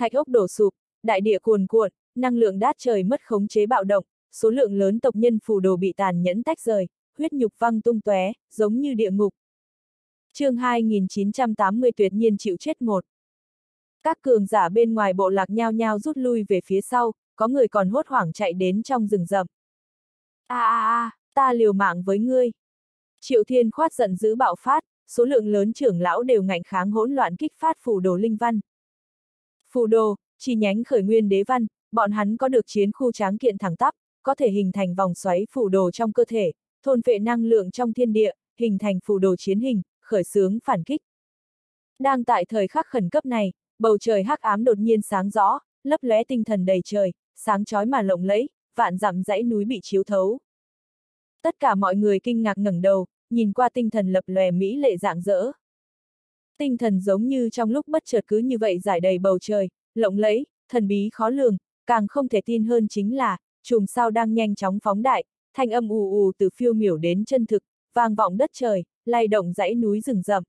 Thạch ốc đổ sụp, đại địa cuồn cuộn, năng lượng đát trời mất khống chế bạo động, số lượng lớn tộc nhân phù đồ bị tàn nhẫn tách rời, huyết nhục văng tung tóe, giống như địa ngục. chương 2980 tuyệt nhiên chịu chết một. Các cường giả bên ngoài bộ lạc nhao nhao rút lui về phía sau, có người còn hốt hoảng chạy đến trong rừng rậm. A a a, ta liều mạng với ngươi. Triệu Thiên khoát giận dữ bạo phát, số lượng lớn trưởng lão đều ngạnh kháng hỗn loạn kích phát phù đồ linh văn. Phù đồ, chi nhánh khởi nguyên đế văn, bọn hắn có được chiến khu tráng kiện thẳng tắp, có thể hình thành vòng xoáy phù đồ trong cơ thể, thôn vệ năng lượng trong thiên địa, hình thành phù đồ chiến hình, khởi xướng phản kích. Đang tại thời khắc khẩn cấp này, bầu trời hắc ám đột nhiên sáng rõ, lấp lóe tinh thần đầy trời, sáng chói mà lộng lẫy, vạn dặm dãy núi bị chiếu thấu. Tất cả mọi người kinh ngạc ngẩng đầu, nhìn qua tinh thần lập lòe mỹ lệ dạng dỡ. Tinh thần giống như trong lúc bất chợt cứ như vậy giải đầy bầu trời, lộng lẫy, thần bí khó lường, càng không thể tin hơn chính là, chùm sao đang nhanh chóng phóng đại, thanh âm ù ù từ phiêu miểu đến chân thực, vang vọng đất trời, lay động dãy núi rừng rậm.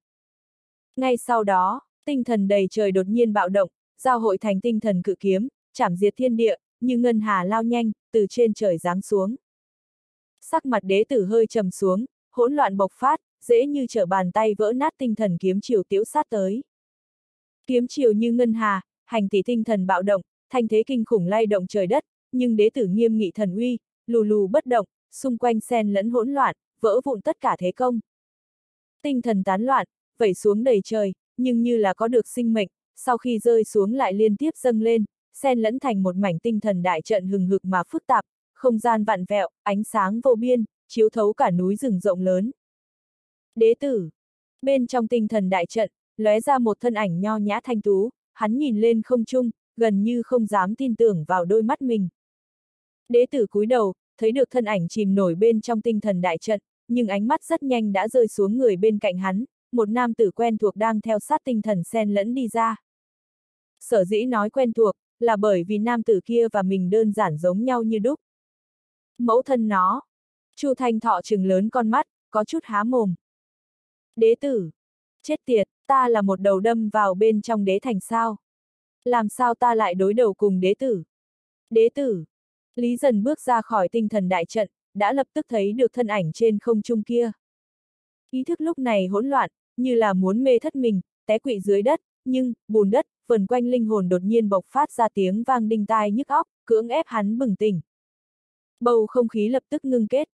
Ngay sau đó, tinh thần đầy trời đột nhiên bạo động, giao hội thành tinh thần cự kiếm, chảm diệt thiên địa, như ngân hà lao nhanh, từ trên trời giáng xuống. Sắc mặt đế tử hơi trầm xuống, hỗn loạn bộc phát, dễ như trở bàn tay vỡ nát tinh thần kiếm chiều tiểu sát tới. Kiếm chiều như ngân hà, hành tỷ tinh thần bạo động, thanh thế kinh khủng lay động trời đất, nhưng đế tử nghiêm nghị thần uy, lù lù bất động, xung quanh sen lẫn hỗn loạn, vỡ vụn tất cả thế công. Tinh thần tán loạn, vẩy xuống đầy trời, nhưng như là có được sinh mệnh, sau khi rơi xuống lại liên tiếp dâng lên, sen lẫn thành một mảnh tinh thần đại trận hừng hực mà phức tạp, không gian vặn vẹo, ánh sáng vô biên, chiếu thấu cả núi rừng rộng lớn. Đế tử. Bên trong tinh thần đại trận, lóe ra một thân ảnh nho nhã thanh tú, hắn nhìn lên không trung, gần như không dám tin tưởng vào đôi mắt mình. Đế tử cúi đầu, thấy được thân ảnh chìm nổi bên trong tinh thần đại trận, nhưng ánh mắt rất nhanh đã rơi xuống người bên cạnh hắn, một nam tử quen thuộc đang theo sát tinh thần xen lẫn đi ra. Sở dĩ nói quen thuộc, là bởi vì nam tử kia và mình đơn giản giống nhau như đúc. Mẫu thân nó. Chu Thanh Thọ trừng lớn con mắt, có chút há mồm. Đế tử. Chết tiệt, ta là một đầu đâm vào bên trong đế thành sao. Làm sao ta lại đối đầu cùng đế tử? Đế tử. Lý dần bước ra khỏi tinh thần đại trận, đã lập tức thấy được thân ảnh trên không trung kia. Ý thức lúc này hỗn loạn, như là muốn mê thất mình, té quỵ dưới đất, nhưng, bùn đất, vần quanh linh hồn đột nhiên bộc phát ra tiếng vang đinh tai nhức óc, cưỡng ép hắn bừng tỉnh. Bầu không khí lập tức ngưng kết.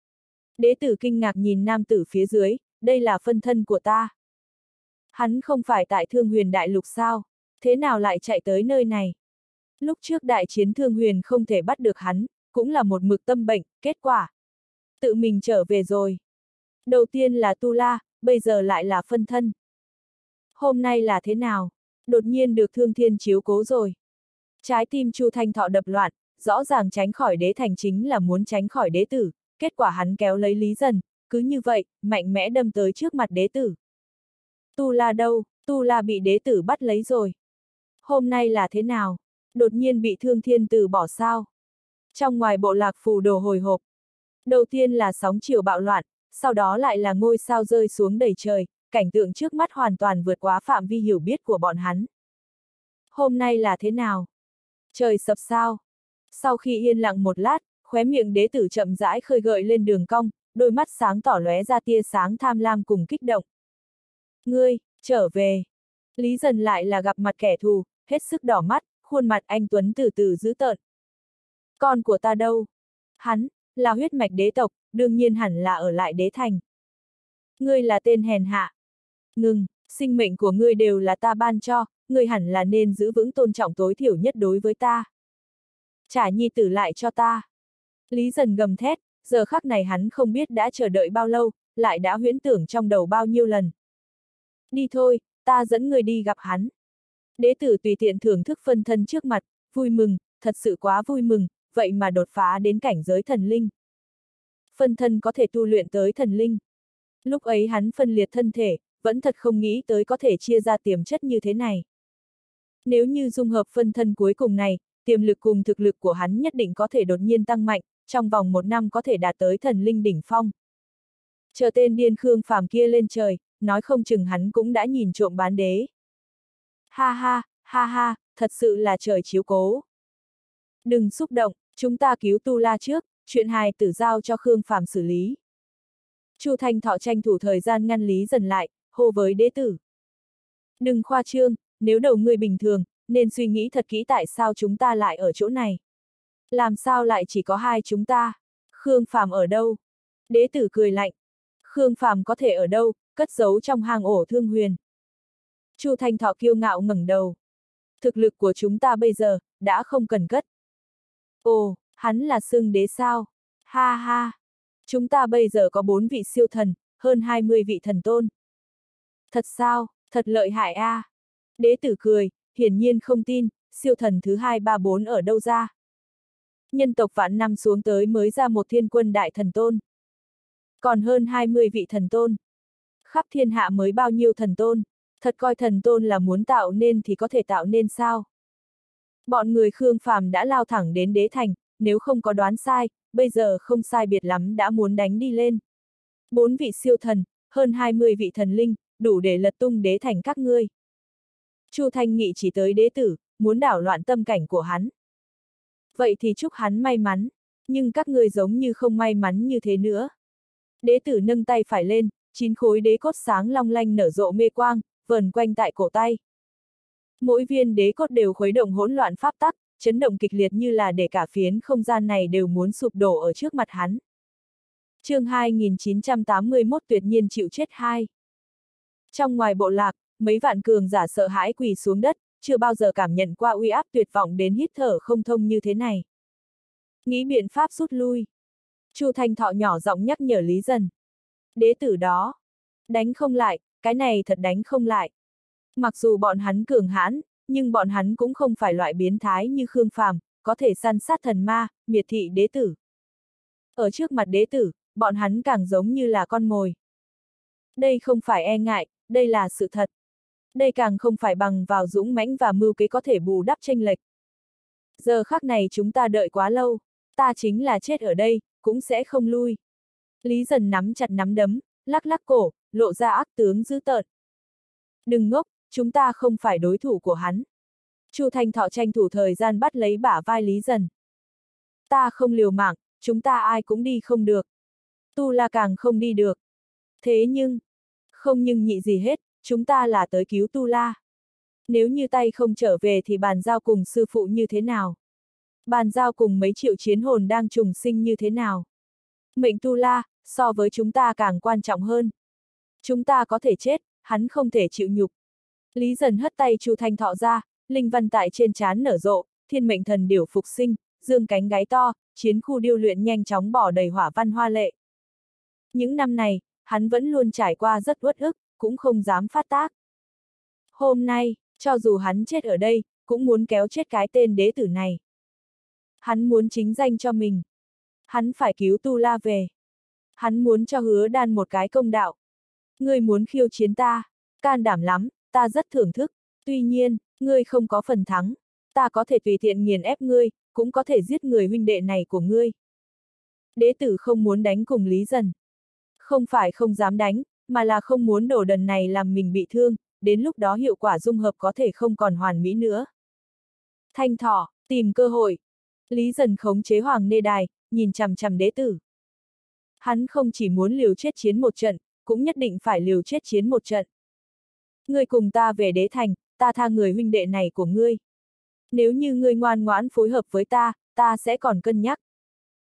Đế tử kinh ngạc nhìn nam tử phía dưới, đây là phân thân của ta. Hắn không phải tại thương huyền đại lục sao, thế nào lại chạy tới nơi này? Lúc trước đại chiến thương huyền không thể bắt được hắn, cũng là một mực tâm bệnh, kết quả. Tự mình trở về rồi. Đầu tiên là Tu La, bây giờ lại là phân thân. Hôm nay là thế nào? Đột nhiên được thương thiên chiếu cố rồi. Trái tim Chu Thanh Thọ đập loạn, rõ ràng tránh khỏi đế thành chính là muốn tránh khỏi đế tử, kết quả hắn kéo lấy lý dần, cứ như vậy, mạnh mẽ đâm tới trước mặt đế tử. Tu La đâu, Tu La bị đế tử bắt lấy rồi. Hôm nay là thế nào? Đột nhiên bị thương thiên tử bỏ sao? Trong ngoài bộ lạc phù đồ hồi hộp. Đầu tiên là sóng chiều bạo loạn, sau đó lại là ngôi sao rơi xuống đầy trời, cảnh tượng trước mắt hoàn toàn vượt quá phạm vi hiểu biết của bọn hắn. Hôm nay là thế nào? Trời sập sao? Sau khi yên lặng một lát, khóe miệng đế tử chậm rãi khơi gợi lên đường cong, đôi mắt sáng tỏ lóe ra tia sáng tham lam cùng kích động. Ngươi, trở về. Lý dần lại là gặp mặt kẻ thù, hết sức đỏ mắt, khuôn mặt anh Tuấn từ từ giữ tợn. Con của ta đâu? Hắn, là huyết mạch đế tộc, đương nhiên hẳn là ở lại đế thành. Ngươi là tên hèn hạ. Ngừng, sinh mệnh của ngươi đều là ta ban cho, ngươi hẳn là nên giữ vững tôn trọng tối thiểu nhất đối với ta. Trả nhi tử lại cho ta. Lý dần gầm thét, giờ khắc này hắn không biết đã chờ đợi bao lâu, lại đã huyễn tưởng trong đầu bao nhiêu lần. Đi thôi, ta dẫn người đi gặp hắn. Đế tử tùy tiện thưởng thức phân thân trước mặt, vui mừng, thật sự quá vui mừng, vậy mà đột phá đến cảnh giới thần linh. Phân thân có thể tu luyện tới thần linh. Lúc ấy hắn phân liệt thân thể, vẫn thật không nghĩ tới có thể chia ra tiềm chất như thế này. Nếu như dung hợp phân thân cuối cùng này, tiềm lực cùng thực lực của hắn nhất định có thể đột nhiên tăng mạnh, trong vòng một năm có thể đạt tới thần linh đỉnh phong. Chờ tên điên khương phàm kia lên trời, nói không chừng hắn cũng đã nhìn trộm bán đế. Ha ha, ha ha, thật sự là trời chiếu cố. Đừng xúc động, chúng ta cứu Tu La trước, chuyện hài tử giao cho Khương Phàm xử lý. Chu Thanh Thọ tranh thủ thời gian ngăn Lý dần lại, hô với đế tử. Đừng khoa trương, nếu đầu người bình thường, nên suy nghĩ thật kỹ tại sao chúng ta lại ở chỗ này. Làm sao lại chỉ có hai chúng ta? Khương Phàm ở đâu? Đế tử cười lạnh. Khương Phàm có thể ở đâu, cất giấu trong hang ổ thương huyền. Chu Thanh Thọ kiêu ngạo ngẩng đầu. Thực lực của chúng ta bây giờ, đã không cần cất. Ồ, hắn là xương đế sao? Ha ha! Chúng ta bây giờ có bốn vị siêu thần, hơn 20 vị thần tôn. Thật sao, thật lợi hại a. À. Đế tử cười, hiển nhiên không tin, siêu thần thứ hai ba bốn ở đâu ra. Nhân tộc vạn năm xuống tới mới ra một thiên quân đại thần tôn. Còn hơn 20 vị thần tôn. Khắp thiên hạ mới bao nhiêu thần tôn, thật coi thần tôn là muốn tạo nên thì có thể tạo nên sao. Bọn người Khương Phàm đã lao thẳng đến đế thành, nếu không có đoán sai, bây giờ không sai biệt lắm đã muốn đánh đi lên. Bốn vị siêu thần, hơn 20 vị thần linh, đủ để lật tung đế thành các ngươi. Chu Thanh Nghị chỉ tới đế tử, muốn đảo loạn tâm cảnh của hắn. Vậy thì chúc hắn may mắn, nhưng các ngươi giống như không may mắn như thế nữa. Đế tử nâng tay phải lên, chín khối đế cốt sáng long lanh nở rộ mê quang, vần quanh tại cổ tay. Mỗi viên đế cốt đều khuấy động hỗn loạn pháp tắc, chấn động kịch liệt như là để cả phiến không gian này đều muốn sụp đổ ở trước mặt hắn. chương 2981 tuyệt nhiên chịu chết hai. Trong ngoài bộ lạc, mấy vạn cường giả sợ hãi quỳ xuống đất, chưa bao giờ cảm nhận qua uy áp tuyệt vọng đến hít thở không thông như thế này. Nghĩ biện pháp rút lui. Chu Thanh Thọ nhỏ giọng nhắc nhở Lý Dần. Đế tử đó. Đánh không lại, cái này thật đánh không lại. Mặc dù bọn hắn cường hãn, nhưng bọn hắn cũng không phải loại biến thái như Khương Phàm, có thể săn sát thần ma, miệt thị đế tử. Ở trước mặt đế tử, bọn hắn càng giống như là con mồi. Đây không phải e ngại, đây là sự thật. Đây càng không phải bằng vào dũng mãnh và mưu kế có thể bù đắp tranh lệch. Giờ khắc này chúng ta đợi quá lâu, ta chính là chết ở đây, cũng sẽ không lui. Lý dần nắm chặt nắm đấm, lắc lắc cổ, lộ ra ác tướng dữ tợn. Đừng ngốc, chúng ta không phải đối thủ của hắn. Chu Thanh Thọ tranh thủ thời gian bắt lấy bả vai Lý Dần. Ta không liều mạng, chúng ta ai cũng đi không được. Tu La càng không đi được. Thế nhưng, không nhưng nhị gì hết, chúng ta là tới cứu Tu La. Nếu như tay không trở về thì bàn giao cùng sư phụ như thế nào? Bàn giao cùng mấy triệu chiến hồn đang trùng sinh như thế nào? Mệnh Tu La, so với chúng ta càng quan trọng hơn. Chúng ta có thể chết, hắn không thể chịu nhục. Lý dần hất tay Chu Thanh Thọ ra, linh văn tại trên trán nở rộ, thiên mệnh thần điểu phục sinh, dương cánh gáy to, chiến khu điêu luyện nhanh chóng bỏ đầy hỏa văn hoa lệ. Những năm này, hắn vẫn luôn trải qua rất uất ức, cũng không dám phát tác. Hôm nay, cho dù hắn chết ở đây, cũng muốn kéo chết cái tên đế tử này. Hắn muốn chính danh cho mình. Hắn phải cứu Tu La về. Hắn muốn cho hứa đan một cái công đạo. Ngươi muốn khiêu chiến ta, can đảm lắm, ta rất thưởng thức. Tuy nhiên, ngươi không có phần thắng. Ta có thể tùy tiện nghiền ép ngươi, cũng có thể giết người huynh đệ này của ngươi. Đế tử không muốn đánh cùng Lý Dần. Không phải không dám đánh, mà là không muốn đổ đần này làm mình bị thương, đến lúc đó hiệu quả dung hợp có thể không còn hoàn mỹ nữa. Thanh thỏ, tìm cơ hội. Lý dần khống chế hoàng nê đài, nhìn chằm chằm đế tử. Hắn không chỉ muốn liều chết chiến một trận, cũng nhất định phải liều chết chiến một trận. Ngươi cùng ta về đế thành, ta tha người huynh đệ này của ngươi. Nếu như ngươi ngoan ngoãn phối hợp với ta, ta sẽ còn cân nhắc.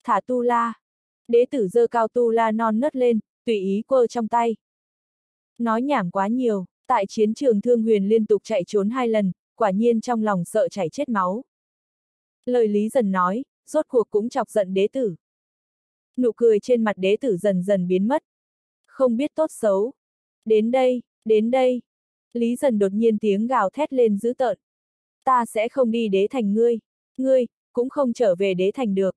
Thả tu la. Đế tử dơ cao tu la non nớt lên, tùy ý quơ trong tay. Nói nhảm quá nhiều, tại chiến trường thương huyền liên tục chạy trốn hai lần, quả nhiên trong lòng sợ chảy chết máu. Lời Lý dần nói, rốt cuộc cũng chọc giận đế tử. Nụ cười trên mặt đế tử dần dần biến mất. Không biết tốt xấu. Đến đây, đến đây. Lý dần đột nhiên tiếng gào thét lên dữ tợn. Ta sẽ không đi đế thành ngươi. Ngươi, cũng không trở về đế thành được.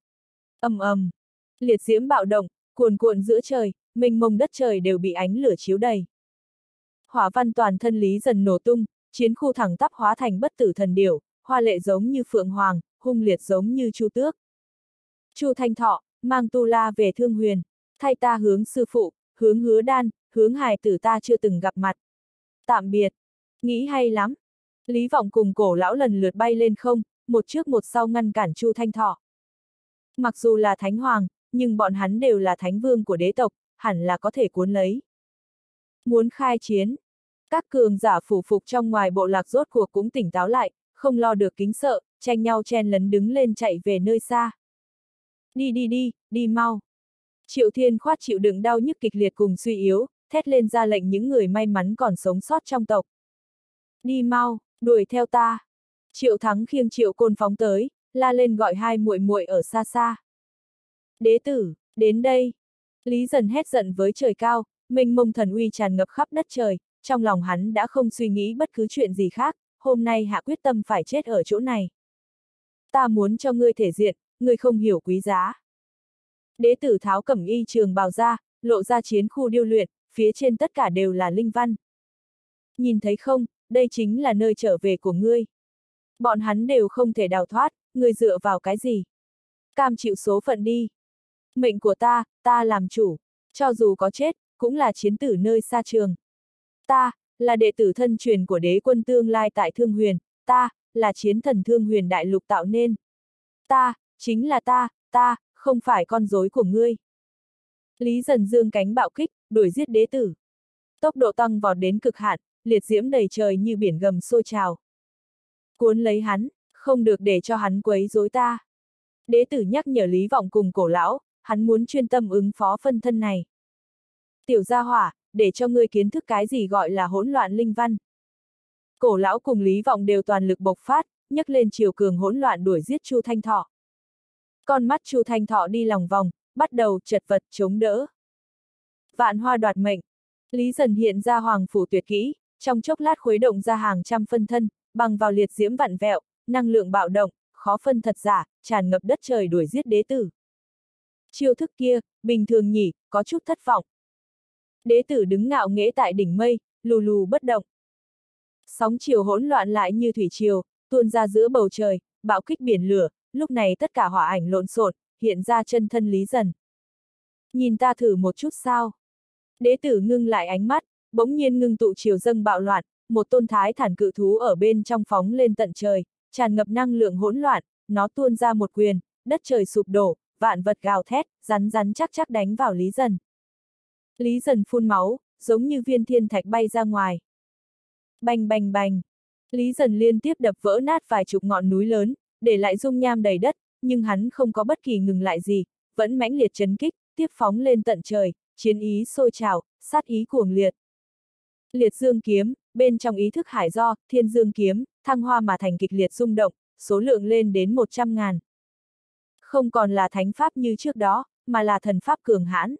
ầm ầm, Liệt diễm bạo động, cuồn cuộn giữa trời, mênh mông đất trời đều bị ánh lửa chiếu đầy. Hỏa văn toàn thân lý dần nổ tung, chiến khu thẳng tắp hóa thành bất tử thần điểu, hoa lệ giống như phượng hoàng, hung liệt giống như chu tước. Chu Thanh Thọ, mang tu la về thương huyền, thay ta hướng sư phụ, hướng hứa đan, hướng hài tử ta chưa từng gặp mặt. Tạm biệt, nghĩ hay lắm. Lý Vọng cùng cổ lão lần lượt bay lên không, một trước một sau ngăn cản Chu Thanh Thọ. Mặc dù là thánh hoàng, nhưng bọn hắn đều là thánh vương của đế tộc, hẳn là có thể cuốn lấy. Muốn khai chiến. Các cường giả phủ phục trong ngoài bộ lạc rốt cuộc cũng tỉnh táo lại, không lo được kính sợ, tranh nhau chen lấn đứng lên chạy về nơi xa. Đi đi đi, đi mau. Triệu Thiên khoát chịu đựng đau nhức kịch liệt cùng suy yếu, thét lên ra lệnh những người may mắn còn sống sót trong tộc. Đi mau, đuổi theo ta. Triệu Thắng khiêng Triệu Côn phóng tới, la lên gọi hai muội muội ở xa xa. Đế tử, đến đây. Lý dần hét giận với trời cao, mình mông thần uy tràn ngập khắp đất trời, trong lòng hắn đã không suy nghĩ bất cứ chuyện gì khác, hôm nay hạ quyết tâm phải chết ở chỗ này. Ta muốn cho ngươi thể diện, ngươi không hiểu quý giá. Đế tử tháo cẩm y trường bào ra, lộ ra chiến khu điêu luyện, phía trên tất cả đều là linh văn. Nhìn thấy không, đây chính là nơi trở về của ngươi. Bọn hắn đều không thể đào thoát, ngươi dựa vào cái gì? Cam chịu số phận đi. Mệnh của ta, ta làm chủ, cho dù có chết, cũng là chiến tử nơi xa trường. Ta, là đệ tử thân truyền của đế quân tương lai tại Thương Huyền, ta, là chiến thần Thương Huyền Đại Lục tạo nên. Ta, chính là ta, ta, không phải con rối của ngươi. Lý dần dương cánh bạo kích, đuổi giết đế tử. Tốc độ tăng vọt đến cực hạn, liệt diễm đầy trời như biển gầm sôi trào. Cuốn lấy hắn, không được để cho hắn quấy rối ta. Đế tử nhắc nhở Lý Vọng cùng cổ lão, hắn muốn chuyên tâm ứng phó phân thân này. Tiểu gia hỏa, để cho ngươi kiến thức cái gì gọi là hỗn loạn linh văn. Cổ lão cùng Lý Vọng đều toàn lực bộc phát, nhấc lên chiều cường hỗn loạn đuổi giết Chu Thanh Thọ. Con mắt Chu Thanh Thọ đi lòng vòng, bắt đầu chật vật chống đỡ. Vạn hoa đoạt mệnh. Lý dần hiện ra hoàng phủ tuyệt kỹ, trong chốc lát khuấy động ra hàng trăm phân thân, bằng vào liệt diễm vặn vẹo, năng lượng bạo động, khó phân thật giả, tràn ngập đất trời đuổi giết đế tử. Chiêu thức kia, bình thường nhỉ, có chút thất vọng. Đế tử đứng ngạo nghễ tại đỉnh mây, lù lù bất động. Sóng chiều hỗn loạn lại như thủy triều, tuôn ra giữa bầu trời, bạo kích biển lửa, lúc này tất cả hỏa ảnh lộn xộn, hiện ra chân thân Lý Dần. Nhìn ta thử một chút sao? Đế tử ngưng lại ánh mắt, bỗng nhiên ngưng tụ chiều dâng bạo loạn, một tôn thái thản cự thú ở bên trong phóng lên tận trời, tràn ngập năng lượng hỗn loạn, nó tuôn ra một quyền, đất trời sụp đổ, vạn vật gào thét, rắn rắn chắc chắc đánh vào Lý Dần. Lý Dần phun máu, giống như viên thiên thạch bay ra ngoài. Bành bành bành. Lý Dần liên tiếp đập vỡ nát vài chục ngọn núi lớn, để lại dung nham đầy đất, nhưng hắn không có bất kỳ ngừng lại gì, vẫn mãnh liệt chấn kích, tiếp phóng lên tận trời, chiến ý sôi trào, sát ý cuồng liệt. Liệt dương kiếm, bên trong ý thức hải do, thiên dương kiếm, thăng hoa mà thành kịch liệt rung động, số lượng lên đến 100 ngàn. Không còn là thánh pháp như trước đó, mà là thần pháp cường hãn.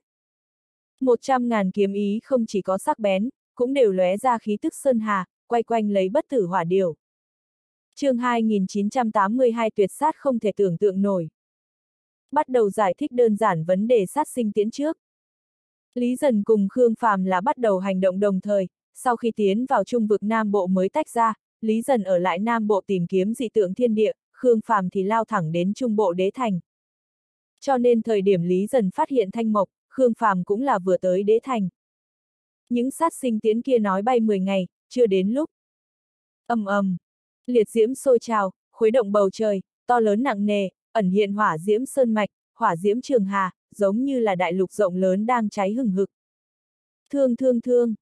100 ngàn kiếm ý không chỉ có sắc bén, cũng đều lóe ra khí tức sơn hà, quay quanh lấy bất tử hỏa điều. chương 2982 tuyệt sát không thể tưởng tượng nổi. Bắt đầu giải thích đơn giản vấn đề sát sinh tiến trước. Lý Dần cùng Khương Phàm là bắt đầu hành động đồng thời, sau khi tiến vào trung vực Nam Bộ mới tách ra, Lý Dần ở lại Nam Bộ tìm kiếm dị tượng thiên địa, Khương Phàm thì lao thẳng đến Trung Bộ Đế Thành. Cho nên thời điểm Lý Dần phát hiện Thanh Mộc, Khương Phàm cũng là vừa tới Đế Thành. Những sát sinh tiến kia nói bay 10 ngày, chưa đến lúc. ầm ầm, liệt diễm sôi trào, khuấy động bầu trời, to lớn nặng nề, ẩn hiện hỏa diễm sơn mạch, hỏa diễm trường hà, giống như là đại lục rộng lớn đang cháy hừng hực. Thương thương thương.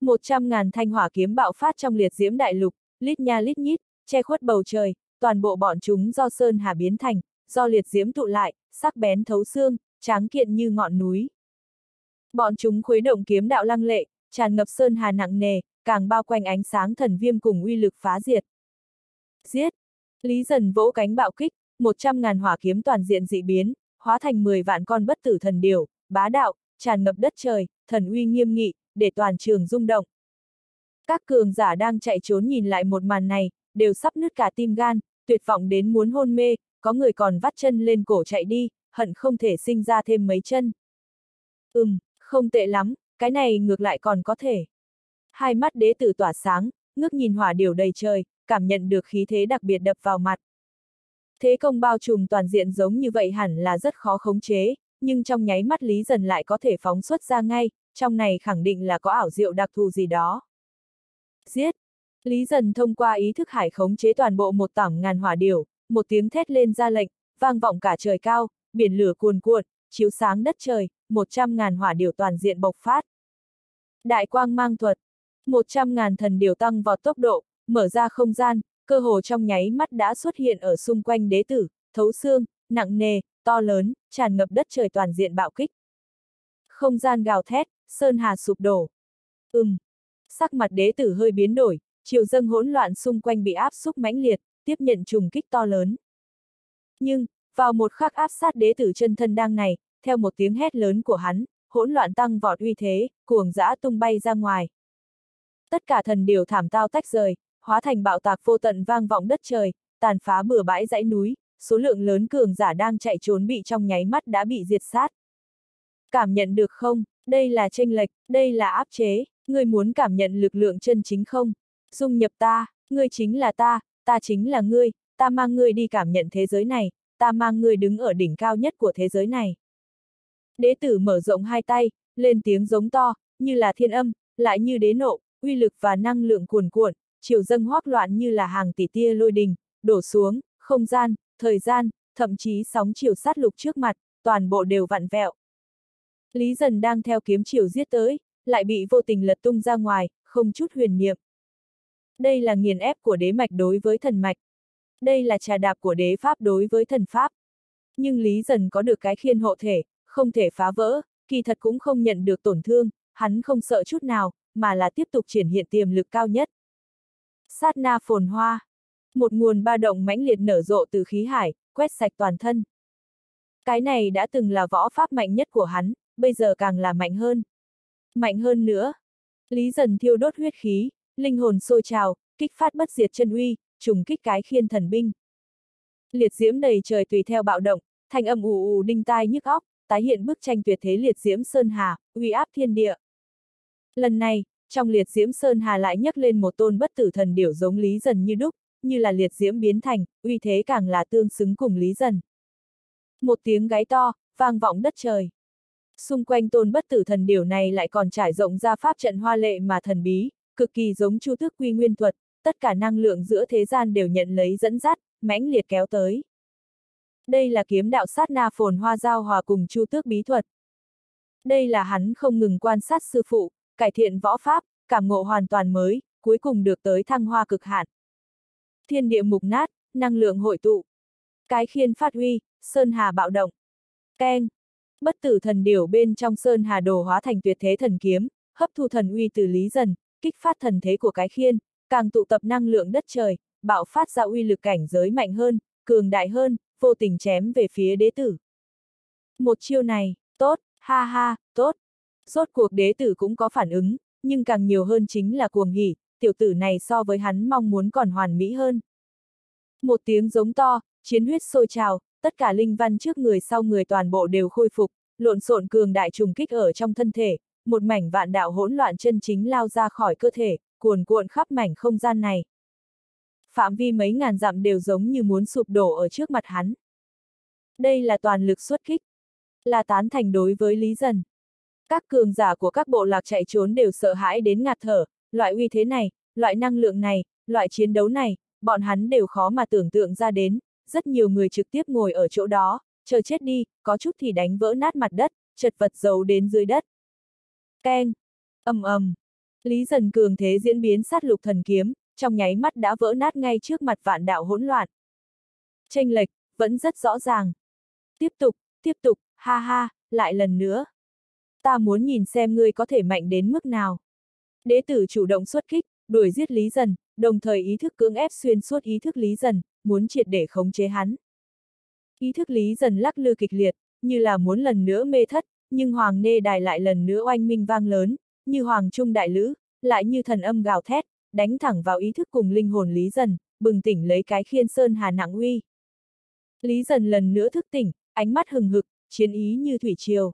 Một trăm ngàn thanh hỏa kiếm bạo phát trong liệt diễm đại lục, lít nha lít nhít, che khuất bầu trời, toàn bộ bọn chúng do sơn hà biến thành, do liệt diễm tụ lại, sắc bén thấu xương, tráng kiện như ngọn núi. Bọn chúng khuấy động kiếm đạo lăng lệ, tràn ngập sơn hà nặng nề, càng bao quanh ánh sáng thần viêm cùng uy lực phá diệt. Giết! Lý dần vỗ cánh bạo kích, một trăm ngàn hỏa kiếm toàn diện dị biến, hóa thành 10 vạn con bất tử thần điều, bá đạo, tràn ngập đất trời, thần uy nghiêm nghị, để toàn trường rung động. Các cường giả đang chạy trốn nhìn lại một màn này, đều sắp nứt cả tim gan, tuyệt vọng đến muốn hôn mê, có người còn vắt chân lên cổ chạy đi, hận không thể sinh ra thêm mấy chân. Ừm, không tệ lắm, cái này ngược lại còn có thể. Hai mắt đế tử tỏa sáng, ngước nhìn hỏa điều đầy trời, cảm nhận được khí thế đặc biệt đập vào mặt. Thế công bao trùm toàn diện giống như vậy hẳn là rất khó khống chế, nhưng trong nháy mắt Lý Dần lại có thể phóng xuất ra ngay, trong này khẳng định là có ảo diệu đặc thù gì đó. Giết! Lý dần thông qua ý thức hải khống chế toàn bộ một tảng ngàn hỏa điểu, một tiếng thét lên ra lệnh, vang vọng cả trời cao, biển lửa cuồn cuộn, chiếu sáng đất trời, một trăm ngàn hỏa điểu toàn diện bộc phát. Đại quang mang thuật, một trăm ngàn thần điều tăng vào tốc độ, mở ra không gian, cơ hồ trong nháy mắt đã xuất hiện ở xung quanh đế tử, thấu xương, nặng nề, to lớn, tràn ngập đất trời toàn diện bạo kích. Không gian gào thét, sơn hà sụp đổ. Ừm. Sắc mặt đế tử hơi biến đổi, chiều dâng hỗn loạn xung quanh bị áp xúc mãnh liệt, tiếp nhận trùng kích to lớn. Nhưng, vào một khắc áp sát đế tử chân thân đang này, theo một tiếng hét lớn của hắn, hỗn loạn tăng vọt uy thế, cuồng dã tung bay ra ngoài. Tất cả thần điều thảm tao tách rời, hóa thành bạo tạc vô tận vang vọng đất trời, tàn phá bừa bãi dãy núi, số lượng lớn cường giả đang chạy trốn bị trong nháy mắt đã bị diệt sát. Cảm nhận được không, đây là tranh lệch, đây là áp chế, ngươi muốn cảm nhận lực lượng chân chính không? Dung nhập ta, ngươi chính là ta, ta chính là ngươi, ta mang ngươi đi cảm nhận thế giới này, ta mang ngươi đứng ở đỉnh cao nhất của thế giới này. Đế tử mở rộng hai tay, lên tiếng giống to, như là thiên âm, lại như đế nộ, uy lực và năng lượng cuồn cuộn, chiều dâng hoác loạn như là hàng tỷ tia lôi đình, đổ xuống, không gian, thời gian, thậm chí sóng chiều sát lục trước mặt, toàn bộ đều vặn vẹo. Lý dần đang theo kiếm chiều giết tới, lại bị vô tình lật tung ra ngoài, không chút huyền niệm. Đây là nghiền ép của đế mạch đối với thần mạch. Đây là trà đạp của đế pháp đối với thần pháp. Nhưng Lý dần có được cái khiên hộ thể, không thể phá vỡ, kỳ thật cũng không nhận được tổn thương, hắn không sợ chút nào, mà là tiếp tục triển hiện tiềm lực cao nhất. Sát na phồn hoa. Một nguồn ba động mãnh liệt nở rộ từ khí hải, quét sạch toàn thân. Cái này đã từng là võ pháp mạnh nhất của hắn, bây giờ càng là mạnh hơn. Mạnh hơn nữa. Lý dần thiêu đốt huyết khí, linh hồn sôi trào, kích phát bất diệt chân uy, trùng kích cái khiên thần binh. Liệt diễm đầy trời tùy theo bạo động, thanh âm ù ù đinh tai nhức óc, tái hiện bức tranh tuyệt thế liệt diễm sơn hà, uy áp thiên địa. Lần này, trong liệt diễm sơn hà lại nhấc lên một tôn bất tử thần điểu giống lý dần như đúc, như là liệt diễm biến thành, uy thế càng là tương xứng cùng lý dần. Một tiếng gáy to, vang vọng đất trời. Xung quanh tôn bất tử thần điểu này lại còn trải rộng ra pháp trận hoa lệ mà thần bí, cực kỳ giống chu thức quy nguyên thuật, tất cả năng lượng giữa thế gian đều nhận lấy dẫn dắt, mãnh liệt kéo tới. Đây là kiếm đạo sát na phồn hoa giao hòa cùng chu tước bí thuật. Đây là hắn không ngừng quan sát sư phụ, cải thiện võ pháp, cảm ngộ hoàn toàn mới, cuối cùng được tới thăng hoa cực hạn. Thiên địa mục nát, năng lượng hội tụ. Cái khiên phát huy, sơn hà bạo động. Keng. Bất tử thần điểu bên trong sơn hà đồ hóa thành tuyệt thế thần kiếm, hấp thu thần uy từ lý dần, kích phát thần thế của cái khiên, càng tụ tập năng lượng đất trời, bạo phát ra uy lực cảnh giới mạnh hơn, cường đại hơn, vô tình chém về phía đế tử. Một chiêu này, tốt, ha ha, tốt. Rốt cuộc đế tử cũng có phản ứng, nhưng càng nhiều hơn chính là cuồng hỉ, tiểu tử này so với hắn mong muốn còn hoàn mỹ hơn. Một tiếng giống to, chiến huyết sôi trào, tất cả linh văn trước người sau người toàn bộ đều khôi phục, lộn xộn cường đại trùng kích ở trong thân thể, một mảnh vạn đạo hỗn loạn chân chính lao ra khỏi cơ thể, cuồn cuộn khắp mảnh không gian này. Phạm vi mấy ngàn dặm đều giống như muốn sụp đổ ở trước mặt hắn. Đây là toàn lực xuất kích, là tán thành đối với Lý Dần. Các cường giả của các bộ lạc chạy trốn đều sợ hãi đến ngạt thở, loại uy thế này, loại năng lượng này, loại chiến đấu này, bọn hắn đều khó mà tưởng tượng ra đến, rất nhiều người trực tiếp ngồi ở chỗ đó, chờ chết đi, có chút thì đánh vỡ nát mặt đất, chật vật giấu đến dưới đất. Keng! ầm ầm, Lý dần cường thế diễn biến sát lục thần kiếm, trong nháy mắt đã vỡ nát ngay trước mặt vạn đạo hỗn loạn. Tranh lệch, vẫn rất rõ ràng. Tiếp tục, tiếp tục, ha ha, lại lần nữa. Ta muốn nhìn xem ngươi có thể mạnh đến mức nào. Đế tử chủ động xuất kích, đuổi giết Lý Dần, đồng thời ý thức cưỡng ép xuyên suốt ý thức Lý Dần, muốn triệt để khống chế hắn. Ý thức Lý Dần lắc lư kịch liệt, như là muốn lần nữa mê thất, nhưng Hoàng Nê Đài lại lần nữa oanh minh vang lớn, như Hoàng Trung Đại Lữ, lại như thần âm gào thét, đánh thẳng vào ý thức cùng linh hồn Lý Dần, bừng tỉnh lấy cái khiên sơn hà nặng uy. Lý Dần lần nữa thức tỉnh, ánh mắt hừng hực, chiến ý như thủy triều.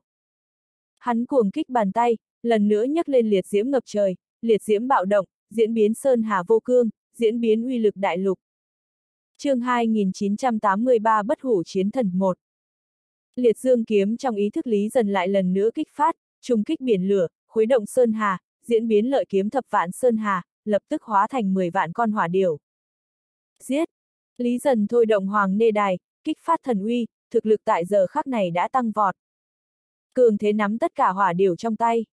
Hắn cuồng kích bàn tay, lần nữa nhấc lên liệt diễm ngập trời, liệt diễm bạo động, diễn biến sơn hà vô cương, diễn biến uy lực đại lục. chương 2983 Bất hủ chiến thần 1 Liệt dương kiếm trong ý thức lý dần lại lần nữa kích phát, trùng kích biển lửa, khuấy động sơn hà, diễn biến lợi kiếm thập vạn sơn hà, lập tức hóa thành 10 vạn con hỏa điểu. Giết! Lý dần thôi động hoàng nê đài, kích phát thần uy, thực lực tại giờ khắc này đã tăng vọt. Cường thế nắm tất cả hỏa điểu trong tay.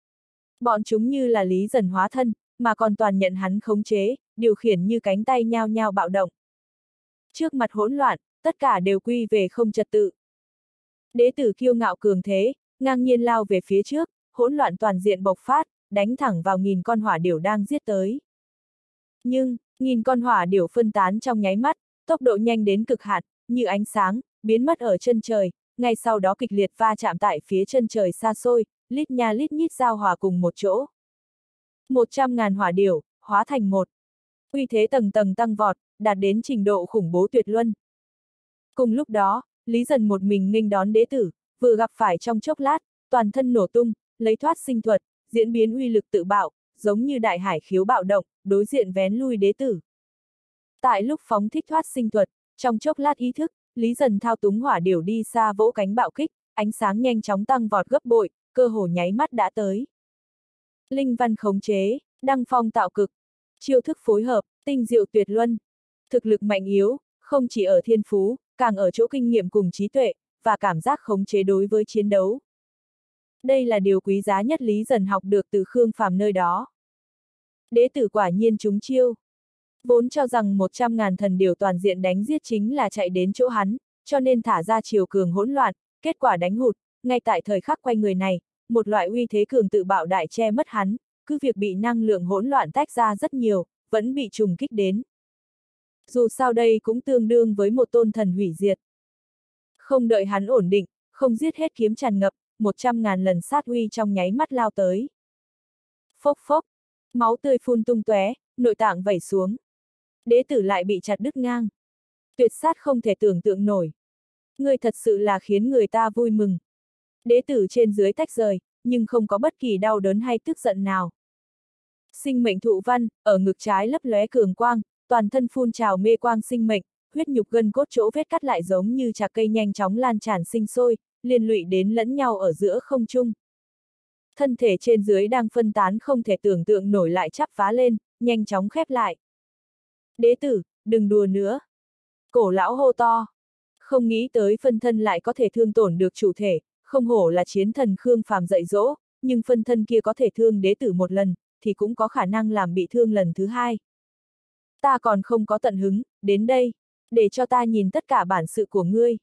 Bọn chúng như là lý dần hóa thân, mà còn toàn nhận hắn khống chế, điều khiển như cánh tay nhao nhao bạo động. Trước mặt hỗn loạn, tất cả đều quy về không trật tự. Đế tử kiêu ngạo cường thế, ngang nhiên lao về phía trước, hỗn loạn toàn diện bộc phát, đánh thẳng vào nghìn con hỏa điểu đang giết tới. Nhưng, nghìn con hỏa điểu phân tán trong nháy mắt, tốc độ nhanh đến cực hạn, như ánh sáng, biến mất ở chân trời, ngay sau đó kịch liệt va chạm tại phía chân trời xa xôi, lít nha lít nhít giao hòa cùng một chỗ. Một trăm ngàn hỏa điểu, hóa thành một. Uy thế tầng tầng tăng vọt, đạt đến trình độ khủng bố tuyệt luân. Cùng lúc đó, Lý Dần một mình nghênh đón đế tử, vừa gặp phải trong chốc lát, toàn thân nổ tung, lấy thoát sinh thuật, diễn biến uy lực tự bạo, giống như đại hải khiếu bạo động, đối diện vén lui đế tử. Tại lúc phóng thích thoát sinh thuật, trong chốc lát ý thức, Lý Dần thao túng hỏa điểu đi xa vỗ cánh bạo kích, ánh sáng nhanh chóng tăng vọt gấp bội, cơ hồ nháy mắt đã tới. Linh văn khống chế, đăng phong tạo cực, chiêu thức phối hợp, tinh diệu tuyệt luân. Thực lực mạnh yếu, không chỉ ở thiên phú, càng ở chỗ kinh nghiệm cùng trí tuệ, và cảm giác khống chế đối với chiến đấu. Đây là điều quý giá nhất Lý Dần học được từ Khương Phàm nơi đó. Đế tử quả nhiên chúng chiêu. Vốn cho rằng 100.000 thần điều toàn diện đánh giết chính là chạy đến chỗ hắn, cho nên thả ra chiều cường hỗn loạn, kết quả đánh hụt, ngay tại thời khắc quay người này, một loại uy thế cường tự bạo đại che mất hắn, cứ việc bị năng lượng hỗn loạn tách ra rất nhiều, vẫn bị trùng kích đến. Dù sao đây cũng tương đương với một tôn thần hủy diệt. Không đợi hắn ổn định, không giết hết kiếm tràn ngập, một trăm ngàn lần sát uy trong nháy mắt lao tới. Phốc phốc, máu tươi phun tung tóe, nội tạng vẩy xuống. Đế tử lại bị chặt đứt ngang. Tuyệt sát không thể tưởng tượng nổi. ngươi thật sự là khiến người ta vui mừng. Đế tử trên dưới tách rời, nhưng không có bất kỳ đau đớn hay tức giận nào. Sinh mệnh thụ văn, ở ngực trái lấp lóe cường quang, toàn thân phun trào mê quang sinh mệnh, huyết nhục gân cốt chỗ vết cắt lại giống như trà cây nhanh chóng lan tràn sinh sôi, liên lụy đến lẫn nhau ở giữa không trung. Thân thể trên dưới đang phân tán không thể tưởng tượng nổi lại chắp phá lên, nhanh chóng khép lại. Đế tử, đừng đùa nữa. Cổ lão hô to. Không nghĩ tới phân thân lại có thể thương tổn được chủ thể, không hổ là chiến thần Khương Phàm dạy dỗ, nhưng phân thân kia có thể thương đế tử một lần, thì cũng có khả năng làm bị thương lần thứ hai. Ta còn không có tận hứng, đến đây, để cho ta nhìn tất cả bản sự của ngươi.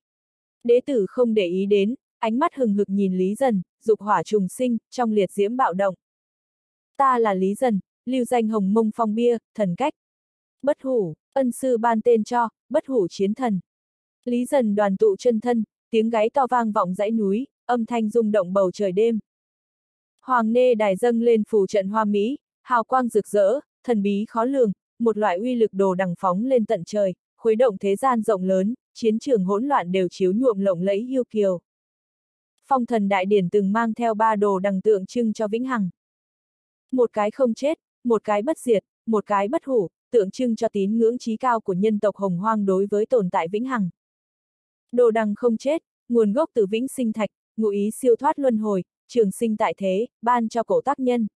Đế tử không để ý đến, ánh mắt hừng hực nhìn Lý Dần, dục hỏa trùng sinh, trong liệt diễm bạo động. Ta là Lý Dần, lưu danh hồng mông phong bia, thần cách. Bất hủ, ân sư ban tên cho, bất hủ chiến thần. Lý Dần đoàn tụ chân thân, tiếng gáy to vang vọng dãy núi, âm thanh rung động bầu trời đêm. Hoàng nê đài dâng lên phù trận hoa mỹ, hào quang rực rỡ, thần bí khó lường, một loại uy lực đồ đằng phóng lên tận trời, khuấy động thế gian rộng lớn, chiến trường hỗn loạn đều chiếu nhuộm lộng lẫy yêu kiều. Phong thần đại điển từng mang theo ba đồ đằng tượng trưng cho vĩnh hằng. Một cái không chết, một cái bất diệt, một cái bất hủ, tượng trưng cho tín ngưỡng trí cao của nhân tộc hồng hoang đối với tồn tại vĩnh hằng. Đồ đằng không chết, nguồn gốc từ vĩnh sinh thạch, ngụ ý siêu thoát luân hồi, trường sinh tại thế, ban cho cổ tác nhân.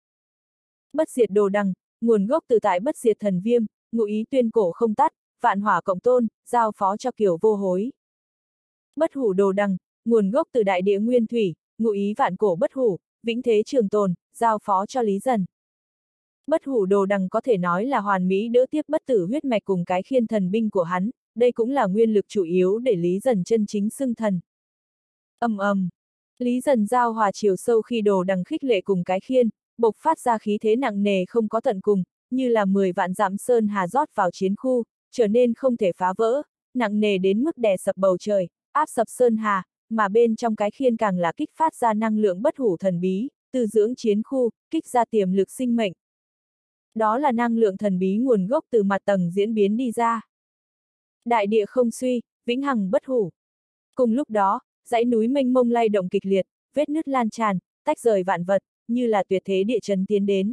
Bất diệt đồ đằng, nguồn gốc từ tại bất diệt thần viêm, ngụ ý tuyên cổ không tắt, vạn hỏa cộng tôn, giao phó cho kiểu vô hối. Bất hủ đồ đằng, nguồn gốc từ đại địa nguyên thủy, ngụ ý vạn cổ bất hủ, vĩnh thế trường tồn, giao phó cho lý dần. Bất hủ đồ đằng có thể nói là hoàn mỹ đỡ tiếp bất tử huyết mạch cùng cái khiên thần binh của hắn, đây cũng là nguyên lực chủ yếu để lý dần chân chính xưng thần. ầm ầm, lý dần giao hòa chiều sâu khi đồ đằng khích lệ cùng cái khiên, bộc phát ra khí thế nặng nề không có tận cùng, như là 10 vạn dặm sơn hà rót vào chiến khu, trở nên không thể phá vỡ, nặng nề đến mức đè sập bầu trời, áp sập sơn hà, mà bên trong cái khiên càng là kích phát ra năng lượng bất hủ thần bí, từ dưỡng chiến khu, kích ra tiềm lực sinh mệnh. Đó là năng lượng thần bí nguồn gốc từ mặt tầng diễn biến đi ra. Đại địa không suy, vĩnh hằng bất hủ. Cùng lúc đó, dãy núi mênh mông lay động kịch liệt, vết nứt lan tràn, tách rời vạn vật, như là tuyệt thế địa chấn tiến đến.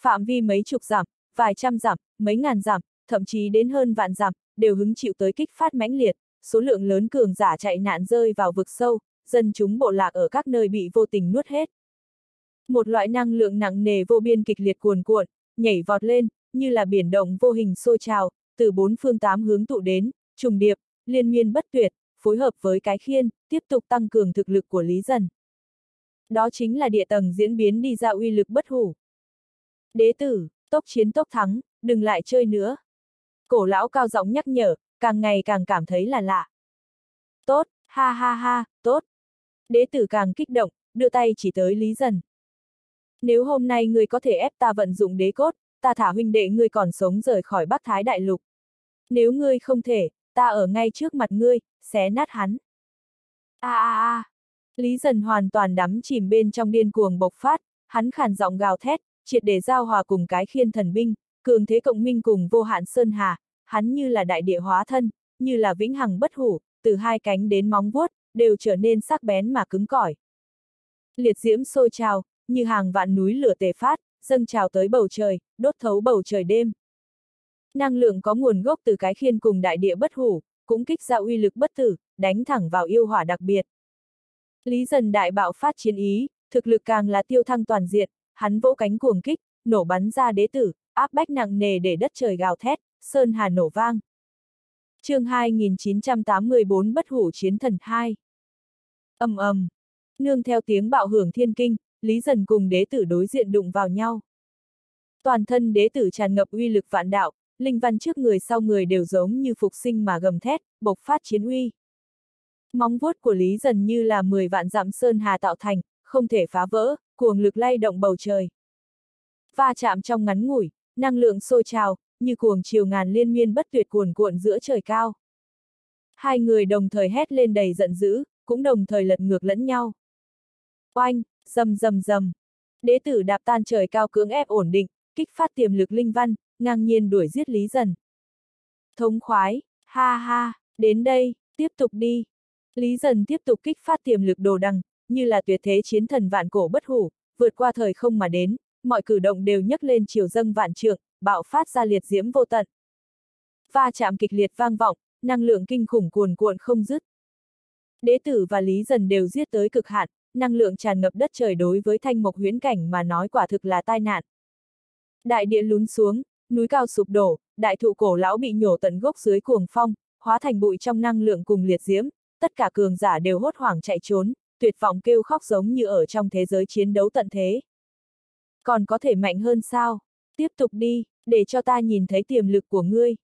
Phạm vi mấy chục dặm, vài trăm dặm, mấy ngàn dặm, thậm chí đến hơn vạn dặm, đều hứng chịu tới kích phát mãnh liệt, số lượng lớn cường giả chạy nạn rơi vào vực sâu, dân chúng bộ lạc ở các nơi bị vô tình nuốt hết. Một loại năng lượng nặng nề vô biên kịch liệt cuồn cuộn, nhảy vọt lên, như là biển động vô hình sôi trào, từ bốn phương tám hướng tụ đến, trùng điệp, liên miên bất tuyệt, phối hợp với cái khiên, tiếp tục tăng cường thực lực của Lý Dần. Đó chính là địa tầng diễn biến đi ra uy lực bất hủ. Đế tử, tốc chiến tốc thắng, đừng lại chơi nữa. Cổ lão cao giọng nhắc nhở, càng ngày càng cảm thấy là lạ. Tốt, ha ha ha, tốt. Đế tử càng kích động, đưa tay chỉ tới Lý Dần. Nếu hôm nay ngươi có thể ép ta vận dụng đế cốt, ta thả huynh đệ ngươi còn sống rời khỏi Bắc Thái Đại Lục. Nếu ngươi không thể, ta ở ngay trước mặt ngươi, xé nát hắn. A a a. Lý Dần hoàn toàn đắm chìm bên trong điên cuồng bộc phát, hắn khàn giọng gào thét, triệt để giao hòa cùng cái khiên thần binh, cường thế cộng minh cùng vô hạn sơn hà, hắn như là đại địa hóa thân, như là vĩnh hằng bất hủ, từ hai cánh đến móng vuốt, đều trở nên sắc bén mà cứng cỏi. Liệt diễm sôi trào, như hàng vạn núi lửa tề phát, dâng trào tới bầu trời, đốt thấu bầu trời đêm. Năng lượng có nguồn gốc từ cái khiên cùng đại địa bất hủ, cũng kích ra uy lực bất tử, đánh thẳng vào yêu hỏa đặc biệt. Lý dần đại bạo phát chiến ý, thực lực càng là tiêu thăng toàn diện, hắn vỗ cánh cuồng kích, nổ bắn ra đế tử, áp bách nặng nề để đất trời gào thét, sơn hà nổ vang. chương 2984 Bất hủ chiến thần 2 ầm ầm, nương theo tiếng bạo hưởng thiên kinh, Lý Dần cùng đế tử đối diện đụng vào nhau. Toàn thân đế tử tràn ngập uy lực vạn đạo, linh văn trước người sau người đều giống như phục sinh mà gầm thét, bộc phát chiến uy. Móng vuốt của Lý Dần như là 10 vạn dặm sơn hà tạo thành, không thể phá vỡ, cuồng lực lay động bầu trời. Va chạm trong ngắn ngủi, năng lượng sôi trào, như cuồng chiều ngàn liên miên bất tuyệt cuồn cuộn giữa trời cao. Hai người đồng thời hét lên đầy giận dữ, cũng đồng thời lật ngược lẫn nhau. Oanh, rầm rầm rầm Đế tử đạp tan trời cao cưỡng ép ổn định, kích phát tiềm lực linh văn, ngang nhiên đuổi giết Lý Dần. Thống khoái, ha ha, đến đây, tiếp tục đi. Lý Dần tiếp tục kích phát tiềm lực đồ đằng, như là tuyệt thế chiến thần vạn cổ bất hủ, vượt qua thời không mà đến, mọi cử động đều nhấc lên chiều dâng vạn trượng, bạo phát ra liệt diễm vô tận. Va chạm kịch liệt vang vọng, năng lượng kinh khủng cuồn cuộn không dứt. Đế tử và Lý Dần đều giết tới cực hạn, năng lượng tràn ngập đất trời đối với thanh mộc huyễn cảnh mà nói quả thực là tai nạn. Đại địa lún xuống, núi cao sụp đổ, đại thụ cổ lão bị nhổ tận gốc dưới cuồng phong, hóa thành bụi trong năng lượng cùng liệt diễm, tất cả cường giả đều hốt hoảng chạy trốn, tuyệt vọng kêu khóc giống như ở trong thế giới chiến đấu tận thế. Còn có thể mạnh hơn sao? Tiếp tục đi, để cho ta nhìn thấy tiềm lực của ngươi.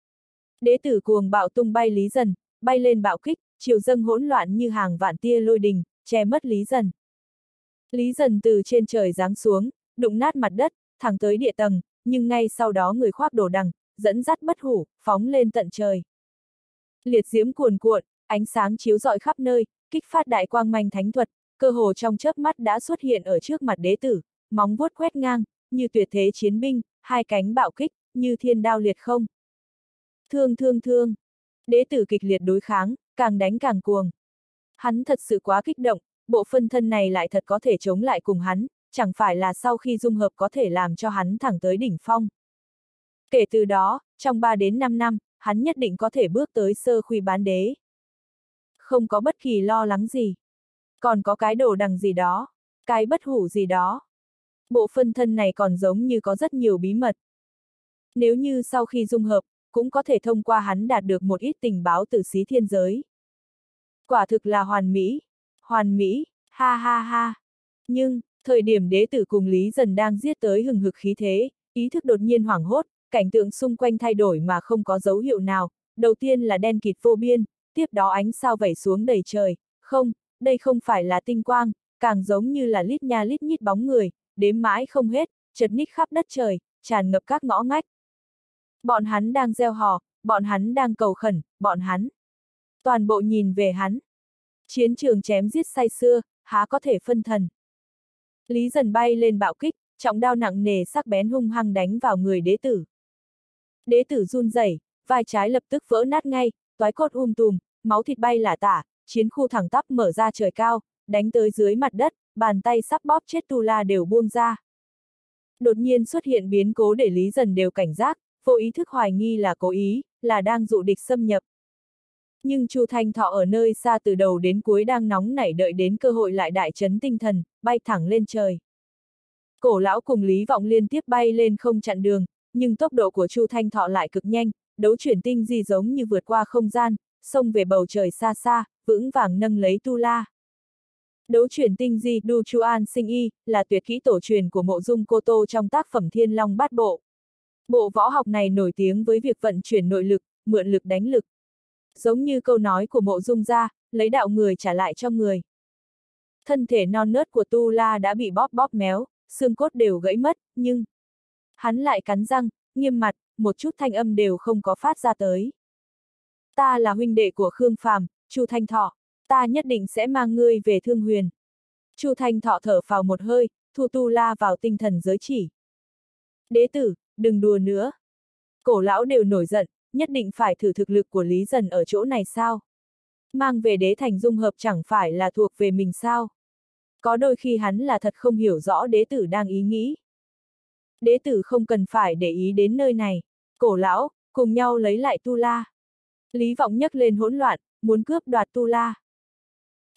Đế tử cuồng bạo tung bay lý dần, bay lên bạo kích, chiều dâng hỗn loạn như hàng vạn tia lôi đình, che mất lý dần. Lý dần từ trên trời giáng xuống, đụng nát mặt đất, thẳng tới địa tầng, nhưng ngay sau đó người khoác đồ đằng, dẫn dắt bất hủ, phóng lên tận trời. Liệt diễm cuồn cuộn, ánh sáng chiếu rọi khắp nơi, kích phát đại quang manh thánh thuật, cơ hồ trong chớp mắt đã xuất hiện ở trước mặt đế tử, móng vuốt quét ngang, như tuyệt thế chiến binh, hai cánh bạo kích, như thiên đao liệt không. Thương thương thương. Đế tử kịch liệt đối kháng, càng đánh càng cuồng. Hắn thật sự quá kích động, bộ phân thân này lại thật có thể chống lại cùng hắn, chẳng phải là sau khi dung hợp có thể làm cho hắn thẳng tới đỉnh phong. Kể từ đó, trong 3 đến 5 năm, hắn nhất định có thể bước tới sơ khuy bán đế. Không có bất kỳ lo lắng gì. Còn có cái đồ đằng gì đó, cái bất hủ gì đó. Bộ phân thân này còn giống như có rất nhiều bí mật. Nếu như sau khi dung hợp, cũng có thể thông qua hắn đạt được một ít tình báo từ xí thiên giới. Quả thực là hoàn mỹ. Hoàn mỹ, ha ha ha. Nhưng, thời điểm đế tử cùng Lý dần đang giết tới hừng hực khí thế, ý thức đột nhiên hoảng hốt, cảnh tượng xung quanh thay đổi mà không có dấu hiệu nào, đầu tiên là đen kịt vô biên, tiếp đó ánh sao vẩy xuống đầy trời, không, đây không phải là tinh quang, càng giống như là lít nha lít nhít bóng người, đếm mãi không hết, chật ních khắp đất trời, tràn ngập các ngõ ngách. Bọn hắn đang gieo hò, bọn hắn đang cầu khẩn, bọn hắn. Toàn bộ nhìn về hắn. Chiến trường chém giết say xưa, há có thể phân thần. Lý dần bay lên bạo kích, trọng đao nặng nề sắc bén hung hăng đánh vào người đế tử. Đế tử run rẩy, vai trái lập tức vỡ nát ngay, toái cốt um tùm, máu thịt bay lả tả, chiến khu thẳng tắp mở ra trời cao, đánh tới dưới mặt đất, bàn tay sắp bóp chết Tu La đều buông ra. Đột nhiên xuất hiện biến cố để Lý Dần đều cảnh giác, vô ý thức hoài nghi là cố ý, là đang dụ địch xâm nhập. Nhưng Chu Thanh Thọ ở nơi xa từ đầu đến cuối đang nóng nảy đợi đến cơ hội lại đại chấn tinh thần, bay thẳng lên trời. Cổ lão cùng Lý Vọng liên tiếp bay lên không chặn đường, nhưng tốc độ của Chu Thanh Thọ lại cực nhanh, đấu chuyển tinh di giống như vượt qua không gian, xông về bầu trời xa xa, vững vàng nâng lấy Tu La. Đấu chuyển tinh di Du Chuan sinh y, là tuyệt kỹ tổ truyền của mộ dung cô tô trong tác phẩm Thiên Long Bát Bộ. Bộ võ học này nổi tiếng với việc vận chuyển nội lực, mượn lực đánh lực. Giống như câu nói của mộ dung gia, lấy đạo người trả lại cho người. Thân thể non nớt của Tu La đã bị bóp bóp méo, xương cốt đều gãy mất, nhưng... Hắn lại cắn răng, nghiêm mặt, một chút thanh âm đều không có phát ra tới. Ta là huynh đệ của Khương Phàm, Chu Thanh Thọ, ta nhất định sẽ mang ngươi về Thương Huyền. Chu Thanh Thọ thở phào một hơi, thu tu la vào tinh thần giới chỉ. Đế tử, đừng đùa nữa. Cổ lão đều nổi giận, nhất định phải thử thực lực của Lý Dần ở chỗ này sao? Mang về đế thành dung hợp chẳng phải là thuộc về mình sao? Có đôi khi hắn là thật không hiểu rõ đế tử đang ý nghĩ. Đế tử không cần phải để ý đến nơi này. Cổ lão, cùng nhau lấy lại tu la. Lý vọng nhấc lên hỗn loạn, muốn cướp đoạt tu la.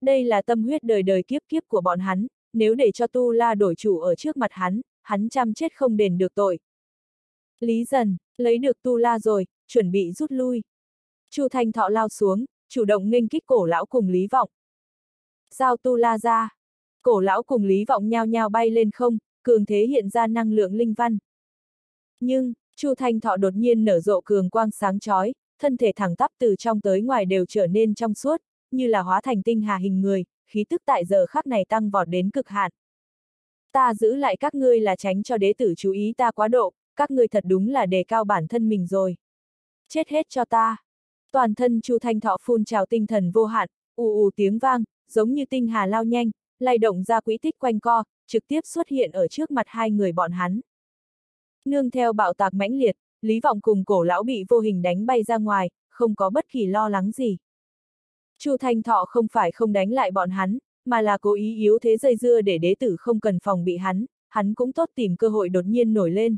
Đây là tâm huyết đời đời kiếp kiếp của bọn hắn, nếu để cho tu la đổi chủ ở trước mặt hắn, hắn chăm chết không đền được tội. Lý dần, lấy được tu la rồi, chuẩn bị rút lui. Chu Thanh Thọ lao xuống, chủ động nghênh kích cổ lão cùng Lý Vọng. Giao tu la ra. Cổ lão cùng Lý Vọng nhao nhao bay lên không, cường thế hiện ra năng lượng linh văn. Nhưng, Chu Thanh Thọ đột nhiên nở rộ cường quang sáng chói, thân thể thẳng tắp từ trong tới ngoài đều trở nên trong suốt, như là hóa thành tinh hà hình người, khí tức tại giờ khắc này tăng vọt đến cực hạn. Ta giữ lại các ngươi là tránh cho đế tử chú ý ta quá độ, các ngươi thật đúng là đề cao bản thân mình rồi. Chết hết cho ta. Toàn thân Chu Thanh Thọ phun trào tinh thần vô hạn, ù ù tiếng vang, giống như tinh hà lao nhanh, lay động ra quỹ tích quanh co, trực tiếp xuất hiện ở trước mặt hai người bọn hắn. Nương theo bạo tạc mãnh liệt, Lý Vọng cùng cổ lão bị vô hình đánh bay ra ngoài, không có bất kỳ lo lắng gì. Chu Thanh Thọ không phải không đánh lại bọn hắn, mà là cố ý yếu thế dây dưa để đế tử không cần phòng bị hắn, hắn cũng tốt tìm cơ hội đột nhiên nổi lên.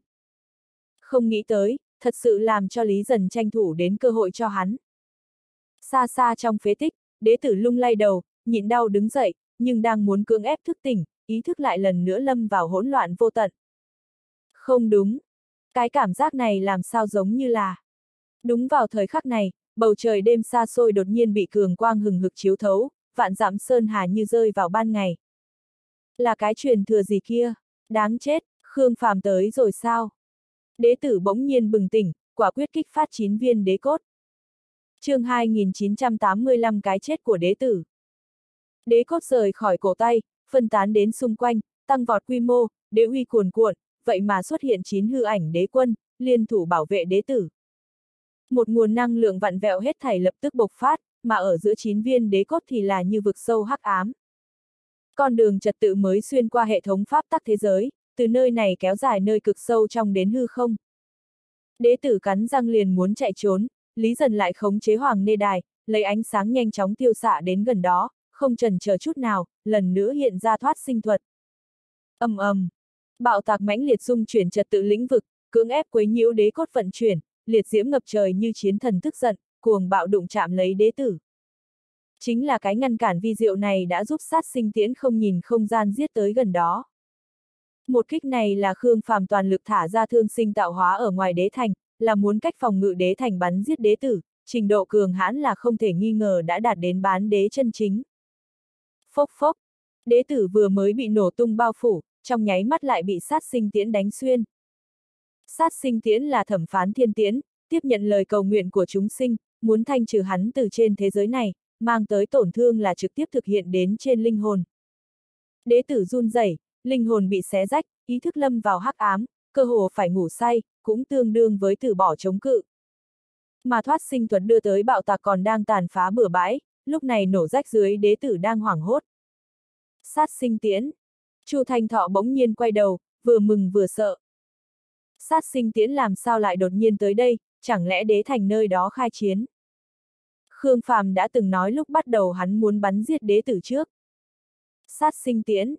Không nghĩ tới, thật sự làm cho Lý Dần tranh thủ đến cơ hội cho hắn. Xa xa trong phế tích, đế tử lung lay đầu, nhịn đau đứng dậy, nhưng đang muốn cưỡng ép thức tỉnh, ý thức lại lần nữa lâm vào hỗn loạn vô tận. Không đúng. Cái cảm giác này làm sao giống như là... Đúng vào thời khắc này, bầu trời đêm xa xôi đột nhiên bị cường quang hừng hực chiếu thấu, vạn dặm sơn hà như rơi vào ban ngày. Là cái truyền thừa gì kia? Đáng chết, Khương Phàm tới rồi sao? Đế tử bỗng nhiên bừng tỉnh, quả quyết kích phát chín viên đế cốt. chương 2985 cái chết của đế tử. Đế cốt rời khỏi cổ tay, phân tán đến xung quanh, tăng vọt quy mô, đế uy cuồn cuộn, vậy mà xuất hiện chín hư ảnh đế quân, liên thủ bảo vệ đế tử. Một nguồn năng lượng vặn vẹo hết thảy lập tức bộc phát, mà ở giữa chín viên đế cốt thì là như vực sâu hắc ám. Con đường trật tự mới xuyên qua hệ thống pháp tắc thế giới, từ nơi này kéo dài nơi cực sâu trong đến hư không. Đế tử cắn răng liền muốn chạy trốn, Lý dần lại khống chế hoàng nê đài, lấy ánh sáng nhanh chóng tiêu xạ đến gần đó, không trần chờ chút nào, lần nữa hiện ra thoát sinh thuật. ầm ầm, bạo tạc mãnh liệt dung chuyển trật tự lĩnh vực, cưỡng ép quấy nhiễu đế cốt vận chuyển, liệt diễm ngập trời như chiến thần tức giận, cuồng bạo đụng chạm lấy đế tử. Chính là cái ngăn cản vi diệu này đã giúp sát sinh tiễn không nhìn không gian giết tới gần đó. Một kích này là Khương Phàm toàn lực thả ra thương sinh tạo hóa ở ngoài đế thành, là muốn cách phòng ngự đế thành bắn giết đế tử, trình độ cường hãn là không thể nghi ngờ đã đạt đến bán đế chân chính. Phốc phốc, đế tử vừa mới bị nổ tung bao phủ, trong nháy mắt lại bị sát sinh tiễn đánh xuyên. Sát sinh tiễn là thẩm phán thiên tiễn, tiếp nhận lời cầu nguyện của chúng sinh, muốn thanh trừ hắn từ trên thế giới này, mang tới tổn thương là trực tiếp thực hiện đến trên linh hồn. Đế tử run rẩy, linh hồn bị xé rách, ý thức lâm vào hắc ám, cơ hồ phải ngủ say, cũng tương đương với từ bỏ chống cự. Mà thoát sinh thuật đưa tới bạo tạc còn đang tàn phá bừa bãi, lúc này nổ rách dưới đế tử đang hoảng hốt. Sát sinh tiễn. Chu Thanh Thọ bỗng nhiên quay đầu, vừa mừng vừa sợ. Sát sinh tiễn làm sao lại đột nhiên tới đây, chẳng lẽ đế thành nơi đó khai chiến? Khương Phàm đã từng nói lúc bắt đầu hắn muốn bắn giết đế tử trước. Sát sinh tiễn.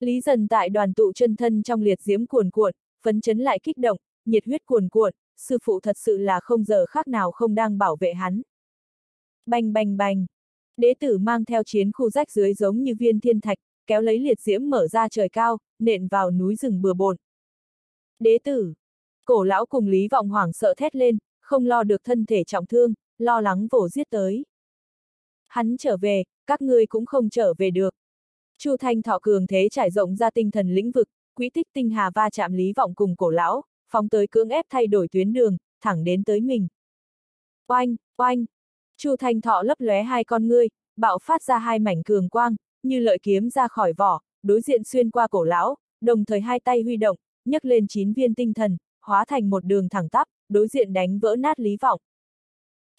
Lý dần tại đoàn tụ chân thân trong liệt diễm cuồn cuộn, phấn chấn lại kích động, nhiệt huyết cuồn cuộn, sư phụ thật sự là không giờ khác nào không đang bảo vệ hắn. Bành bành bành. Đế tử mang theo chiến khu rách dưới giống như viên thiên thạch, kéo lấy liệt diễm mở ra trời cao, nện vào núi rừng bừa bộn. Đế tử! Cổ lão cùng Lý Vọng hoảng sợ thét lên, không lo được thân thể trọng thương, lo lắng vổ giết tới. Hắn trở về, các ngươi cũng không trở về được. Chu Thanh Thọ cường thế trải rộng ra tinh thần lĩnh vực, quỹ tích tinh hà va chạm Lý Vọng cùng cổ lão, phóng tới cưỡng ép thay đổi tuyến đường, thẳng đến tới mình. Oanh, oanh! Chu Thanh Thọ lấp lóe hai con ngươi, bạo phát ra hai mảnh cường quang, như lợi kiếm ra khỏi vỏ, đối diện xuyên qua cổ lão, đồng thời hai tay huy động, nhấc lên chín viên tinh thần, hóa thành một đường thẳng tắp, đối diện đánh vỡ nát lý vọng.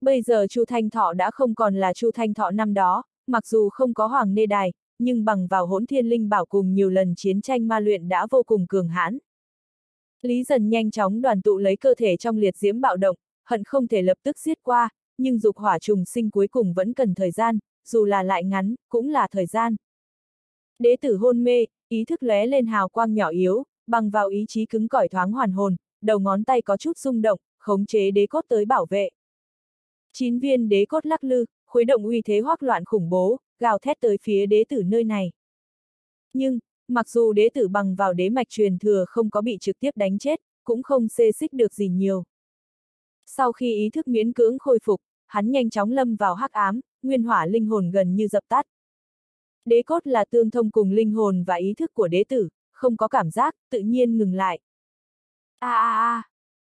Bây giờ Chu Thanh Thọ đã không còn là Chu Thanh Thọ năm đó, mặc dù không có hoàng nê đài, nhưng bằng vào hỗn thiên linh bảo cùng nhiều lần chiến tranh ma luyện đã vô cùng cường hãn. Lý dần nhanh chóng đoàn tụ lấy cơ thể trong liệt diễm bạo động, hận không thể lập tức giết qua, nhưng dục hỏa trùng sinh cuối cùng vẫn cần thời gian, dù là lại ngắn, cũng là thời gian. Đế tử hôn mê, ý thức lóe lên hào quang nhỏ yếu, bằng vào ý chí cứng cỏi thoáng hoàn hồn, đầu ngón tay có chút rung động, khống chế đế cốt tới bảo vệ. Chín viên đế cốt lắc lư, khuấy động uy thế hoắc loạn khủng bố, gào thét tới phía đế tử nơi này. Nhưng, mặc dù đế tử bằng vào đế mạch truyền thừa không có bị trực tiếp đánh chết, cũng không xê xích được gì nhiều. Sau khi ý thức miễn cưỡng khôi phục, hắn nhanh chóng lâm vào hắc ám, nguyên hỏa linh hồn gần như dập tắt. Đế cốt là tương thông cùng linh hồn và ý thức của đế tử, không có cảm giác, tự nhiên ngừng lại. A a a!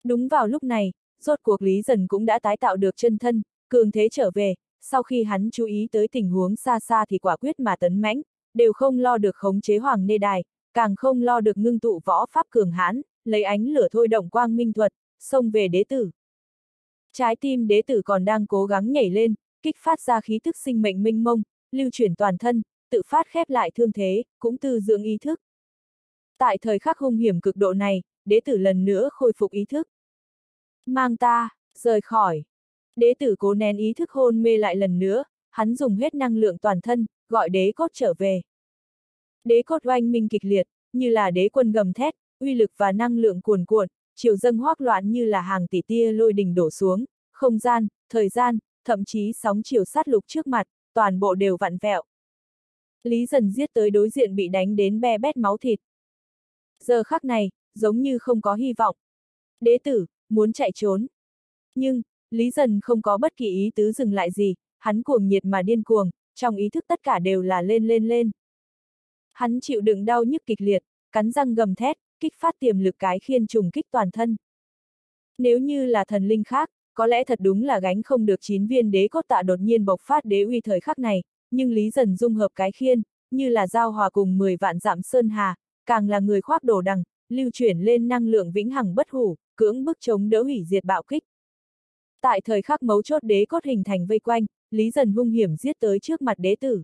Đúng vào lúc này, rốt cuộc Lý Dần cũng đã tái tạo được chân thân, cường thế trở về, sau khi hắn chú ý tới tình huống xa xa thì quả quyết mà tấn mãnh, đều không lo được khống chế hoàng nê đài, càng không lo được ngưng tụ võ pháp cường hãn, lấy ánh lửa thôi động quang minh thuật, xông về đế tử. Trái tim đế tử còn đang cố gắng nhảy lên, kích phát ra khí thức sinh mệnh minh mông, lưu chuyển toàn thân, tự phát khép lại thương thế, cũng tư dưỡng ý thức. Tại thời khắc hung hiểm cực độ này, đế tử lần nữa khôi phục ý thức. Mang ta, rời khỏi. Đế tử cố nén ý thức hôn mê lại lần nữa, hắn dùng hết năng lượng toàn thân, gọi đế cốt trở về. Đế cốt oanh minh kịch liệt, như là đế quân gầm thét, uy lực và năng lượng cuồn cuộn, chiều dâng hoác loạn như là hàng tỷ tia lôi đình đổ xuống, không gian, thời gian, thậm chí sóng chiều sát lục trước mặt, toàn bộ đều vặn vẹo. Lý dần giết tới đối diện bị đánh đến be bét máu thịt. Giờ khắc này, giống như không có hy vọng. Đế tử, muốn chạy trốn. Nhưng, Lý dần không có bất kỳ ý tứ dừng lại gì, hắn cuồng nhiệt mà điên cuồng, trong ý thức tất cả đều là lên lên lên. Hắn chịu đựng đau nhức kịch liệt, cắn răng gầm thét, kích phát tiềm lực cái khiên trùng kích toàn thân. Nếu như là thần linh khác, có lẽ thật đúng là gánh không được chín viên đế cốt tạ đột nhiên bộc phát đế uy thời khắc này, nhưng Lý Dần dung hợp cái khiên, như là giao hòa cùng 10 vạn giảm sơn hà, càng là người khoác đồ đằng, lưu chuyển lên năng lượng vĩnh hằng bất hủ, cưỡng bức chống đỡ hủy diệt bạo kích. Tại thời khắc mấu chốt đế cốt hình thành vây quanh, Lý Dần hung hiểm giết tới trước mặt đế tử.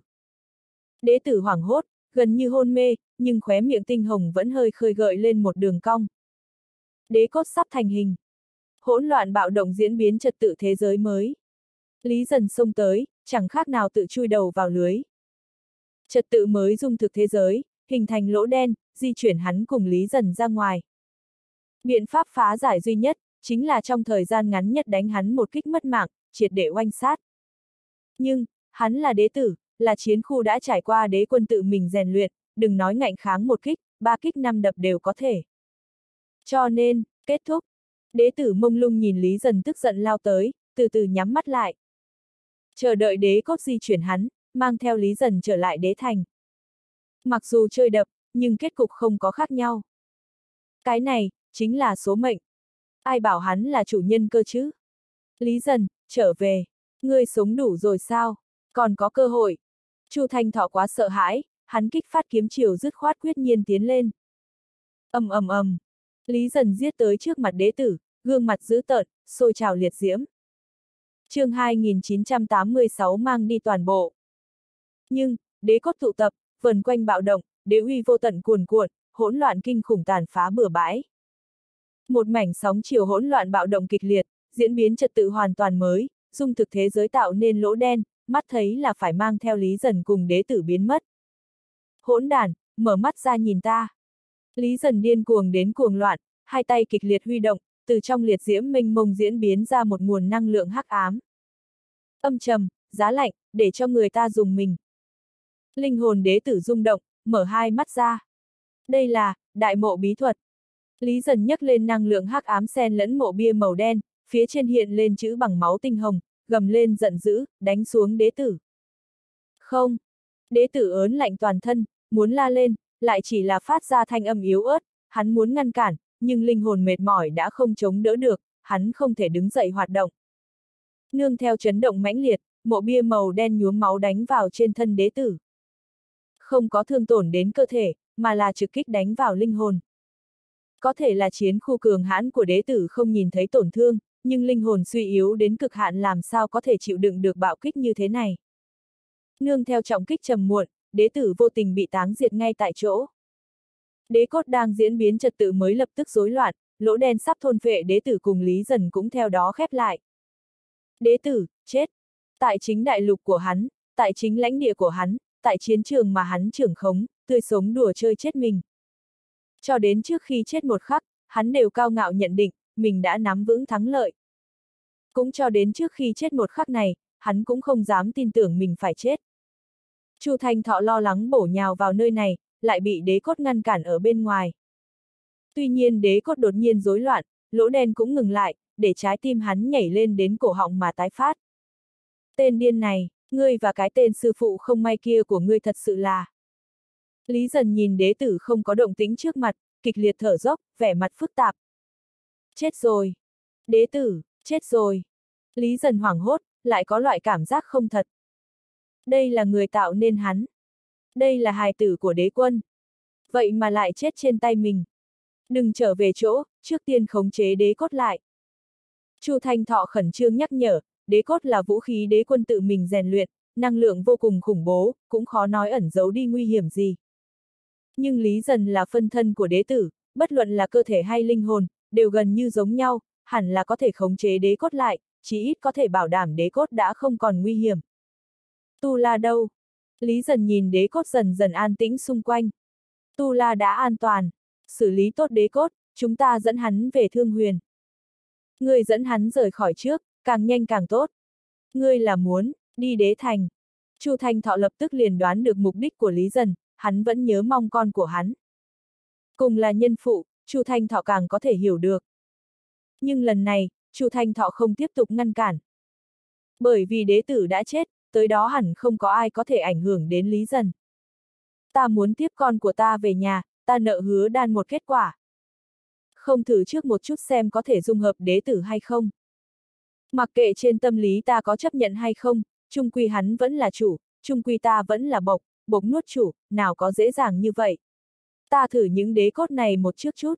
Đế tử hoảng hốt, gần như hôn mê, nhưng khóe miệng tinh hồng vẫn hơi khơi gợi lên một đường cong. Đế cốt sắp thành hình. Hỗn loạn bạo động diễn biến trật tự thế giới mới. Lý dần xông tới, chẳng khác nào tự chui đầu vào lưới. Trật tự mới dung thực thế giới, hình thành lỗ đen, di chuyển hắn cùng Lý dần ra ngoài. Biện pháp phá giải duy nhất, chính là trong thời gian ngắn nhất đánh hắn một kích mất mạng, triệt để oanh sát. Nhưng, hắn là đế tử, là chiến khu đã trải qua đế quân tự mình rèn luyện, đừng nói ngạnh kháng một kích, ba kích năm đập đều có thể. Cho nên, kết thúc. Đế tử mông lung nhìn Lý Dần tức giận lao tới, từ từ nhắm mắt lại. Chờ đợi đế cốt di chuyển hắn, mang theo Lý Dần trở lại đế thành. Mặc dù chơi đập, nhưng kết cục không có khác nhau. Cái này, chính là số mệnh. Ai bảo hắn là chủ nhân cơ chứ? Lý Dần, trở về. Ngươi sống đủ rồi sao? Còn có cơ hội. Chu Thanh Thọ quá sợ hãi, hắn kích phát kiếm chiều dứt khoát quyết nhiên tiến lên. ầm ầm ầm, Lý dần giết tới trước mặt đế tử, gương mặt dữ tợn, sôi trào liệt diễm. chương 2986 mang đi toàn bộ. Nhưng, đế cốt tụ tập, vần quanh bạo động, đế uy vô tận cuồn cuộn, hỗn loạn kinh khủng tàn phá bừa bãi. Một mảnh sóng chiều hỗn loạn bạo động kịch liệt, diễn biến trật tự hoàn toàn mới, dung thực thế giới tạo nên lỗ đen, mắt thấy là phải mang theo Lý Dần cùng đế tử biến mất. Hỗn đàn, mở mắt ra nhìn ta. Lý Dần điên cuồng đến cuồng loạn, hai tay kịch liệt huy động, từ trong liệt diễm minh mông diễn biến ra một nguồn năng lượng hắc ám. Âm trầm, giá lạnh, để cho người ta dùng mình. Linh hồn đế tử rung động, mở hai mắt ra. Đây là, đại mộ bí thuật. Lý dần nhấc lên năng lượng hắc ám sen lẫn mộ bia màu đen, phía trên hiện lên chữ bằng máu tinh hồng, gầm lên giận dữ, đánh xuống đế tử. Không! Đế tử ớn lạnh toàn thân, muốn la lên, lại chỉ là phát ra thanh âm yếu ớt, hắn muốn ngăn cản, nhưng linh hồn mệt mỏi đã không chống đỡ được, hắn không thể đứng dậy hoạt động. Nương theo chấn động mãnh liệt, mộ bia màu đen nhuốm máu đánh vào trên thân đế tử. Không có thương tổn đến cơ thể, mà là trực kích đánh vào linh hồn. Có thể là chiến khu cường hãn của đế tử không nhìn thấy tổn thương, nhưng linh hồn suy yếu đến cực hạn làm sao có thể chịu đựng được bạo kích như thế này. Nương theo trọng kích trầm muộn, đế tử vô tình bị táng diệt ngay tại chỗ. Đế cốt đang diễn biến trật tự mới lập tức rối loạn, lỗ đen sắp thôn phệ đế tử cùng Lý Dần cũng theo đó khép lại. Đế tử, chết. Tại chính đại lục của hắn, tại chính lãnh địa của hắn, tại chiến trường mà hắn trưởng khống, tươi sống đùa chơi chết mình. Cho đến trước khi chết một khắc, hắn đều cao ngạo nhận định, mình đã nắm vững thắng lợi. Cũng cho đến trước khi chết một khắc này, hắn cũng không dám tin tưởng mình phải chết. Chu Thanh Thọ lo lắng bổ nhào vào nơi này, lại bị đế cốt ngăn cản ở bên ngoài. Tuy nhiên đế cốt đột nhiên rối loạn, lỗ đen cũng ngừng lại, để trái tim hắn nhảy lên đến cổ họng mà tái phát. Tên điên này, ngươi và cái tên sư phụ không may kia của ngươi thật sự là. Lý dần nhìn đế tử không có động tĩnh trước mặt, kịch liệt thở dốc, vẻ mặt phức tạp. Chết rồi. Đế tử, chết rồi. Lý dần hoảng hốt, lại có loại cảm giác không thật. Đây là người tạo nên hắn. Đây là hài tử của đế quân. Vậy mà lại chết trên tay mình. Đừng trở về chỗ, trước tiên khống chế đế cốt lại. Chu Thanh Thọ khẩn trương nhắc nhở, đế cốt là vũ khí đế quân tự mình rèn luyện, năng lượng vô cùng khủng bố, cũng khó nói ẩn giấu đi nguy hiểm gì. Nhưng Lý Dần là phân thân của đế tử, bất luận là cơ thể hay linh hồn, đều gần như giống nhau, hẳn là có thể khống chế đế cốt lại, chỉ ít có thể bảo đảm đế cốt đã không còn nguy hiểm. Tu La đâu? Lý dần nhìn đế cốt dần dần an tĩnh xung quanh. Tu La đã an toàn. Xử lý tốt đế cốt, chúng ta dẫn hắn về thương huyền. Người dẫn hắn rời khỏi trước, càng nhanh càng tốt. Ngươi là muốn, đi đế thành. Chu Thanh Thọ lập tức liền đoán được mục đích của Lý Dần, hắn vẫn nhớ mong con của hắn. Cùng là nhân phụ, Chu Thanh Thọ càng có thể hiểu được. Nhưng lần này, Chu Thanh Thọ không tiếp tục ngăn cản. Bởi vì đế tử đã chết, tới đó hẳn không có ai có thể ảnh hưởng đến Lý Dần. Ta muốn tiếp con của ta về nhà, ta nợ hứa đan một kết quả. Không thử trước một chút xem có thể dung hợp đế tử hay không. Mặc kệ trên tâm lý ta có chấp nhận hay không, trung quy hắn vẫn là chủ, trung quy ta vẫn là bộc, bộc nuốt chủ, nào có dễ dàng như vậy. Ta thử những đế cốt này một trước chút.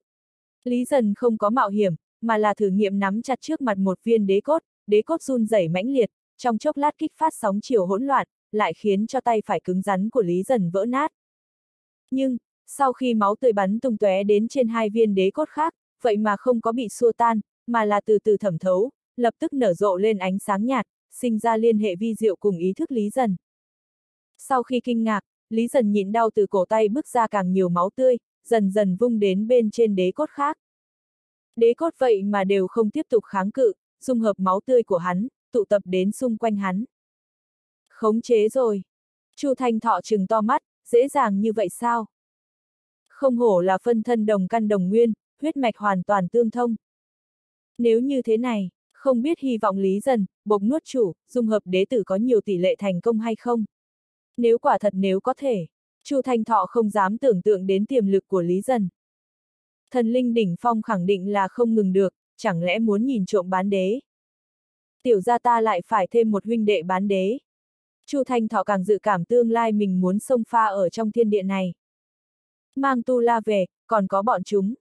Lý dần không có mạo hiểm, mà là thử nghiệm nắm chặt trước mặt một viên đế cốt, đế cốt run rẩy mãnh liệt, trong chốc lát kích phát sóng chiều hỗn loạn, lại khiến cho tay phải cứng rắn của Lý dần vỡ nát. Nhưng, sau khi máu tươi bắn tung tóe đến trên hai viên đế cốt khác, vậy mà không có bị xua tan, mà là từ từ thẩm thấu, lập tức nở rộ lên ánh sáng nhạt, sinh ra liên hệ vi diệu cùng ý thức Lý dần. Sau khi kinh ngạc, Lý dần nhịn đau từ cổ tay bước ra càng nhiều máu tươi, dần dần vung đến bên trên đế cốt khác. Đế cốt vậy mà đều không tiếp tục kháng cự, dung hợp máu tươi của hắn, tụ tập đến xung quanh hắn. Khống chế rồi. Chu Thanh Thọ trừng to mắt, dễ dàng như vậy sao? Không hổ là phân thân đồng căn đồng nguyên, huyết mạch hoàn toàn tương thông. Nếu như thế này, không biết hy vọng lý dần, bộc nuốt chủ, dung hợp đế tử có nhiều tỷ lệ thành công hay không? Nếu quả thật nếu có thể, Chu Thanh Thọ không dám tưởng tượng đến tiềm lực của Lý Dần. Thần linh đỉnh phong khẳng định là không ngừng được, chẳng lẽ muốn nhìn trộm bán đế? Tiểu gia ta lại phải thêm một huynh đệ bán đế. Chu Thanh Thọ càng dự cảm tương lai mình muốn xông pha ở trong thiên địa này. Mang tu la về, còn có bọn chúng.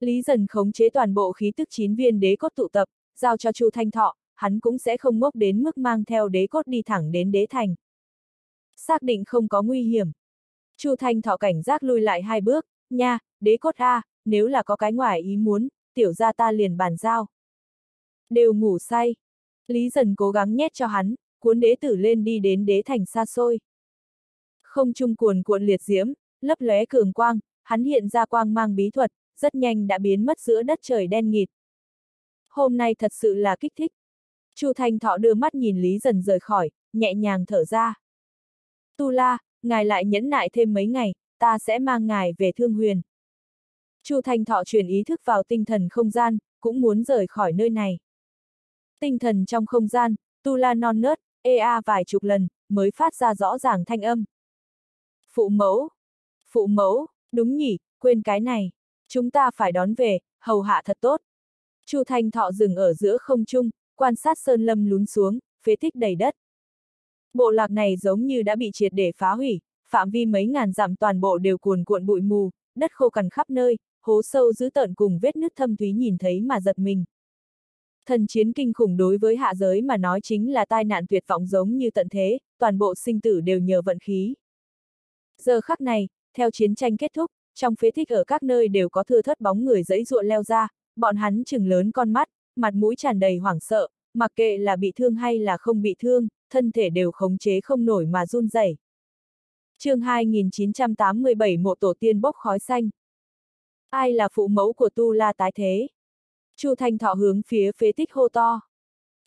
Lý dần khống chế toàn bộ khí tức chín viên đế cốt tụ tập, giao cho Chu Thanh Thọ, hắn cũng sẽ không ngốc đến mức mang theo đế cốt đi thẳng đến đế thành. Xác định không có nguy hiểm. Chu Thanh Thọ cảnh giác lui lại hai bước, nha, đế cốt A, nếu là có cái ngoài ý muốn, tiểu gia ta liền bàn giao. Đều ngủ say. Lý dần cố gắng nhét cho hắn, cuốn đế tử lên đi đến đế thành xa xôi. Không trung cuồn cuộn liệt diễm, lấp lóe cường quang, hắn hiện ra quang mang bí thuật, rất nhanh đã biến mất giữa đất trời đen nghịt. Hôm nay thật sự là kích thích. Chu Thanh Thọ đưa mắt nhìn Lý dần rời khỏi, nhẹ nhàng thở ra. Tu La, ngài lại nhẫn nại thêm mấy ngày, ta sẽ mang ngài về thương huyền. Chu Thanh Thọ truyền ý thức vào tinh thần không gian, cũng muốn rời khỏi nơi này. Tinh thần trong không gian, tu la non nớt, ea vài chục lần, mới phát ra rõ ràng thanh âm. Phụ mẫu! Phụ mẫu! Đúng nhỉ, quên cái này. Chúng ta phải đón về, hầu hạ thật tốt. Chu Thanh Thọ dừng ở giữa không trung, quan sát sơn lâm lún xuống, phế tích đầy đất. Bộ lạc này giống như đã bị triệt để phá hủy, phạm vi mấy ngàn dặm toàn bộ đều cuồn cuộn bụi mù, đất khô cằn khắp nơi, hố sâu dữ tợn cùng vết nứt thâm thúy nhìn thấy mà giật mình. Thần chiến kinh khủng đối với hạ giới mà nói chính là tai nạn tuyệt vọng giống như tận thế, toàn bộ sinh tử đều nhờ vận khí. Giờ khắc này, theo chiến tranh kết thúc, trong phế tích ở các nơi đều có thưa thất bóng người dẫy ruộng leo ra, bọn hắn chừng lớn con mắt, mặt mũi tràn đầy hoảng sợ, mặc kệ là bị thương hay là không bị thương, thân thể đều khống chế không nổi mà run rẩy. chương 2987 Mộ Tổ Tiên bốc khói xanh. Ai là phụ mẫu của Tu La tái thế? Chu Thanh Thọ hướng phía phế tích hô to.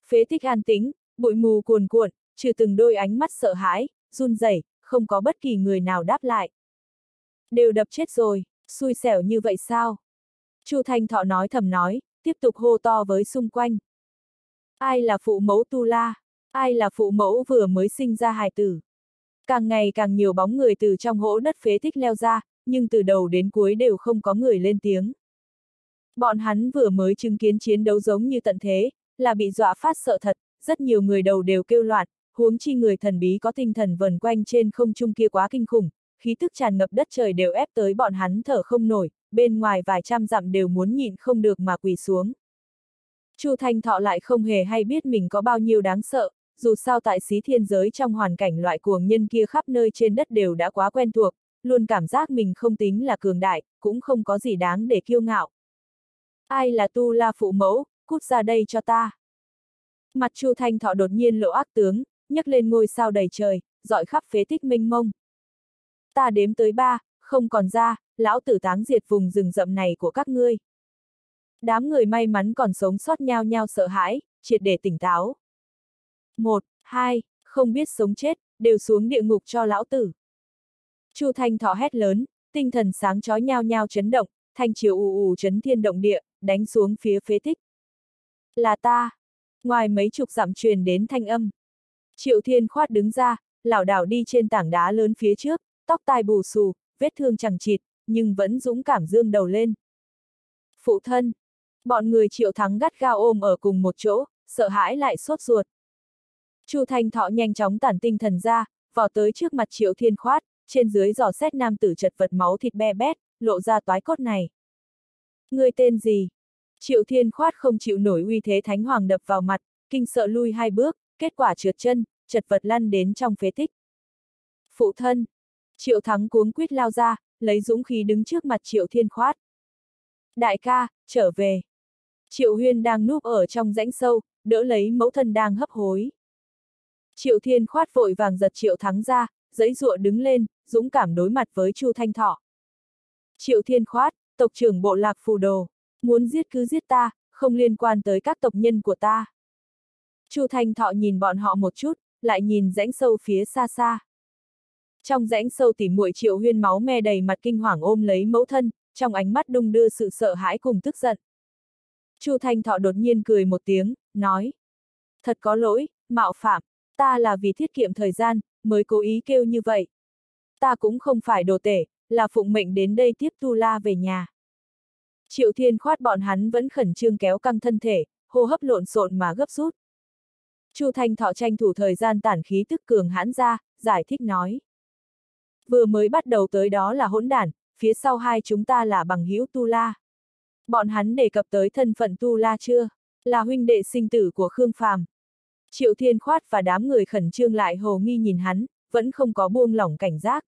Phế tích an tĩnh, bụi mù cuồn cuộn, trừ từng đôi ánh mắt sợ hãi, run rẩy, không có bất kỳ người nào đáp lại. Đều đập chết rồi, xui xẻo như vậy sao? Chu Thanh Thọ nói thầm nói, tiếp tục hô to với xung quanh. Ai là phụ mẫu Tu La? Ai là phụ mẫu vừa mới sinh ra hài tử? Càng ngày càng nhiều bóng người từ trong hỗ đất phế tích leo ra, nhưng từ đầu đến cuối đều không có người lên tiếng. Bọn hắn vừa mới chứng kiến chiến đấu giống như tận thế, là bị dọa phát sợ thật, rất nhiều người đầu đều kêu loạn, huống chi người thần bí có tinh thần vần quanh trên không trung kia quá kinh khủng, khí tức tràn ngập đất trời đều ép tới bọn hắn thở không nổi, bên ngoài vài trăm dặm đều muốn nhịn không được mà quỳ xuống. Chu Thanh Thọ lại không hề hay biết mình có bao nhiêu đáng sợ, dù sao tại xí thiên giới trong hoàn cảnh loại cuồng nhân kia khắp nơi trên đất đều đã quá quen thuộc, luôn cảm giác mình không tính là cường đại, cũng không có gì đáng để kiêu ngạo. Ai là tu la phụ mẫu, cút ra đây cho ta. Mặt Chu Thanh Thọ đột nhiên lộ ác tướng, nhấc lên ngôi sao đầy trời, dọi khắp phế tích minh mông. Ta đếm tới ba, không còn ra, lão tử táng diệt vùng rừng rậm này của các ngươi. Đám người may mắn còn sống sót nhau nhau sợ hãi, triệt để tỉnh táo. Một, hai, không biết sống chết, đều xuống địa ngục cho lão tử. Chu Thanh Thọ hét lớn, tinh thần sáng chói nhau nhau chấn động, thanh chiều ù ù chấn thiên động địa, đánh xuống phía phế tích. Là ta. Ngoài mấy chục dặm truyền đến thanh âm. Triệu Thiên khoát đứng ra, lảo đảo đi trên tảng đá lớn phía trước, tóc tai bù xù, vết thương chẳng chịt, nhưng vẫn dũng cảm dương đầu lên. Phụ thân. Bọn người Triệu Thắng gắt gao ôm ở cùng một chỗ, sợ hãi lại sốt ruột. Chu Thanh Thọ nhanh chóng tản tinh thần ra, vò tới trước mặt Triệu Thiên khoát, trên dưới dò xét nam tử chật vật máu thịt be bét, lộ ra toái cốt này. Người tên gì? Triệu Thiên khoát không chịu nổi uy thế thánh hoàng đập vào mặt, kinh sợ lui hai bước, kết quả trượt chân, chật vật lăn đến trong phế tích. Phụ thân! Triệu Thắng cuống quyết lao ra, lấy dũng khí đứng trước mặt Triệu Thiên khoát. Đại ca, trở về. Triệu Huyên đang núp ở trong rãnh sâu, đỡ lấy mẫu thân đang hấp hối. Triệu Thiên khoát vội vàng giật Triệu Thắng ra, giấy ruộng đứng lên, dũng cảm đối mặt với Chu Thanh Thọ. Triệu Thiên khoát, tộc trưởng bộ lạc phù đồ, muốn giết cứ giết ta, không liên quan tới các tộc nhân của ta. Chu Thanh Thọ nhìn bọn họ một chút, lại nhìn rãnh sâu phía xa xa. Trong rãnh sâu tỉ muội Triệu Huyên máu me đầy mặt kinh hoàng ôm lấy mẫu thân, trong ánh mắt đung đưa sự sợ hãi cùng tức giận. Chu Thanh Thọ đột nhiên cười một tiếng, nói: "Thật có lỗi, mạo phạm, ta là vì tiết kiệm thời gian, mới cố ý kêu như vậy. Ta cũng không phải đồ tể, là phụng mệnh đến đây tiếp Tu La về nhà. Triệu Thiên khoát bọn hắn vẫn khẩn trương kéo căng thân thể, hô hấp lộn xộn mà gấp rút. Chu Thanh Thọ tranh thủ thời gian tản khí tức cường hãn ra, giải thích nói. Vừa mới bắt đầu tới đó là hỗn đản, phía sau hai chúng ta là bằng hữu Tu La. Bọn hắn đề cập tới thân phận Tu La chưa? Là huynh đệ sinh tử của Khương Phàm. Triệu Thiên Khoát và đám người khẩn trương lại hồ nghi nhìn hắn, vẫn không có buông lỏng cảnh giác.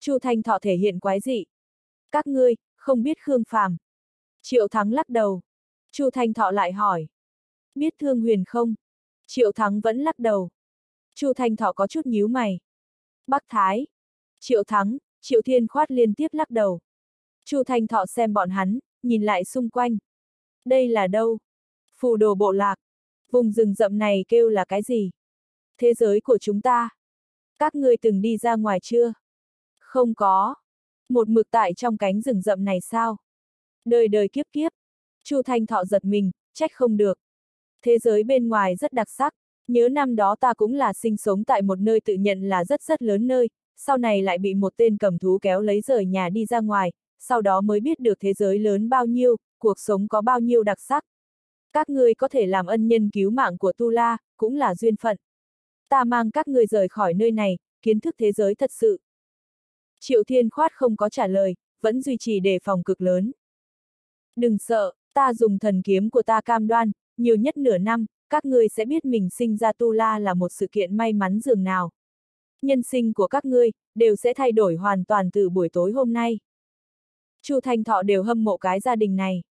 Chu Thanh Thọ thể hiện quái dị. Các ngươi, không biết Khương Phàm. Triệu Thắng lắc đầu. Chu Thanh Thọ lại hỏi. Biết Thương Huyền không? Triệu Thắng vẫn lắc đầu. Chu Thanh Thọ có chút nhíu mày. Bắc Thái. Triệu Thắng, Triệu Thiên Khoát liên tiếp lắc đầu. Chu Thanh Thọ xem bọn hắn, nhìn lại xung quanh. Đây là đâu? Phù đồ bộ lạc. Vùng rừng rậm này kêu là cái gì? Thế giới của chúng ta. Các ngươi từng đi ra ngoài chưa? Không có. Một mực tại trong cánh rừng rậm này sao? Đời đời kiếp kiếp. Chu Thanh Thọ giật mình, trách không được. Thế giới bên ngoài rất đặc sắc, nhớ năm đó ta cũng là sinh sống tại một nơi tự nhận là rất rất lớn nơi, sau này lại bị một tên cầm thú kéo lấy rời nhà đi ra ngoài, sau đó mới biết được thế giới lớn bao nhiêu, cuộc sống có bao nhiêu đặc sắc. Các ngươi có thể làm ân nhân cứu mạng của Tu La, cũng là duyên phận. Ta mang các ngươi rời khỏi nơi này, kiến thức thế giới thật sự. Triệu Thiên Khoát không có trả lời, vẫn duy trì đề phòng cực lớn. Đừng sợ, ta dùng thần kiếm của ta cam đoan, nhiều nhất nửa năm, các ngươi sẽ biết mình sinh ra Tu La là một sự kiện may mắn dường nào. Nhân sinh của các ngươi, đều sẽ thay đổi hoàn toàn từ buổi tối hôm nay. Chu Thanh Thọ đều hâm mộ cái gia đình này.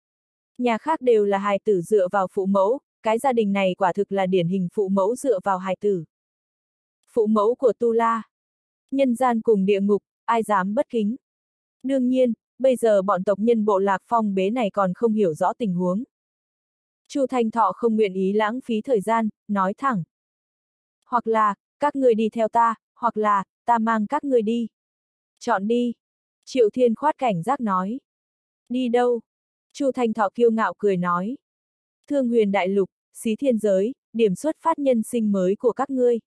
Nhà khác đều là hài tử dựa vào phụ mẫu, cái gia đình này quả thực là điển hình phụ mẫu dựa vào hài tử. Phụ mẫu của Tu La. Nhân gian cùng địa ngục, ai dám bất kính. Đương nhiên, bây giờ bọn tộc nhân bộ lạc phong bế này còn không hiểu rõ tình huống. Chu Thanh Thọ không nguyện ý lãng phí thời gian, nói thẳng. Hoặc là, các người đi theo ta, hoặc là, ta mang các người đi. Chọn đi. Triệu Thiên khoát cảnh giác nói. Đi đâu? Chu Thanh Thọ kiêu ngạo cười nói. Thương huyền đại lục, xí thiên giới, điểm xuất phát nhân sinh mới của các ngươi.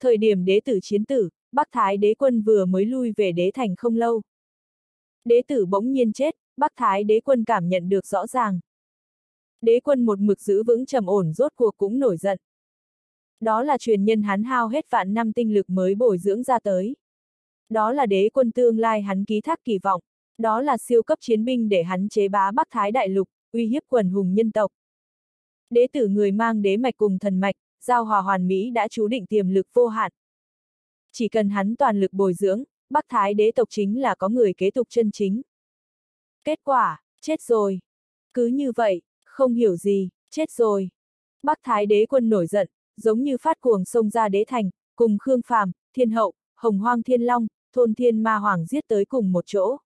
Thời điểm đế tử chiến tử, Bắc Thái đế quân vừa mới lui về đế thành không lâu. Đế tử bỗng nhiên chết, Bắc Thái đế quân cảm nhận được rõ ràng. Đế quân một mực giữ vững trầm ổn rốt cuộc cũng nổi giận. Đó là truyền nhân hắn hao hết vạn năm tinh lực mới bồi dưỡng ra tới. Đó là đế quân tương lai hắn ký thác kỳ vọng. Đó là siêu cấp chiến binh để hắn chế bá Bắc Thái Đại Lục, uy hiếp quần hùng nhân tộc. Đế tử người mang đế mạch cùng thần mạch, giao hòa hoàn mỹ đã chú định tiềm lực vô hạn. Chỉ cần hắn toàn lực bồi dưỡng, Bắc Thái đế tộc chính là có người kế tục chân chính. Kết quả, chết rồi. Cứ như vậy, không hiểu gì, chết rồi. Bắc Thái đế quân nổi giận, giống như phát cuồng xông ra đế thành, cùng Khương Phàm, Thiên Hậu, Hồng Hoang Thiên Long, thôn Thiên Ma Hoàng giết tới cùng một chỗ.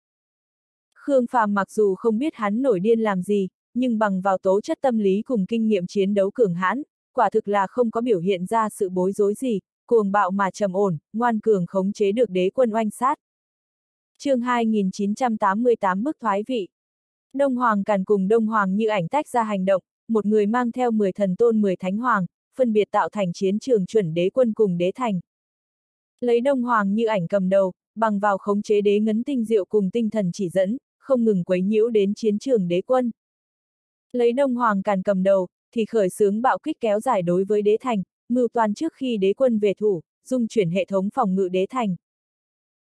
Khương Phàm mặc dù không biết hắn nổi điên làm gì, nhưng bằng vào tố chất tâm lý cùng kinh nghiệm chiến đấu cường hãn, quả thực là không có biểu hiện ra sự bối rối gì, cuồng bạo mà trầm ổn, ngoan cường khống chế được đế quân oanh sát. chương 2988 bức thoái vị. Đông Hoàng Càn cùng Đông Hoàng như ảnh tách ra hành động, một người mang theo 10 thần tôn 10 thánh hoàng, phân biệt tạo thành chiến trường chuẩn đế quân cùng đế thành. Lấy Đông Hoàng như ảnh cầm đầu, bằng vào khống chế đế ngấn tinh diệu cùng tinh thần chỉ dẫn, không ngừng quấy nhiễu đến chiến trường đế quân. Lấy Đông Hoàng Càn cầm đầu, thì khởi xướng bạo kích kéo dài đối với đế thành, mưu toàn trước khi đế quân về thủ, dung chuyển hệ thống phòng ngự đế thành.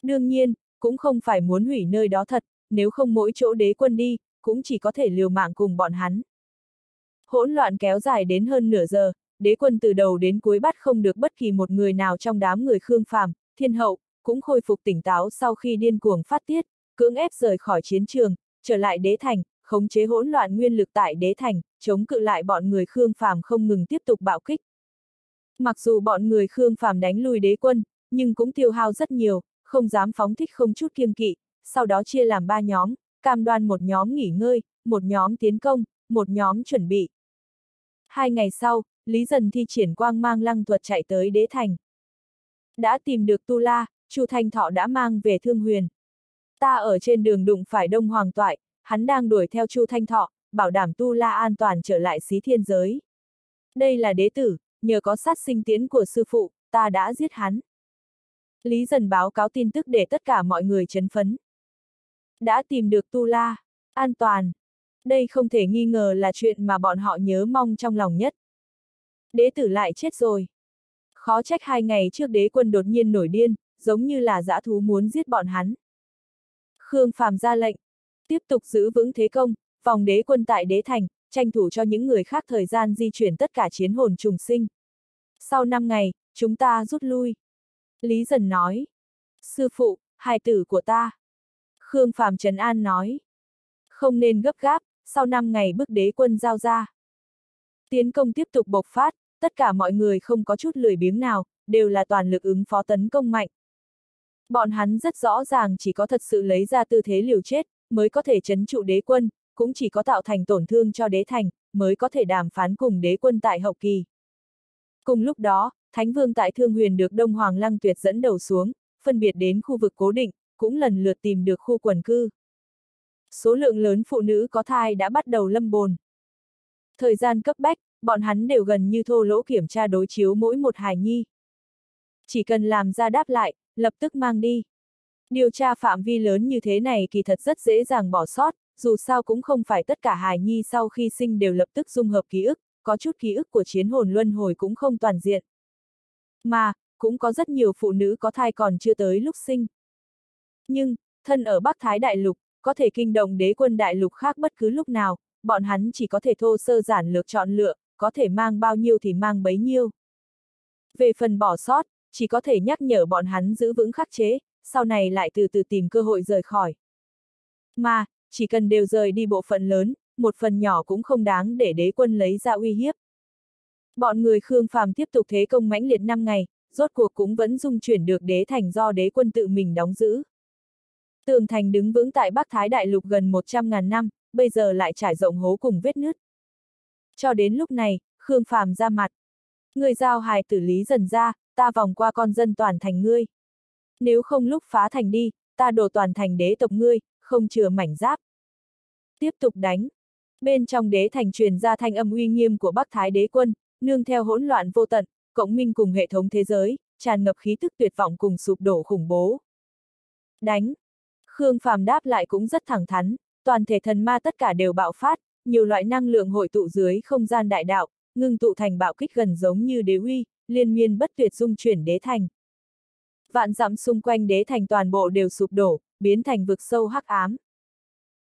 Đương nhiên, cũng không phải muốn hủy nơi đó thật, nếu không mỗi chỗ đế quân đi, cũng chỉ có thể liều mạng cùng bọn hắn. Hỗn loạn kéo dài đến hơn nửa giờ, đế quân từ đầu đến cuối bắt không được bất kỳ một người nào trong đám người Khương Phàm, Thiên Hậu, cũng khôi phục tỉnh táo sau khi điên cuồng phát tiết, cưỡng ép rời khỏi chiến trường, trở lại đế thành, khống chế hỗn loạn nguyên lực tại đế thành, chống cự lại bọn người Khương Phàm không ngừng tiếp tục bạo kích. Mặc dù bọn người Khương Phàm đánh lui đế quân, nhưng cũng tiêu hao rất nhiều, không dám phóng thích không chút kiêng kỵ, sau đó chia làm ba nhóm, cam đoan một nhóm nghỉ ngơi, một nhóm tiến công, một nhóm chuẩn bị. Hai ngày sau, Lý Dần thi triển quang mang lăng thuật chạy tới đế thành. Đã tìm được Tu La, Chu Thanh Thọ đã mang về Thương Huyền. Ta ở trên đường đụng phải Đông Hoàng Toại, hắn đang đuổi theo Chu Thanh Thọ, bảo đảm Tu La an toàn trở lại xí thiên giới. Đây là đế tử, nhờ có sát sinh tiến của sư phụ, ta đã giết hắn. Lý dần báo cáo tin tức để tất cả mọi người chấn phấn. Đã tìm được Tu La, an toàn. Đây không thể nghi ngờ là chuyện mà bọn họ nhớ mong trong lòng nhất. Đế tử lại chết rồi. Khó trách hai ngày trước đế quân đột nhiên nổi điên, giống như là dã thú muốn giết bọn hắn. Khương Phàm ra lệnh, tiếp tục giữ vững thế công, phòng đế quân tại đế thành, tranh thủ cho những người khác thời gian di chuyển tất cả chiến hồn trùng sinh. Sau 5 ngày, chúng ta rút lui. Lý dần nói. Sư phụ, hài tử của ta. Khương Phạm Trấn An nói. Không nên gấp gáp, sau 5 ngày bức đế quân giao ra. Tiến công tiếp tục bộc phát, tất cả mọi người không có chút lười biếng nào, đều là toàn lực ứng phó tấn công mạnh. Bọn hắn rất rõ ràng chỉ có thật sự lấy ra tư thế liều chết, mới có thể chấn trụ đế quân, cũng chỉ có tạo thành tổn thương cho đế thành, mới có thể đàm phán cùng đế quân tại hậu kỳ. Cùng lúc đó, Thánh Vương tại Thương Huyền được Đông Hoàng Lăng Tuyệt dẫn đầu xuống, phân biệt đến khu vực cố định, cũng lần lượt tìm được khu quần cư. Số lượng lớn phụ nữ có thai đã bắt đầu lâm bồn. Thời gian cấp bách, bọn hắn đều gần như thô lỗ kiểm tra đối chiếu mỗi một hài nhi. Chỉ cần làm ra đáp lại, lập tức mang đi. Điều tra phạm vi lớn như thế này kỳ thật rất dễ dàng bỏ sót, dù sao cũng không phải tất cả hài nhi sau khi sinh đều lập tức dung hợp ký ức, có chút ký ức của chiến hồn luân hồi cũng không toàn diện. Mà, cũng có rất nhiều phụ nữ có thai còn chưa tới lúc sinh. Nhưng, thân ở Bắc Thái Đại Lục, có thể kinh động đế quân đại lục khác bất cứ lúc nào, bọn hắn chỉ có thể thô sơ giản lược chọn lựa, có thể mang bao nhiêu thì mang bấy nhiêu. Về phần bỏ sót, chỉ có thể nhắc nhở bọn hắn giữ vững khắc chế, sau này lại từ từ tìm cơ hội rời khỏi. Mà, chỉ cần đều rời đi bộ phận lớn, một phần nhỏ cũng không đáng để đế quân lấy ra uy hiếp. Bọn người Khương Phàm tiếp tục thế công mãnh liệt 5 ngày, rốt cuộc cũng vẫn dung chuyển được đế thành do đế quân tự mình đóng giữ. Tường thành đứng vững tại Bắc Thái Đại Lục gần 100.000 năm, bây giờ lại trải rộng hố cùng vết nứt. Cho đến lúc này, Khương Phàm ra mặt. Người giao hài tử lý dần ra, ta vòng qua con dân toàn thành ngươi. Nếu không lúc phá thành đi, ta đổ toàn thành đế tộc ngươi, không chừa mảnh giáp. Tiếp tục đánh. Bên trong đế thành truyền ra thanh âm uy nghiêm của Bắc Thái đế quân, nương theo hỗn loạn vô tận, cộng minh cùng hệ thống thế giới, tràn ngập khí tức tuyệt vọng cùng sụp đổ khủng bố. Đánh. Khương Phàm đáp lại cũng rất thẳng thắn, toàn thể thần ma tất cả đều bạo phát, nhiều loại năng lượng hội tụ dưới không gian đại đạo, ngưng tụ thành bạo kích gần giống như đế uy, liên miên bất tuyệt dung chuyển đế thành. Vạn dặm xung quanh đế thành toàn bộ đều sụp đổ, biến thành vực sâu hắc ám.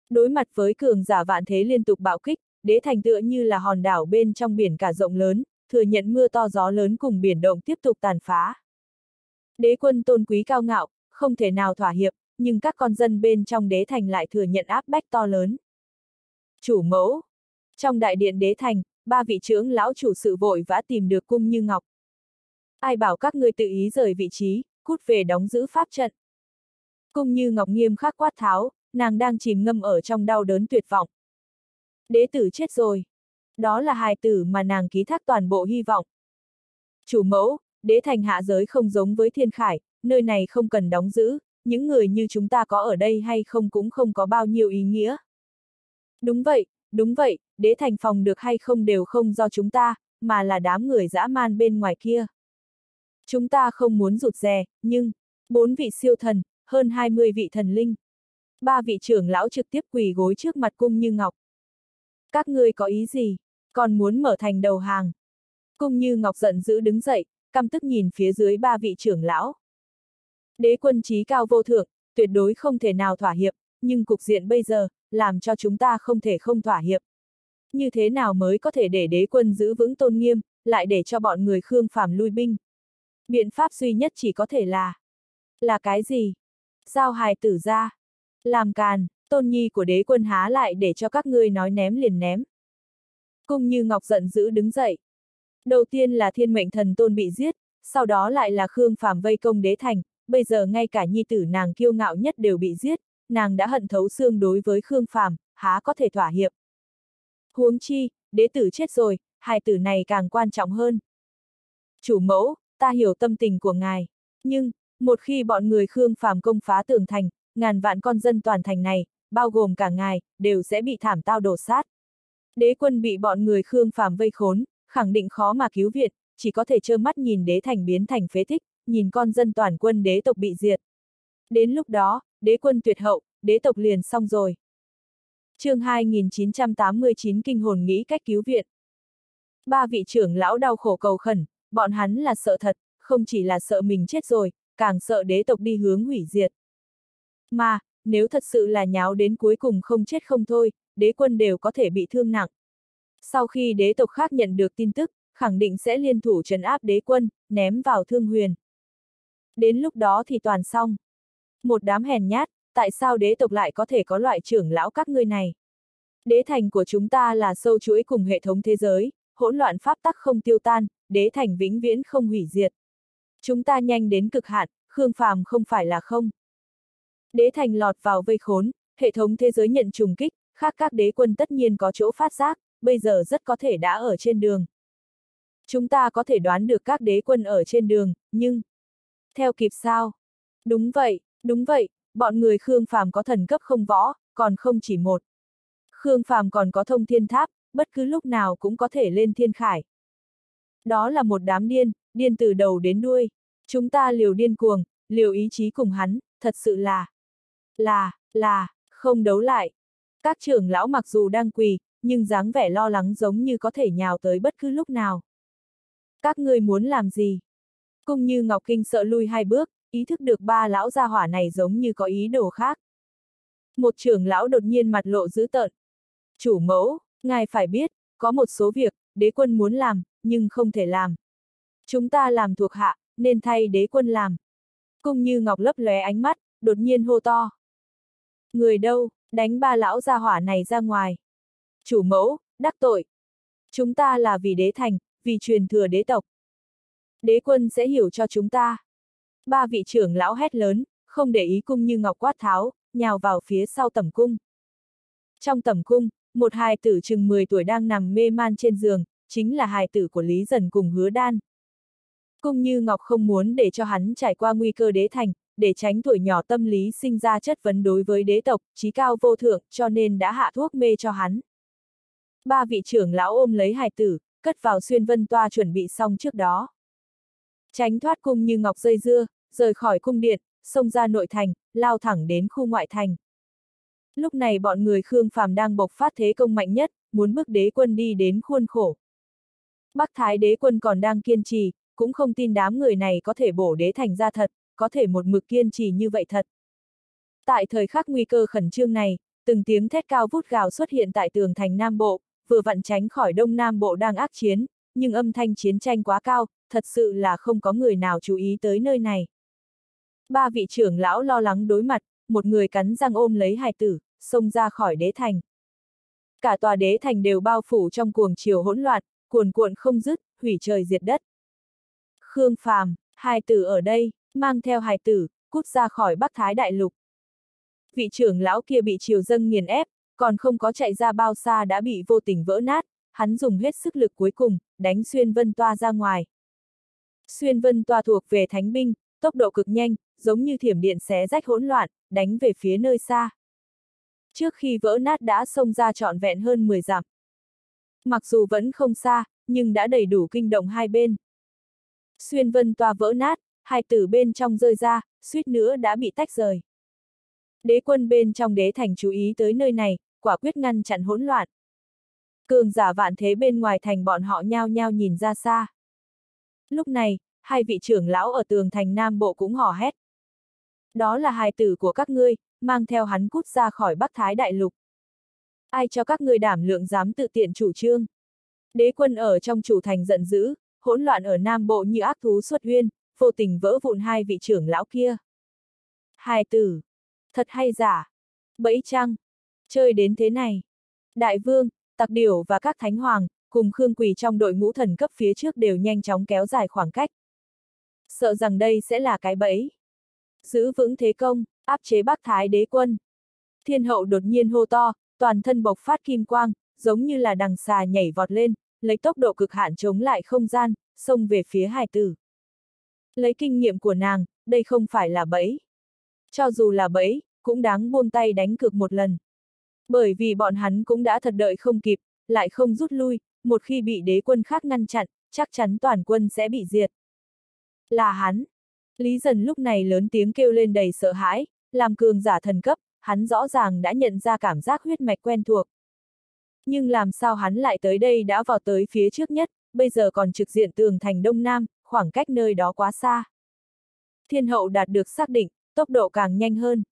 Đối mặt với cường giả vạn thế liên tục bạo kích, đế thành tựa như là hòn đảo bên trong biển cả rộng lớn, thừa nhận mưa to gió lớn cùng biển động tiếp tục tàn phá. Đế quân tôn quý cao ngạo, không thể nào thỏa hiệp, nhưng các con dân bên trong đế thành lại thừa nhận áp bách to lớn. Chủ mẫu Trong đại điện đế thành, ba vị trưởng lão chủ sự vội vã tìm được cung như ngọc. Ai bảo các ngươi tự ý rời vị trí, cút về đóng giữ pháp trận. Cung như ngọc nghiêm khắc quát tháo, nàng đang chìm ngâm ở trong đau đớn tuyệt vọng. Đế tử chết rồi. Đó là hài tử mà nàng ký thác toàn bộ hy vọng. Chủ mẫu, đế thành hạ giới không giống với thiên khải, nơi này không cần đóng giữ, những người như chúng ta có ở đây hay không cũng không có bao nhiêu ý nghĩa. Đúng vậy, đúng vậy, đế thành phòng được hay không đều không do chúng ta, mà là đám người dã man bên ngoài kia. Chúng ta không muốn rụt rè, nhưng, bốn vị siêu thần, hơn 20 vị thần linh. Ba vị trưởng lão trực tiếp quỳ gối trước mặt cung như ngọc. Các ngươi có ý gì? Còn muốn mở thành đầu hàng? Cung như ngọc giận dữ đứng dậy, căm tức nhìn phía dưới ba vị trưởng lão. Đế quân trí cao vô thượng, tuyệt đối không thể nào thỏa hiệp, nhưng cục diện bây giờ, làm cho chúng ta không thể không thỏa hiệp. Như thế nào mới có thể để đế quân giữ vững tôn nghiêm, lại để cho bọn người Khương Phàm lui binh? Biện pháp duy nhất chỉ có thể là... Là cái gì? Giao hài tử ra. Làm càn, tôn nhi của đế quân há lại để cho các ngươi nói ném liền ném. Cung như Ngọc giận dữ đứng dậy. Đầu tiên là thiên mệnh thần tôn bị giết, sau đó lại là Khương Phàm vây công đế thành, bây giờ ngay cả nhi tử nàng kiêu ngạo nhất đều bị giết, nàng đã hận thấu xương đối với Khương Phàm, há có thể thỏa hiệp. Huống chi, đế tử chết rồi, hai tử này càng quan trọng hơn. Chủ mẫu, ta hiểu tâm tình của ngài, nhưng, một khi bọn người Khương Phàm công phá tường thành, ngàn vạn con dân toàn thành này, bao gồm cả ngài, đều sẽ bị thảm tao đổ sát. Đế quân bị bọn người Khương Phàm vây khốn, khẳng định khó mà cứu viện, chỉ có thể trơ mắt nhìn đế thành biến thành phế tích, nhìn con dân toàn quân đế tộc bị diệt. Đến lúc đó, đế quân tuyệt hậu, đế tộc liền xong rồi. chương 2989 kinh hồn nghĩ cách cứu viện. Ba vị trưởng lão đau khổ cầu khẩn, bọn hắn là sợ thật, không chỉ là sợ mình chết rồi, càng sợ đế tộc đi hướng hủy diệt. Mà, nếu thật sự là nháo đến cuối cùng không chết không thôi, đế quân đều có thể bị thương nặng. Sau khi đế tộc khác nhận được tin tức, khẳng định sẽ liên thủ trấn áp đế quân, ném vào thương huyền. Đến lúc đó thì toàn xong. Một đám hèn nhát, tại sao đế tộc lại có thể có loại trưởng lão các ngươi này? Đế thành của chúng ta là sâu chuỗi cùng hệ thống thế giới, hỗn loạn pháp tắc không tiêu tan, đế thành vĩnh viễn không hủy diệt. Chúng ta nhanh đến cực hạn, Khương Phàm không phải là không. Đế thành lọt vào vây khốn, hệ thống thế giới nhận trùng kích, khác các đế quân tất nhiên có chỗ phát giác, bây giờ rất có thể đã ở trên đường. Chúng ta có thể đoán được các đế quân ở trên đường, nhưng... Theo kịp sao? Đúng vậy, đúng vậy, bọn người Khương Phàm có thần cấp không võ, còn không chỉ một. Khương Phàm còn có thông thiên tháp, bất cứ lúc nào cũng có thể lên thiên khải. Đó là một đám điên, điên từ đầu đến đuôi. Chúng ta liều điên cuồng, liều ý chí cùng hắn, thật sự là, là, là, không đấu lại. Các trưởng lão mặc dù đang quỳ, nhưng dáng vẻ lo lắng giống như có thể nhào tới bất cứ lúc nào. Các ngươi muốn làm gì? Cung như Ngọc Kinh sợ lui hai bước, ý thức được ba lão gia hỏa này giống như có ý đồ khác. Một trưởng lão đột nhiên mặt lộ dữ tợn. Chủ mẫu, ngài phải biết, có một số việc, đế quân muốn làm, nhưng không thể làm. Chúng ta làm thuộc hạ, nên thay đế quân làm. Cung như Ngọc lấp lóe ánh mắt, đột nhiên hô to. Người đâu, đánh ba lão gia hỏa này ra ngoài. Chủ mẫu, đắc tội. Chúng ta là vì đế thành, vì truyền thừa đế tộc. Đế quân sẽ hiểu cho chúng ta. Ba vị trưởng lão hét lớn, không để ý cung như ngọc quát tháo, nhào vào phía sau tầm cung. Trong tầm cung, một hài tử chừng 10 tuổi đang nằm mê man trên giường, chính là hài tử của Lý Dần cùng hứa đan. Cung như Ngọc không muốn để cho hắn trải qua nguy cơ đế thành, để tránh tuổi nhỏ tâm lý sinh ra chất vấn đối với đế tộc, trí cao vô thượng, cho nên đã hạ thuốc mê cho hắn. Ba vị trưởng lão ôm lấy hài tử, cất vào xuyên vân toa chuẩn bị xong trước đó. Tránh thoát cung như ngọc dây dưa, rời khỏi cung điện, xông ra nội thành, lao thẳng đến khu ngoại thành. Lúc này bọn người Khương Phàm đang bộc phát thế công mạnh nhất, muốn bước đế quân đi đến khuôn khổ. Bắc Thái đế quân còn đang kiên trì, cũng không tin đám người này có thể bổ đế thành ra thật, có thể một mực kiên trì như vậy thật. Tại thời khắc nguy cơ khẩn trương này, từng tiếng thét cao vút gào xuất hiện tại tường thành Nam Bộ, vừa vặn tránh khỏi Đông Nam Bộ đang ác chiến, nhưng âm thanh chiến tranh quá cao, thật sự là không có người nào chú ý tới nơi này. Ba vị trưởng lão lo lắng đối mặt, một người cắn răng ôm lấy hài tử, xông ra khỏi đế thành. Cả tòa đế thành đều bao phủ trong cuồng chiều hỗn loạn, cuồn cuộn không dứt, hủy trời diệt đất. Khương Phàm, hài tử ở đây, mang theo hài tử, cút ra khỏi Bắc Thái Đại Lục. Vị trưởng lão kia bị triều dâng nghiền ép, còn không có chạy ra bao xa đã bị vô tình vỡ nát, hắn dùng hết sức lực cuối cùng, đánh xuyên vân toa ra ngoài. Xuyên vân toa thuộc về thánh binh, tốc độ cực nhanh, giống như thiểm điện xé rách hỗn loạn, đánh về phía nơi xa. Trước khi vỡ nát đã xông ra trọn vẹn hơn 10 dặm. Mặc dù vẫn không xa, nhưng đã đầy đủ kinh động hai bên. Xuyên vân toa vỡ nát, hai tử bên trong rơi ra, suýt nữa đã bị tách rời. Đế quân bên trong đế thành chú ý tới nơi này, quả quyết ngăn chặn hỗn loạn. Cường giả vạn thế bên ngoài thành bọn họ nhao nhao nhìn ra xa. Lúc này, hai vị trưởng lão ở tường thành Nam Bộ cũng hò hét. Đó là hài tử của các ngươi, mang theo hắn cút ra khỏi Bắc Thái Đại Lục. Ai cho các ngươi đảm lượng dám tự tiện chủ trương? Đế quân ở trong chủ thành giận dữ, hỗn loạn ở Nam Bộ như ác thú xuất huyên, vô tình vỡ vụn hai vị trưởng lão kia. Hài tử, thật hay giả? Bẫy trăng, chơi đến thế này. Đại vương, tặc điểu và các thánh hoàng, cùng Khương Quỳ trong đội ngũ thần cấp phía trước đều nhanh chóng kéo dài khoảng cách. Sợ rằng đây sẽ là cái bẫy. Giữ vững thế công, áp chế Bắc Thái đế quân. Thiên hậu đột nhiên hô to, toàn thân bộc phát kim quang, giống như là đằng xà nhảy vọt lên, lấy tốc độ cực hạn chống lại không gian, xông về phía hải tử. Lấy kinh nghiệm của nàng, đây không phải là bẫy. Cho dù là bẫy, cũng đáng buông tay đánh cược một lần. Bởi vì bọn hắn cũng đã thật đợi không kịp, lại không rút lui, một khi bị đế quân khác ngăn chặn, chắc chắn toàn quân sẽ bị diệt. Là hắn. Lý dần lúc này lớn tiếng kêu lên đầy sợ hãi, làm cường giả thần cấp, hắn rõ ràng đã nhận ra cảm giác huyết mạch quen thuộc. Nhưng làm sao hắn lại tới đây đã vào tới phía trước nhất, bây giờ còn trực diện tường thành Đông Nam, khoảng cách nơi đó quá xa. Thiên hậu đạt được xác định, tốc độ càng nhanh hơn.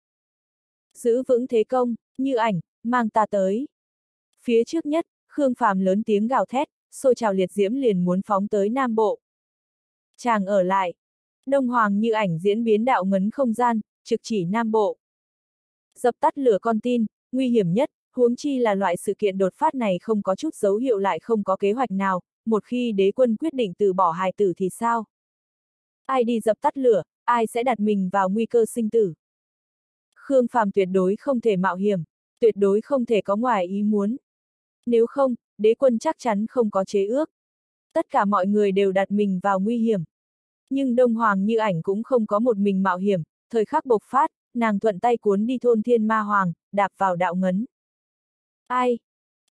Giữ vững thế công, như ảnh, mang ta tới. Phía trước nhất, Khương Phàm lớn tiếng gào thét, sôi trào liệt diễm liền muốn phóng tới Nam Bộ. Chàng ở lại. Đông Hoàng như ảnh diễn biến đạo ngấn không gian, trực chỉ Nam Bộ. Dập tắt lửa con tin, nguy hiểm nhất, huống chi là loại sự kiện đột phát này không có chút dấu hiệu lại không có kế hoạch nào, một khi đế quân quyết định từ bỏ hài tử thì sao? Ai đi dập tắt lửa, ai sẽ đặt mình vào nguy cơ sinh tử? Khương Phàm tuyệt đối không thể mạo hiểm, tuyệt đối không thể có ngoài ý muốn. Nếu không, đế quân chắc chắn không có chế ước. Tất cả mọi người đều đặt mình vào nguy hiểm. Nhưng Đông Hoàng như ảnh cũng không có một mình mạo hiểm, thời khắc bộc phát, nàng thuận tay cuốn đi thôn thiên ma hoàng, đạp vào đạo ngấn. Ai?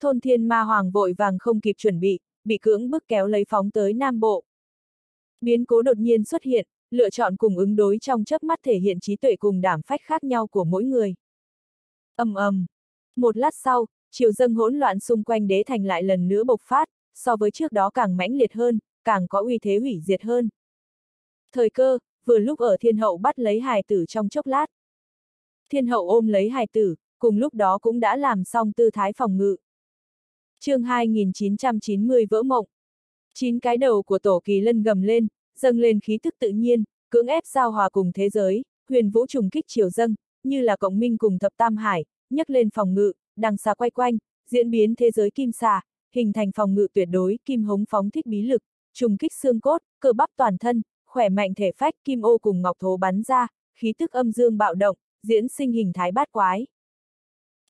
Thôn thiên ma hoàng vội vàng không kịp chuẩn bị, bị cưỡng bức kéo lấy phóng tới Nam Bộ. Biến cố đột nhiên xuất hiện, lựa chọn cùng ứng đối trong chớp mắt thể hiện trí tuệ cùng đảm phách khác nhau của mỗi người. ầm ầm. Một lát sau, chiều dâng hỗn loạn xung quanh đế thành lại lần nữa bộc phát, so với trước đó càng mãnh liệt hơn, càng có uy thế hủy diệt hơn. Thời cơ, vừa lúc ở thiên hậu bắt lấy hài tử trong chốc lát. Thiên hậu ôm lấy hài tử, cùng lúc đó cũng đã làm xong tư thái phòng ngự. chương 2990 vỡ mộng. Chín cái đầu của tổ kỳ lân gầm lên, dâng lên khí thức tự nhiên, cưỡng ép giao hòa cùng thế giới, huyền vũ trùng kích chiều dâng, như là cộng minh cùng thập tam hải, nhấc lên phòng ngự, đằng xa quay quanh, diễn biến thế giới kim xà, hình thành phòng ngự tuyệt đối, kim hống phóng thích bí lực, trùng kích xương cốt, cơ bắp toàn thân, khỏe mạnh thể phách kim ô cùng ngọc thố bắn ra, khí tức âm dương bạo động, diễn sinh hình thái bát quái.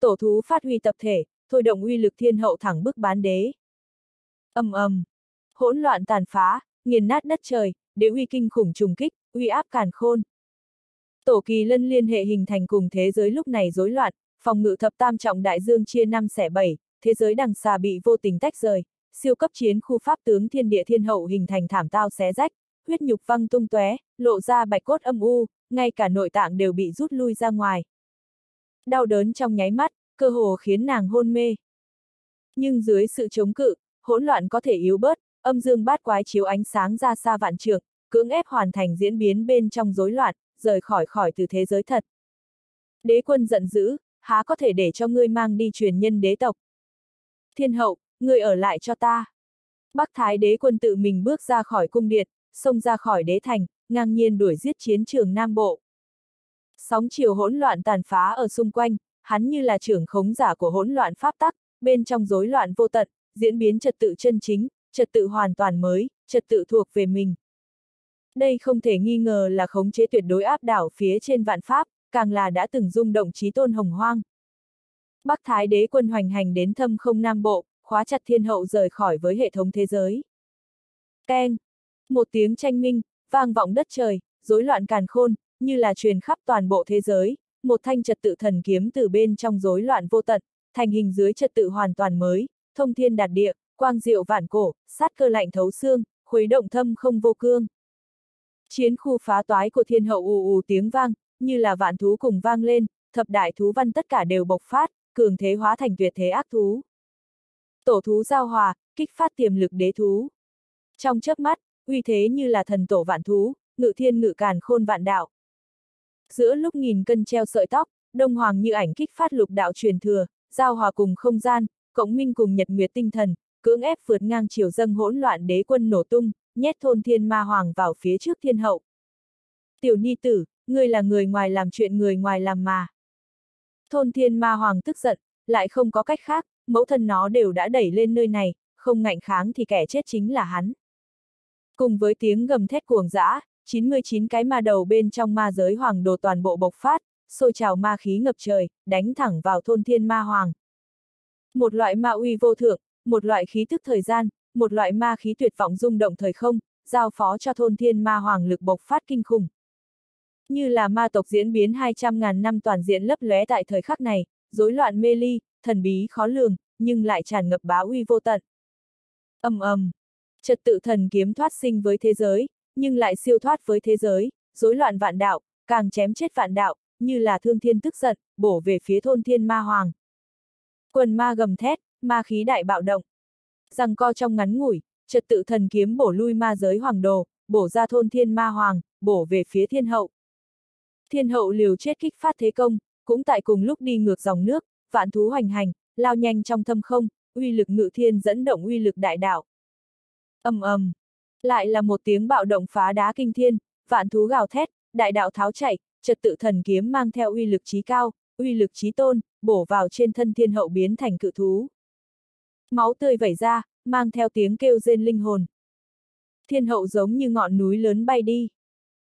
Tổ thú phát huy tập thể, thôi động uy lực thiên hậu thẳng bức bán đế. âm âm hỗn loạn tàn phá, nghiền nát đất trời, đế uy kinh khủng trùng kích, uy áp càn khôn. Tổ kỳ lân liên hệ hình thành cùng thế giới lúc này rối loạn, phòng ngự thập tam trọng đại dương chia năm xẻ bảy, thế giới đằng xà bị vô tình tách rời, siêu cấp chiến khu pháp tướng thiên địa thiên hậu hình thành thảm tao xé rách, huyết nhục văng tung tóe, lộ ra bạch cốt âm u, ngay cả nội tạng đều bị rút lui ra ngoài. Đau đớn trong nháy mắt, cơ hồ khiến nàng hôn mê. Nhưng dưới sự chống cự, hỗn loạn có thể yếu bớt, âm dương bát quái chiếu ánh sáng ra xa vạn trường, cưỡng ép hoàn thành diễn biến bên trong rối loạn, rời khỏi khỏi từ thế giới thật. Đế quân giận dữ, há có thể để cho ngươi mang đi truyền nhân đế tộc. Thiên hậu, người ở lại cho ta. Bắc Thái đế quân tự mình bước ra khỏi cung điện, xông ra khỏi đế thành, ngang nhiên đuổi giết chiến trường Nam Bộ. Sóng chiều hỗn loạn tàn phá ở xung quanh, hắn như là trưởng khống giả của hỗn loạn pháp tắc, bên trong rối loạn vô tận, diễn biến trật tự chân chính, trật tự hoàn toàn mới, trật tự thuộc về mình. Đây không thể nghi ngờ là khống chế tuyệt đối áp đảo phía trên vạn pháp, càng là đã từng rung động trí tôn hồng hoang. Bắc Thái đế quân hoành hành đến thâm không nam bộ, khóa chặt thiên hậu rời khỏi với hệ thống thế giới. Keng! Một tiếng tranh minh, vang vọng đất trời, rối loạn càn khôn, như là truyền khắp toàn bộ thế giới, một thanh trật tự thần kiếm từ bên trong rối loạn vô tận, thành hình dưới trật tự hoàn toàn mới, thông thiên đạt địa, quang diệu vạn cổ, sát cơ lạnh thấu xương, khuấy động thâm không vô cương. Chiến khu phá toái của thiên hậu ù ù tiếng vang, như là vạn thú cùng vang lên, thập đại thú văn tất cả đều bộc phát, cường thế hóa thành tuyệt thế ác thú. Tổ thú giao hòa, kích phát tiềm lực đế thú. Trong chớp mắt, uy thế như là thần tổ vạn thú, ngự thiên ngự càn khôn vạn đạo. Giữa lúc nghìn cân treo sợi tóc, đông hoàng như ảnh kích phát lục đạo truyền thừa, giao hòa cùng không gian, cộng minh cùng nhật nguyệt tinh thần, cưỡng ép vượt ngang chiều dâng hỗn loạn đế quân nổ tung, nhét thôn thiên ma hoàng vào phía trước thiên hậu. Tiểu ni tử, ngươi là người ngoài làm chuyện người ngoài làm mà. Thôn thiên ma hoàng tức giận, lại không có cách khác, mẫu thân nó đều đã đẩy lên nơi này, không ngạnh kháng thì kẻ chết chính là hắn. Cùng với tiếng gầm thét cuồng dã, 99 cái ma đầu bên trong ma giới hoàng đồ toàn bộ bộc phát, sôi trào ma khí ngập trời, đánh thẳng vào thôn thiên ma hoàng. Một loại ma uy vô thượng, một loại khí thức thời gian, một loại ma khí tuyệt vọng rung động thời không, giao phó cho thôn thiên ma hoàng lực bộc phát kinh khủng. Như là ma tộc diễn biến 200.000 năm toàn diện lấp lóe tại thời khắc này, rối loạn mê ly, thần bí khó lường, nhưng lại tràn ngập bá uy vô tận. âm ầm, trật tự thần kiếm thoát sinh với thế giới, nhưng lại siêu thoát với thế giới, rối loạn vạn đạo, càng chém chết vạn đạo, như là thương thiên tức giận, bổ về phía thôn thiên ma hoàng. Quần ma gầm thét, ma khí đại bạo động. Rằng co trong ngắn ngủi, trật tự thần kiếm bổ lui ma giới hoàng đồ, bổ ra thôn thiên ma hoàng, bổ về phía thiên hậu. Thiên hậu liều chết kích phát thế công, cũng tại cùng lúc đi ngược dòng nước, vạn thú hoành hành, lao nhanh trong thâm không, uy lực ngự thiên dẫn động uy lực đại đạo. ầm ầm, lại là một tiếng bạo động phá đá kinh thiên, vạn thú gào thét, đại đạo tháo chạy, trật tự thần kiếm mang theo uy lực trí cao, uy lực trí tôn, bổ vào trên thân thiên hậu biến thành cự thú. Máu tươi vẩy ra, mang theo tiếng kêu rên linh hồn. Thiên hậu giống như ngọn núi lớn bay đi.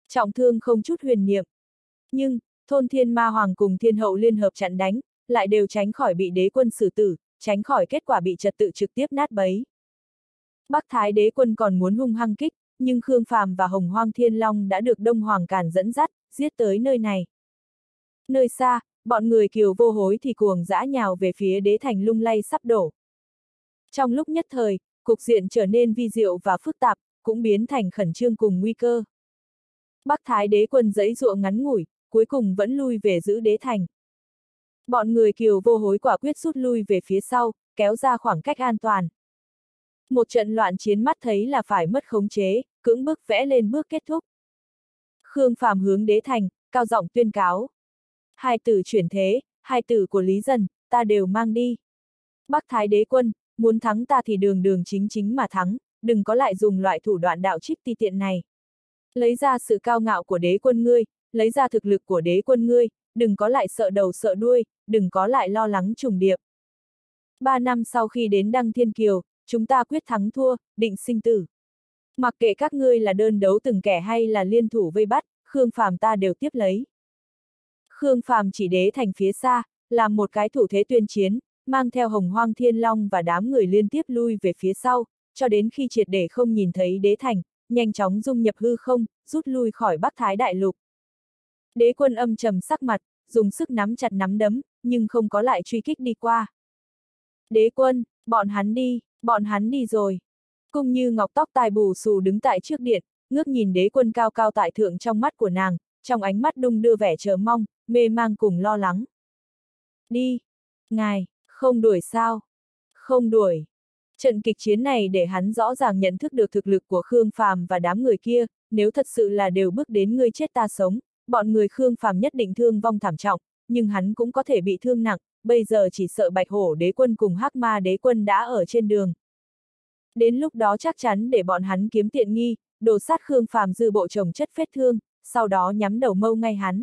Trọng thương không chút huyền niệm. Nhưng, thôn thiên ma hoàng cùng thiên hậu liên hợp chặn đánh, lại đều tránh khỏi bị đế quân xử tử, tránh khỏi kết quả bị trật tự trực tiếp nát bấy. Bắc Thái đế quân còn muốn hung hăng kích, nhưng Khương Phàm và Hồng Hoang Thiên Long đã được Đông Hoàng Càn dẫn dắt, giết tới nơi này. Nơi xa, bọn người kiều vô hối thì cuồng dã nhào về phía đế thành lung lay sắp đổ. Trong lúc nhất thời, cục diện trở nên vi diệu và phức tạp, cũng biến thành khẩn trương cùng nguy cơ. Bắc Thái đế quân giấy ruộng ngắn ngủi, cuối cùng vẫn lui về giữ đế thành. Bọn người kiều vô hối quả quyết rút lui về phía sau, kéo ra khoảng cách an toàn. Một trận loạn chiến mắt thấy là phải mất khống chế, cưỡng bức vẽ lên bước kết thúc. Khương Phàm hướng đế thành, cao giọng tuyên cáo. Hai tử chuyển thế, hai tử của Lý Dân, ta đều mang đi. Bắc Thái đế quân, muốn thắng ta thì đường đường chính chính mà thắng, đừng có lại dùng loại thủ đoạn đạo trích ti tiện này. Lấy ra sự cao ngạo của đế quân ngươi, lấy ra thực lực của đế quân ngươi, đừng có lại sợ đầu sợ đuôi, đừng có lại lo lắng trùng điệp. Ba năm sau khi đến Đăng Thiên Kiều, chúng ta quyết thắng thua, định sinh tử. Mặc kệ các ngươi là đơn đấu từng kẻ hay là liên thủ vây bắt, Khương Phàm ta đều tiếp lấy. Khương Phàm chỉ đế thành phía xa, làm một cái thủ thế tuyên chiến, mang theo hồng hoang thiên long và đám người liên tiếp lui về phía sau, cho đến khi triệt để không nhìn thấy đế thành, nhanh chóng dung nhập hư không, rút lui khỏi Bắc Thái Đại Lục. Đế quân âm trầm sắc mặt, dùng sức nắm chặt nắm đấm, nhưng không có lại truy kích đi qua. Đế quân, bọn hắn đi, bọn hắn đi rồi. Cung như ngọc tóc tai bù xù đứng tại trước điện, ngước nhìn đế quân cao cao tại thượng trong mắt của nàng, trong ánh mắt đung đưa vẻ chờ mong, mê mang cùng lo lắng. Đi! Ngài, không đuổi sao? Không đuổi. Trận kịch chiến này để hắn rõ ràng nhận thức được thực lực của Khương Phàm và đám người kia, nếu thật sự là đều bước đến ngươi chết ta sống, bọn người Khương Phàm nhất định thương vong thảm trọng, nhưng hắn cũng có thể bị thương nặng, bây giờ chỉ sợ Bạch Hổ đế quân cùng Hắc Ma đế quân đã ở trên đường. Đến lúc đó chắc chắn để bọn hắn kiếm tiện nghi, đồ sát Khương Phàm dư bộ chồng chất vết thương, sau đó nhắm đầu mâu ngay hắn.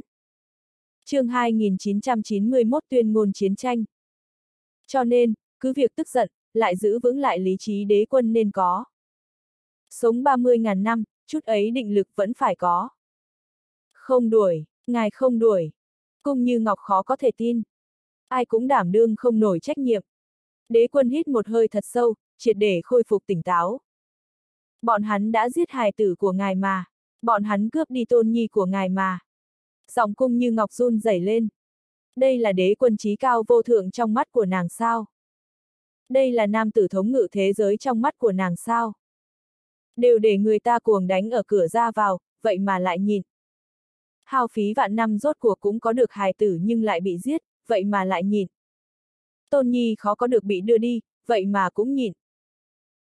chương 2991 tuyên ngôn chiến tranh. Cho nên, cứ việc tức giận, lại giữ vững lại lý trí đế quân nên có. Sống 30.000 năm, chút ấy định lực vẫn phải có. Không đuổi, ngài không đuổi. Cung như ngọc khó có thể tin. Ai cũng đảm đương không nổi trách nhiệm. Đế quân hít một hơi thật sâu, triệt để khôi phục tỉnh táo. Bọn hắn đã giết hài tử của ngài mà. Bọn hắn cướp đi tôn nhi của ngài mà. Giọng cung như ngọc run rẩy lên. Đây là đế quân trí cao vô thượng trong mắt của nàng sao? Đây là nam tử thống ngự thế giới trong mắt của nàng sao? Đều để người ta cuồng đánh ở cửa ra vào, vậy mà lại nhìn. Hao phí vạn năm rốt cuộc cũng có được hài tử nhưng lại bị giết, vậy mà lại nhìn. Tôn Nhi khó có được bị đưa đi, vậy mà cũng nhìn.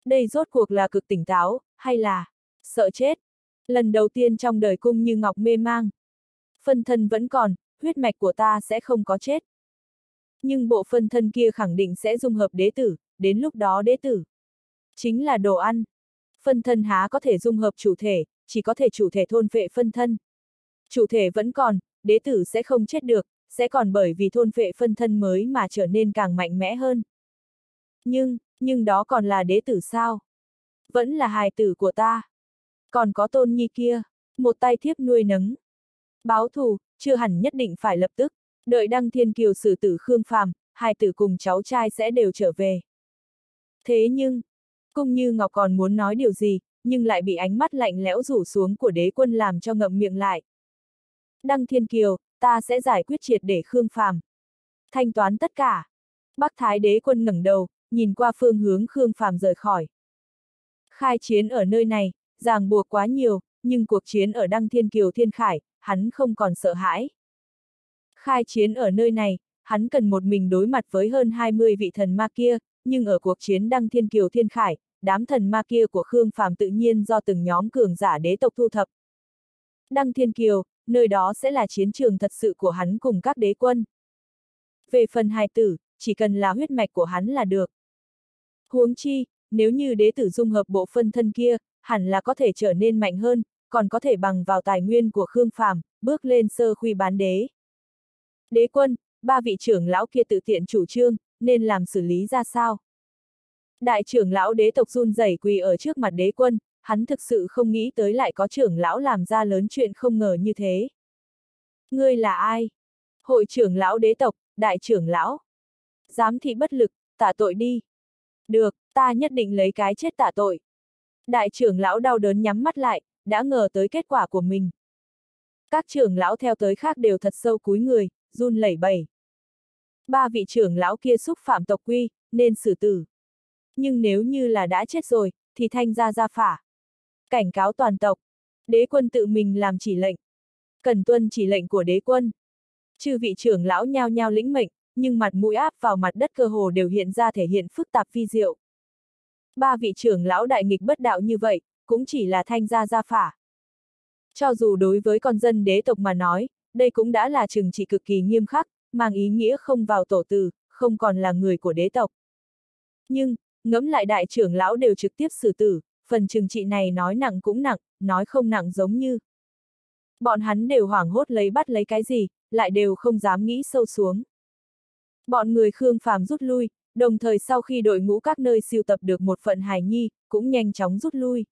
Đây rốt cuộc là cực tỉnh táo, hay là sợ chết? Lần đầu tiên trong đời cung như ngọc mê mang. Phân thân vẫn còn, huyết mạch của ta sẽ không có chết. Nhưng bộ phân thân kia khẳng định sẽ dung hợp đế tử, đến lúc đó đế tử. Chính là đồ ăn. Phân thân há có thể dung hợp chủ thể, chỉ có thể chủ thể thôn vệ phân thân. Chủ thể vẫn còn, đế tử sẽ không chết được, sẽ còn bởi vì thôn vệ phân thân mới mà trở nên càng mạnh mẽ hơn. Nhưng, nhưng đó còn là đế tử sao? Vẫn là hài tử của ta. Còn có tôn nhi kia, một tay thiếp nuôi nấng. Báo thù, chưa hẳn nhất định phải lập tức, đợi đăng thiên kiều xử tử Khương Phàm, hai tử cùng cháu trai sẽ đều trở về. Thế nhưng, cung như Ngọc còn muốn nói điều gì, nhưng lại bị ánh mắt lạnh lẽo rủ xuống của đế quân làm cho ngậm miệng lại. Đăng thiên kiều, ta sẽ giải quyết triệt để Khương Phàm. Thanh toán tất cả. Bắc Thái đế quân ngẩng đầu, nhìn qua phương hướng Khương Phàm rời khỏi. Khai chiến ở nơi này, ràng buộc quá nhiều, nhưng cuộc chiến ở Đăng Thiên Kiều Thiên Khải, hắn không còn sợ hãi. Khai chiến ở nơi này, hắn cần một mình đối mặt với hơn 20 vị thần ma kia, nhưng ở cuộc chiến Đăng Thiên Kiều Thiên Khải, đám thần ma kia của Khương Phàm tự nhiên do từng nhóm cường giả đế tộc thu thập. Đăng Thiên Kiều, nơi đó sẽ là chiến trường thật sự của hắn cùng các đế quân. Về phần hài tử, chỉ cần là huyết mạch của hắn là được. Huống chi, nếu như đế tử dung hợp bộ phân thân kia, hẳn là có thể trở nên mạnh hơn, còn có thể bằng vào tài nguyên của Khương Phàm, bước lên sơ khuy bán đế. Đế quân, ba vị trưởng lão kia tự tiện chủ trương, nên làm xử lý ra sao? Đại trưởng lão đế tộc run rẩy quỳ ở trước mặt đế quân, hắn thực sự không nghĩ tới lại có trưởng lão làm ra lớn chuyện không ngờ như thế. Ngươi là ai? Hội trưởng lão đế tộc, đại trưởng lão. Giám thị bất lực, tả tội đi. Được, ta nhất định lấy cái chết tả tội. Đại trưởng lão đau đớn nhắm mắt lại, đã ngờ tới kết quả của mình. Các trưởng lão theo tới khác đều thật sâu cúi người, run lẩy bẩy. Ba vị trưởng lão kia xúc phạm tộc quy, nên xử tử. Nhưng nếu như là đã chết rồi, thì thanh ra ra phả. Cảnh cáo toàn tộc. Đế quân tự mình làm chỉ lệnh. Cần tuân chỉ lệnh của đế quân. Chư vị trưởng lão nhao nhao lĩnh mệnh, nhưng mặt mũi áp vào mặt đất cơ hồ đều hiện ra thể hiện phức tạp phi diệu. Ba vị trưởng lão đại nghịch bất đạo như vậy, cũng chỉ là thanh gia gia phả. Cho dù đối với con dân đế tộc mà nói, đây cũng đã là trừng trị cực kỳ nghiêm khắc, mang ý nghĩa không vào tổ từ, không còn là người của đế tộc. Nhưng, ngẫm lại đại trưởng lão đều trực tiếp xử tử, phần trừng trị này nói nặng cũng nặng, nói không nặng giống như. Bọn hắn đều hoảng hốt lấy bắt lấy cái gì, lại đều không dám nghĩ sâu xuống. Bọn người Khương Phàm rút lui, đồng thời sau khi đội ngũ các nơi siêu tập được một phận hài nhi, cũng nhanh chóng rút lui.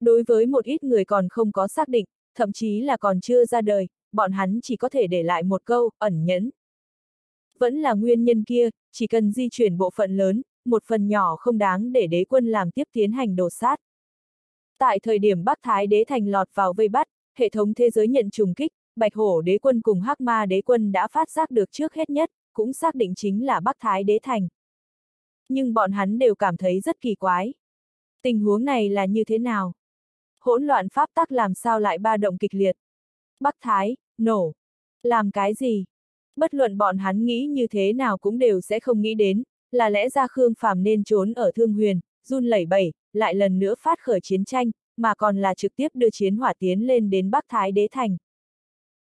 Đối với một ít người còn không có xác định, thậm chí là còn chưa ra đời, bọn hắn chỉ có thể để lại một câu, ẩn nhẫn. Vẫn là nguyên nhân kia, chỉ cần di chuyển bộ phận lớn, một phần nhỏ không đáng để đế quân làm tiếp tiến hành đổ sát. Tại thời điểm Bắc Thái đế thành lọt vào vây bắt, hệ thống thế giới nhận trùng kích, Bạch Hổ đế quân cùng Hắc Ma đế quân đã phát giác được trước hết nhất, cũng xác định chính là Bắc Thái đế thành. Nhưng bọn hắn đều cảm thấy rất kỳ quái. Tình huống này là như thế nào? Hỗn loạn pháp tắc làm sao lại ba động kịch liệt? Bắc Thái, nổ. Làm cái gì? Bất luận bọn hắn nghĩ như thế nào cũng đều sẽ không nghĩ đến, là lẽ ra Khương Phàm nên trốn ở Thương Huyền, run lẩy bẩy, lại lần nữa phát khởi chiến tranh, mà còn là trực tiếp đưa chiến hỏa tiến lên đến Bắc Thái Đế Thành.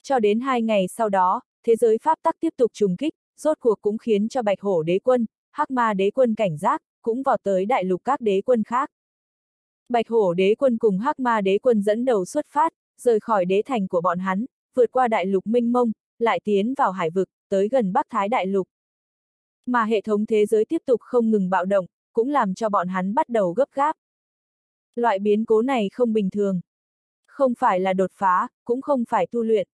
Cho đến hai ngày sau đó, thế giới pháp tắc tiếp tục trùng kích, rốt cuộc cũng khiến cho Bạch Hổ Đế Quân, Hắc Ma Đế Quân cảnh giác, cũng vào tới đại lục các đế quân khác. Bạch Hổ Đế Quân cùng Hắc Ma Đế Quân dẫn đầu xuất phát, rời khỏi đế thành của bọn hắn, vượt qua đại lục minh mông, lại tiến vào hải vực, tới gần Bắc Thái đại lục. Mà hệ thống thế giới tiếp tục không ngừng bạo động, cũng làm cho bọn hắn bắt đầu gấp gáp. Loại biến cố này không bình thường. Không phải là đột phá, cũng không phải tu luyện.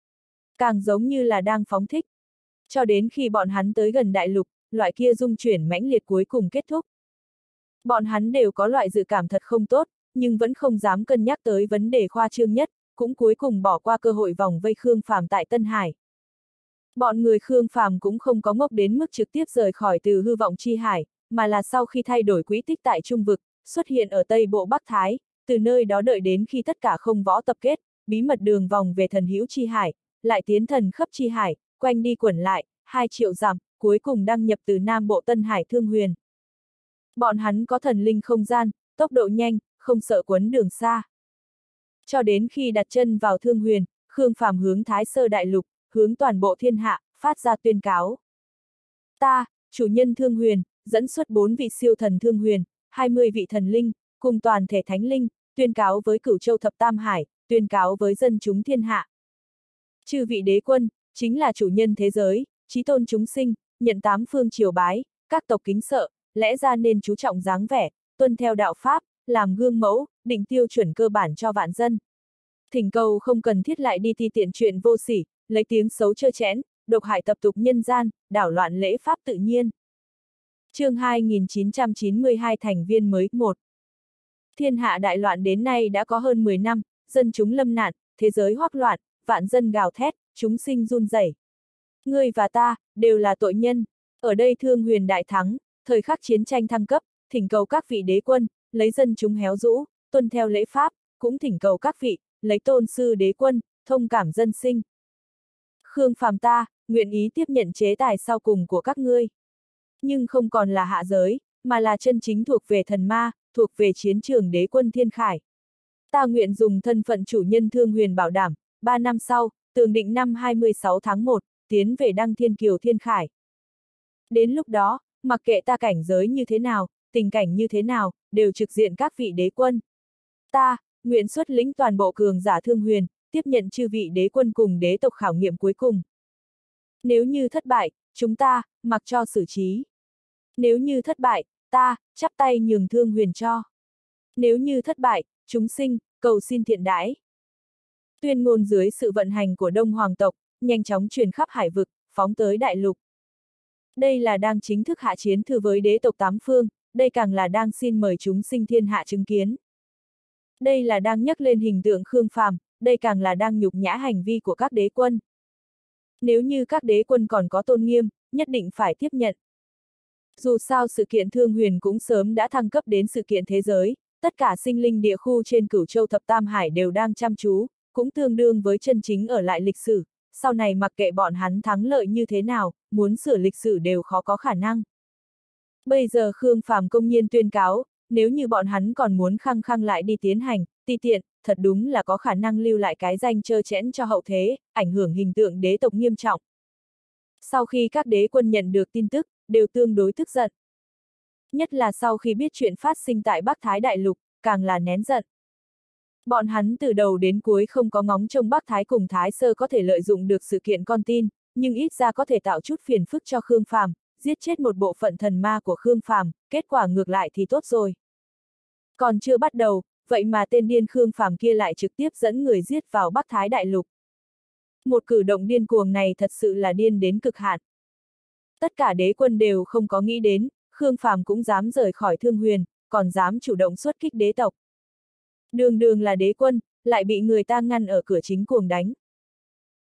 Càng giống như là đang phóng thích. Cho đến khi bọn hắn tới gần đại lục, loại kia dung chuyển mãnh liệt cuối cùng kết thúc. Bọn hắn đều có loại dự cảm thật không tốt, nhưng vẫn không dám cân nhắc tới vấn đề khoa trương nhất, cũng cuối cùng bỏ qua cơ hội vòng vây Khương Phàm tại Tân Hải. Bọn người Khương Phàm cũng không có ngốc đến mức trực tiếp rời khỏi từ hư vọng chi hải, mà là sau khi thay đổi quỹ tích tại Trung Vực, xuất hiện ở Tây Bộ Bắc Thái, từ nơi đó đợi đến khi tất cả không võ tập kết, bí mật đường vòng về thần hữu chi hải, lại tiến thần khắp chi hải, quanh đi quẩn lại, hai triệu giảm, cuối cùng đăng nhập từ Nam Bộ Tân Hải Thương Huyền. Bọn hắn có thần linh không gian, tốc độ nhanh, không sợ quấn đường xa. Cho đến khi đặt chân vào Thương Huyền, Khương Phàm hướng Thái Sơ Đại Lục, hướng toàn bộ thiên hạ, phát ra tuyên cáo. Ta, chủ nhân Thương Huyền, dẫn xuất bốn vị siêu thần Thương Huyền, 20 vị thần linh, cùng toàn thể thánh linh, tuyên cáo với cửu châu thập tam hải, tuyên cáo với dân chúng thiên hạ. Chư vị đế quân, chính là chủ nhân thế giới, trí tôn chúng sinh, nhận tám phương triều bái, các tộc kính sợ, lẽ ra nên chú trọng dáng vẻ, tuân theo đạo Pháp, làm gương mẫu, định tiêu chuẩn cơ bản cho vạn dân. Thỉnh cầu không cần thiết lại đi thi tiện chuyện vô sỉ, lấy tiếng xấu chơ chẽn, độc hại tập tục nhân gian, đảo loạn lễ pháp tự nhiên. chương 2992 thành viên mới 1 Thiên hạ đại loạn đến nay đã có hơn 10 năm, dân chúng lâm nạn, thế giới hoắc loạn, vạn dân gào thét, chúng sinh run rẩy. Ngươi và ta, đều là tội nhân. Ở đây thương huyền đại thắng, thời khắc chiến tranh thăng cấp, thỉnh cầu các vị đế quân, lấy dân chúng héo rũ, tuân theo lễ pháp, cũng thỉnh cầu các vị, lấy tôn sư đế quân, thông cảm dân sinh. Khương phàm ta, nguyện ý tiếp nhận chế tài sau cùng của các ngươi. Nhưng không còn là hạ giới, mà là chân chính thuộc về thần ma, thuộc về chiến trường đế quân thiên khải. Ta nguyện dùng thân phận chủ nhân thương huyền bảo đảm, ba năm sau, tường định năm 26 tháng 1, tiến về đăng thiên kiều thiên khải. Đến lúc đó, mặc kệ ta cảnh giới như thế nào, tình cảnh như thế nào, đều trực diện các vị đế quân. Ta, nguyện xuất lĩnh toàn bộ cường giả thương huyền, tiếp nhận chư vị đế quân cùng đế tộc khảo nghiệm cuối cùng. Nếu như thất bại, chúng ta, mặc cho xử trí. Nếu như thất bại, ta, chắp tay nhường thương huyền cho. Nếu như thất bại, chúng sinh, cầu xin thiện đãi. Tuyên ngôn dưới sự vận hành của Đông Hoàng tộc, nhanh chóng truyền khắp hải vực, phóng tới đại lục. Đây là đang chính thức hạ chiến thư với đế tộc tám phương, đây càng là đang xin mời chúng sinh thiên hạ chứng kiến. Đây là đang nhắc lên hình tượng Khương Phàm, đây càng là đang nhục nhã hành vi của các đế quân. Nếu như các đế quân còn có tôn nghiêm, nhất định phải tiếp nhận. Dù sao sự kiện thương huyền cũng sớm đã thăng cấp đến sự kiện thế giới, tất cả sinh linh địa khu trên cửu châu thập tam hải đều đang chăm chú, cũng tương đương với chân chính ở lại lịch sử, sau này mặc kệ bọn hắn thắng lợi như thế nào, muốn sửa lịch sử đều khó có khả năng. Bây giờ Khương Phàm công nhiên tuyên cáo, nếu như bọn hắn còn muốn khăng khăng lại đi tiến hành, ti tiện, thật đúng là có khả năng lưu lại cái danh trơ chẽn cho hậu thế, ảnh hưởng hình tượng đế tộc nghiêm trọng. Sau khi các đế quân nhận được tin tức, đều tương đối tức giận. Nhất là sau khi biết chuyện phát sinh tại Bắc Thái Đại Lục, càng là nén giận. Bọn hắn từ đầu đến cuối không có ngóng trông Bắc Thái cùng Thái Sơ có thể lợi dụng được sự kiện con tin, nhưng ít ra có thể tạo chút phiền phức cho Khương Phàm, giết chết một bộ phận thần ma của Khương Phàm, kết quả ngược lại thì tốt rồi. Còn chưa bắt đầu, vậy mà tên điên Khương Phàm kia lại trực tiếp dẫn người giết vào Bắc Thái Đại Lục. Một cử động điên cuồng này thật sự là điên đến cực hạn. Tất cả đế quân đều không có nghĩ đến, Khương Phàm cũng dám rời khỏi Thương Huyền, còn dám chủ động xuất kích đế tộc. Đường đường là đế quân, lại bị người ta ngăn ở cửa chính cuồng đánh.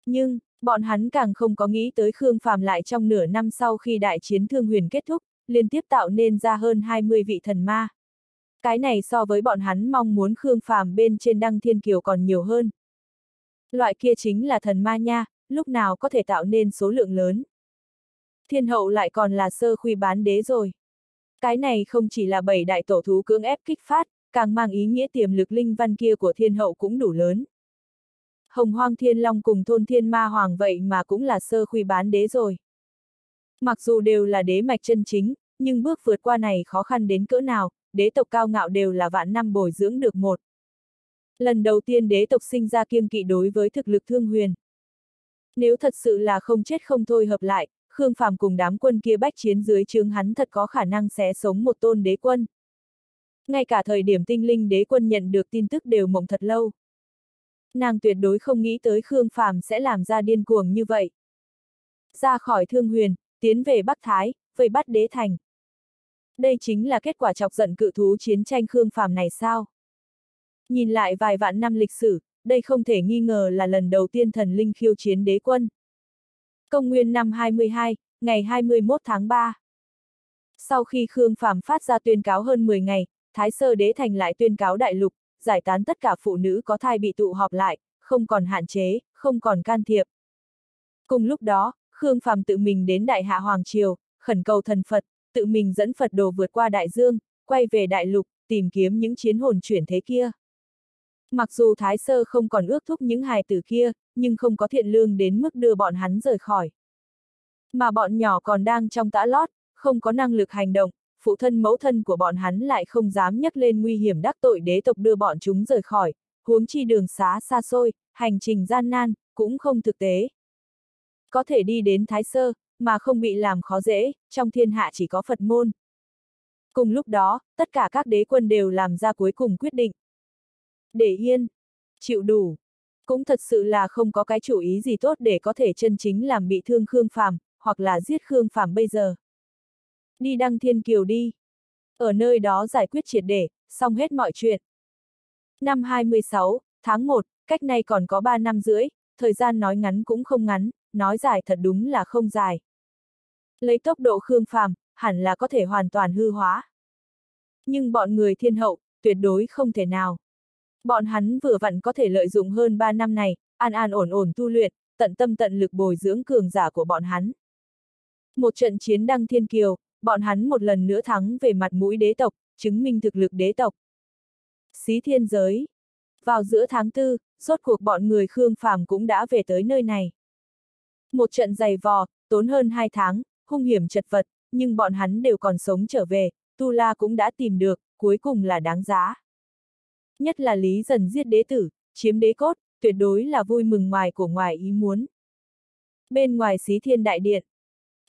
Nhưng, bọn hắn càng không có nghĩ tới Khương Phàm lại trong nửa năm sau khi đại chiến Thương Huyền kết thúc, liên tiếp tạo nên ra hơn 20 vị thần ma. Cái này so với bọn hắn mong muốn Khương Phàm bên trên Đăng Thiên Kiều còn nhiều hơn. Loại kia chính là thần ma nha, lúc nào có thể tạo nên số lượng lớn. Thiên hậu lại còn là sơ khuy bán đế rồi. Cái này không chỉ là bảy đại tổ thú cưỡng ép kích phát, càng mang ý nghĩa tiềm lực linh văn kia của thiên hậu cũng đủ lớn. Hồng hoang thiên long cùng thôn thiên ma hoàng vậy mà cũng là sơ khuy bán đế rồi. Mặc dù đều là đế mạch chân chính, nhưng bước vượt qua này khó khăn đến cỡ nào, đế tộc cao ngạo đều là vạn năm bồi dưỡng được một. Lần đầu tiên đế tộc sinh ra kiêng kỵ đối với thực lực thương huyền. Nếu thật sự là không chết không thôi hợp lại, Khương Phàm cùng đám quân kia bách chiến dưới trướng hắn thật có khả năng sẽ sống một tôn đế quân. Ngay cả thời điểm tinh linh đế quân nhận được tin tức đều mộng thật lâu. Nàng tuyệt đối không nghĩ tới Khương Phàm sẽ làm ra điên cuồng như vậy. Ra khỏi thương huyền, tiến về Bắc Thái, vây bắt đế thành. Đây chính là kết quả chọc giận cự thú chiến tranh Khương Phàm này sao? Nhìn lại vài vạn năm lịch sử, đây không thể nghi ngờ là lần đầu tiên thần linh khiêu chiến đế quân. Công nguyên năm 22, ngày 21 tháng 3. Sau khi Khương Phàm phát ra tuyên cáo hơn 10 ngày, Thái Sơ Đế Thành lại tuyên cáo đại lục, giải tán tất cả phụ nữ có thai bị tụ họp lại, không còn hạn chế, không còn can thiệp. Cùng lúc đó, Khương Phàm tự mình đến Đại Hạ Hoàng Triều, khẩn cầu thần Phật, tự mình dẫn Phật đồ vượt qua đại dương, quay về đại lục, tìm kiếm những chiến hồn chuyển thế kia. Mặc dù Thái Sơ không còn ước thúc những hài tử kia, nhưng không có thiện lương đến mức đưa bọn hắn rời khỏi. Mà bọn nhỏ còn đang trong tã lót, không có năng lực hành động, phụ thân mẫu thân của bọn hắn lại không dám nhắc lên nguy hiểm đắc tội đế tộc đưa bọn chúng rời khỏi, huống chi đường xá xa xôi, hành trình gian nan, cũng không thực tế. Có thể đi đến Thái Sơ, mà không bị làm khó dễ, trong thiên hạ chỉ có Phật môn. Cùng lúc đó, tất cả các đế quân đều làm ra cuối cùng quyết định. Để yên, chịu đủ. Cũng thật sự là không có cái chủ ý gì tốt để có thể chân chính làm bị thương Khương Phàm, hoặc là giết Khương Phàm bây giờ. Đi đăng thiên kiều đi. Ở nơi đó giải quyết triệt để, xong hết mọi chuyện. Năm 26, tháng 1, cách này còn có 3 năm rưỡi, thời gian nói ngắn cũng không ngắn, nói dài thật đúng là không dài. Lấy tốc độ Khương Phàm, hẳn là có thể hoàn toàn hư hóa. Nhưng bọn người thiên hậu, tuyệt đối không thể nào. Bọn hắn vừa vặn có thể lợi dụng hơn 3 năm này, an an ổn ổn tu luyện, tận tâm tận lực bồi dưỡng cường giả của bọn hắn. Một trận chiến đăng thiên kiều, bọn hắn một lần nữa thắng về mặt mũi đế tộc, chứng minh thực lực đế tộc. Xí thiên giới. Vào giữa tháng tư, rốt cuộc bọn người Khương Phàm cũng đã về tới nơi này. Một trận dày vò, tốn hơn hai tháng, hung hiểm chật vật, nhưng bọn hắn đều còn sống trở về, Tu La cũng đã tìm được, cuối cùng là đáng giá. Nhất là Lý dần giết đế tử, chiếm đế cốt, tuyệt đối là vui mừng ngoài của ngoài ý muốn. Bên ngoài xí thiên đại điện,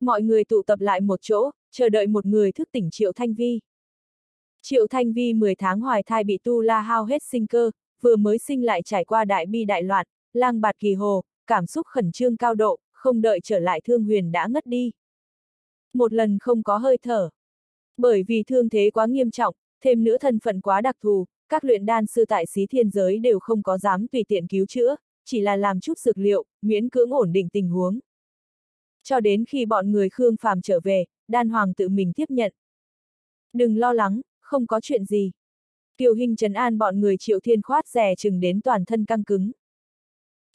mọi người tụ tập lại một chỗ, chờ đợi một người thức tỉnh Triệu Thanh Vi. Triệu Thanh Vi 10 tháng hoài thai bị Tu La hao hết sinh cơ, vừa mới sinh lại trải qua đại bi đại loạn, lang bạt kỳ hồ, cảm xúc khẩn trương cao độ, không đợi trở lại thương huyền đã ngất đi. Một lần không có hơi thở. Bởi vì thương thế quá nghiêm trọng, thêm nữa thân phận quá đặc thù, các luyện đan sư tại xí thiên giới đều không có dám tùy tiện cứu chữa, chỉ là làm chút dược liệu, miễn cưỡng ổn định tình huống. Cho đến khi bọn người Khương Phàm trở về, đan hoàng tự mình tiếp nhận. Đừng lo lắng, không có chuyện gì. Kiều Hình trấn an bọn người triệu thiên khoát rè chừng đến toàn thân căng cứng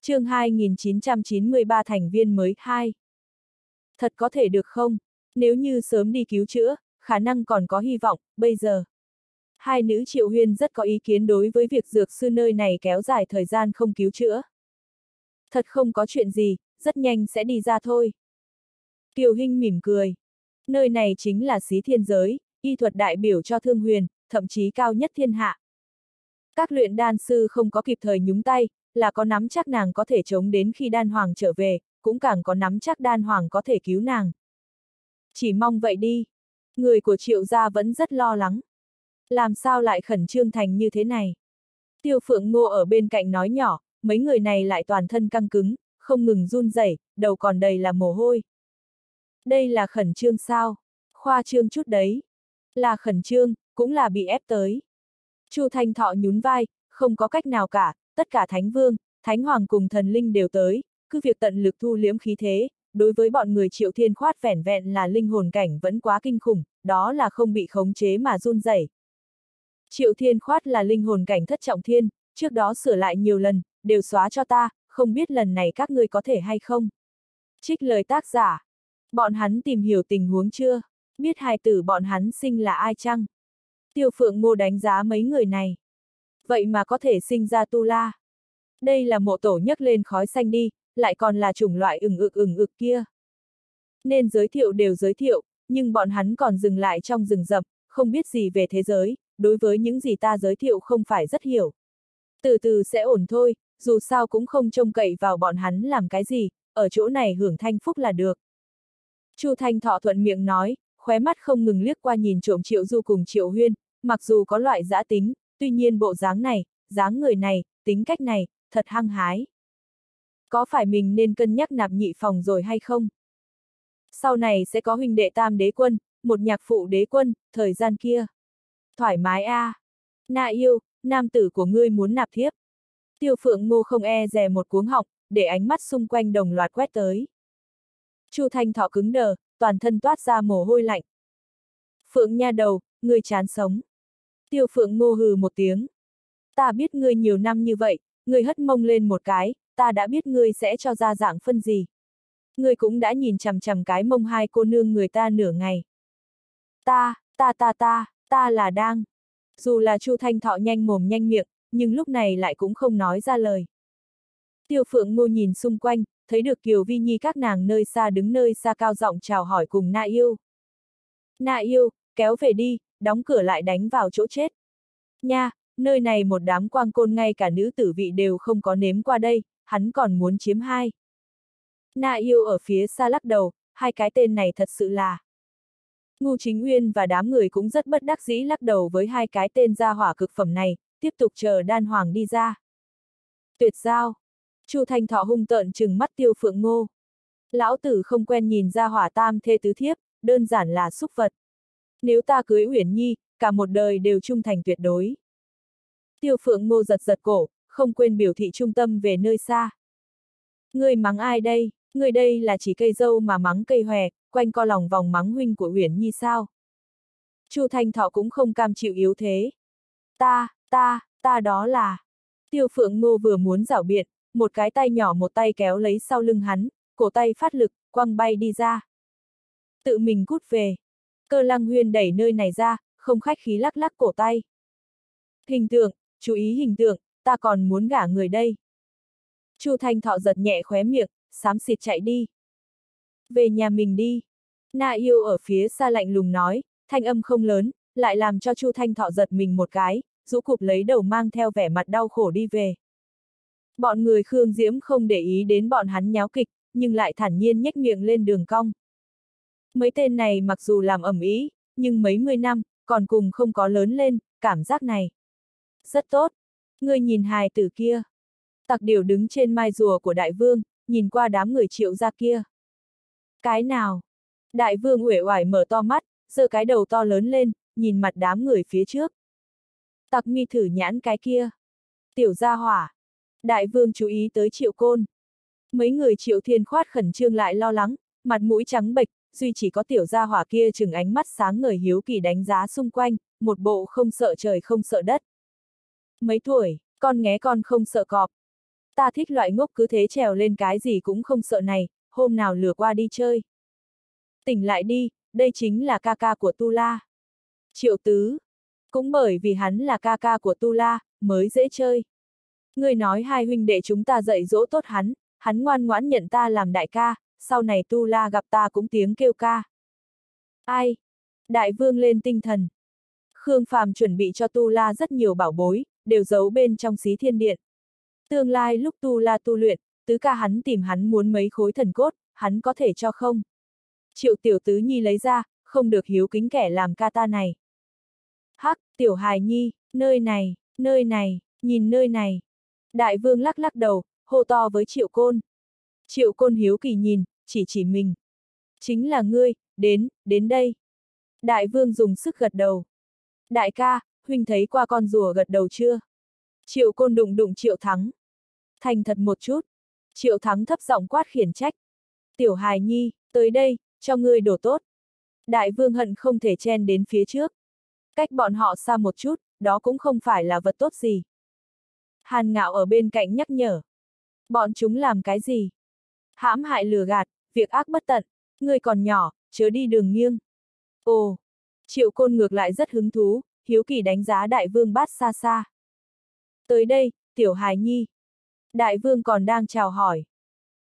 chương 2993 thành viên mới 2. Thật có thể được không? Nếu như sớm đi cứu chữa, khả năng còn có hy vọng, bây giờ. Hai nữ triệu huyên rất có ý kiến đối với việc dược sư nơi này kéo dài thời gian không cứu chữa. Thật không có chuyện gì, rất nhanh sẽ đi ra thôi. Kiều Hinh mỉm cười. Nơi này chính là xí thiên giới, y thuật đại biểu cho thương huyền, thậm chí cao nhất thiên hạ. Các luyện đan sư không có kịp thời nhúng tay, là có nắm chắc nàng có thể chống đến khi đan hoàng trở về, cũng càng có nắm chắc đan hoàng có thể cứu nàng. Chỉ mong vậy đi. Người của triệu gia vẫn rất lo lắng. Làm sao lại khẩn trương thành như thế này? Tiêu phượng ngô ở bên cạnh nói nhỏ, mấy người này lại toàn thân căng cứng, không ngừng run rẩy, đầu còn đầy là mồ hôi. Đây là khẩn trương sao? Khoa trương chút đấy. Là khẩn trương, cũng là bị ép tới. Chu Thanh Thọ nhún vai, không có cách nào cả, tất cả Thánh Vương, Thánh Hoàng cùng thần linh đều tới, cứ việc tận lực thu liếm khí thế, đối với bọn người triệu thiên khoát vẻn vẹn là linh hồn cảnh vẫn quá kinh khủng, đó là không bị khống chế mà run rẩy. Triệu thiên khoát là linh hồn cảnh thất trọng thiên, trước đó sửa lại nhiều lần, đều xóa cho ta, không biết lần này các ngươi có thể hay không. Trích lời tác giả. Bọn hắn tìm hiểu tình huống chưa? Biết hài tử bọn hắn sinh là ai chăng? Tiêu phượng ngô đánh giá mấy người này. Vậy mà có thể sinh ra tu la. Đây là mộ tổ nhấc lên khói xanh đi, lại còn là chủng loại ừng ực ừng ực kia. Nên giới thiệu đều giới thiệu, nhưng bọn hắn còn dừng lại trong rừng rậm, không biết gì về thế giới, đối với những gì ta giới thiệu không phải rất hiểu. Từ từ sẽ ổn thôi, dù sao cũng không trông cậy vào bọn hắn làm cái gì, ở chỗ này hưởng thanh phúc là được. Chu Thanh Thọ thuận miệng nói, khóe mắt không ngừng liếc qua nhìn trộm Triệu Du cùng Triệu Huyên, mặc dù có loại giã tính, tuy nhiên bộ dáng này, dáng người này, tính cách này, thật hăng hái. Có phải mình nên cân nhắc nạp nhị phòng rồi hay không? Sau này sẽ có huynh đệ tam đế quân, một nhạc phụ đế quân, thời gian kia. Thoải mái a. À. Na yêu, nam tử của ngươi muốn nạp thiếp. Tiêu phượng ngô không e rè một cuống họng, để ánh mắt xung quanh đồng loạt quét tới. Chu Thanh Thọ cứng đờ, toàn thân toát ra mồ hôi lạnh. Phượng nha đầu, ngươi chán sống. Tiêu phượng ngô hừ một tiếng. Ta biết ngươi nhiều năm như vậy, ngươi hất mông lên một cái, ta đã biết ngươi sẽ cho ra dạng phân gì. Ngươi cũng đã nhìn chằm chằm cái mông hai cô nương người ta nửa ngày. Ta, ta ta ta, ta là đang. Dù là Chu Thanh Thọ nhanh mồm nhanh miệng, nhưng lúc này lại cũng không nói ra lời. Tiêu Phượng Ngô nhìn xung quanh, thấy được Kiều Vi Nhi các nàng nơi xa đứng nơi xa cao giọng chào hỏi cùng Na Yêu. Na Yêu, kéo về đi, đóng cửa lại đánh vào chỗ chết. Nha, nơi này một đám quang côn ngay cả nữ tử vị đều không có nếm qua đây, hắn còn muốn chiếm hai. Na Yêu ở phía xa lắc đầu, hai cái tên này thật sự là. Ngu Chính Uyên và đám người cũng rất bất đắc dĩ lắc đầu với hai cái tên gia hỏa cực phẩm này, tiếp tục chờ đan hoàng đi ra. Tuyệt giao. Chu Thanh Thọ hung tợn chừng mắt tiêu phượng ngô. Lão tử không quen nhìn ra hỏa tam thê tứ thiếp, đơn giản là xúc vật. Nếu ta cưới Uyển Nhi, cả một đời đều trung thành tuyệt đối. Tiêu phượng ngô giật giật cổ, không quên biểu thị trung tâm về nơi xa. Người mắng ai đây? Người đây là chỉ cây dâu mà mắng cây hòe, quanh co lòng vòng mắng huynh của Uyển Nhi sao? Chu Thanh Thọ cũng không cam chịu yếu thế. Ta, ta, ta đó là. Tiêu Phượng Ngô vừa muốn rảo biện, một cái tay nhỏ một tay kéo lấy sau lưng hắn, cổ tay phát lực, quăng bay đi ra. Tự mình cút về. Cơ lăng huyên đẩy nơi này ra, không khách khí lắc lắc cổ tay. Hình tượng, chú ý hình tượng, ta còn muốn gả người đây. Chu Thanh Thọ giật nhẹ khóe miệng, xám xịt chạy đi. Về nhà mình đi. Na yêu ở phía xa lạnh lùng nói, thanh âm không lớn, lại làm cho Chu Thanh Thọ giật mình một cái, rũ cụp lấy đầu mang theo vẻ mặt đau khổ đi về. Bọn người Khương Diễm không để ý đến bọn hắn nháo kịch, nhưng lại thản nhiên nhếch miệng lên đường cong. Mấy tên này mặc dù làm ẩm ý, nhưng mấy mươi năm, còn cùng không có lớn lên, cảm giác này. Rất tốt. Ngươi nhìn hài tử kia. Tặc điều đứng trên mai rùa của đại vương, nhìn qua đám người triệu ra kia. Cái nào? Đại vương uể oải mở to mắt, giơ cái đầu to lớn lên, nhìn mặt đám người phía trước. Tặc mi thử nhãn cái kia. Tiểu gia hỏa. Đại vương chú ý tới triệu côn. Mấy người triệu thiên khoát khẩn trương lại lo lắng, mặt mũi trắng bệch, duy chỉ có tiểu gia hỏa kia chừng ánh mắt sáng ngời hiếu kỳ đánh giá xung quanh, một bộ không sợ trời không sợ đất. Mấy tuổi, con nghé con không sợ cọp. Ta thích loại ngốc cứ thế trèo lên cái gì cũng không sợ này, hôm nào lừa qua đi chơi. Tỉnh lại đi, đây chính là ca ca của Tu La. Triệu tứ. Cũng bởi vì hắn là ca ca của Tu La, mới dễ chơi. Người nói hai huynh đệ chúng ta dạy dỗ tốt hắn, hắn ngoan ngoãn nhận ta làm đại ca, sau này Tu La gặp ta cũng tiếng kêu ca. Ai? Đại vương lên tinh thần. Khương Phàm chuẩn bị cho Tu La rất nhiều bảo bối, đều giấu bên trong xí thiên điện. Tương lai lúc Tu La tu luyện, tứ ca hắn tìm hắn muốn mấy khối thần cốt, hắn có thể cho không? Triệu tiểu tứ nhi lấy ra, không được hiếu kính kẻ làm ca ta này. Hắc, tiểu hài nhi, nơi này, nơi này, nhìn nơi này. Đại vương lắc lắc đầu, hô to với triệu côn. Triệu côn hiếu kỳ nhìn, chỉ chỉ mình. Chính là ngươi, đến, đến đây. Đại vương dùng sức gật đầu. Đại ca, huynh thấy qua con rùa gật đầu chưa? Triệu côn đụng đụng triệu thắng. Thành thật một chút. Triệu thắng thấp giọng quát khiển trách. Tiểu hài nhi, tới đây, cho ngươi đổ tốt. Đại vương hận không thể chen đến phía trước. Cách bọn họ xa một chút, đó cũng không phải là vật tốt gì. Hàn ngạo ở bên cạnh nhắc nhở. Bọn chúng làm cái gì? Hãm hại lừa gạt, việc ác bất tận, ngươi còn nhỏ, chớ đi đường nghiêng. Ồ, triệu côn ngược lại rất hứng thú, hiếu kỳ đánh giá đại vương bát xa xa. Tới đây, tiểu hài nhi. Đại vương còn đang chào hỏi.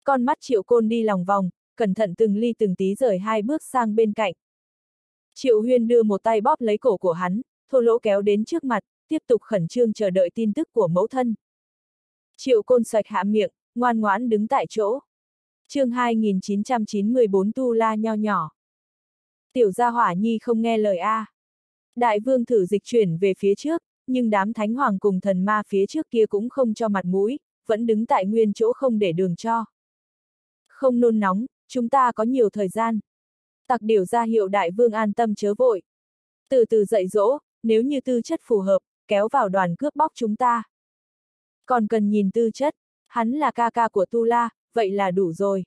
Con mắt triệu côn đi lòng vòng, cẩn thận từng ly từng tí rời hai bước sang bên cạnh. Triệu huyên đưa một tay bóp lấy cổ của hắn, thô lỗ kéo đến trước mặt, tiếp tục khẩn trương chờ đợi tin tức của mẫu thân. Triệu côn xoạch hạ miệng, ngoan ngoãn đứng tại chỗ chương 2994 tu la nho nhỏ. Tiểu gia hỏa nhi không nghe lời A. Đại vương thử dịch chuyển về phía trước, nhưng đám thánh hoàng cùng thần ma phía trước kia cũng không cho mặt mũi, vẫn đứng tại nguyên chỗ không để đường cho. Không nôn nóng, chúng ta có nhiều thời gian. Tặc điều ra hiệu đại vương an tâm chớ vội. Từ từ dạy dỗ, nếu như tư chất phù hợp, kéo vào đoàn cướp bóc chúng ta. Còn cần nhìn tư chất, hắn là ca ca của Tu La, vậy là đủ rồi.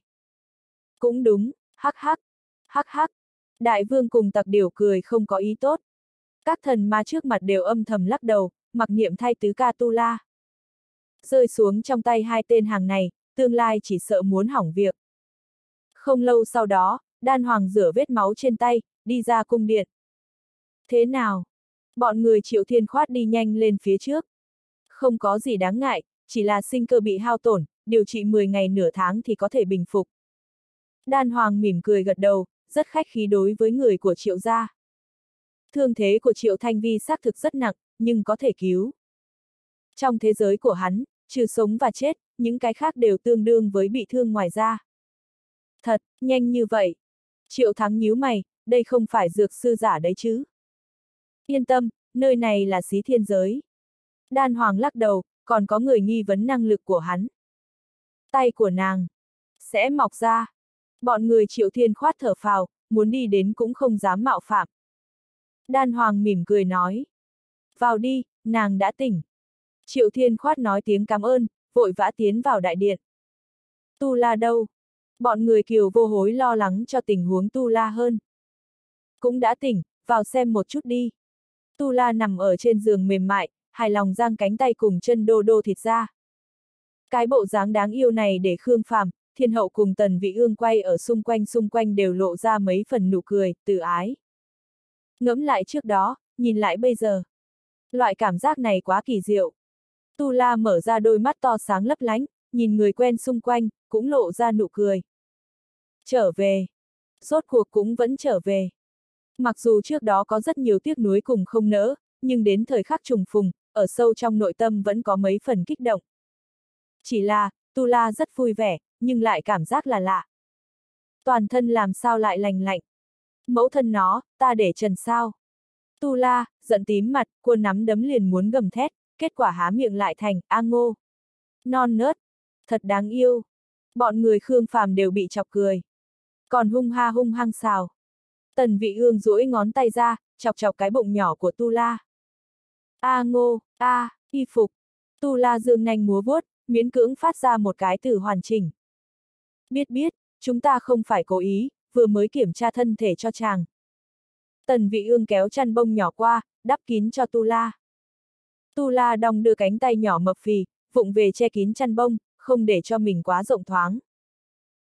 Cũng đúng, hắc hắc, hắc hắc. Đại vương cùng tặc điều cười không có ý tốt. Các thần ma trước mặt đều âm thầm lắc đầu, mặc niệm thay tứ ca Tu La. Rơi xuống trong tay hai tên hàng này, tương lai chỉ sợ muốn hỏng việc. Không lâu sau đó, đan hoàng rửa vết máu trên tay, đi ra cung điện. Thế nào? Bọn người triệu thiên khoát đi nhanh lên phía trước. Không có gì đáng ngại, chỉ là sinh cơ bị hao tổn, điều trị 10 ngày nửa tháng thì có thể bình phục. Đan hoàng mỉm cười gật đầu, rất khách khí đối với người của triệu gia. Thương thế của triệu thanh vi xác thực rất nặng, nhưng có thể cứu. Trong thế giới của hắn, trừ sống và chết, những cái khác đều tương đương với bị thương ngoài da. Thật, nhanh như vậy. Triệu thắng nhíu mày, đây không phải dược sư giả đấy chứ. Yên tâm, nơi này là xí thiên giới. Đan Hoàng lắc đầu, còn có người nghi vấn năng lực của hắn. Tay của nàng sẽ mọc ra. Bọn người triệu thiên khoát thở phào, muốn đi đến cũng không dám mạo phạm. Đan Hoàng mỉm cười nói. Vào đi, nàng đã tỉnh. Triệu thiên khoát nói tiếng cảm ơn, vội vã tiến vào đại điện. Tu la đâu? Bọn người kiều vô hối lo lắng cho tình huống Tu La hơn. Cũng đã tỉnh, vào xem một chút đi. Tu La nằm ở trên giường mềm mại, hài lòng giang cánh tay cùng chân đô đô thịt ra. Cái bộ dáng đáng yêu này để Khương Phàm, Thiên Hậu cùng Tần Vị Ương quay ở xung quanh xung quanh đều lộ ra mấy phần nụ cười, tự ái. Ngẫm lại trước đó, nhìn lại bây giờ. Loại cảm giác này quá kỳ diệu. Tu La mở ra đôi mắt to sáng lấp lánh, nhìn người quen xung quanh, cũng lộ ra nụ cười. Trở về. Rốt cuộc cũng vẫn trở về. Mặc dù trước đó có rất nhiều tiếc nuối cùng không nỡ, nhưng đến thời khắc trùng phùng, ở sâu trong nội tâm vẫn có mấy phần kích động. Chỉ là, Tu La rất vui vẻ, nhưng lại cảm giác là lạ. Toàn thân làm sao lại lành lạnh. Mẫu thân nó, ta để trần sao. Tu La, giận tím mặt, cuôn nắm đấm liền muốn gầm thét, kết quả há miệng lại thành, a ngô. Non nớt, thật đáng yêu. Bọn người Khương Phàm đều bị chọc cười. Còn hung ha hung hăng xào. Tần vị ương duỗi ngón tay ra, chọc chọc cái bụng nhỏ của Tu La. A ngô, a, y phục. Tu La dương nanh múa vuốt, miễn cưỡng phát ra một cái từ hoàn chỉnh. Biết biết, chúng ta không phải cố ý, vừa mới kiểm tra thân thể cho chàng. Tần vị ương kéo chăn bông nhỏ qua, đắp kín cho Tu La. Tu La đong đưa cánh tay nhỏ mập phì, vụng về che kín chăn bông, không để cho mình quá rộng thoáng.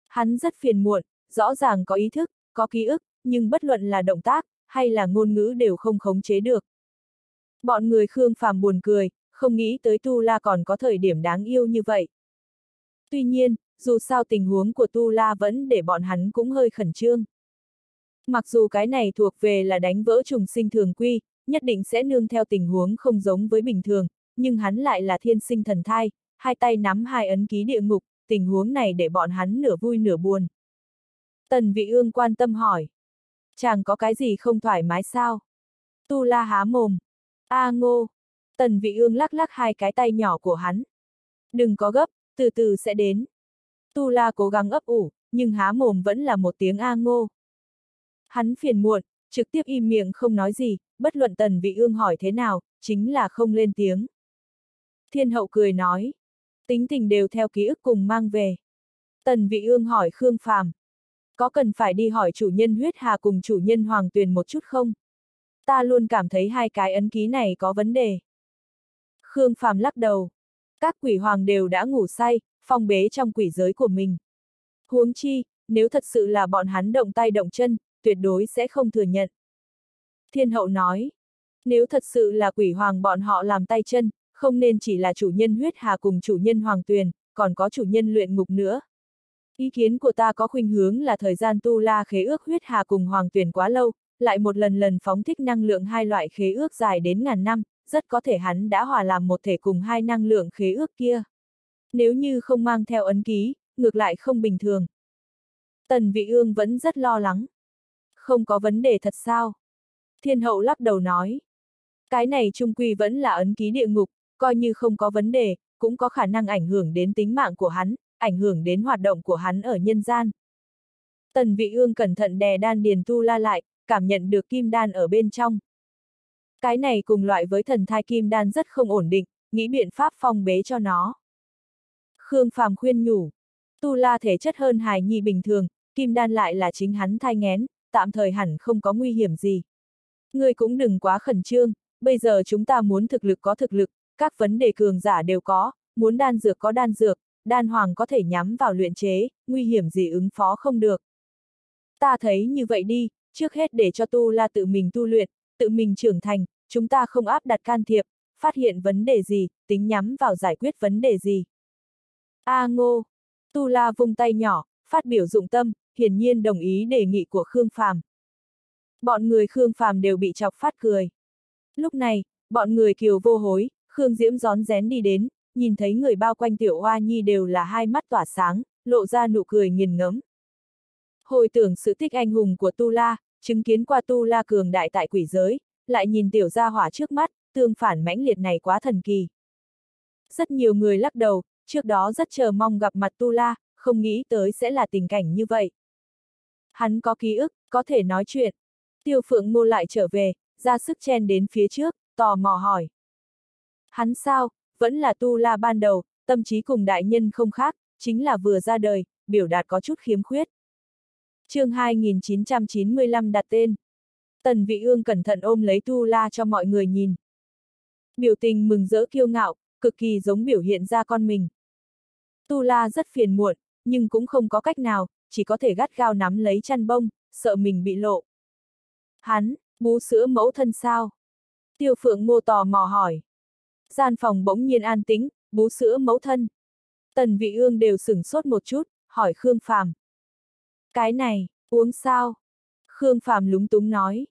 Hắn rất phiền muộn, rõ ràng có ý thức, có ký ức, nhưng bất luận là động tác, hay là ngôn ngữ đều không khống chế được. Bọn người Khương Phàm buồn cười, không nghĩ tới Tu La còn có thời điểm đáng yêu như vậy. Tuy nhiên, dù sao tình huống của Tu La vẫn để bọn hắn cũng hơi khẩn trương. Mặc dù cái này thuộc về là đánh vỡ trùng sinh thường quy, nhất định sẽ nương theo tình huống không giống với bình thường, nhưng hắn lại là thiên sinh thần thai, hai tay nắm hai ấn ký địa ngục, tình huống này để bọn hắn nửa vui nửa buồn. Tần vị ương quan tâm hỏi. Chàng có cái gì không thoải mái sao? Tu la há mồm. A ngô. Tần vị ương lắc lắc hai cái tay nhỏ của hắn. Đừng có gấp, từ từ sẽ đến. Tu la cố gắng ấp ủ, nhưng há mồm vẫn là một tiếng A ngô. Hắn phiền muộn, trực tiếp im miệng không nói gì, bất luận tần vị ương hỏi thế nào, chính là không lên tiếng. Thiên hậu cười nói. Tính tình đều theo ký ức cùng mang về. Tần vị ương hỏi Khương Phàm. Có cần phải đi hỏi chủ nhân huyết hà cùng chủ nhân hoàng tuyền một chút không? Ta luôn cảm thấy hai cái ấn ký này có vấn đề. Khương Phàm lắc đầu. Các quỷ hoàng đều đã ngủ say, phong bế trong quỷ giới của mình. Huống chi, nếu thật sự là bọn hắn động tay động chân, tuyệt đối sẽ không thừa nhận. Thiên hậu nói, nếu thật sự là quỷ hoàng bọn họ làm tay chân, không nên chỉ là chủ nhân huyết hà cùng chủ nhân hoàng tuyền, còn có chủ nhân luyện ngục nữa. Ý kiến của ta có khuynh hướng là thời gian tu la khế ước huyết hà cùng hoàng tuyền quá lâu, lại một lần lần phóng thích năng lượng hai loại khế ước dài đến ngàn năm, rất có thể hắn đã hòa làm một thể cùng hai năng lượng khế ước kia. Nếu như không mang theo ấn ký, ngược lại không bình thường. Tần vị ương vẫn rất lo lắng. Không có vấn đề thật sao? Thiên hậu lắc đầu nói. Cái này trung quy vẫn là ấn ký địa ngục, coi như không có vấn đề, cũng có khả năng ảnh hưởng đến tính mạng của hắn, ảnh hưởng đến hoạt động của hắn ở nhân gian. Tần vị ương cẩn thận đè đan điền tu la lại, cảm nhận được kim đan ở bên trong. Cái này cùng loại với thần thai kim đan rất không ổn định, nghĩ biện pháp phong bế cho nó. Khương Phàm khuyên nhủ, tu la thể chất hơn hài nhi bình thường, kim đan lại là chính hắn thai ngén, tạm thời hẳn không có nguy hiểm gì. Ngươi cũng đừng quá khẩn trương, bây giờ chúng ta muốn thực lực có thực lực, các vấn đề cường giả đều có, muốn đan dược có đan dược, đan hoàng có thể nhắm vào luyện chế, nguy hiểm gì ứng phó không được. Ta thấy như vậy đi, trước hết để cho tu la tự mình tu luyện, tự mình trưởng thành, chúng ta không áp đặt can thiệp, phát hiện vấn đề gì, tính nhắm vào giải quyết vấn đề gì. A ngô, tu la vung tay nhỏ, phát biểu dụng tâm, hiển nhiên đồng ý đề nghị của Khương Phàm. Bọn người Khương Phàm đều bị chọc phát cười. Lúc này, bọn người kiều vô hối, Khương Diễm gión rén đi đến, nhìn thấy người bao quanh tiểu hoa nhi đều là hai mắt tỏa sáng, lộ ra nụ cười nghiền ngấm. Hồi tưởng sự tích anh hùng của Tu La, chứng kiến qua Tu La cường đại tại quỷ giới, lại nhìn tiểu gia hỏa trước mắt, tương phản mãnh liệt này quá thần kỳ. Rất nhiều người lắc đầu, trước đó rất chờ mong gặp mặt Tu La, không nghĩ tới sẽ là tình cảnh như vậy. Hắn có ký ức, có thể nói chuyện. Tiêu phượng ngô lại trở về, ra sức chen đến phía trước, tò mò hỏi. Hắn sao, vẫn là tu la ban đầu, tâm trí cùng đại nhân không khác, chính là vừa ra đời, biểu đạt có chút khiếm khuyết chương 2995 đặt tên. Tần vị ương cẩn thận ôm lấy tu la cho mọi người nhìn. Biểu tình mừng rỡ kiêu ngạo, cực kỳ giống biểu hiện ra con mình. Tu la rất phiền muộn, nhưng cũng không có cách nào, chỉ có thể gắt gao nắm lấy chăn bông, sợ mình bị lộ. Hắn, bú sữa mẫu thân sao? Tiêu phượng ngô tò mò hỏi. Gian phòng bỗng nhiên an tĩnh, bú sữa mẫu thân. Tần vị ương đều sửng sốt một chút, hỏi Khương Phàm. Cái này, uống sao? Khương phạm lúng túng nói.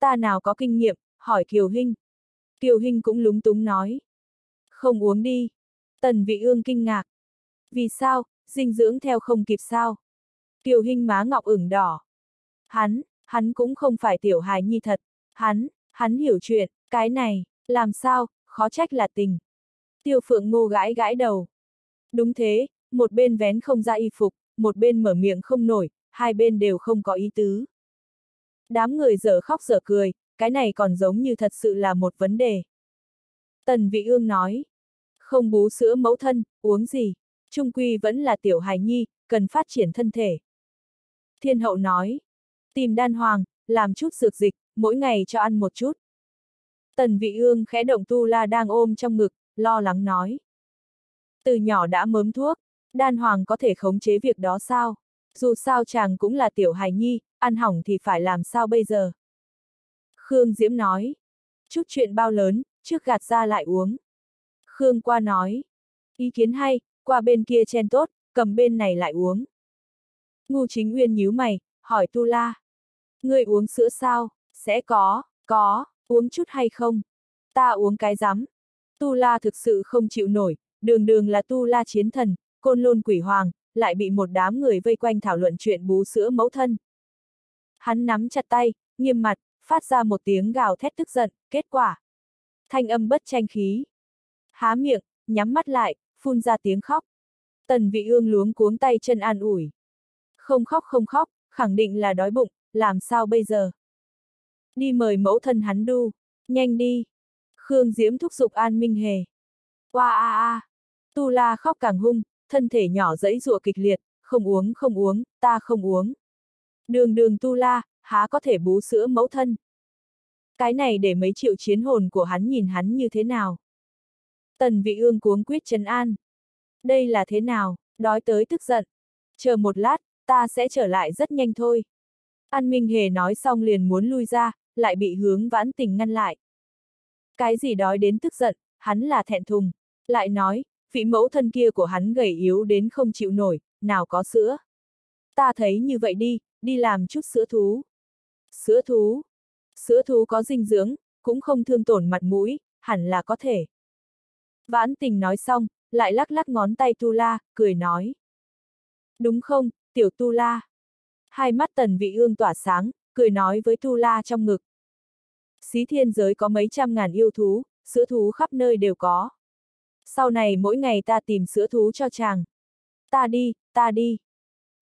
Ta nào có kinh nghiệm, hỏi Kiều Hinh. Kiều Hinh cũng lúng túng nói. Không uống đi. Tần vị ương kinh ngạc. Vì sao, dinh dưỡng theo không kịp sao? Kiều Hinh má ngọc ửng đỏ. Hắn, hắn cũng không phải tiểu hài nhi thật. Hắn, hắn hiểu chuyện, cái này, làm sao, khó trách là tình. Tiêu phượng ngô gãi gãi đầu. Đúng thế, một bên vén không ra y phục, một bên mở miệng không nổi, hai bên đều không có ý tứ. Đám người dở khóc dở cười, cái này còn giống như thật sự là một vấn đề. Tần Vị Ương nói. Không bú sữa mẫu thân, uống gì? Trung quy vẫn là tiểu hài nhi, cần phát triển thân thể. Thiên hậu nói, tìm đan hoàng, làm chút dược dịch, mỗi ngày cho ăn một chút. Tần vị ương khẽ động tu la đang ôm trong ngực, lo lắng nói. Từ nhỏ đã mớm thuốc, đan hoàng có thể khống chế việc đó sao? Dù sao chàng cũng là tiểu hài nhi, ăn hỏng thì phải làm sao bây giờ? Khương Diễm nói. Chút chuyện bao lớn, trước gạt ra lại uống. Khương qua nói. Ý kiến hay, qua bên kia chen tốt, cầm bên này lại uống. Ngu chính uyên nhíu mày, hỏi Tu La. Ngươi uống sữa sao? Sẽ có, có, uống chút hay không? Ta uống cái rắm. Tu La thực sự không chịu nổi, đường đường là Tu La chiến thần, côn lôn quỷ hoàng, lại bị một đám người vây quanh thảo luận chuyện bú sữa mẫu thân. Hắn nắm chặt tay, nghiêm mặt, phát ra một tiếng gào thét tức giận, kết quả. Thanh âm bất tranh khí. Há miệng, nhắm mắt lại, phun ra tiếng khóc. Tần vị ương luống cuống tay chân an ủi. Không khóc không khóc, khẳng định là đói bụng, làm sao bây giờ? Đi mời mẫu thân hắn đu, nhanh đi. Khương Diễm thúc giục An Minh Hề. qua a a. Tu La khóc càng hung, thân thể nhỏ dẫy rụa kịch liệt, không uống không uống, ta không uống. Đường đường Tu La, há có thể bú sữa mẫu thân. Cái này để mấy triệu chiến hồn của hắn nhìn hắn như thế nào. Tần vị ương cuống quyết trấn an. Đây là thế nào, đói tới tức giận. Chờ một lát, ta sẽ trở lại rất nhanh thôi. An Minh Hề nói xong liền muốn lui ra, lại bị hướng vãn tình ngăn lại. Cái gì đói đến tức giận, hắn là thẹn thùng. Lại nói, vị mẫu thân kia của hắn gầy yếu đến không chịu nổi, nào có sữa. Ta thấy như vậy đi, đi làm chút sữa thú. Sữa thú. Sữa thú có dinh dưỡng, cũng không thương tổn mặt mũi, hẳn là có thể. Vãn tình nói xong, lại lắc lắc ngón tay Tu La, cười nói. Đúng không, tiểu Tu La? Hai mắt tần vị ương tỏa sáng, cười nói với Tu La trong ngực. Xí thiên giới có mấy trăm ngàn yêu thú, sữa thú khắp nơi đều có. Sau này mỗi ngày ta tìm sữa thú cho chàng. Ta đi, ta đi.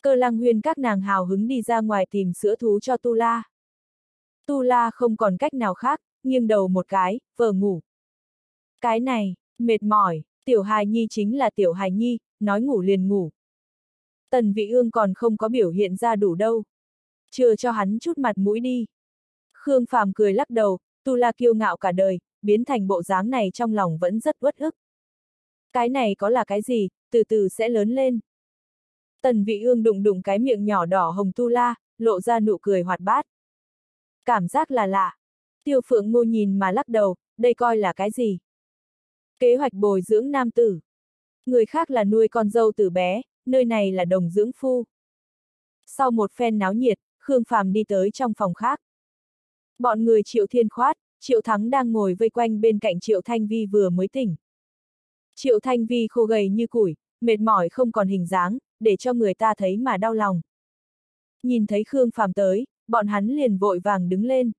Cơ lăng huyên các nàng hào hứng đi ra ngoài tìm sữa thú cho Tu La. Tu La không còn cách nào khác, nghiêng đầu một cái, vờ ngủ. Cái này, mệt mỏi, tiểu hài nhi chính là tiểu hài nhi, nói ngủ liền ngủ. Tần vị ương còn không có biểu hiện ra đủ đâu. Chưa cho hắn chút mặt mũi đi. Khương Phàm cười lắc đầu, Tu La kiêu ngạo cả đời, biến thành bộ dáng này trong lòng vẫn rất uất ức. Cái này có là cái gì, từ từ sẽ lớn lên. Tần vị ương đụng đụng cái miệng nhỏ đỏ hồng Tu La, lộ ra nụ cười hoạt bát. Cảm giác là lạ. Tiêu phượng ngô nhìn mà lắc đầu, đây coi là cái gì? Kế hoạch bồi dưỡng nam tử. Người khác là nuôi con dâu từ bé, nơi này là đồng dưỡng phu. Sau một phen náo nhiệt, Khương Phàm đi tới trong phòng khác. Bọn người Triệu Thiên Khoát, Triệu Thắng đang ngồi vây quanh bên cạnh Triệu Thanh Vi vừa mới tỉnh. Triệu Thanh Vi khô gầy như củi, mệt mỏi không còn hình dáng, để cho người ta thấy mà đau lòng. Nhìn thấy Khương Phàm tới, bọn hắn liền vội vàng đứng lên.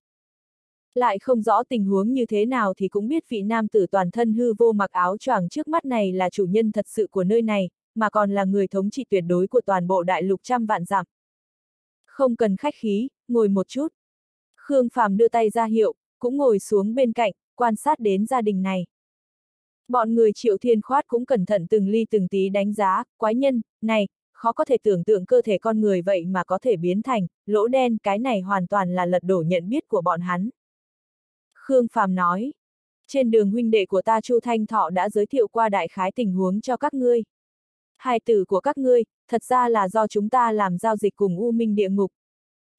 Lại không rõ tình huống như thế nào thì cũng biết vị nam tử toàn thân hư vô mặc áo choàng trước mắt này là chủ nhân thật sự của nơi này, mà còn là người thống trị tuyệt đối của toàn bộ đại lục trăm vạn dặm. Không cần khách khí, ngồi một chút. Khương Phàm đưa tay ra hiệu, cũng ngồi xuống bên cạnh, quan sát đến gia đình này. Bọn người triệu thiên khoát cũng cẩn thận từng ly từng tí đánh giá, quái nhân, này, khó có thể tưởng tượng cơ thể con người vậy mà có thể biến thành, lỗ đen, cái này hoàn toàn là lật đổ nhận biết của bọn hắn. Khương Phàm nói, trên đường huynh đệ của ta Chu Thanh Thọ đã giới thiệu qua đại khái tình huống cho các ngươi. Hai tử của các ngươi, thật ra là do chúng ta làm giao dịch cùng U Minh địa ngục.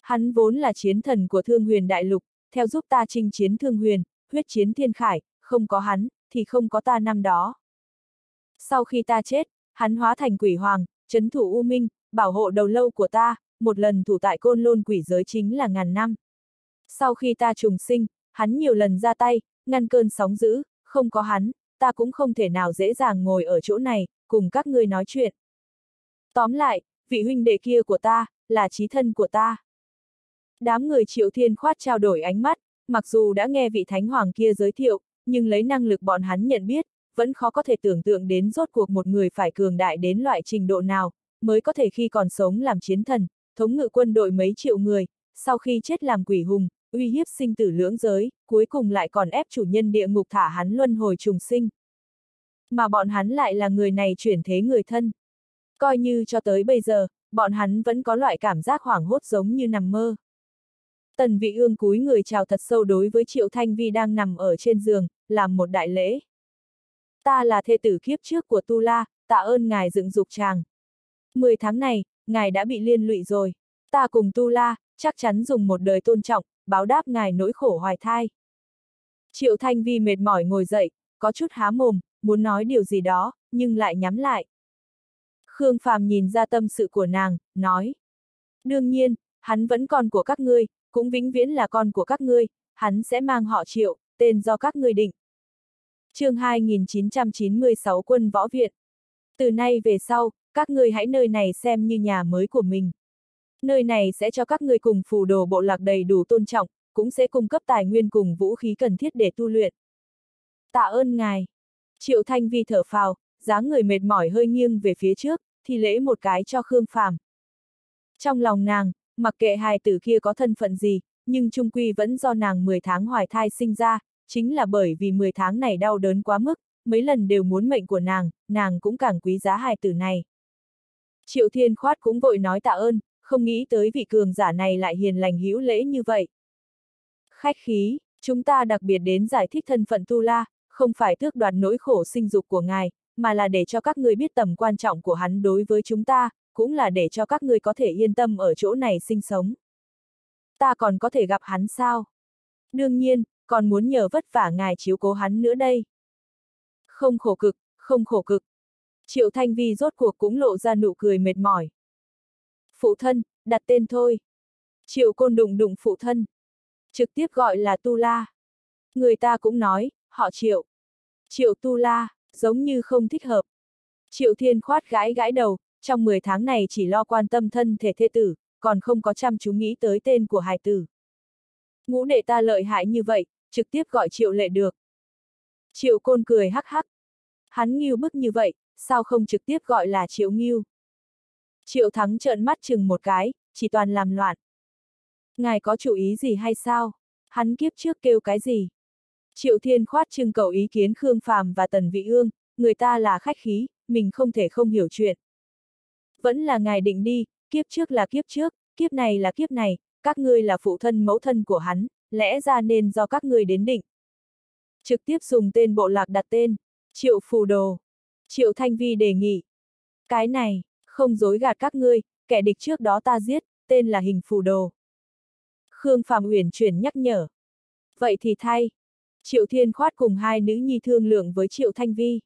Hắn vốn là chiến thần của Thương Huyền Đại Lục, theo giúp ta chinh chiến Thương Huyền, huyết chiến Thiên Khải, không có hắn, thì không có ta năm đó. Sau khi ta chết, hắn hóa thành quỷ hoàng, chấn thủ U Minh, bảo hộ đầu lâu của ta, một lần thủ tại côn lôn quỷ giới chính là ngàn năm. Sau khi ta trùng sinh, hắn nhiều lần ra tay, ngăn cơn sóng dữ, không có hắn, ta cũng không thể nào dễ dàng ngồi ở chỗ này, cùng các ngươi nói chuyện. Tóm lại, vị huynh đệ kia của ta, là trí thân của ta. Đám người triệu thiên khoát trao đổi ánh mắt, mặc dù đã nghe vị thánh hoàng kia giới thiệu, nhưng lấy năng lực bọn hắn nhận biết, vẫn khó có thể tưởng tượng đến rốt cuộc một người phải cường đại đến loại trình độ nào, mới có thể khi còn sống làm chiến thần, thống ngự quân đội mấy triệu người, sau khi chết làm quỷ hùng, uy hiếp sinh tử lưỡng giới, cuối cùng lại còn ép chủ nhân địa ngục thả hắn luân hồi trùng sinh. Mà bọn hắn lại là người này chuyển thế người thân. Coi như cho tới bây giờ, bọn hắn vẫn có loại cảm giác hoảng hốt giống như nằm mơ. Tần vị ương cúi người chào thật sâu đối với Triệu Thanh Vi đang nằm ở trên giường, làm một đại lễ. Ta là thê tử kiếp trước của Tu La, tạ ơn ngài dựng dục chàng. Mười tháng này, ngài đã bị liên lụy rồi. Ta cùng Tu La, chắc chắn dùng một đời tôn trọng, báo đáp ngài nỗi khổ hoài thai. Triệu Thanh Vi mệt mỏi ngồi dậy, có chút há mồm, muốn nói điều gì đó, nhưng lại nhắm lại. Khương Phàm nhìn ra tâm sự của nàng, nói. Đương nhiên, hắn vẫn còn của các ngươi, cũng vĩnh viễn là con của các ngươi, hắn sẽ mang họ triệu, tên do các ngươi định. chương 2996 quân võ viện. Từ nay về sau, các ngươi hãy nơi này xem như nhà mới của mình. Nơi này sẽ cho các ngươi cùng phù đồ bộ lạc đầy đủ tôn trọng, cũng sẽ cung cấp tài nguyên cùng vũ khí cần thiết để tu luyện. Tạ ơn ngài. Triệu Thanh Vi thở phào, dáng người mệt mỏi hơi nghiêng về phía trước, thì lễ một cái cho Khương Phàm. Trong lòng nàng, mặc kệ hài tử kia có thân phận gì, nhưng trung quy vẫn do nàng 10 tháng hoài thai sinh ra, chính là bởi vì 10 tháng này đau đớn quá mức, mấy lần đều muốn mệnh của nàng, nàng cũng càng quý giá hài tử này. Triệu Thiên Khoát cũng vội nói tạ ơn, không nghĩ tới vị cường giả này lại hiền lành hữu lễ như vậy. Khách khí, chúng ta đặc biệt đến giải thích thân phận Tu La, không phải tước đoạt nỗi khổ sinh dục của ngài, mà là để cho các người biết tầm quan trọng của hắn đối với chúng ta, cũng là để cho các ngươi có thể yên tâm ở chỗ này sinh sống. Ta còn có thể gặp hắn sao? Đương nhiên, còn muốn nhờ vất vả ngài chiếu cố hắn nữa đây. Không khổ cực, không khổ cực. Triệu Thanh Vi rốt cuộc cũng lộ ra nụ cười mệt mỏi. Phụ thân, đặt tên thôi. Triệu Côn đụng đụng phụ thân. Trực tiếp gọi là Tu La. Người ta cũng nói, họ Triệu. Triệu Tu La, giống như không thích hợp. Triệu Thiên khoát gãi gãi đầu, trong 10 tháng này chỉ lo quan tâm thân thể thê tử, còn không có chăm chú nghĩ tới tên của hài tử. Ngũ đệ ta lợi hại như vậy, trực tiếp gọi triệu lệ được. Triệu côn cười hắc hắc. Hắn nghiêu bức như vậy, sao không trực tiếp gọi là triệu nghiêu? Triệu thắng trợn mắt chừng một cái, chỉ toàn làm loạn. Ngài có chủ ý gì hay sao? Hắn kiếp trước kêu cái gì? Triệu Thiên khoát trưng cầu ý kiến Khương Phàm và Tần Vị Ương, người ta là khách khí, mình không thể không hiểu chuyện. Vẫn là ngài định đi, kiếp trước là kiếp trước, kiếp này là kiếp này, các ngươi là phụ thân mẫu thân của hắn, lẽ ra nên do các ngươi đến định. Trực tiếp dùng tên bộ lạc đặt tên, Triệu Phù Đồ. Triệu Thanh Vi đề nghị. Cái này, không dối gạt các ngươi, kẻ địch trước đó ta giết, tên là Hình Phù Đồ. Khương Phạm Uyển chuyển nhắc nhở. Vậy thì thay. Triệu Thiên Khoát cùng hai nữ nhi thương lượng với Triệu Thanh Vi.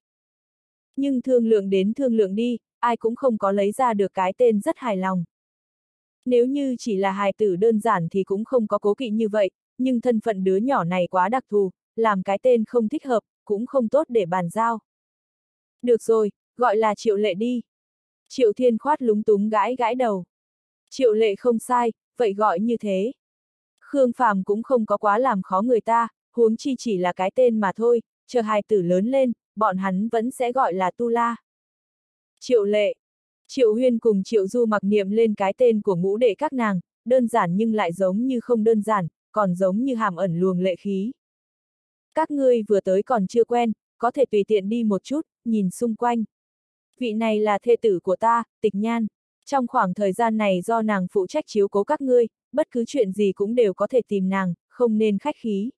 Nhưng thương lượng đến thương lượng đi, ai cũng không có lấy ra được cái tên rất hài lòng. Nếu như chỉ là hài tử đơn giản thì cũng không có cố kỵ như vậy, nhưng thân phận đứa nhỏ này quá đặc thù, làm cái tên không thích hợp, cũng không tốt để bàn giao. Được rồi, gọi là triệu lệ đi. Triệu thiên khoát lúng túng gãi gãi đầu. Triệu lệ không sai, vậy gọi như thế. Khương Phàm cũng không có quá làm khó người ta, huống chi chỉ là cái tên mà thôi, chờ hài tử lớn lên, bọn hắn vẫn sẽ gọi là Tu La. Triệu lệ. Triệu huyên cùng triệu du mặc niệm lên cái tên của ngũ đệ các nàng, đơn giản nhưng lại giống như không đơn giản, còn giống như hàm ẩn luồng lệ khí. Các ngươi vừa tới còn chưa quen, có thể tùy tiện đi một chút, nhìn xung quanh. Vị này là thê tử của ta, tịch nhan. Trong khoảng thời gian này do nàng phụ trách chiếu cố các ngươi, bất cứ chuyện gì cũng đều có thể tìm nàng, không nên khách khí.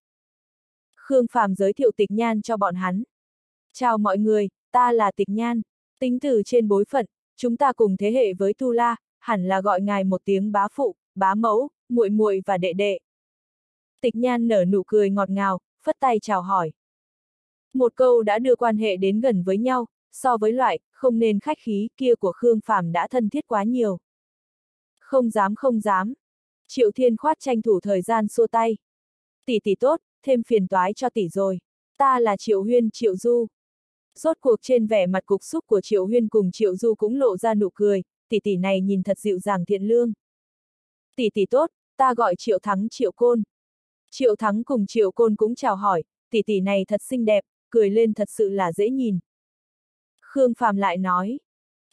Khương Phàm giới thiệu tịch nhan cho bọn hắn. Chào mọi người, ta là tịch nhan. Tính từ trên bối phận, chúng ta cùng thế hệ với Tu La, hẳn là gọi ngài một tiếng bá phụ, bá mẫu, muội muội và đệ đệ. Tịch nhan nở nụ cười ngọt ngào, phất tay chào hỏi. Một câu đã đưa quan hệ đến gần với nhau, so với loại, không nên khách khí kia của Khương Phàm đã thân thiết quá nhiều. Không dám không dám. Triệu Thiên khoát tranh thủ thời gian xua tay. Tỷ tỷ tốt, thêm phiền toái cho tỷ rồi. Ta là Triệu Huyên Triệu Du. Rốt cuộc trên vẻ mặt cục xúc của Triệu Huyên cùng Triệu Du cũng lộ ra nụ cười, tỷ tỷ này nhìn thật dịu dàng thiện lương. Tỷ tỷ tốt, ta gọi Triệu Thắng Triệu Côn. Triệu Thắng cùng Triệu Côn cũng chào hỏi, tỷ tỷ này thật xinh đẹp, cười lên thật sự là dễ nhìn. Khương Phàm lại nói,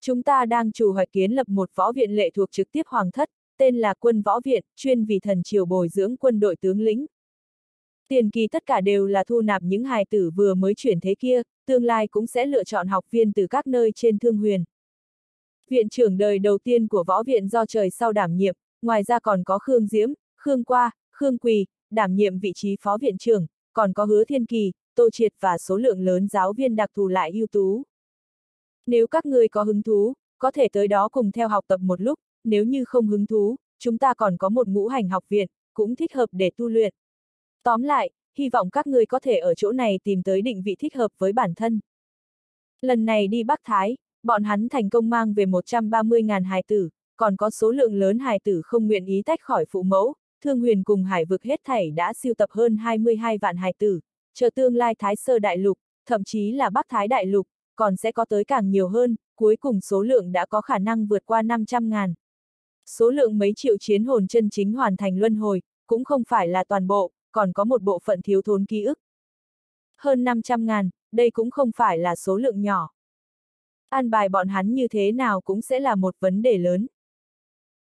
chúng ta đang chủ hoạch kiến lập một võ viện lệ thuộc trực tiếp hoàng thất, tên là quân võ viện, chuyên vì thần triều bồi dưỡng quân đội tướng lĩnh. Tiền kỳ tất cả đều là thu nạp những hài tử vừa mới chuyển thế kia, tương lai cũng sẽ lựa chọn học viên từ các nơi trên thương huyền. Viện trưởng đời đầu tiên của võ viện do trời sau đảm nhiệm, ngoài ra còn có Khương Diễm, Khương Qua, Khương Quỳ, đảm nhiệm vị trí phó viện trưởng, còn có Hứa Thiên Kỳ, Tô Triệt và số lượng lớn giáo viên đặc thù lại ưu tú. Nếu các người có hứng thú, có thể tới đó cùng theo học tập một lúc, nếu như không hứng thú, chúng ta còn có một ngũ hành học viện, cũng thích hợp để tu luyện. Tóm lại, hy vọng các người có thể ở chỗ này tìm tới định vị thích hợp với bản thân. Lần này đi Bắc Thái, bọn hắn thành công mang về 130.000 hài tử, còn có số lượng lớn hài tử không nguyện ý tách khỏi phụ mẫu, Thương Huyền cùng Hải vực hết thảy đã siêu tập hơn 22 vạn hài tử, chờ tương lai Thái Sơ Đại Lục, thậm chí là Bắc Thái Đại Lục, còn sẽ có tới càng nhiều hơn, cuối cùng số lượng đã có khả năng vượt qua 500 ngàn. Số lượng mấy triệu chiến hồn chân chính hoàn thành luân hồi, cũng không phải là toàn bộ, còn có một bộ phận thiếu thốn ký ức. Hơn 500 ngàn, đây cũng không phải là số lượng nhỏ. An bài bọn hắn như thế nào cũng sẽ là một vấn đề lớn.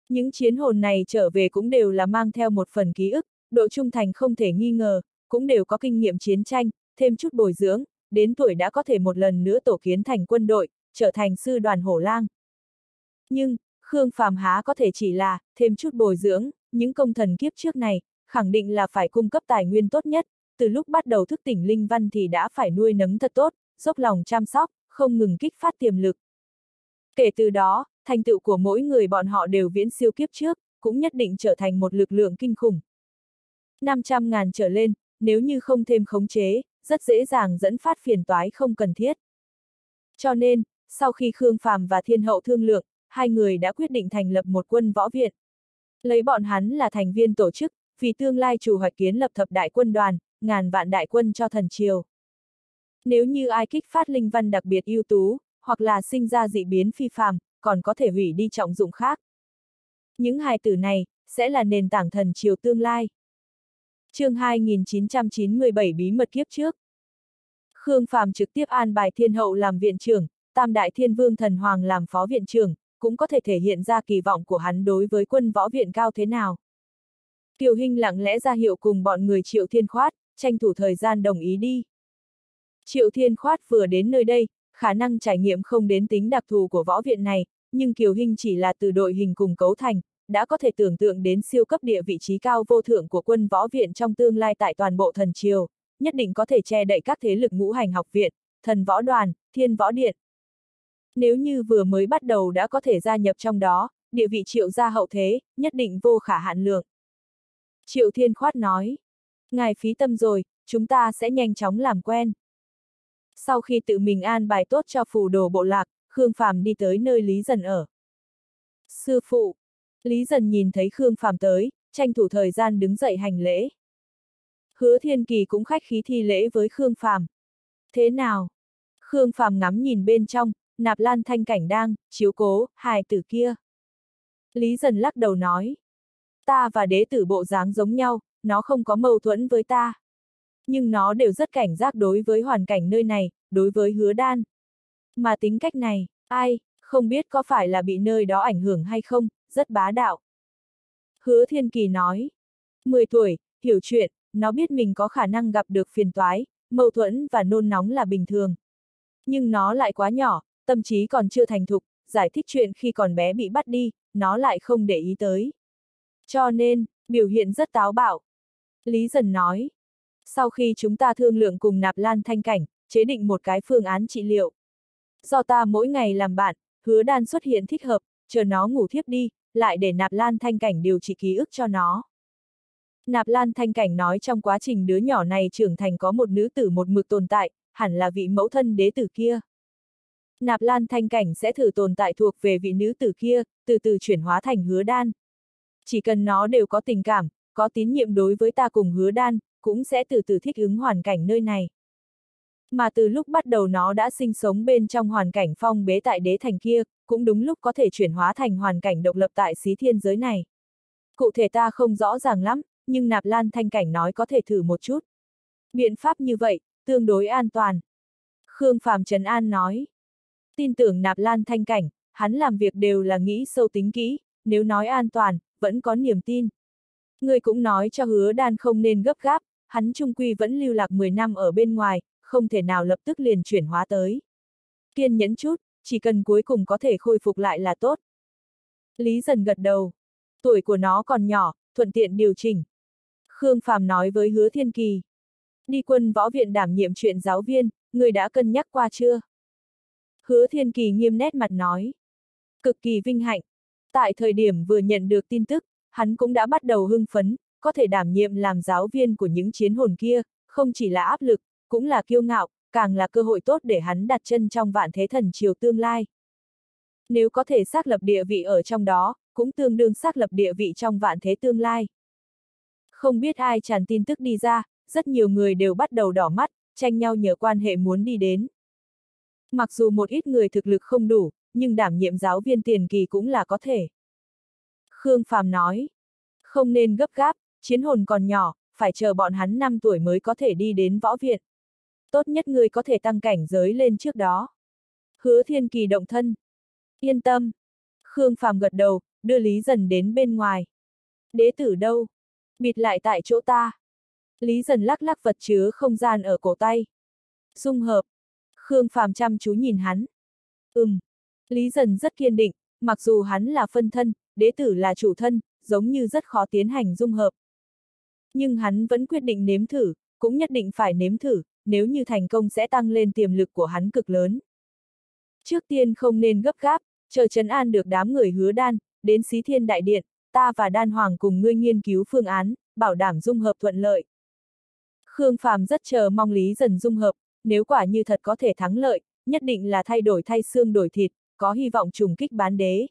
Những chiến hồn này trở về cũng đều là mang theo một phần ký ức, độ trung thành không thể nghi ngờ, cũng đều có kinh nghiệm chiến tranh, thêm chút bồi dưỡng, đến tuổi đã có thể một lần nữa tổ kiến thành quân đội, trở thành sư đoàn hổ lang. Nhưng, Khương Phàm há có thể chỉ là, thêm chút bồi dưỡng, những công thần kiếp trước này, khẳng định là phải cung cấp tài nguyên tốt nhất, từ lúc bắt đầu thức tỉnh linh văn thì đã phải nuôi nấng thật tốt, dốc lòng chăm sóc, không ngừng kích phát tiềm lực. Kể từ đó, thành tựu của mỗi người bọn họ đều viễn siêu kiếp trước, cũng nhất định trở thành một lực lượng kinh khủng. 500 ngàn trở lên, nếu như không thêm khống chế, rất dễ dàng dẫn phát phiền toái không cần thiết. Cho nên, sau khi Khương Phàm và Thiên Hậu thương lượng, hai người đã quyết định thành lập một quân võ viện. Lấy bọn hắn là thành viên tổ chức, vì tương lai chủ hoạch kiến lập thập đại quân đoàn, ngàn vạn đại quân cho thần triều. Nếu như ai kích phát linh văn đặc biệt ưu tú, hoặc là sinh ra dị biến phi phàm, còn có thể hủy đi trọng dụng khác. Những hài tử này, sẽ là nền tảng thần triều tương lai. chương 2997 bí mật kiếp trước. Khương Phàm trực tiếp an bài thiên hậu làm viện trưởng, tam đại thiên vương thần hoàng làm phó viện trưởng, cũng có thể thể hiện ra kỳ vọng của hắn đối với quân võ viện cao thế nào. Kiều Hinh lặng lẽ ra hiệu cùng bọn người Triệu Thiên Khoát, tranh thủ thời gian đồng ý đi. Triệu Thiên Khoát vừa đến nơi đây, khả năng trải nghiệm không đến tính đặc thù của võ viện này, nhưng Kiều Hinh chỉ là từ đội hình cùng cấu thành, đã có thể tưởng tượng đến siêu cấp địa vị trí cao vô thượng của quân võ viện trong tương lai tại toàn bộ thần triều, nhất định có thể che đậy các thế lực ngũ hành học viện, thần võ đoàn, thiên võ điện. Nếu như vừa mới bắt đầu đã có thể gia nhập trong đó, địa vị triệu gia hậu thế, nhất định vô khả hạn lượng. Triệu Thiên Khoát nói, ngài phí tâm rồi, chúng ta sẽ nhanh chóng làm quen. Sau khi tự mình an bài tốt cho phù đồ bộ lạc, Khương Phàm đi tới nơi Lý Dần ở. Sư phụ! Lý Dần nhìn thấy Khương Phàm tới, tranh thủ thời gian đứng dậy hành lễ. Hứa Thiên Kỳ cũng khách khí thi lễ với Khương Phàm. Thế nào? Khương Phàm ngắm nhìn bên trong, nạp lan thanh cảnh đang, chiếu cố, hài tử kia. Lý Dần lắc đầu nói. Ta và đế tử bộ dáng giống nhau, nó không có mâu thuẫn với ta. Nhưng nó đều rất cảnh giác đối với hoàn cảnh nơi này, đối với hứa đan. Mà tính cách này, ai, không biết có phải là bị nơi đó ảnh hưởng hay không, rất bá đạo. Hứa Thiên Kỳ nói. 10 tuổi, hiểu chuyện, nó biết mình có khả năng gặp được phiền toái, mâu thuẫn và nôn nóng là bình thường. Nhưng nó lại quá nhỏ, tâm trí còn chưa thành thục, giải thích chuyện khi còn bé bị bắt đi, nó lại không để ý tới. Cho nên, biểu hiện rất táo bạo. Lý Dần nói. Sau khi chúng ta thương lượng cùng nạp lan thanh cảnh, chế định một cái phương án trị liệu. Do ta mỗi ngày làm bạn, hứa đan xuất hiện thích hợp, chờ nó ngủ thiếp đi, lại để nạp lan thanh cảnh điều trị ký ức cho nó. Nạp Lan Thanh Cảnh nói trong quá trình đứa nhỏ này trưởng thành có một nữ tử một mực tồn tại, hẳn là vị mẫu thân đế tử kia. Nạp Lan Thanh Cảnh sẽ thử tồn tại thuộc về vị nữ tử kia, từ từ chuyển hóa thành hứa đan. Chỉ cần nó đều có tình cảm, có tín nhiệm đối với ta cùng hứa đan, cũng sẽ từ từ thích ứng hoàn cảnh nơi này. Mà từ lúc bắt đầu nó đã sinh sống bên trong hoàn cảnh phong bế tại đế thành kia, cũng đúng lúc có thể chuyển hóa thành hoàn cảnh độc lập tại xí thiên giới này. Cụ thể ta không rõ ràng lắm, nhưng nạp lan thanh cảnh nói có thể thử một chút. Biện pháp như vậy, tương đối an toàn. Khương Phạm Trần An nói. Tin tưởng nạp lan thanh cảnh, hắn làm việc đều là nghĩ sâu tính kỹ, nếu nói an toàn, vẫn có niềm tin. Người cũng nói cho hứa đan không nên gấp gáp, hắn trung quy vẫn lưu lạc 10 năm ở bên ngoài, không thể nào lập tức liền chuyển hóa tới. Kiên nhẫn chút, chỉ cần cuối cùng có thể khôi phục lại là tốt. Lý dần gật đầu. Tuổi của nó còn nhỏ, thuận tiện điều chỉnh. Khương Phàm nói với hứa thiên kỳ. Đi quân võ viện đảm nhiệm chuyện giáo viên, người đã cân nhắc qua chưa? Hứa thiên kỳ nghiêm nét mặt nói. Cực kỳ vinh hạnh. Tại thời điểm vừa nhận được tin tức, hắn cũng đã bắt đầu hưng phấn, có thể đảm nhiệm làm giáo viên của những chiến hồn kia, không chỉ là áp lực, cũng là kiêu ngạo, càng là cơ hội tốt để hắn đặt chân trong vạn thế thần triều tương lai. Nếu có thể xác lập địa vị ở trong đó, cũng tương đương xác lập địa vị trong vạn thế tương lai. Không biết ai tràn tin tức đi ra, rất nhiều người đều bắt đầu đỏ mắt, tranh nhau nhờ quan hệ muốn đi đến. Mặc dù một ít người thực lực không đủ, nhưng đảm nhiệm giáo viên tiền kỳ cũng là có thể. Khương Phàm nói, không nên gấp gáp, chiến hồn còn nhỏ, phải chờ bọn hắn 5 tuổi mới có thể đi đến võ viện. Tốt nhất người có thể tăng cảnh giới lên trước đó. Hứa thiên kỳ động thân. Yên tâm. Khương Phàm gật đầu, đưa Lý Dần đến bên ngoài. Đế tử đâu? Bịt lại tại chỗ ta. Lý Dần lắc lắc vật chứa không gian ở cổ tay. Dung hợp. Khương Phàm chăm chú nhìn hắn. Ừm. Lý Dần rất kiên định, mặc dù hắn là phân thân, đế tử là chủ thân, giống như rất khó tiến hành dung hợp. Nhưng hắn vẫn quyết định nếm thử, cũng nhất định phải nếm thử, nếu như thành công sẽ tăng lên tiềm lực của hắn cực lớn. Trước tiên không nên gấp gáp, chờ trấn an được đám người hứa đan, đến xí thiên đại điện, ta và đan hoàng cùng ngươi nghiên cứu phương án, bảo đảm dung hợp thuận lợi. Khương Phàm rất chờ mong Lý dần dung hợp, nếu quả như thật có thể thắng lợi, nhất định là thay đổi thay xương đổi thịt, có hy vọng trùng kích bán đế.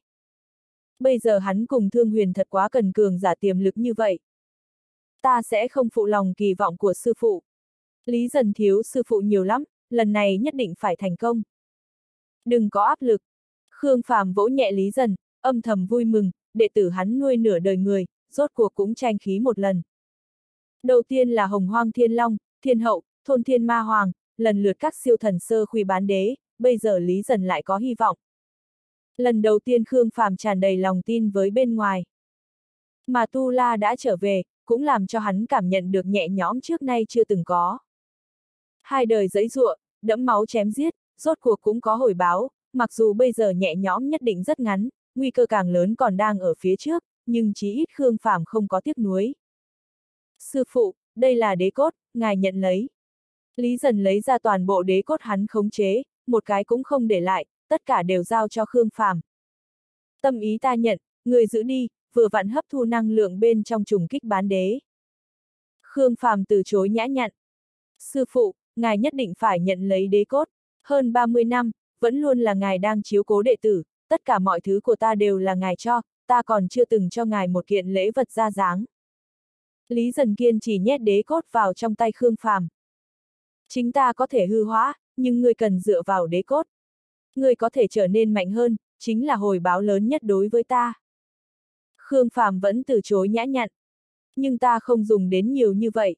Bây giờ hắn cùng thương huyền thật quá cần cường giả tiềm lực như vậy. Ta sẽ không phụ lòng kỳ vọng của sư phụ. Lý dần thiếu sư phụ nhiều lắm, lần này nhất định phải thành công. Đừng có áp lực. Khương Phàm vỗ nhẹ Lý dần, âm thầm vui mừng, đệ tử hắn nuôi nửa đời người, rốt cuộc cũng tranh khí một lần. Đầu tiên là Hồng Hoang Thiên Long, Thiên Hậu, Thôn Thiên Ma Hoàng, lần lượt các siêu thần sơ khuy bán đế, bây giờ Lý Dần lại có hy vọng. Lần đầu tiên Khương Phàm tràn đầy lòng tin với bên ngoài. Mà Tu La đã trở về, cũng làm cho hắn cảm nhận được nhẹ nhõm trước nay chưa từng có. Hai đời giấy ruộng, đẫm máu chém giết, rốt cuộc cũng có hồi báo, mặc dù bây giờ nhẹ nhõm nhất định rất ngắn, nguy cơ càng lớn còn đang ở phía trước, nhưng chí ít Khương Phàm không có tiếc nuối. Sư phụ, đây là đế cốt, ngài nhận lấy. Lý dần lấy ra toàn bộ đế cốt hắn khống chế, một cái cũng không để lại, tất cả đều giao cho Khương Phàm. Tâm ý ta nhận, người giữ đi, vừa vặn hấp thu năng lượng bên trong trùng kích bán đế. Khương Phàm từ chối nhã nhặn. Sư phụ, ngài nhất định phải nhận lấy đế cốt. Hơn 30 năm, vẫn luôn là ngài đang chiếu cố đệ tử, tất cả mọi thứ của ta đều là ngài cho, ta còn chưa từng cho ngài một kiện lễ vật ra dáng. Lý Dần Kiên chỉ nhét đế cốt vào trong tay Khương Phàm. Chính ta có thể hư hóa, nhưng ngươi cần dựa vào đế cốt. Ngươi có thể trở nên mạnh hơn, chính là hồi báo lớn nhất đối với ta. Khương Phàm vẫn từ chối nhã nhặn. Nhưng ta không dùng đến nhiều như vậy.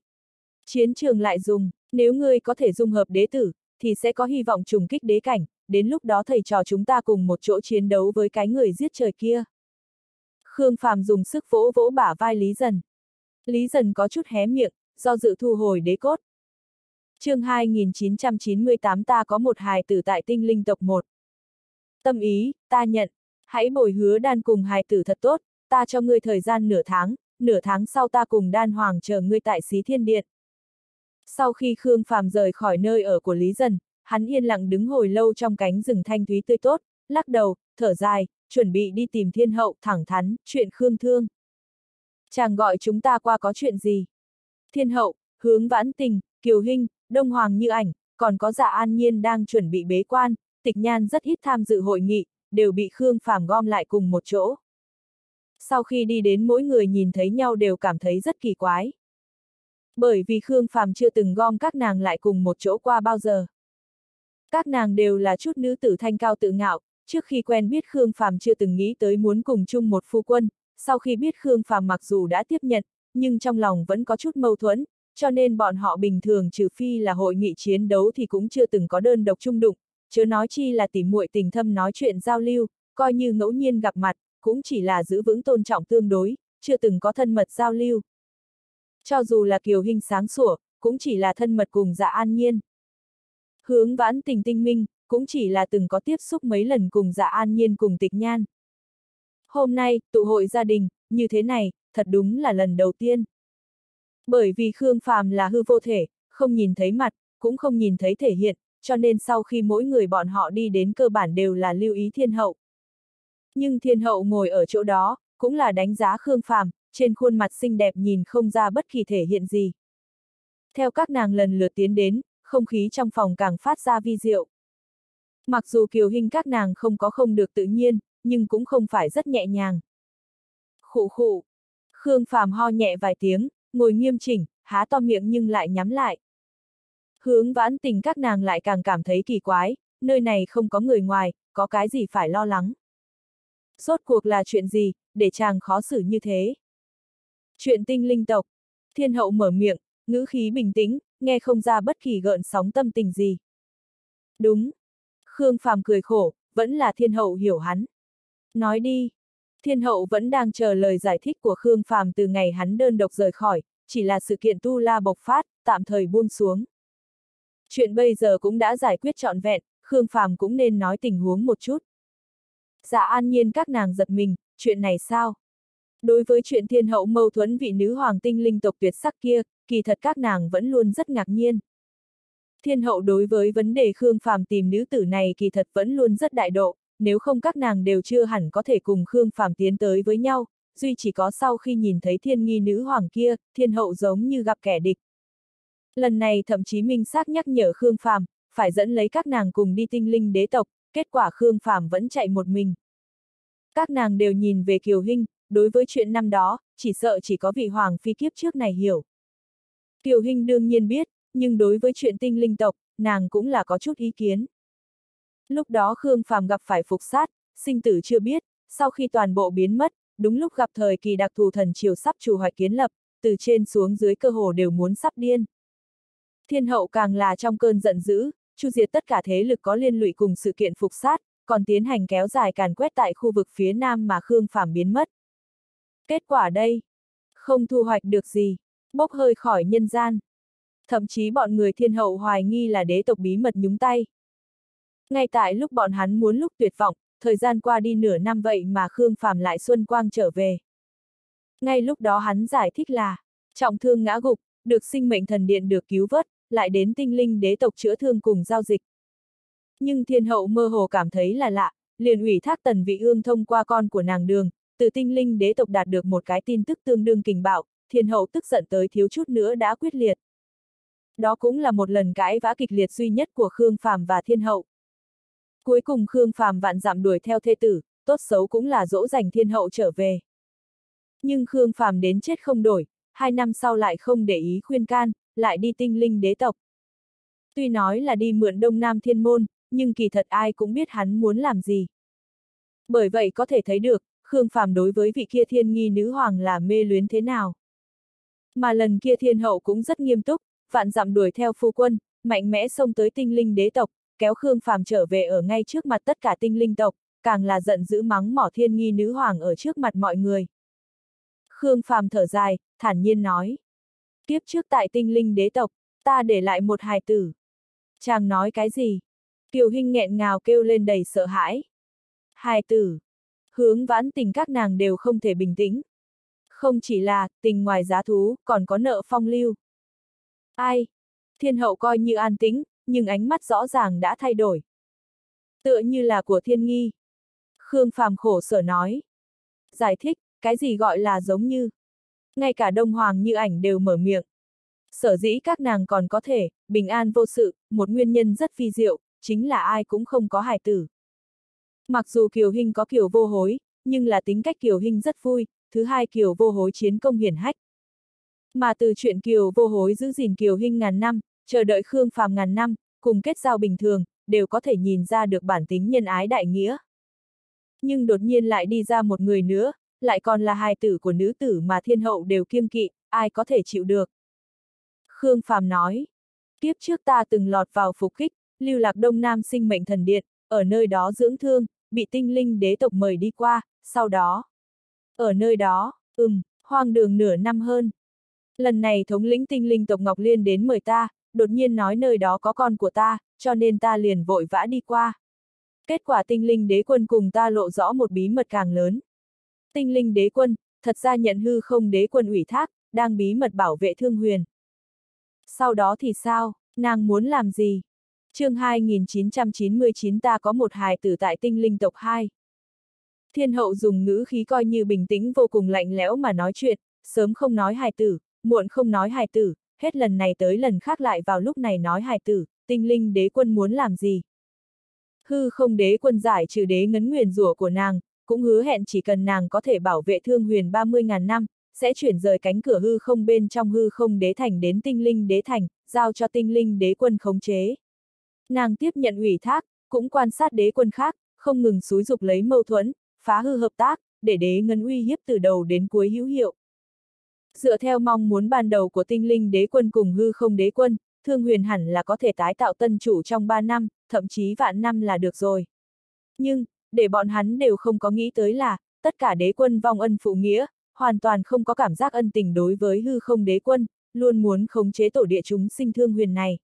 Chiến trường lại dùng, nếu ngươi có thể dung hợp đế tử, thì sẽ có hy vọng trùng kích đế cảnh, đến lúc đó thầy trò chúng ta cùng một chỗ chiến đấu với cái người giết trời kia. Khương Phàm dùng sức vỗ vỗ bả vai Lý Dần. Lý Dần có chút hé miệng, do dự thu hồi đế cốt chương 2998 ta có một hài tử tại tinh linh tộc 1. Tâm ý, ta nhận, hãy bồi hứa đan cùng hài tử thật tốt, ta cho ngươi thời gian nửa tháng, nửa tháng sau ta cùng đan hoàng chờ ngươi tại xí thiên điện. Sau khi Khương Phàm rời khỏi nơi ở của Lý Dần, hắn yên lặng đứng hồi lâu trong cánh rừng thanh thúy tươi tốt, lắc đầu, thở dài, chuẩn bị đi tìm thiên hậu, thẳng thắn, chuyện Khương Thương. Chàng gọi chúng ta qua có chuyện gì? Thiên hậu, hướng vãn tình, kiều hinh đông hoàng như ảnh, còn có dạ an nhiên đang chuẩn bị bế quan, tịch nhan rất ít tham dự hội nghị, đều bị Khương Phàm gom lại cùng một chỗ. Sau khi đi đến mỗi người nhìn thấy nhau đều cảm thấy rất kỳ quái. Bởi vì Khương Phàm chưa từng gom các nàng lại cùng một chỗ qua bao giờ. Các nàng đều là chút nữ tử thanh cao tự ngạo, trước khi quen biết Khương Phàm chưa từng nghĩ tới muốn cùng chung một phu quân, sau khi biết Khương Phàm mặc dù đã tiếp nhận, nhưng trong lòng vẫn có chút mâu thuẫn, cho nên bọn họ bình thường trừ phi là hội nghị chiến đấu thì cũng chưa từng có đơn độc chung đụng, chứ nói chi là tỉ muội tình thâm nói chuyện giao lưu, coi như ngẫu nhiên gặp mặt, cũng chỉ là giữ vững tôn trọng tương đối, chưa từng có thân mật giao lưu. Cho dù là kiều hình sáng sủa, cũng chỉ là thân mật cùng dạ an nhiên. Hướng vãn tình tinh minh, cũng chỉ là từng có tiếp xúc mấy lần cùng dạ an nhiên cùng tịch nhan. Hôm nay, tụ hội gia đình, như thế này, thật đúng là lần đầu tiên. Bởi vì Khương Phàm là hư vô thể, không nhìn thấy mặt, cũng không nhìn thấy thể hiện, cho nên sau khi mỗi người bọn họ đi đến cơ bản đều là lưu ý thiên hậu. Nhưng thiên hậu ngồi ở chỗ đó, cũng là đánh giá Khương Phàm, trên khuôn mặt xinh đẹp nhìn không ra bất kỳ thể hiện gì. Theo các nàng lần lượt tiến đến, không khí trong phòng càng phát ra vi diệu. Mặc dù kiều hình các nàng không có không được tự nhiên, nhưng cũng không phải rất nhẹ nhàng. Khụ khụ. Khương Phàm ho nhẹ vài tiếng, ngồi nghiêm chỉnh, há to miệng nhưng lại nhắm lại. Hướng vãn tình các nàng lại càng cảm thấy kỳ quái, nơi này không có người ngoài, có cái gì phải lo lắng. Rốt cuộc là chuyện gì, để chàng khó xử như thế. Chuyện tinh linh tộc. Thiên hậu mở miệng, ngữ khí bình tĩnh, nghe không ra bất kỳ gợn sóng tâm tình gì. Đúng. Khương Phàm cười khổ, vẫn là thiên hậu hiểu hắn. Nói đi. Thiên hậu vẫn đang chờ lời giải thích của Khương Phàm từ ngày hắn đơn độc rời khỏi, chỉ là sự kiện tu la bộc phát, tạm thời buông xuống. Chuyện bây giờ cũng đã giải quyết trọn vẹn, Khương Phàm cũng nên nói tình huống một chút. Dạ an nhiên các nàng giật mình, chuyện này sao? Đối với chuyện thiên hậu mâu thuẫn vị nữ hoàng tinh linh tộc tuyệt sắc kia, kỳ thật các nàng vẫn luôn rất ngạc nhiên. Thiên hậu đối với vấn đề Khương Phàm tìm nữ tử này kỳ thật vẫn luôn rất đại độ, nếu không các nàng đều chưa hẳn có thể cùng Khương Phàm tiến tới với nhau, duy chỉ có sau khi nhìn thấy thiên nghi nữ hoàng kia, thiên hậu giống như gặp kẻ địch. Lần này thậm chí minh xác nhắc nhở Khương Phàm, phải dẫn lấy các nàng cùng đi tinh linh đế tộc, kết quả Khương Phàm vẫn chạy một mình. Các nàng đều nhìn về Kiều Hinh, đối với chuyện năm đó, chỉ sợ chỉ có vị hoàng phi kiếp trước này hiểu. Kiều Hinh đương nhiên biết, nhưng đối với chuyện tinh linh tộc, nàng cũng là có chút ý kiến. Lúc đó Khương Phàm gặp phải phục sát, sinh tử chưa biết, sau khi toàn bộ biến mất, đúng lúc gặp thời kỳ đặc thù thần triều sắp chủ hoạch kiến lập, từ trên xuống dưới cơ hồ đều muốn sắp điên. Thiên hậu càng là trong cơn giận dữ, chu diệt tất cả thế lực có liên lụy cùng sự kiện phục sát, còn tiến hành kéo dài càn quét tại khu vực phía nam mà Khương Phàm biến mất. Kết quả đây, không thu hoạch được gì, bốc hơi khỏi nhân gian. Thậm chí bọn người thiên hậu hoài nghi là đế tộc bí mật nhúng tay. Ngay tại lúc bọn hắn muốn lúc tuyệt vọng, thời gian qua đi nửa năm vậy mà Khương Phàm lại xuân quang trở về. Ngay lúc đó hắn giải thích là, trọng thương ngã gục, được sinh mệnh thần điện được cứu vớt, lại đến tinh linh đế tộc chữa thương cùng giao dịch. Nhưng thiên hậu mơ hồ cảm thấy là lạ, liền ủy thác tần vị ương thông qua con của nàng đường, từ tinh linh đế tộc đạt được một cái tin tức tương đương kình bạo, thiên hậu tức giận tới thiếu chút nữa đã quyết liệt. Đó cũng là một lần cãi vã kịch liệt duy nhất của Khương Phàm và thiên hậu. Cuối cùng Khương Phàm vạn dặm đuổi theo thê tử, tốt xấu cũng là dỗ dành thiên hậu trở về. Nhưng Khương Phàm đến chết không đổi, hai năm sau lại không để ý khuyên can, lại đi tinh linh đế tộc. Tuy nói là đi mượn Đông Nam Thiên Môn, nhưng kỳ thật ai cũng biết hắn muốn làm gì. Bởi vậy có thể thấy được, Khương Phàm đối với vị kia thiên nghi nữ hoàng là mê luyến thế nào. Mà lần kia thiên hậu cũng rất nghiêm túc, vạn dặm đuổi theo phu quân, mạnh mẽ xông tới tinh linh đế tộc, kéo Khương Phàm trở về ở ngay trước mặt tất cả tinh linh tộc, càng là giận dữ mắng mỏ thiên nghi nữ hoàng ở trước mặt mọi người. Khương Phàm thở dài, thản nhiên nói. Kiếp trước tại tinh linh đế tộc, ta để lại một hài tử. Chàng nói cái gì? Kiều Hinh nghẹn ngào kêu lên đầy sợ hãi. Hài tử. Hướng vãn tình các nàng đều không thể bình tĩnh. Không chỉ là, tình ngoài giá thú, còn có nợ phong lưu. Ai? Thiên hậu coi như an tĩnh, nhưng ánh mắt rõ ràng đã thay đổi. Tựa như là của thiên nghi. Khương Phàm khổ sở nói. Giải thích, cái gì gọi là giống như. Ngay cả Đông Hoàng như ảnh đều mở miệng. Sở dĩ các nàng còn có thể, bình an vô sự, một nguyên nhân rất phi diệu, chính là ai cũng không có hài tử. Mặc dù Kiều Hinh có kiểu vô hối, nhưng là tính cách Kiều Hinh rất vui, thứ hai Kiều vô hối chiến công hiển hách. Mà từ chuyện Kiều vô hối giữ gìn Kiều Hinh ngàn năm, chờ đợi Khương Phàm ngàn năm, cùng kết giao bình thường, đều có thể nhìn ra được bản tính nhân ái đại nghĩa. Nhưng đột nhiên lại đi ra một người nữa, lại còn là hài tử của nữ tử mà thiên hậu đều kiêng kỵ, ai có thể chịu được. Khương Phàm nói, kiếp trước ta từng lọt vào phục kích, lưu lạc đông nam sinh mệnh thần điện, ở nơi đó dưỡng thương, bị tinh linh đế tộc mời đi qua, sau đó. Ở nơi đó, ừm, hoang đường nửa năm hơn. Lần này thống lĩnh tinh linh tộc Ngọc Liên đến mời ta, đột nhiên nói nơi đó có con của ta, cho nên ta liền vội vã đi qua. Kết quả tinh linh đế quân cùng ta lộ rõ một bí mật càng lớn. Tinh linh đế quân, thật ra nhận hư không đế quân ủy thác, đang bí mật bảo vệ thương huyền. Sau đó thì sao, nàng muốn làm gì? chương 2999 ta có một hài tử tại tinh linh tộc 2. Thiên hậu dùng ngữ khí coi như bình tĩnh vô cùng lạnh lẽo mà nói chuyện, sớm không nói hài tử, muộn không nói hài tử, hết lần này tới lần khác lại vào lúc này nói hài tử, tinh linh đế quân muốn làm gì. Hư không đế quân giải trừ đế ngấn nguyền rủa của nàng, cũng hứa hẹn chỉ cần nàng có thể bảo vệ thương huyền 30.000 năm, sẽ chuyển rời cánh cửa hư không bên trong hư không đế thành đến tinh linh đế thành, giao cho tinh linh đế quân khống chế. Nàng tiếp nhận ủy thác, cũng quan sát đế quân khác, không ngừng xúi dục lấy mâu thuẫn, phá hư hợp tác, để đế ngân uy hiếp từ đầu đến cuối hữu hiệu. Dựa theo mong muốn ban đầu của tinh linh đế quân cùng hư không đế quân, thương huyền hẳn là có thể tái tạo tân chủ trong 3 năm, thậm chí vạn năm là được rồi. Nhưng, để bọn hắn đều không có nghĩ tới là, tất cả đế quân vong ân phụ nghĩa, hoàn toàn không có cảm giác ân tình đối với hư không đế quân, luôn muốn khống chế tổ địa chúng sinh thương huyền này.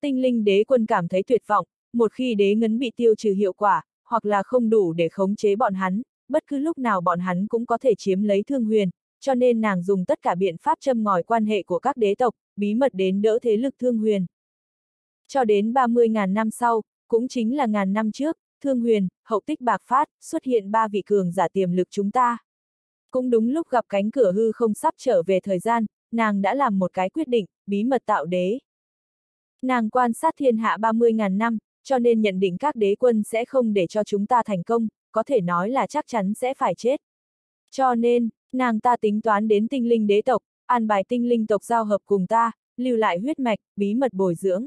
Tinh linh đế quân cảm thấy tuyệt vọng, một khi đế ngấn bị tiêu trừ hiệu quả, hoặc là không đủ để khống chế bọn hắn, bất cứ lúc nào bọn hắn cũng có thể chiếm lấy thương huyền, cho nên nàng dùng tất cả biện pháp châm ngòi quan hệ của các đế tộc, bí mật đến đỡ thế lực thương huyền. Cho đến 30.000 năm sau, cũng chính là ngàn năm trước, thương huyền, hậu tích bạc phát, xuất hiện ba vị cường giả tiềm lực chúng ta. Cũng đúng lúc gặp cánh cửa hư không sắp trở về thời gian, nàng đã làm một cái quyết định, bí mật tạo đế. Nàng quan sát thiên hạ 30.000 năm, cho nên nhận định các đế quân sẽ không để cho chúng ta thành công, có thể nói là chắc chắn sẽ phải chết. Cho nên, nàng ta tính toán đến tinh linh đế tộc, an bài tinh linh tộc giao hợp cùng ta, lưu lại huyết mạch, bí mật bồi dưỡng.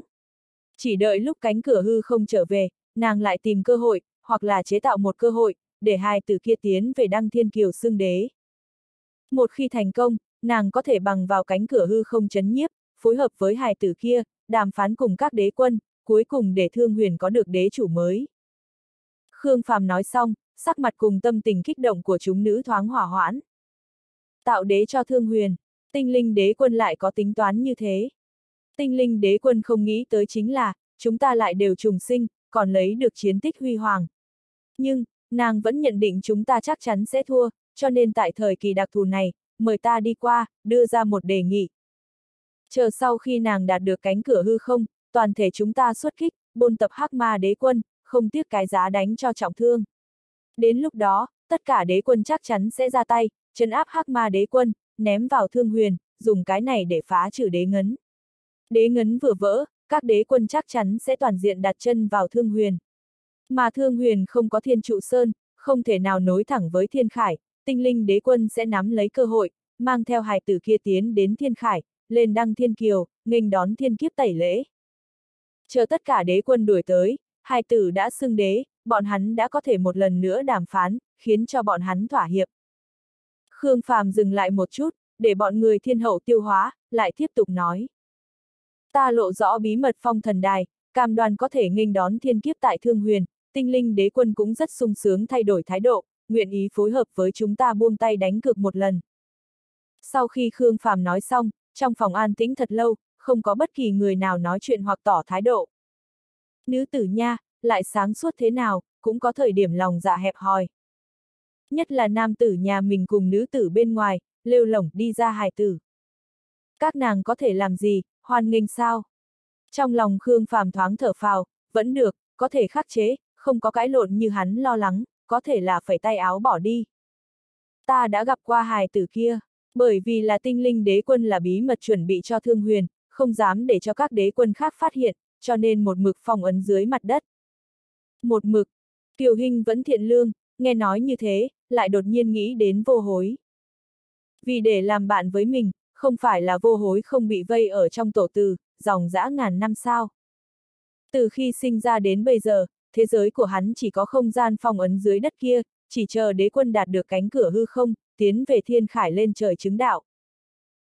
Chỉ đợi lúc cánh cửa hư không trở về, nàng lại tìm cơ hội, hoặc là chế tạo một cơ hội, để hai tử kia tiến về đăng thiên kiều xương đế. Một khi thành công, nàng có thể bằng vào cánh cửa hư không chấn nhiếp, phối hợp với hài tử kia, đàm phán cùng các đế quân, cuối cùng để thương huyền có được đế chủ mới. Khương Phàm nói xong, sắc mặt cùng tâm tình kích động của chúng nữ thoáng hỏa hoãn. Tạo đế cho thương huyền, tinh linh đế quân lại có tính toán như thế. Tinh linh đế quân không nghĩ tới chính là, chúng ta lại đều trùng sinh, còn lấy được chiến tích huy hoàng. Nhưng, nàng vẫn nhận định chúng ta chắc chắn sẽ thua, cho nên tại thời kỳ đặc thù này, mời ta đi qua, đưa ra một đề nghị. Chờ sau khi nàng đạt được cánh cửa hư không, toàn thể chúng ta xuất kích, bôn tập hắc ma đế quân, không tiếc cái giá đánh cho trọng thương. Đến lúc đó, tất cả đế quân chắc chắn sẽ ra tay, chấn áp hắc ma đế quân, ném vào thương huyền, dùng cái này để phá trừ đế ngấn. Đế ngấn vừa vỡ, các đế quân chắc chắn sẽ toàn diện đặt chân vào thương huyền. Mà thương huyền không có thiên trụ sơn, không thể nào nối thẳng với thiên khải, tinh linh đế quân sẽ nắm lấy cơ hội, mang theo hài tử kia tiến đến thiên khải, lên đăng thiên kiều, nghênh đón thiên kiếp tẩy lễ. Chờ tất cả đế quân đuổi tới, hai tử đã xưng đế, bọn hắn đã có thể một lần nữa đàm phán, khiến cho bọn hắn thỏa hiệp. Khương Phàm dừng lại một chút, để bọn người thiên hậu tiêu hóa, lại tiếp tục nói. Ta lộ rõ bí mật phong thần đài, cam đoan có thể nghênh đón thiên kiếp tại thương huyền, tinh linh đế quân cũng rất sung sướng thay đổi thái độ, nguyện ý phối hợp với chúng ta buông tay đánh cược một lần. Sau khi Khương Phàm nói xong, trong phòng an tĩnh thật lâu, không có bất kỳ người nào nói chuyện hoặc tỏ thái độ. Nữ tử nha, lại sáng suốt thế nào, cũng có thời điểm lòng dạ hẹp hòi. Nhất là nam tử nhà mình cùng nữ tử bên ngoài, lêu lỏng đi ra hài tử. Các nàng có thể làm gì, hoan nghênh sao? Trong lòng Khương Phàm thoáng thở phào, vẫn được, có thể khắc chế, không có cãi lộn như hắn lo lắng, có thể là phải tay áo bỏ đi. Ta đã gặp qua hài tử kia. Bởi vì là tinh linh đế quân là bí mật chuẩn bị cho thương huyền, không dám để cho các đế quân khác phát hiện, cho nên một mực phòng ấn dưới mặt đất. Một mực, Kiều Hinh vẫn thiện lương, nghe nói như thế, lại đột nhiên nghĩ đến vô hối. Vì để làm bạn với mình, không phải là vô hối không bị vây ở trong tổ từ, dòng dã ngàn năm sao. Từ khi sinh ra đến bây giờ, thế giới của hắn chỉ có không gian phong ấn dưới đất kia, chỉ chờ đế quân đạt được cánh cửa hư không, tiến về thiên khải lên trời chứng đạo.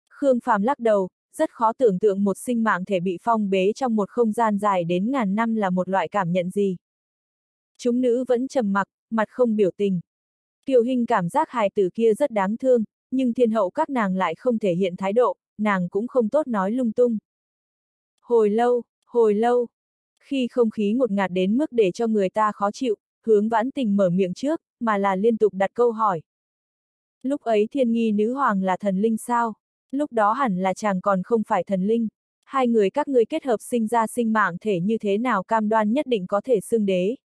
Khương Phàm lắc đầu, rất khó tưởng tượng một sinh mạng thể bị phong bế trong một không gian dài đến ngàn năm là một loại cảm nhận gì. Chúng nữ vẫn trầm mặc, mặt không biểu tình. Kiều Hinh cảm giác hài tử kia rất đáng thương, nhưng thiên hậu các nàng lại không thể hiện thái độ, nàng cũng không tốt nói lung tung. Hồi lâu, hồi lâu, Khi không khí ngột ngạt đến mức để cho người ta khó chịu, hướng vãn tình mở miệng trước, mà là liên tục đặt câu hỏi. Lúc ấy thiên nghi nữ hoàng là thần linh sao? Lúc đó hẳn là chàng còn không phải thần linh. Hai người các ngươi kết hợp sinh ra sinh mạng thể như thế nào cam đoan nhất định có thể xưng đế.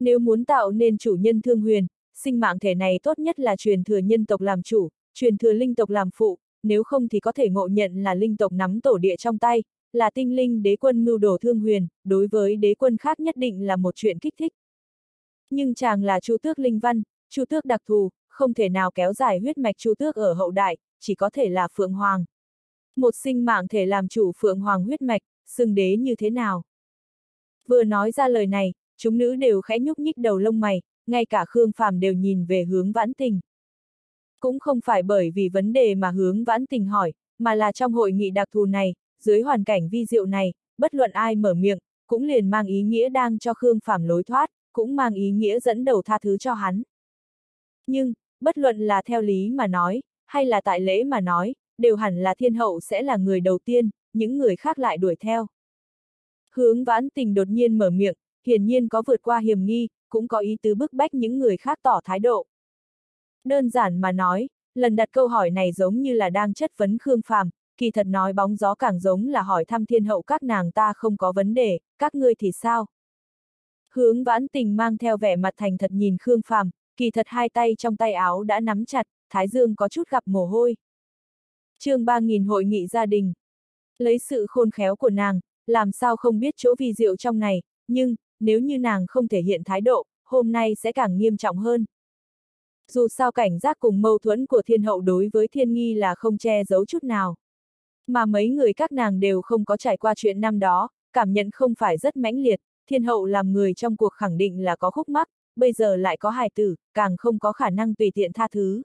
Nếu muốn tạo nên chủ nhân thương huyền, sinh mạng thể này tốt nhất là truyền thừa nhân tộc làm chủ, truyền thừa linh tộc làm phụ, nếu không thì có thể ngộ nhận là linh tộc nắm tổ địa trong tay, là tinh linh đế quân mưu đồ thương huyền, đối với đế quân khác nhất định là một chuyện kích thích. Nhưng chàng là chu tước linh văn, chu tước đặc thù, không thể nào kéo dài huyết mạch chu tước ở hậu đại, chỉ có thể là phượng hoàng. Một sinh mạng thể làm chủ phượng hoàng huyết mạch, xưng đế như thế nào? Vừa nói ra lời này, chúng nữ đều khẽ nhúc nhích đầu lông mày, ngay cả Khương Phàm đều nhìn về hướng vãn tình. Cũng không phải bởi vì vấn đề mà hướng vãn tình hỏi, mà là trong hội nghị đặc thù này, dưới hoàn cảnh vi diệu này, bất luận ai mở miệng, cũng liền mang ý nghĩa đang cho Khương Phàm lối thoát, cũng mang ý nghĩa dẫn đầu tha thứ cho hắn. Nhưng, bất luận là theo lý mà nói, hay là tại lễ mà nói, đều hẳn là thiên hậu sẽ là người đầu tiên, những người khác lại đuổi theo. Hướng vãn tình đột nhiên mở miệng, hiển nhiên có vượt qua hiểm nghi, cũng có ý tứ bức bách những người khác tỏ thái độ. Đơn giản mà nói, lần đặt câu hỏi này giống như là đang chất vấn Khương Phàm, kỳ thật nói bóng gió càng giống là hỏi thăm thiên hậu các nàng ta không có vấn đề, các ngươi thì sao? Hướng vãn tình mang theo vẻ mặt thành thật nhìn Khương Phàm, kỳ thật hai tay trong tay áo đã nắm chặt, thái dương có chút gặp mồ hôi. chương 3000 hội nghị gia đình. Lấy sự khôn khéo của nàng, làm sao không biết chỗ vi diệu trong này, nhưng, nếu như nàng không thể hiện thái độ, hôm nay sẽ càng nghiêm trọng hơn. Dù sao cảnh giác cùng mâu thuẫn của thiên hậu đối với thiên nghi là không che giấu chút nào. Mà mấy người các nàng đều không có trải qua chuyện năm đó, cảm nhận không phải rất mãnh liệt, thiên hậu làm người trong cuộc khẳng định là có khúc mắc, bây giờ lại có hài tử, càng không có khả năng tùy tiện tha thứ.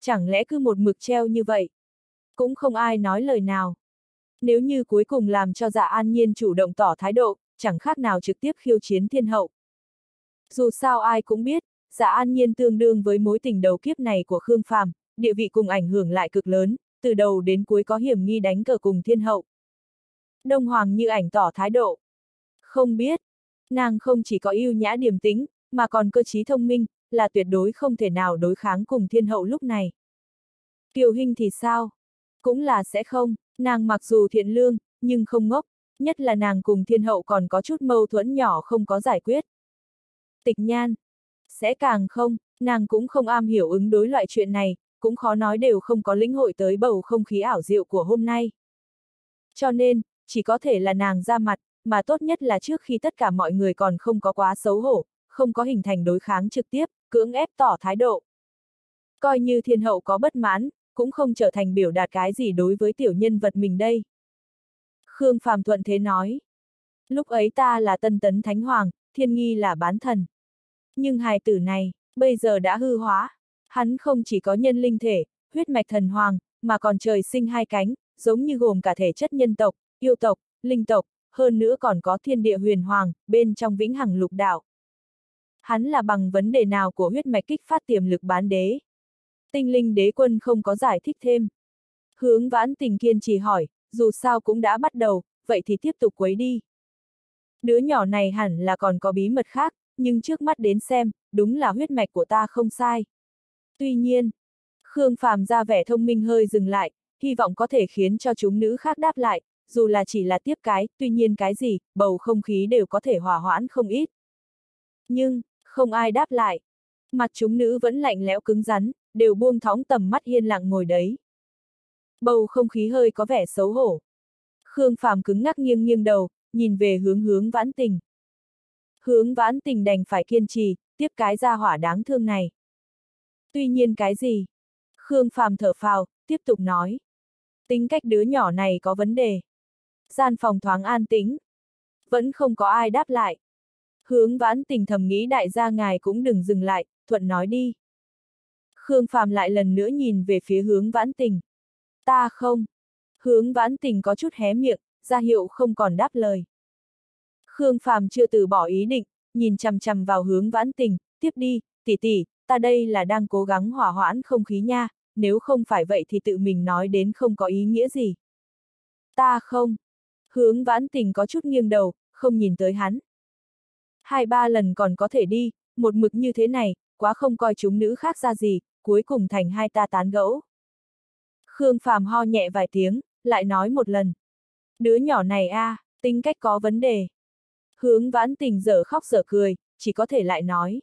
Chẳng lẽ cứ một mực treo như vậy? Cũng không ai nói lời nào. Nếu như cuối cùng làm cho dạ an nhiên chủ động tỏ thái độ, chẳng khác nào trực tiếp khiêu chiến thiên hậu. Dù sao ai cũng biết, dạ an nhiên tương đương với mối tình đầu kiếp này của Khương Phàm, địa vị cùng ảnh hưởng lại cực lớn, từ đầu đến cuối có hiểm nghi đánh cờ cùng thiên hậu. Đông Hoàng như ảnh tỏ thái độ. Không biết, nàng không chỉ có yêu nhã điềm tính mà còn cơ trí thông minh, là tuyệt đối không thể nào đối kháng cùng thiên hậu lúc này. Kiều Hinh thì sao? Cũng là sẽ không, nàng mặc dù thiện lương, nhưng không ngốc, nhất là nàng cùng thiên hậu còn có chút mâu thuẫn nhỏ không có giải quyết. Tịch nhan, sẽ càng không, nàng cũng không am hiểu ứng đối loại chuyện này, cũng khó nói đều không có lĩnh hội tới bầu không khí ảo diệu của hôm nay. Cho nên, chỉ có thể là nàng ra mặt, mà tốt nhất là trước khi tất cả mọi người còn không có quá xấu hổ, không có hình thành đối kháng trực tiếp, cưỡng ép tỏ thái độ. Coi như thiên hậu có bất mãn, cũng không trở thành biểu đạt cái gì đối với tiểu nhân vật mình đây. Khương Phàm thuận thế nói. Lúc ấy ta là tân tấn thánh hoàng, thiên nghi là bán thần. Nhưng hài tử này, bây giờ đã hư hóa. Hắn không chỉ có nhân linh thể, huyết mạch thần hoàng, mà còn trời sinh hai cánh, giống như gồm cả thể chất nhân tộc, yêu tộc, linh tộc, hơn nữa còn có thiên địa huyền hoàng, bên trong vĩnh hằng lục đạo. Hắn là bằng vấn đề nào của huyết mạch kích phát tiềm lực bán đế. Tinh linh đế quân không có giải thích thêm. Hướng vãn tình kiên trì hỏi, dù sao cũng đã bắt đầu, vậy thì tiếp tục quấy đi. Đứa nhỏ này hẳn là còn có bí mật khác, nhưng trước mắt đến xem, đúng là huyết mạch của ta không sai. Tuy nhiên, Khương Phàm ra vẻ thông minh hơi dừng lại, hy vọng có thể khiến cho chúng nữ khác đáp lại, dù là chỉ là tiếp cái, tuy nhiên cái gì, bầu không khí đều có thể hòa hoãn không ít. Nhưng, không ai đáp lại. Mặt chúng nữ vẫn lạnh lẽo cứng rắn, đều buông thóng tầm mắt yên lặng ngồi đấy. Bầu không khí hơi có vẻ xấu hổ. Khương Phàm cứng ngắc nghiêng nghiêng đầu, nhìn về hướng hướng vãn tình. Hướng vãn tình đành phải kiên trì, tiếp cái ra hỏa đáng thương này. Tuy nhiên cái gì? Khương Phàm thở phào, tiếp tục nói. Tính cách đứa nhỏ này có vấn đề. Gian phòng thoáng an tĩnh. Vẫn không có ai đáp lại. Hướng vãn tình thầm nghĩ đại gia ngài cũng đừng dừng lại, thuận nói đi. Khương Phàm lại lần nữa nhìn về phía hướng vãn tình. Ta không. Hướng vãn tình có chút hé miệng, ra hiệu không còn đáp lời. Khương Phàm chưa từ bỏ ý định, nhìn chằm chằm vào hướng vãn tình, tiếp đi, tỷ tỷ, ta đây là đang cố gắng hỏa hoãn không khí nha, nếu không phải vậy thì tự mình nói đến không có ý nghĩa gì. Ta không. Hướng vãn tình có chút nghiêng đầu, không nhìn tới hắn. Hai ba lần còn có thể đi, một mực như thế này, quá không coi chúng nữ khác ra gì, cuối cùng thành hai ta tán gẫu. Khương Phàm ho nhẹ vài tiếng, lại nói một lần. Đứa nhỏ này a, à, tính cách có vấn đề. Hướng vãn tình dở khóc dở cười, chỉ có thể lại nói.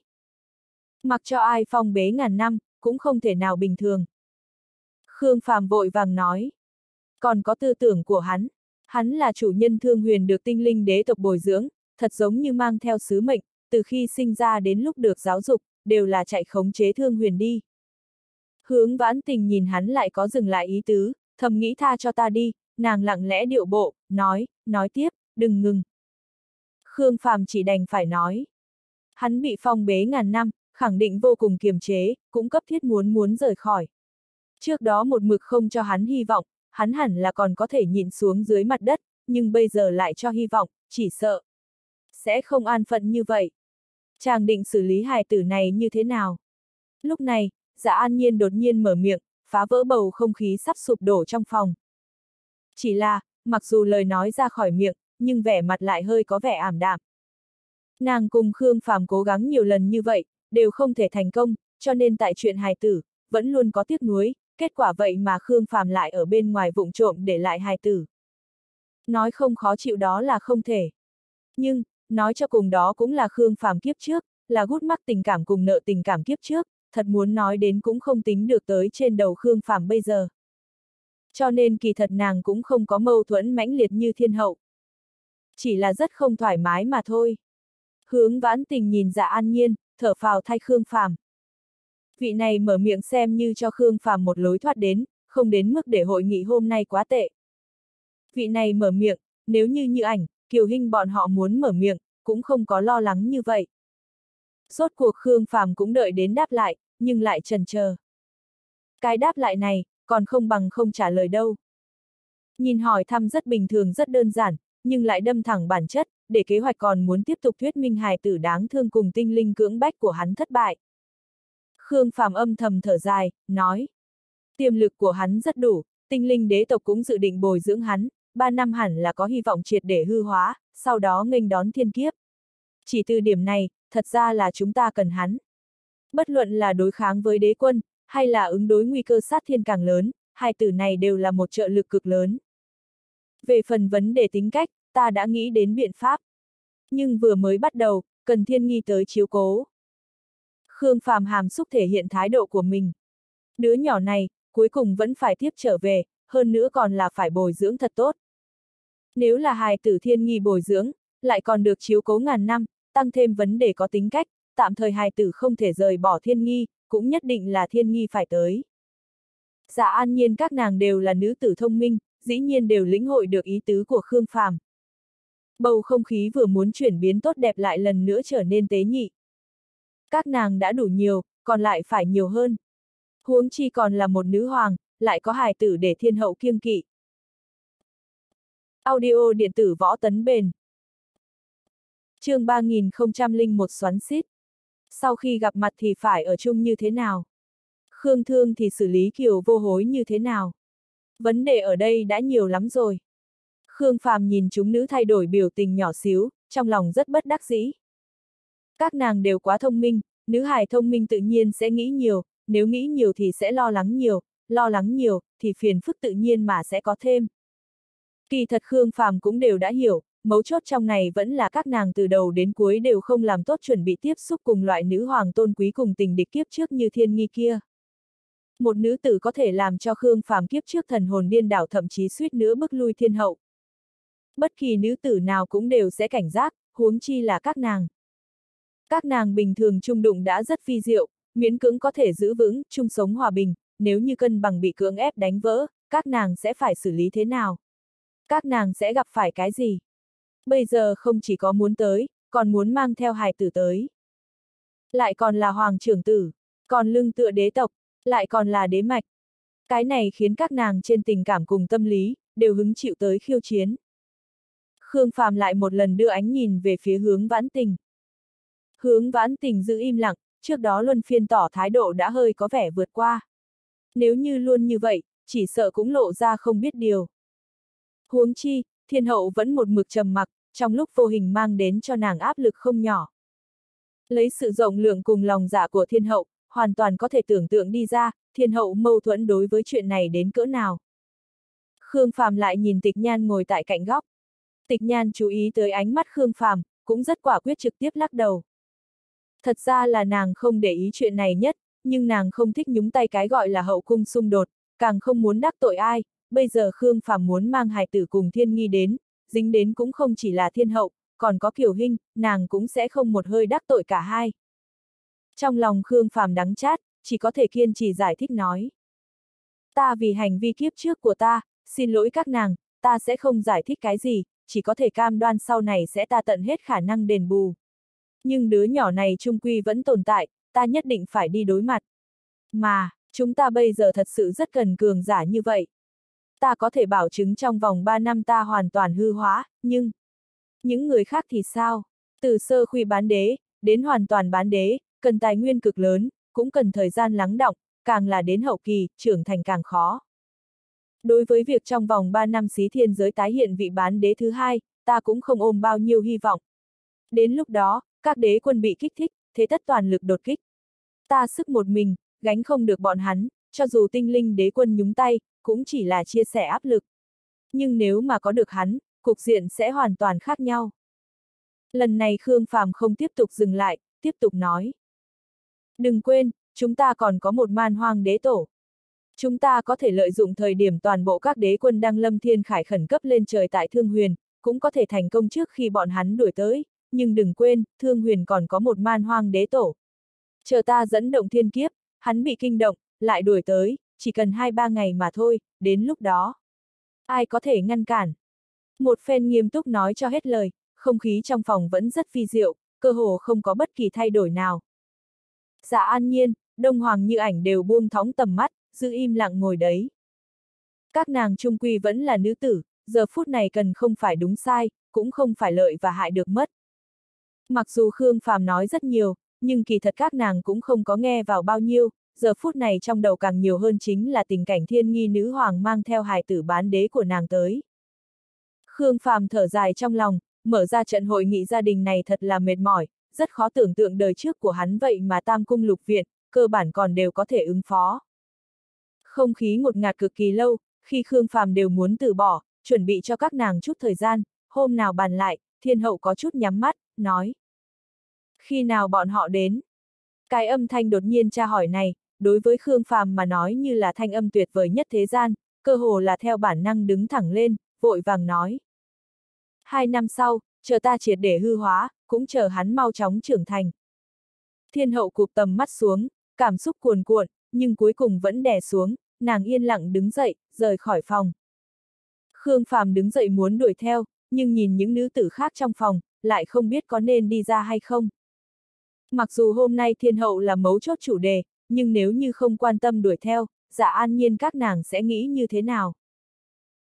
Mặc cho ai phong bế ngàn năm, cũng không thể nào bình thường. Khương Phàm vội vàng nói. Còn có tư tưởng của hắn. Hắn là chủ nhân thương huyền được tinh linh đế tộc bồi dưỡng, thật giống như mang theo sứ mệnh, từ khi sinh ra đến lúc được giáo dục, đều là chạy khống chế thương huyền đi. Hướng vãn tình nhìn hắn lại có dừng lại ý tứ, thầm nghĩ tha cho ta đi, nàng lặng lẽ điệu bộ, nói, nói tiếp, đừng ngừng. Khương Phàm chỉ đành phải nói. Hắn bị phong bế ngàn năm, khẳng định vô cùng kiềm chế, cũng cấp thiết muốn muốn rời khỏi. Trước đó một mực không cho hắn hy vọng, hắn hẳn là còn có thể nhịn xuống dưới mặt đất, nhưng bây giờ lại cho hy vọng, chỉ sợ. Sẽ không an phận như vậy. Chàng định xử lý hài tử này như thế nào? Lúc này, dạ an nhiên đột nhiên mở miệng, phá vỡ bầu không khí sắp sụp đổ trong phòng. Chỉ là, mặc dù lời nói ra khỏi miệng, nhưng vẻ mặt lại hơi có vẻ ảm đạm. Nàng cùng Khương Phàm cố gắng nhiều lần như vậy, đều không thể thành công, cho nên tại chuyện hài tử, vẫn luôn có tiếc nuối, kết quả vậy mà Khương Phàm lại ở bên ngoài vụng trộm để lại hài tử. Nói không khó chịu đó là không thể. Nhưng, nói cho cùng đó cũng là Khương Phàm kiếp trước, là gút mắc tình cảm cùng nợ tình cảm kiếp trước, thật muốn nói đến cũng không tính được tới trên đầu Khương Phàm bây giờ. Cho nên kỳ thật nàng cũng không có mâu thuẫn mãnh liệt như thiên hậu. Chỉ là rất không thoải mái mà thôi. Hướng vãn tình nhìn dạ an nhiên, thở phào thay Khương Phàm. Vị này mở miệng xem như cho Khương Phàm một lối thoát đến, không đến mức để hội nghị hôm nay quá tệ. Vị này mở miệng, nếu như như ảnh, Kiều Hinh bọn họ muốn mở miệng, cũng không có lo lắng như vậy. Rốt cuộc Khương Phàm cũng đợi đến đáp lại, nhưng lại trần chờ. Cái đáp lại này, còn không bằng không trả lời đâu. Nhìn hỏi thăm rất bình thường rất đơn giản, nhưng lại đâm thẳng bản chất, để kế hoạch còn muốn tiếp tục thuyết minh hài tử đáng thương cùng tinh linh cưỡng bách của hắn thất bại. Khương Phàm âm thầm thở dài, nói. Tiềm lực của hắn rất đủ, tinh linh đế tộc cũng dự định bồi dưỡng hắn, ba năm hẳn là có hy vọng triệt để hư hóa, sau đó nghênh đón thiên kiếp. Chỉ từ điểm này, thật ra là chúng ta cần hắn. Bất luận là đối kháng với đế quân, hay là ứng đối nguy cơ sát thiên càng lớn, hai từ này đều là một trợ lực cực lớn. Về phần vấn đề tính cách, ta đã nghĩ đến biện pháp. Nhưng vừa mới bắt đầu, cần thiên nghi tới chiếu cố. Khương Phàm hàm xúc thể hiện thái độ của mình. Đứa nhỏ này, cuối cùng vẫn phải tiếp trở về, hơn nữa còn là phải bồi dưỡng thật tốt. Nếu là hài tử thiên nghi bồi dưỡng, lại còn được chiếu cố ngàn năm, tăng thêm vấn đề có tính cách, tạm thời hài tử không thể rời bỏ thiên nghi, cũng nhất định là thiên nghi phải tới. Dạ an nhiên các nàng đều là nữ tử thông minh, dĩ nhiên đều lĩnh hội được ý tứ của Khương Phàm. Bầu không khí vừa muốn chuyển biến tốt đẹp lại lần nữa trở nên tế nhị. Các nàng đã đủ nhiều, còn lại phải nhiều hơn. Huống chi còn là một nữ hoàng, lại có hài tử để thiên hậu kiêng kỵ. Audio điện tử võ tấn bền chương 3001 xoắn xít. Sau khi gặp mặt thì phải ở chung như thế nào? Khương Thương thì xử lý kiều vô hối như thế nào? Vấn đề ở đây đã nhiều lắm rồi. Khương Phàm nhìn chúng nữ thay đổi biểu tình nhỏ xíu, trong lòng rất bất đắc dĩ. Các nàng đều quá thông minh, nữ hài thông minh tự nhiên sẽ nghĩ nhiều, nếu nghĩ nhiều thì sẽ lo lắng nhiều, lo lắng nhiều, thì phiền phức tự nhiên mà sẽ có thêm. Kỳ thật Khương Phàm cũng đều đã hiểu, mấu chốt trong này vẫn là các nàng từ đầu đến cuối đều không làm tốt chuẩn bị tiếp xúc cùng loại nữ hoàng tôn quý cùng tình địch kiếp trước như thiên nghi kia. Một nữ tử có thể làm cho Khương Phàm kiếp trước thần hồn điên đảo thậm chí suýt nữa bức lui thiên hậu. Bất kỳ nữ tử nào cũng đều sẽ cảnh giác, huống chi là các nàng. Các nàng bình thường chung đụng đã rất phi diệu, miễn cưỡng có thể giữ vững, chung sống hòa bình, nếu như cân bằng bị cưỡng ép đánh vỡ, các nàng sẽ phải xử lý thế nào? Các nàng sẽ gặp phải cái gì? Bây giờ không chỉ có muốn tới, còn muốn mang theo hài tử tới. Lại còn là hoàng trưởng tử, còn lưng tựa đế tộc, lại còn là đế mạch. Cái này khiến các nàng trên tình cảm cùng tâm lý, đều hứng chịu tới khiêu chiến. Khương Phàm lại một lần đưa ánh nhìn về phía hướng vãn tình. Hướng vãn tình giữ im lặng, trước đó luân phiên tỏ thái độ đã hơi có vẻ vượt qua. Nếu như luôn như vậy, chỉ sợ cũng lộ ra không biết điều. Huống chi, thiên hậu vẫn một mực trầm mặc, trong lúc vô hình mang đến cho nàng áp lực không nhỏ. Lấy sự rộng lượng cùng lòng dạ của thiên hậu, hoàn toàn có thể tưởng tượng đi ra, thiên hậu mâu thuẫn đối với chuyện này đến cỡ nào. Khương Phàm lại nhìn tịch nhan ngồi tại cạnh góc. Tịch nhan chú ý tới ánh mắt Khương Phàm, cũng rất quả quyết trực tiếp lắc đầu. Thật ra là nàng không để ý chuyện này nhất, nhưng nàng không thích nhúng tay cái gọi là hậu cung xung đột, càng không muốn đắc tội ai, bây giờ Khương Phàm muốn mang hài tử cùng thiên nghi đến, dính đến cũng không chỉ là thiên hậu, còn có kiểu hình, nàng cũng sẽ không một hơi đắc tội cả hai. Trong lòng Khương Phàm đắng chát, chỉ có thể kiên trì giải thích nói. Ta vì hành vi kiếp trước của ta, xin lỗi các nàng, ta sẽ không giải thích cái gì, chỉ có thể cam đoan sau này sẽ ta tận hết khả năng đền bù. Nhưng đứa nhỏ này trung quy vẫn tồn tại, ta nhất định phải đi đối mặt. Mà, chúng ta bây giờ thật sự rất cần cường giả như vậy. Ta có thể bảo chứng trong vòng 3 năm ta hoàn toàn hư hóa, nhưng... Những người khác thì sao? Từ sơ khuy bán đế, đến hoàn toàn bán đế, cần tài nguyên cực lớn, cũng cần thời gian lắng động, càng là đến hậu kỳ, trưởng thành càng khó. Đối với việc trong vòng 3 năm xí thiên giới tái hiện vị bán đế thứ hai, ta cũng không ôm bao nhiêu hy vọng. Đến lúc đó, các đế quân bị kích thích, thế tất toàn lực đột kích. Ta sức một mình, gánh không được bọn hắn, cho dù tinh linh đế quân nhúng tay, cũng chỉ là chia sẻ áp lực. Nhưng nếu mà có được hắn, cục diện sẽ hoàn toàn khác nhau. Lần này Khương Phàm không tiếp tục dừng lại, tiếp tục nói. Đừng quên, chúng ta còn có một man hoang đế tổ. Chúng ta có thể lợi dụng thời điểm toàn bộ các đế quân đang lâm thiên khải khẩn cấp lên trời tại Thương Huyền, cũng có thể thành công trước khi bọn hắn đuổi tới, nhưng đừng quên, Thương Huyền còn có một man hoang đế tổ. Chờ ta dẫn động thiên kiếp, hắn bị kinh động, lại đuổi tới, chỉ cần hai ba ngày mà thôi, đến lúc đó. Ai có thể ngăn cản? Một phen nghiêm túc nói cho hết lời, không khí trong phòng vẫn rất phi diệu, cơ hồ không có bất kỳ thay đổi nào. Dạ an nhiên, đông hoàng như ảnh đều buông thóng tầm mắt, giữ im lặng ngồi đấy. Các nàng trung quy vẫn là nữ tử, giờ phút này cần không phải đúng sai, cũng không phải lợi và hại được mất. Mặc dù Khương Phàm nói rất nhiều, nhưng kỳ thật các nàng cũng không có nghe vào bao nhiêu, giờ phút này trong đầu càng nhiều hơn chính là tình cảnh thiên nghi nữ hoàng mang theo hài tử bán đế của nàng tới. Khương Phàm thở dài trong lòng, mở ra trận hội nghị gia đình này thật là mệt mỏi, rất khó tưởng tượng đời trước của hắn vậy mà tam cung lục viện, cơ bản còn đều có thể ứng phó. Không khí ngột ngạt cực kỳ lâu, khi Khương Phàm đều muốn từ bỏ, chuẩn bị cho các nàng chút thời gian, hôm nào bàn lại, thiên hậu có chút nhắm mắt, nói. Khi nào bọn họ đến? Cái âm thanh đột nhiên tra hỏi này, đối với Khương Phàm mà nói như là thanh âm tuyệt vời nhất thế gian, cơ hồ là theo bản năng đứng thẳng lên, vội vàng nói. Hai năm sau, chờ ta triệt để hư hóa, cũng chờ hắn mau chóng trưởng thành. Thiên hậu cụp tầm mắt xuống, cảm xúc cuồn cuộn, nhưng cuối cùng vẫn đè xuống, nàng yên lặng đứng dậy, rời khỏi phòng. Khương Phàm đứng dậy muốn đuổi theo, nhưng nhìn những nữ tử khác trong phòng, lại không biết có nên đi ra hay không. Mặc dù hôm nay thiên hậu là mấu chốt chủ đề, nhưng nếu như không quan tâm đuổi theo, dạ an nhiên các nàng sẽ nghĩ như thế nào?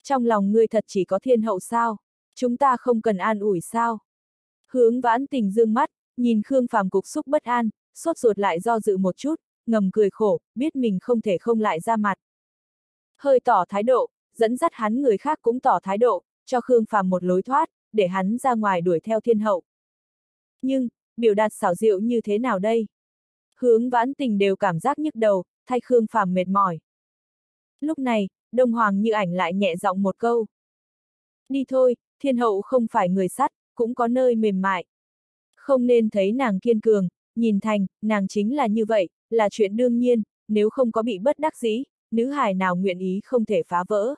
Trong lòng ngươi thật chỉ có thiên hậu sao? Chúng ta không cần an ủi sao? Hướng vãn tình dương mắt, nhìn Khương Phàm cục xúc bất an, sốt ruột lại do dự một chút, ngầm cười khổ, biết mình không thể không lại ra mặt. Hơi tỏ thái độ, dẫn dắt hắn người khác cũng tỏ thái độ, cho Khương Phàm một lối thoát, để hắn ra ngoài đuổi theo thiên hậu. Nhưng, biểu đạt xảo diệu như thế nào đây? Hướng vãn tình đều cảm giác nhức đầu, thay Khương Phàm mệt mỏi. Lúc này, Đông Hoàng như ảnh lại nhẹ giọng một câu. Đi thôi, thiên hậu không phải người sắt, cũng có nơi mềm mại. Không nên thấy nàng kiên cường, nhìn thành, nàng chính là như vậy, là chuyện đương nhiên, nếu không có bị bất đắc dĩ, nữ hài nào nguyện ý không thể phá vỡ.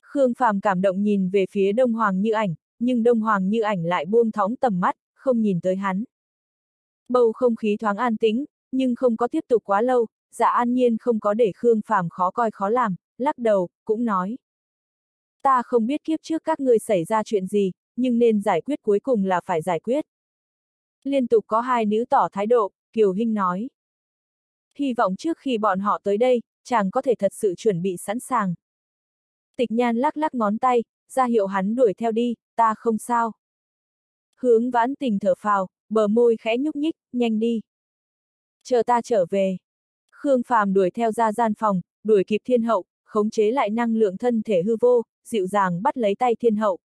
Khương Phàm cảm động nhìn về phía Đông Hoàng như ảnh, nhưng Đông Hoàng như ảnh lại buông thóng tầm mắt, không nhìn tới hắn. Bầu không khí thoáng an tĩnh, nhưng không có tiếp tục quá lâu, dạ an nhiên không có để Khương Phàm khó coi khó làm, lắc đầu, cũng nói. Ta không biết kiếp trước các ngươi xảy ra chuyện gì, nhưng nên giải quyết cuối cùng là phải giải quyết. Liên tục có hai nữ tỏ thái độ, Kiều Hinh nói. Hy vọng trước khi bọn họ tới đây, chàng có thể thật sự chuẩn bị sẵn sàng. Tịch nhan lắc lắc ngón tay, ra hiệu hắn đuổi theo đi, ta không sao. Hướng vãn tình thở phào, bờ môi khẽ nhúc nhích, nhanh đi. Chờ ta trở về. Khương Phàm đuổi theo ra gian phòng, đuổi kịp thiên hậu, khống chế lại năng lượng thân thể hư vô, dịu dàng bắt lấy tay thiên hậu.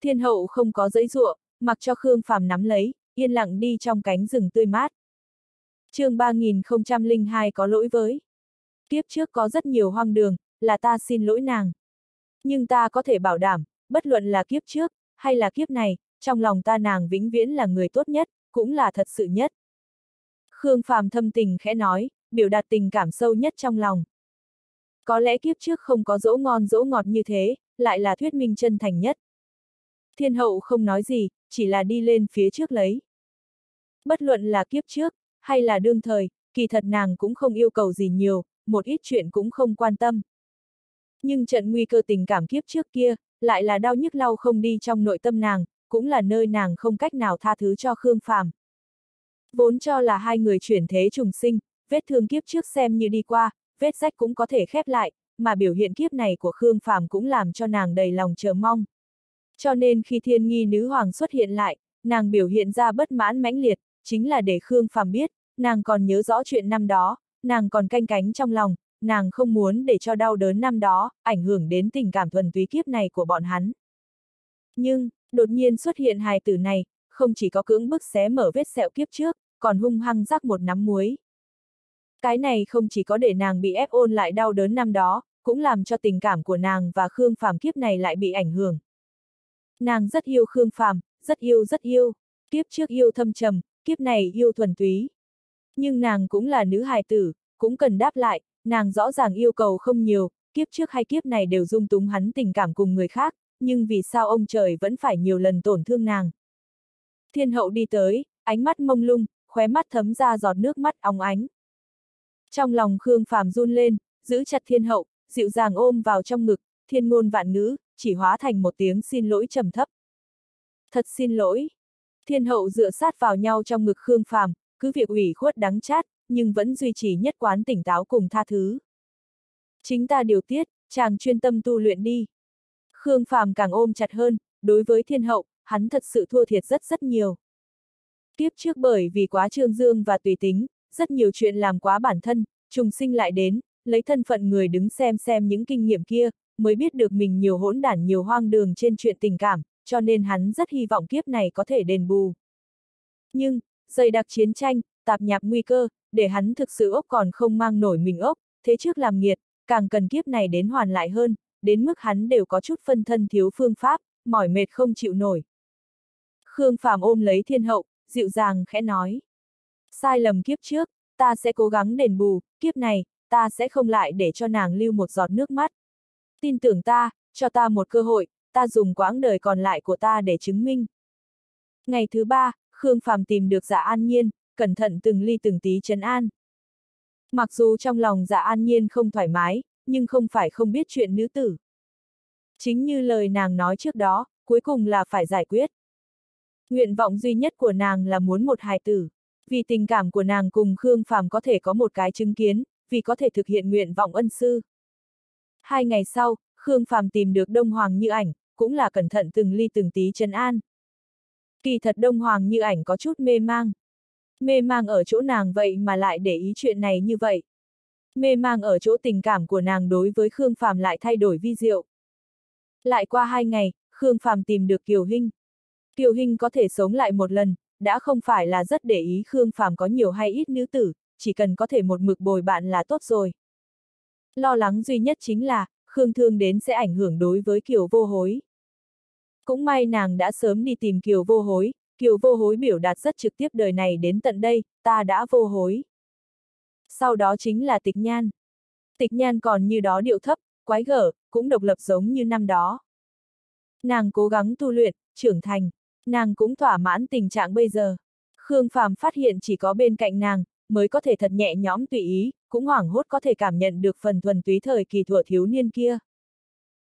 Thiên hậu không có giấy ruộng, mặc cho Khương Phàm nắm lấy, yên lặng đi trong cánh rừng tươi mát. chương 3002 có lỗi với. Kiếp trước có rất nhiều hoang đường, là ta xin lỗi nàng. Nhưng ta có thể bảo đảm, bất luận là kiếp trước, hay là kiếp này, trong lòng ta nàng vĩnh viễn là người tốt nhất, cũng là thật sự nhất. Khương Phàm thâm tình khẽ nói, biểu đạt tình cảm sâu nhất trong lòng. Có lẽ kiếp trước không có dỗ ngon dỗ ngọt như thế, lại là thuyết minh chân thành nhất. Thiên hậu không nói gì, chỉ là đi lên phía trước lấy. Bất luận là kiếp trước, hay là đương thời, kỳ thật nàng cũng không yêu cầu gì nhiều, một ít chuyện cũng không quan tâm. Nhưng trận nguy cơ tình cảm kiếp trước kia, lại là đau nhức lau không đi trong nội tâm nàng, cũng là nơi nàng không cách nào tha thứ cho Khương Phàm. Vốn cho là hai người chuyển thế trùng sinh, vết thương kiếp trước xem như đi qua, vết rách cũng có thể khép lại, mà biểu hiện kiếp này của Khương Phàm cũng làm cho nàng đầy lòng chờ mong. Cho nên khi thiên nghi nữ hoàng xuất hiện lại, nàng biểu hiện ra bất mãn mãnh liệt, chính là để Khương Phàm biết, nàng còn nhớ rõ chuyện năm đó, nàng còn canh cánh trong lòng, nàng không muốn để cho đau đớn năm đó, ảnh hưởng đến tình cảm thuần túy kiếp này của bọn hắn. Nhưng, đột nhiên xuất hiện hài tử này, không chỉ có cưỡng bức xé mở vết sẹo kiếp trước, còn hung hăng rắc một nắm muối. Cái này không chỉ có để nàng bị ép ôn lại đau đớn năm đó, cũng làm cho tình cảm của nàng và Khương Phàm kiếp này lại bị ảnh hưởng. Nàng rất yêu Khương Phàm, rất yêu rất yêu, kiếp trước yêu thâm trầm, kiếp này yêu thuần túy. Nhưng nàng cũng là nữ hài tử, cũng cần đáp lại, nàng rõ ràng yêu cầu không nhiều, kiếp trước hay kiếp này đều dung túng hắn tình cảm cùng người khác, nhưng vì sao ông trời vẫn phải nhiều lần tổn thương nàng. Thiên hậu đi tới, ánh mắt mông lung, khóe mắt thấm ra giọt nước mắt óng ánh. Trong lòng Khương Phàm run lên, giữ chặt thiên hậu, dịu dàng ôm vào trong ngực, thiên ngôn vạn ngữ, chỉ hóa thành một tiếng xin lỗi trầm thấp. Thật xin lỗi. Thiên hậu dựa sát vào nhau trong ngực Khương Phàm, cứ việc ủy khuất đắng chát, nhưng vẫn duy trì nhất quán tỉnh táo cùng tha thứ. Chính ta điều tiết, chàng chuyên tâm tu luyện đi. Khương Phàm càng ôm chặt hơn, đối với thiên hậu, hắn thật sự thua thiệt rất rất nhiều. kiếp trước bởi vì quá trương dương và tùy tính, rất nhiều chuyện làm quá bản thân, trùng sinh lại đến, lấy thân phận người đứng xem xem những kinh nghiệm kia, mới biết được mình nhiều hỗn đản nhiều hoang đường trên chuyện tình cảm, cho nên hắn rất hy vọng kiếp này có thể đền bù. Nhưng, dày đặc chiến tranh, tạp nhạp nguy cơ, để hắn thực sự ốc còn không mang nổi mình ốc, thế trước làm nghiệt, càng cần kiếp này đến hoàn lại hơn, đến mức hắn đều có chút phân thân thiếu phương pháp, mỏi mệt không chịu nổi. Khương Phàm ôm lấy thiên hậu, dịu dàng khẽ nói. Sai lầm kiếp trước, ta sẽ cố gắng đền bù, kiếp này, ta sẽ không lại để cho nàng lưu một giọt nước mắt. Tin tưởng ta, cho ta một cơ hội, ta dùng quãng đời còn lại của ta để chứng minh. Ngày thứ ba, Khương Phàm tìm được dạ an nhiên, cẩn thận từng ly từng tí trấn an. Mặc dù trong lòng dạ an nhiên không thoải mái, nhưng không phải không biết chuyện nữ tử. Chính như lời nàng nói trước đó, cuối cùng là phải giải quyết. Nguyện vọng duy nhất của nàng là muốn một hài tử. Vì tình cảm của nàng cùng Khương Phàm có thể có một cái chứng kiến, vì có thể thực hiện nguyện vọng ân sư. Hai ngày sau, Khương Phàm tìm được Đông Hoàng Như Ảnh, cũng là cẩn thận từng ly từng tí chân an. Kỳ thật Đông Hoàng Như Ảnh có chút mê mang. Mê mang ở chỗ nàng vậy mà lại để ý chuyện này như vậy. Mê mang ở chỗ tình cảm của nàng đối với Khương Phàm lại thay đổi vi diệu. Lại qua hai ngày, Khương Phàm tìm được Kiều Hinh. Kiều Hinh có thể sống lại một lần, đã không phải là rất để ý Khương Phàm có nhiều hay ít nữ tử, chỉ cần có thể một mực bồi bạn là tốt rồi. Lo lắng duy nhất chính là, Khương Thương đến sẽ ảnh hưởng đối với Kiều Vô Hối. Cũng may nàng đã sớm đi tìm Kiều Vô Hối, Kiều Vô Hối biểu đạt rất trực tiếp đời này đến tận đây, ta đã vô hối. Sau đó chính là tịch nhan. Tịch nhan còn như đó điệu thấp, quái gở, cũng độc lập giống như năm đó. Nàng cố gắng tu luyện, trưởng thành, nàng cũng thỏa mãn tình trạng bây giờ. Khương Phàm phát hiện chỉ có bên cạnh nàng, mới có thể thật nhẹ nhõm tùy ý, cũng hoảng hốt có thể cảm nhận được phần thuần túy thời kỳ thuở thiếu niên kia.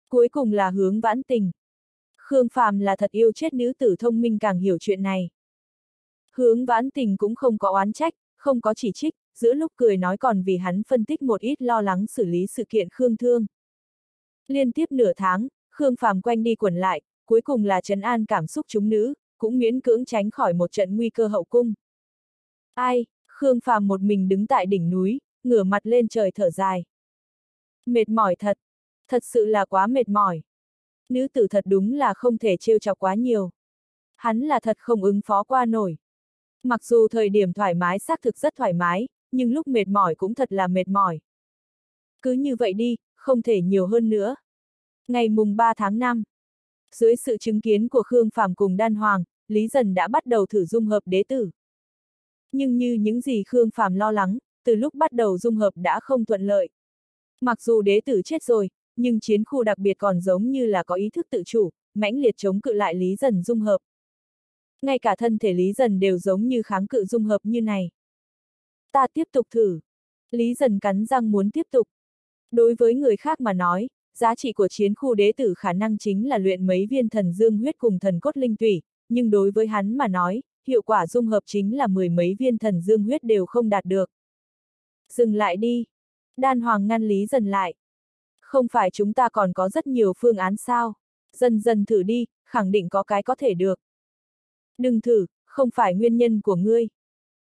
Cuối cùng là hướng vãn tình. Khương Phàm là thật yêu chết nữ tử thông minh càng hiểu chuyện này. Hướng vãn tình cũng không có oán trách, không có chỉ trích, giữa lúc cười nói còn vì hắn phân tích một ít lo lắng xử lý sự kiện Khương Thương. Liên tiếp nửa tháng, Khương Phàm quanh đi quẩn lại, cuối cùng là trấn an cảm xúc chúng nữ, cũng miễn cưỡng tránh khỏi một trận nguy cơ hậu cung. Ai, Khương Phàm một mình đứng tại đỉnh núi, ngửa mặt lên trời thở dài. Mệt mỏi thật, thật sự là quá mệt mỏi. Nữ tử thật đúng là không thể trêu chọc quá nhiều. Hắn là thật không ứng phó qua nổi. Mặc dù thời điểm thoải mái xác thực rất thoải mái, nhưng lúc mệt mỏi cũng thật là mệt mỏi. Cứ như vậy đi, không thể nhiều hơn nữa. Ngày mùng 3 tháng 5, dưới sự chứng kiến của Khương Phàm cùng Đan Hoàng, Lý Dần đã bắt đầu thử dung hợp đế tử. Nhưng như những gì Khương Phàm lo lắng, từ lúc bắt đầu dung hợp đã không thuận lợi. Mặc dù đế tử chết rồi, nhưng chiến khu đặc biệt còn giống như là có ý thức tự chủ, mãnh liệt chống cự lại Lý Dần dung hợp. Ngay cả thân thể Lý Dần đều giống như kháng cự dung hợp như này. Ta tiếp tục thử. Lý Dần cắn răng muốn tiếp tục. Đối với người khác mà nói, giá trị của chiến khu đế tử khả năng chính là luyện mấy viên thần dương huyết cùng thần cốt linh tủy, nhưng đối với hắn mà nói, hiệu quả dung hợp chính là mười mấy viên thần dương huyết đều không đạt được. Dừng lại đi. Đan Hoàng ngăn Lý dần lại. Không phải chúng ta còn có rất nhiều phương án sao? Dần dần thử đi, khẳng định có cái có thể được. Đừng thử, không phải nguyên nhân của ngươi.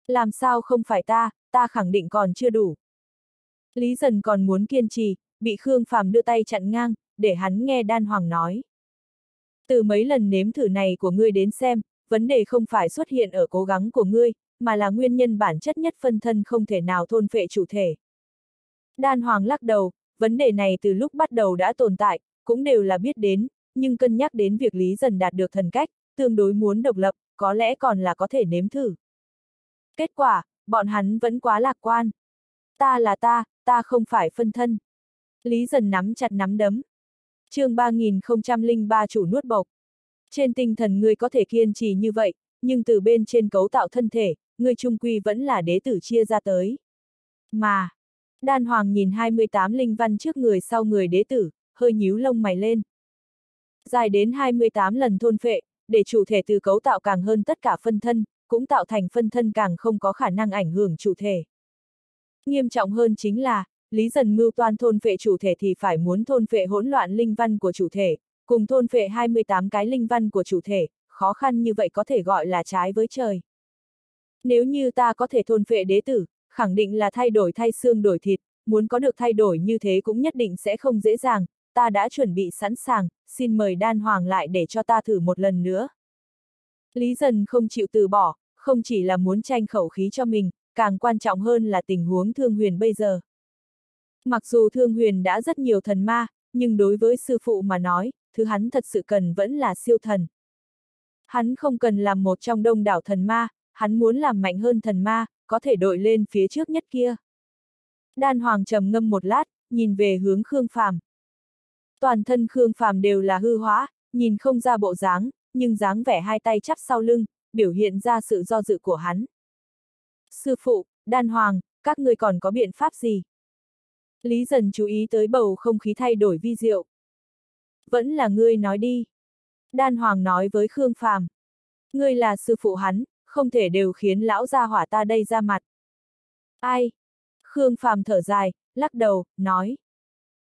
Làm sao không phải ta, ta khẳng định còn chưa đủ. Lý dần còn muốn kiên trì, bị Khương Phàm đưa tay chặn ngang, để hắn nghe Đan Hoàng nói. Từ mấy lần nếm thử này của ngươi đến xem, vấn đề không phải xuất hiện ở cố gắng của ngươi, mà là nguyên nhân bản chất nhất phân thân không thể nào thôn phệ chủ thể. Đan Hoàng lắc đầu, vấn đề này từ lúc bắt đầu đã tồn tại, cũng đều là biết đến, nhưng cân nhắc đến việc Lý dần đạt được thần cách, tương đối muốn độc lập, có lẽ còn là có thể nếm thử. Kết quả, bọn hắn vẫn quá lạc quan. Ta là ta, ta không phải phân thân. Lý dần nắm chặt nắm đấm. chương 3003 chủ nuốt bộc. Trên tinh thần ngươi có thể kiên trì như vậy, nhưng từ bên trên cấu tạo thân thể, ngươi trung quy vẫn là đế tử chia ra tới. Mà, đan hoàng nhìn 28 linh văn trước người sau người đế tử, hơi nhíu lông mày lên. Dài đến 28 lần thôn phệ, để chủ thể từ cấu tạo càng hơn tất cả phân thân, cũng tạo thành phân thân càng không có khả năng ảnh hưởng chủ thể. Nghiêm trọng hơn chính là, Lý dần mưu toan thôn phệ chủ thể thì phải muốn thôn phệ hỗn loạn linh văn của chủ thể, cùng thôn phệ 28 cái linh văn của chủ thể, khó khăn như vậy có thể gọi là trái với trời. Nếu như ta có thể thôn phệ đế tử, khẳng định là thay đổi thay xương đổi thịt, muốn có được thay đổi như thế cũng nhất định sẽ không dễ dàng, ta đã chuẩn bị sẵn sàng, xin mời đan hoàng lại để cho ta thử một lần nữa. Lý dần không chịu từ bỏ, không chỉ là muốn tranh khẩu khí cho mình, càng quan trọng hơn là tình huống thương huyền bây giờ. Mặc dù thương huyền đã rất nhiều thần ma, nhưng đối với sư phụ mà nói, thứ hắn thật sự cần vẫn là siêu thần. Hắn không cần làm một trong đông đảo thần ma, hắn muốn làm mạnh hơn thần ma, có thể đội lên phía trước nhất kia. Đan Hoàng trầm ngâm một lát, nhìn về hướng Khương Phàm. Toàn thân Khương Phàm đều là hư hóa, nhìn không ra bộ dáng, nhưng dáng vẻ hai tay chắp sau lưng, biểu hiện ra sự do dự của hắn. Sư phụ, Đan Hoàng, các người còn có biện pháp gì? Lý dần chú ý tới bầu không khí thay đổi vi diệu. Vẫn là ngươi nói đi. Đan Hoàng nói với Khương Phàm. Ngươi là sư phụ hắn, không thể đều khiến lão gia hỏa ta đây ra mặt. Ai? Khương Phàm thở dài, lắc đầu, nói.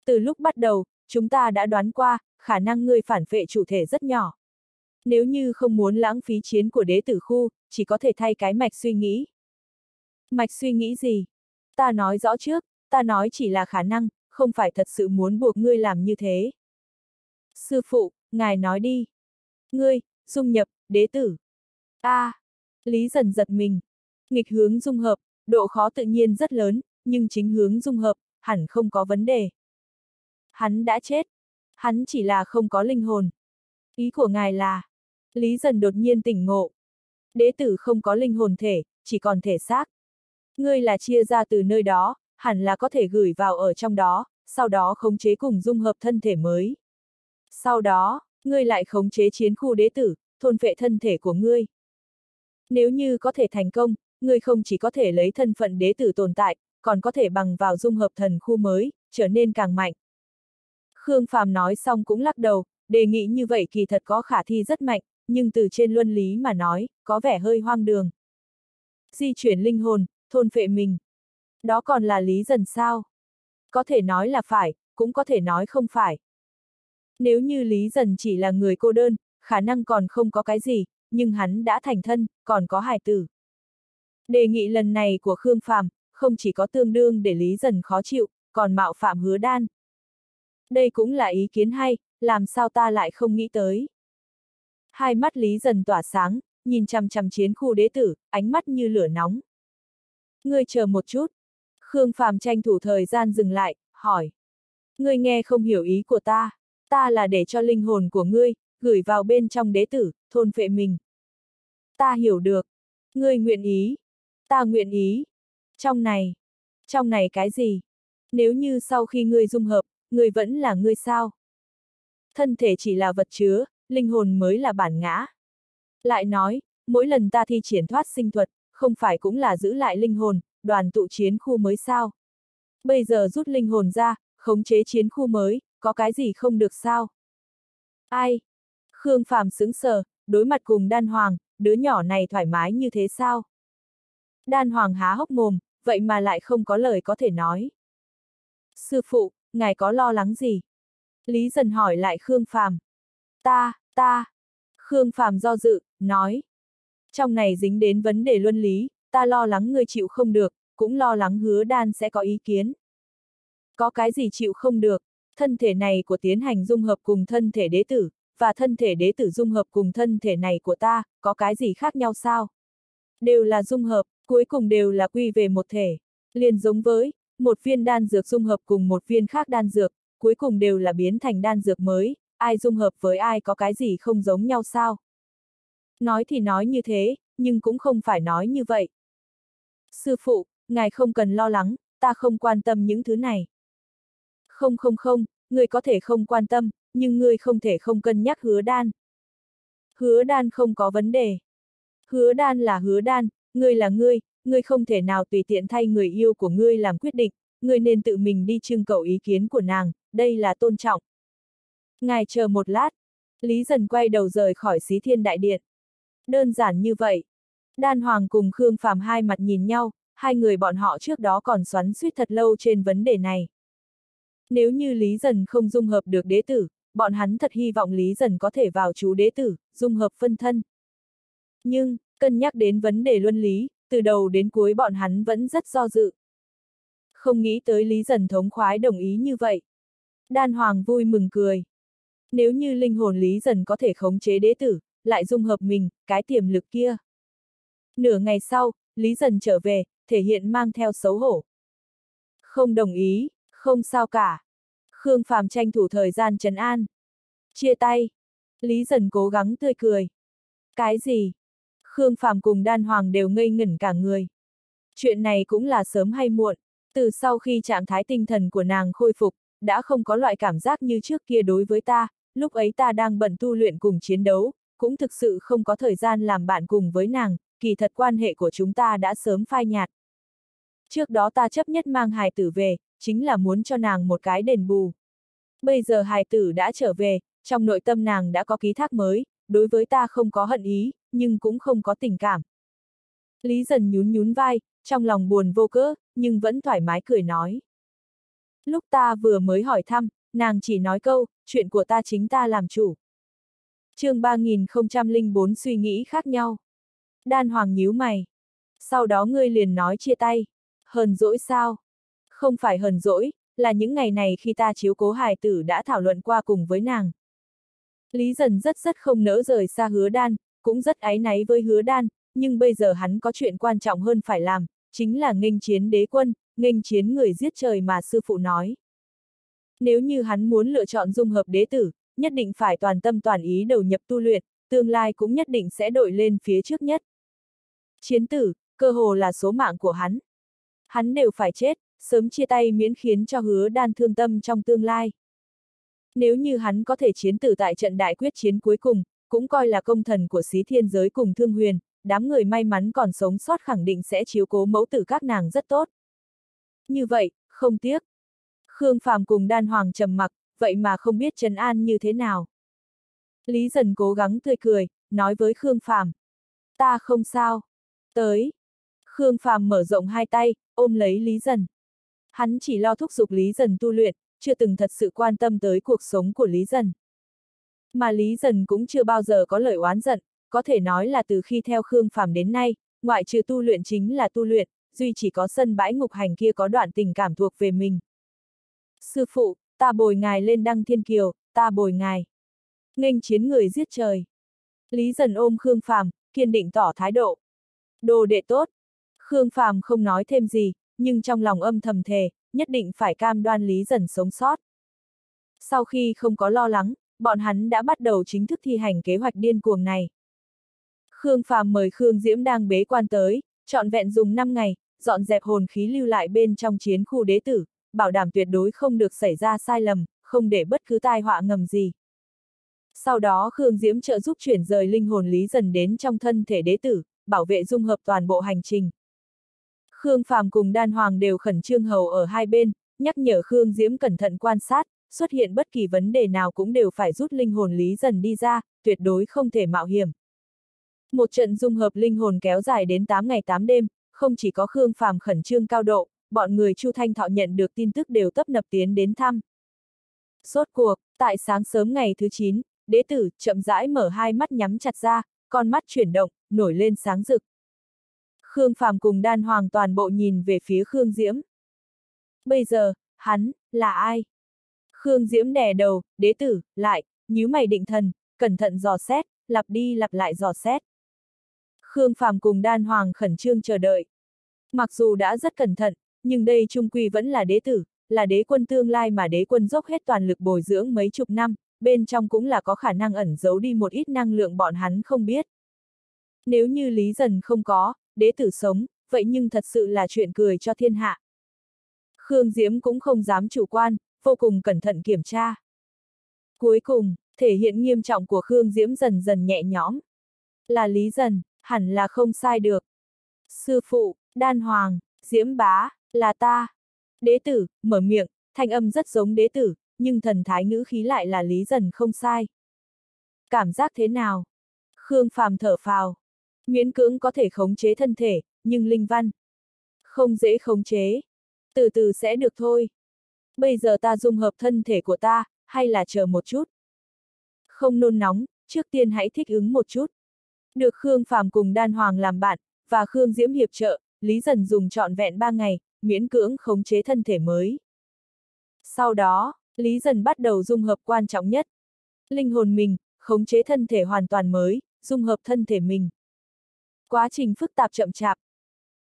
Từ lúc bắt đầu, chúng ta đã đoán qua, khả năng ngươi phản vệ chủ thể rất nhỏ. Nếu như không muốn lãng phí chiến của đế tử khu, chỉ có thể thay cái mạch suy nghĩ. Mạch suy nghĩ gì? Ta nói rõ trước, ta nói chỉ là khả năng, không phải thật sự muốn buộc ngươi làm như thế. Sư phụ, ngài nói đi. Ngươi, dung nhập, đế tử. a à, Lý dần giật mình. Nghịch hướng dung hợp, độ khó tự nhiên rất lớn, nhưng chính hướng dung hợp, hẳn không có vấn đề. Hắn đã chết. Hắn chỉ là không có linh hồn. Ý của ngài là, Lý dần đột nhiên tỉnh ngộ. Đế tử không có linh hồn thể, chỉ còn thể xác. Ngươi là chia ra từ nơi đó, hẳn là có thể gửi vào ở trong đó, sau đó khống chế cùng dung hợp thân thể mới. Sau đó, ngươi lại khống chế chiến khu đế tử, thôn vệ thân thể của ngươi. Nếu như có thể thành công, ngươi không chỉ có thể lấy thân phận đế tử tồn tại, còn có thể bằng vào dung hợp thần khu mới, trở nên càng mạnh. Khương Phàm nói xong cũng lắc đầu, đề nghị như vậy kỳ thật có khả thi rất mạnh, nhưng từ trên luân lý mà nói, có vẻ hơi hoang đường. Di chuyển linh hồn, thôn phệ mình. Đó còn là lý dần sao? Có thể nói là phải, cũng có thể nói không phải. Nếu như Lý Dần chỉ là người cô đơn, khả năng còn không có cái gì, nhưng hắn đã thành thân, còn có hài tử. Đề nghị lần này của Khương Phàm không chỉ có tương đương để Lý Dần khó chịu, còn mạo phạm hứa đan. Đây cũng là ý kiến hay, làm sao ta lại không nghĩ tới. Hai mắt Lý dần tỏa sáng, nhìn chằm chằm chiến khu đế tử, ánh mắt như lửa nóng. Ngươi chờ một chút. Khương Phàm tranh thủ thời gian dừng lại, hỏi. Ngươi nghe không hiểu ý của ta. Ta là để cho linh hồn của ngươi, gửi vào bên trong đế tử, thôn phệ mình. Ta hiểu được. Ngươi nguyện ý. Ta nguyện ý. Trong này. Trong này cái gì? Nếu như sau khi ngươi dung hợp, người vẫn là ngươi sao? Thân thể chỉ là vật chứa, linh hồn mới là bản ngã. Lại nói, mỗi lần ta thi triển thoát sinh thuật, không phải cũng là giữ lại linh hồn, đoàn tụ chiến khu mới sao? Bây giờ rút linh hồn ra, khống chế chiến khu mới, có cái gì không được sao? Ai? Khương Phàm sững sờ, đối mặt cùng đan hoàng, đứa nhỏ này thoải mái như thế sao? Đan hoàng há hốc mồm, vậy mà lại không có lời có thể nói. Sư phụ, ngài có lo lắng gì? Lý dần hỏi lại Khương Phàm. Ta, ta. Khương Phàm do dự, nói. Trong này dính đến vấn đề luân lý, ta lo lắng người chịu không được, cũng lo lắng hứa đan sẽ có ý kiến. Có cái gì chịu không được, thân thể này của tiến hành dung hợp cùng thân thể đế tử, và thân thể đế tử dung hợp cùng thân thể này của ta, có cái gì khác nhau sao? Đều là dung hợp, cuối cùng đều là quy về một thể. Liền giống với, một viên đan dược dung hợp cùng một viên khác đan dược, cuối cùng đều là biến thành đan dược mới, ai dung hợp với ai có cái gì không giống nhau sao? Nói thì nói như thế, nhưng cũng không phải nói như vậy. Sư phụ, ngài không cần lo lắng, ta không quan tâm những thứ này. Không không không, người có thể không quan tâm, nhưng ngươi không thể không cân nhắc hứa đan. Hứa đan không có vấn đề. Hứa đan là hứa đan, ngươi là ngươi, ngươi không thể nào tùy tiện thay người yêu của ngươi làm quyết định, ngươi nên tự mình đi trưng cầu ý kiến của nàng, đây là tôn trọng. Ngài chờ một lát. Lý dần quay đầu rời khỏi xí thiên đại điện. Đơn giản như vậy. Đan Hoàng cùng Khương Phàm hai mặt nhìn nhau, hai người bọn họ trước đó còn xoắn suýt thật lâu trên vấn đề này. Nếu như Lý Dần không dung hợp được đế tử, bọn hắn thật hy vọng Lý Dần có thể vào chú đế tử, dung hợp phân thân. Nhưng, cân nhắc đến vấn đề luân lý, từ đầu đến cuối bọn hắn vẫn rất do dự. Không nghĩ tới Lý Dần thống khoái đồng ý như vậy. Đan Hoàng vui mừng cười. Nếu như linh hồn Lý Dần có thể khống chế đế tử, lại dung hợp mình, cái tiềm lực kia. Nửa ngày sau, Lý Dần trở về, thể hiện mang theo xấu hổ. Không đồng ý, không sao cả. Khương Phàm tranh thủ thời gian trấn an. Chia tay. Lý Dần cố gắng tươi cười. Cái gì? Khương Phàm cùng Đan Hoàng đều ngây ngẩn cả người. Chuyện này cũng là sớm hay muộn. Từ sau khi trạng thái tinh thần của nàng khôi phục, đã không có loại cảm giác như trước kia đối với ta, lúc ấy ta đang bận tu luyện cùng chiến đấu, cũng thực sự không có thời gian làm bạn cùng với nàng, kỳ thật quan hệ của chúng ta đã sớm phai nhạt. Trước đó ta chấp nhất mang hài tử về, chính là muốn cho nàng một cái đền bù. Bây giờ hài tử đã trở về, trong nội tâm nàng đã có ký thác mới, đối với ta không có hận ý, nhưng cũng không có tình cảm. Lý dần nhún nhún vai, trong lòng buồn vô cớ, nhưng vẫn thoải mái cười nói. Lúc ta vừa mới hỏi thăm, nàng chỉ nói câu, chuyện của ta chính ta làm chủ. chương 3004 suy nghĩ khác nhau. Đan Hoàng nhíu mày. Sau đó ngươi liền nói chia tay. Hờn dỗi sao? Không phải hờn dỗi, là những ngày này khi ta chiếu cố hài tử đã thảo luận qua cùng với nàng. Lý dần rất rất không nỡ rời xa hứa đan, cũng rất áy náy với hứa đan, nhưng bây giờ hắn có chuyện quan trọng hơn phải làm, chính là nghênh chiến đế quân, nghênh chiến người giết trời mà sư phụ nói. Nếu như hắn muốn lựa chọn dung hợp đế tử, nhất định phải toàn tâm toàn ý đầu nhập tu luyện, tương lai cũng nhất định sẽ đội lên phía trước nhất. Chiến tử, cơ hồ là số mạng của hắn. Hắn đều phải chết, sớm chia tay miễn khiến cho hứa đan thương tâm trong tương lai. Nếu như hắn có thể chiến tử tại trận đại quyết chiến cuối cùng, cũng coi là công thần của xí thiên giới cùng thương huyền, đám người may mắn còn sống sót khẳng định sẽ chiếu cố mẫu tử các nàng rất tốt. Như vậy, không tiếc. Khương Phàm cùng đan hoàng trầm mặc, vậy mà không biết trấn an như thế nào. Lý dần cố gắng tươi cười, nói với Khương Phàm, Ta không sao. Tới. Khương Phàm mở rộng hai tay, ôm lấy Lý dần. Hắn chỉ lo thúc giục Lý dần tu luyện, chưa từng thật sự quan tâm tới cuộc sống của Lý dần. Mà Lý dần cũng chưa bao giờ có lời oán giận, có thể nói là từ khi theo Khương Phàm đến nay, ngoại trừ tu luyện chính là tu luyện, duy chỉ có sân bãi ngục hành kia có đoạn tình cảm thuộc về mình. Sư phụ, ta bồi ngài lên đăng thiên kiều, ta bồi ngài. Nghênh chiến người giết trời. Lý dần ôm Khương Phàm, kiên định tỏ thái độ. Đồ đệ tốt. Khương Phàm không nói thêm gì, nhưng trong lòng âm thầm thề, nhất định phải cam đoan Lý dần sống sót. Sau khi không có lo lắng, bọn hắn đã bắt đầu chính thức thi hành kế hoạch điên cuồng này. Khương Phàm mời Khương Diễm đang bế quan tới, trọn vẹn dùng 5 ngày, dọn dẹp hồn khí lưu lại bên trong chiến khu đế tử, bảo đảm tuyệt đối không được xảy ra sai lầm, không để bất cứ tai họa ngầm gì. Sau đó Khương Diễm trợ giúp chuyển rời linh hồn lý dần đến trong thân thể đế tử, bảo vệ dung hợp toàn bộ hành trình. Khương Phàm cùng Đan Hoàng đều khẩn trương hầu ở hai bên, nhắc nhở Khương Diễm cẩn thận quan sát, xuất hiện bất kỳ vấn đề nào cũng đều phải rút linh hồn lý dần đi ra, tuyệt đối không thể mạo hiểm. Một trận dung hợp linh hồn kéo dài đến 8 ngày 8 đêm, không chỉ có Khương Phàm khẩn trương cao độ, bọn người Chu Thanh Thọ nhận được tin tức đều tấp nập tiến đến thăm. Sốt cuộc, tại sáng sớm ngày thứ 9, đế tử chậm rãi mở hai mắt nhắm chặt ra, con mắt chuyển động, nổi lên sáng rực. Khương Phàm cùng đan hoàng toàn bộ nhìn về phía Khương Diễm. Bây giờ, hắn, là ai? Khương Diễm đè đầu, đế tử, lại, nhíu mày định thần, cẩn thận dò xét, lặp đi lặp lại dò xét. Khương Phàm cùng đan hoàng khẩn trương chờ đợi. Mặc dù đã rất cẩn thận, nhưng đây trung quy vẫn là đế tử, là đế quân tương lai mà đế quân dốc hết toàn lực bồi dưỡng mấy chục năm, bên trong cũng là có khả năng ẩn giấu đi một ít năng lượng bọn hắn không biết. Nếu như Lý Dần không có, đế tử sống, vậy nhưng thật sự là chuyện cười cho thiên hạ. Khương Diễm cũng không dám chủ quan, vô cùng cẩn thận kiểm tra. Cuối cùng, thể hiện nghiêm trọng của Khương Diễm dần dần nhẹ nhõm. Là Lý Dần, hẳn là không sai được. Sư phụ, Đan Hoàng, Diễm Bá, là ta. Đế tử, mở miệng, thanh âm rất giống đế tử, nhưng thần thái ngữ khí lại là Lý Dần không sai. Cảm giác thế nào? Khương Phàm thở phào. Miễn cưỡng có thể khống chế thân thể, nhưng linh văn. Không dễ khống chế. Từ từ sẽ được thôi. Bây giờ ta dung hợp thân thể của ta, hay là chờ một chút. Không nôn nóng, trước tiên hãy thích ứng một chút. Được Khương Phàm cùng Đan Hoàng làm bạn, và Khương Diễm hiệp trợ, Lý Dần dùng trọn vẹn ba ngày, miễn cưỡng khống chế thân thể mới. Sau đó, Lý Dần bắt đầu dung hợp quan trọng nhất. Linh hồn mình, khống chế thân thể hoàn toàn mới, dung hợp thân thể mình. Quá trình phức tạp chậm chạp.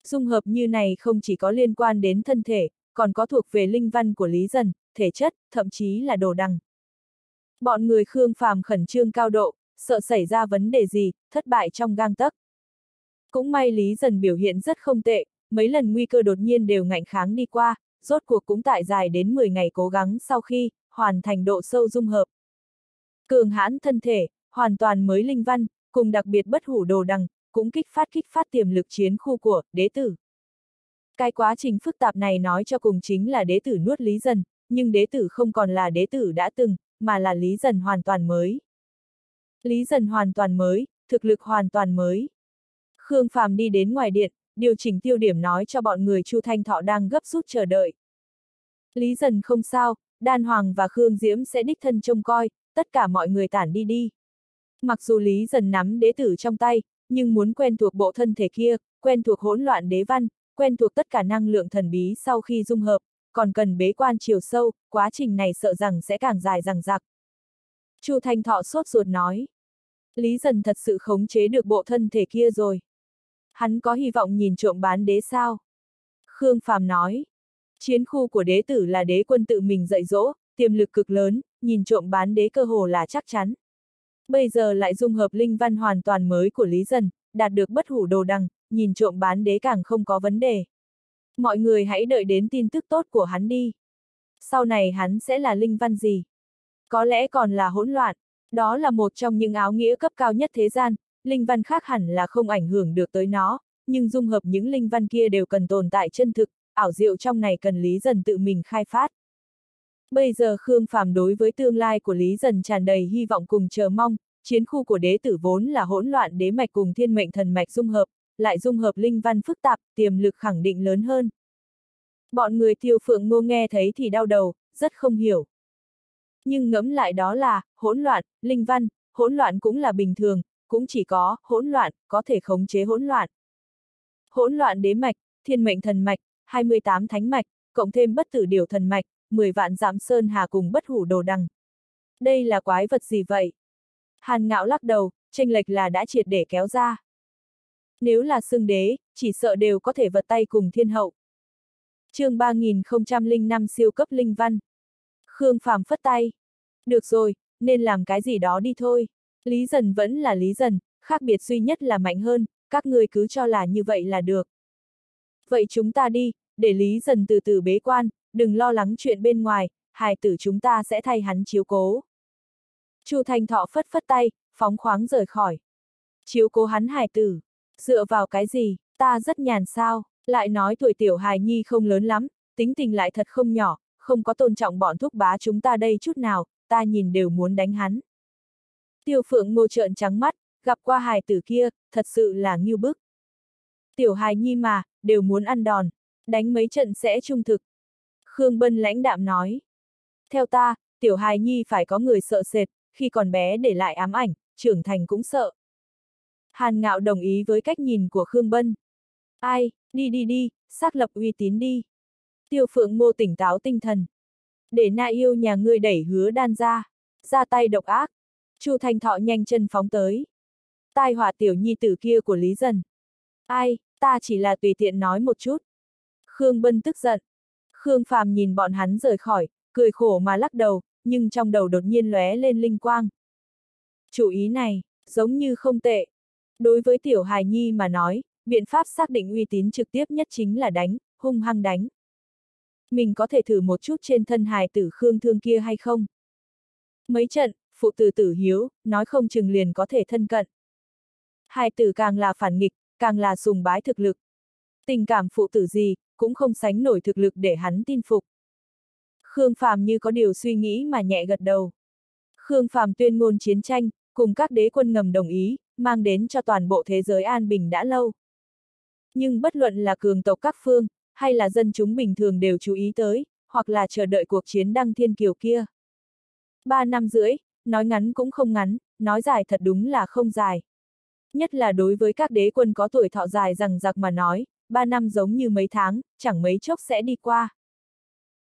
Dung hợp như này không chỉ có liên quan đến thân thể, còn có thuộc về linh văn của Lý Dần, thể chất, thậm chí là đồ đằng. Bọn người Khương Phàm khẩn trương cao độ, sợ xảy ra vấn đề gì, thất bại trong gang tấc. Cũng may Lý Dần biểu hiện rất không tệ, mấy lần nguy cơ đột nhiên đều ngạnh kháng đi qua, rốt cuộc cũng tại dài đến 10 ngày cố gắng sau khi, hoàn thành độ sâu dung hợp. Cường hãn thân thể, hoàn toàn mới linh văn, cùng đặc biệt bất hủ đồ đằng, cũng kích phát kích phát tiềm lực chiến khu của đế tử. Cái quá trình phức tạp này nói cho cùng chính là đế tử nuốt lý dần, nhưng đế tử không còn là đế tử đã từng, mà là lý dần hoàn toàn mới. Lý dần hoàn toàn mới, thực lực hoàn toàn mới. Khương Phàm đi đến ngoài điện, điều chỉnh tiêu điểm nói cho bọn người Chu Thanh Thọ đang gấp rút chờ đợi. Lý dần không sao, Đan Hoàng và Khương Diễm sẽ đích thân trông coi, tất cả mọi người tản đi đi. Mặc dù Lý dần nắm đế tử trong tay, nhưng muốn quen thuộc bộ thân thể kia, quen thuộc hỗn loạn đế văn, quen thuộc tất cả năng lượng thần bí sau khi dung hợp, còn cần bế quan chiều sâu, quá trình này sợ rằng sẽ càng dài dằng giặc. Chu Thanh Thọ sốt ruột nói. Lý dần thật sự khống chế được bộ thân thể kia rồi. Hắn có hy vọng nhìn trộm bán đế sao? Khương Phàm nói. Chiến khu của đế tử là đế quân tự mình dạy dỗ, tiềm lực cực lớn, nhìn trộm bán đế cơ hồ là chắc chắn. Bây giờ lại dung hợp linh văn hoàn toàn mới của Lý Dần, đạt được bất hủ đồ đằng, nhìn trộm bán đế càng không có vấn đề. Mọi người hãy đợi đến tin tức tốt của hắn đi. Sau này hắn sẽ là linh văn gì? Có lẽ còn là hỗn loạn. Đó là một trong những áo nghĩa cấp cao nhất thế gian, linh văn khác hẳn là không ảnh hưởng được tới nó, nhưng dung hợp những linh văn kia đều cần tồn tại chân thực, ảo diệu trong này cần Lý Dần tự mình khai phát. Bây giờ Khương Phàm đối với tương lai của Lý Dần tràn đầy hy vọng cùng chờ mong, chiến khu của đế tử vốn là hỗn loạn đế mạch cùng thiên mệnh thần mạch dung hợp, lại dung hợp linh văn phức tạp, tiềm lực khẳng định lớn hơn. Bọn người tiêu phượng ngô nghe thấy thì đau đầu, rất không hiểu. Nhưng ngẫm lại đó là, hỗn loạn, linh văn, hỗn loạn cũng là bình thường, cũng chỉ có, hỗn loạn, có thể khống chế hỗn loạn. Hỗn loạn đế mạch, thiên mệnh thần mạch, 28 thánh mạch, cộng thêm bất tử điều thần mạch, 10 vạn giảm sơn hà cùng bất hủ đồ đằng. Đây là quái vật gì vậy? Hàn ngạo lắc đầu, tranh lệch là đã triệt để kéo ra. Nếu là xương đế, chỉ sợ đều có thể vật tay cùng thiên hậu. chương 3005 siêu cấp linh văn. Khương Phàm phất tay. Được rồi, nên làm cái gì đó đi thôi. Lý dần vẫn là lý dần, khác biệt duy nhất là mạnh hơn, các người cứ cho là như vậy là được. Vậy chúng ta đi, để lý dần từ từ bế quan, đừng lo lắng chuyện bên ngoài, hài tử chúng ta sẽ thay hắn chiếu cố. Chu Thanh Thọ phất phất tay, phóng khoáng rời khỏi. Chiếu cố hắn hài tử. Dựa vào cái gì, ta rất nhàn sao, lại nói tuổi tiểu hài nhi không lớn lắm, tính tình lại thật không nhỏ, không có tôn trọng bọn thúc bá chúng ta đây chút nào, ta nhìn đều muốn đánh hắn. Tiêu phượng ngô trợn trắng mắt, gặp qua hài tử kia, thật sự là nghiêu bức. Tiểu hài nhi mà, đều muốn ăn đòn, đánh mấy trận sẽ trung thực. Khương Bân lãnh đạm nói. Theo ta, tiểu hài nhi phải có người sợ sệt, khi còn bé để lại ám ảnh, trưởng thành cũng sợ. Hàn Ngạo đồng ý với cách nhìn của Khương Bân. Ai, đi đi đi, xác lập uy tín đi. Tiêu Phượng Mô tỉnh táo tinh thần. Để na yêu nhà ngươi đẩy hứa đan ra, ra tay độc ác. Chu Thanh Thọ nhanh chân phóng tới. Tai họa tiểu nhi tử kia của Lý Dần. Ai, ta chỉ là tùy tiện nói một chút. Khương Bân tức giận. Khương Phàm nhìn bọn hắn rời khỏi, cười khổ mà lắc đầu, nhưng trong đầu đột nhiên lóe lên linh quang. Chủ ý này, giống như không tệ. Đối với tiểu hài nhi mà nói, biện pháp xác định uy tín trực tiếp nhất chính là đánh, hung hăng đánh. Mình có thể thử một chút trên thân hài tử khương thương kia hay không? Mấy trận, phụ tử tử hiếu, nói không chừng liền có thể thân cận. Hài tử càng là phản nghịch, càng là sùng bái thực lực. Tình cảm phụ tử gì, cũng không sánh nổi thực lực để hắn tin phục. Khương Phàm như có điều suy nghĩ mà nhẹ gật đầu. Khương Phàm tuyên ngôn chiến tranh, cùng các đế quân ngầm đồng ý, mang đến cho toàn bộ thế giới an bình đã lâu. Nhưng bất luận là cường tộc các phương, hay là dân chúng bình thường đều chú ý tới, hoặc là chờ đợi cuộc chiến đăng thiên kiều kia. Ba năm rưỡi, nói ngắn cũng không ngắn, nói dài thật đúng là không dài. Nhất là đối với các đế quân có tuổi thọ dài rằng giặc mà nói, ba năm giống như mấy tháng, chẳng mấy chốc sẽ đi qua.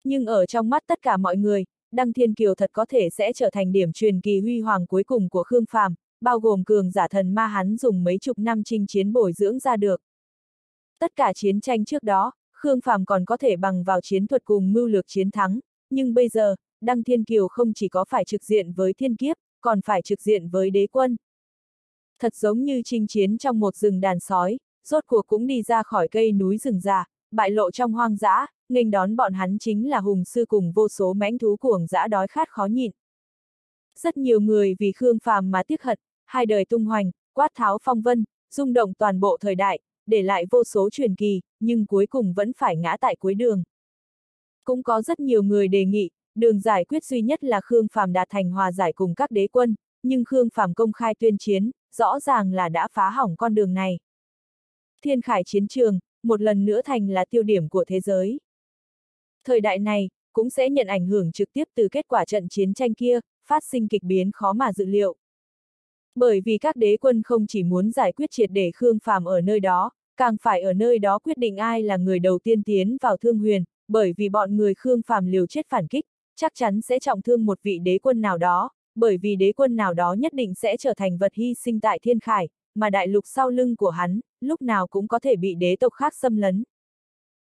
Nhưng ở trong mắt tất cả mọi người, Đăng Thiên Kiều thật có thể sẽ trở thành điểm truyền kỳ huy hoàng cuối cùng của Khương Phàm, bao gồm cường giả thần ma hắn dùng mấy chục năm chinh chiến bồi dưỡng ra được. Tất cả chiến tranh trước đó, Khương Phàm còn có thể bằng vào chiến thuật cùng mưu lược chiến thắng, nhưng bây giờ, Đăng Thiên Kiều không chỉ có phải trực diện với thiên kiếp, còn phải trực diện với đế quân. Thật giống như chinh chiến trong một rừng đàn sói, rốt cuộc cũng đi ra khỏi cây núi rừng già, bại lộ trong hoang dã, nghênh đón bọn hắn chính là hùng sư cùng vô số mãnh thú cuồng dã đói khát khó nhịn. Rất nhiều người vì Khương Phàm mà tiếc hận, hai đời tung hoành, quát tháo phong vân, rung động toàn bộ thời đại, để lại vô số truyền kỳ, nhưng cuối cùng vẫn phải ngã tại cuối đường. Cũng có rất nhiều người đề nghị, đường giải quyết duy nhất là Khương Phàm đạt thành hòa giải cùng các đế quân, nhưng Khương Phàm công khai tuyên chiến, rõ ràng là đã phá hỏng con đường này. Thiên khải chiến trường, một lần nữa thành là tiêu điểm của thế giới. Thời đại này, cũng sẽ nhận ảnh hưởng trực tiếp từ kết quả trận chiến tranh kia, phát sinh kịch biến khó mà dự liệu. Bởi vì các đế quân không chỉ muốn giải quyết triệt để Khương Phàm ở nơi đó, càng phải ở nơi đó quyết định ai là người đầu tiên tiến vào thương huyền, bởi vì bọn người Khương Phàm liều chết phản kích, chắc chắn sẽ trọng thương một vị đế quân nào đó, bởi vì đế quân nào đó nhất định sẽ trở thành vật hy sinh tại thiên khải, mà đại lục sau lưng của hắn, lúc nào cũng có thể bị đế tộc khác xâm lấn.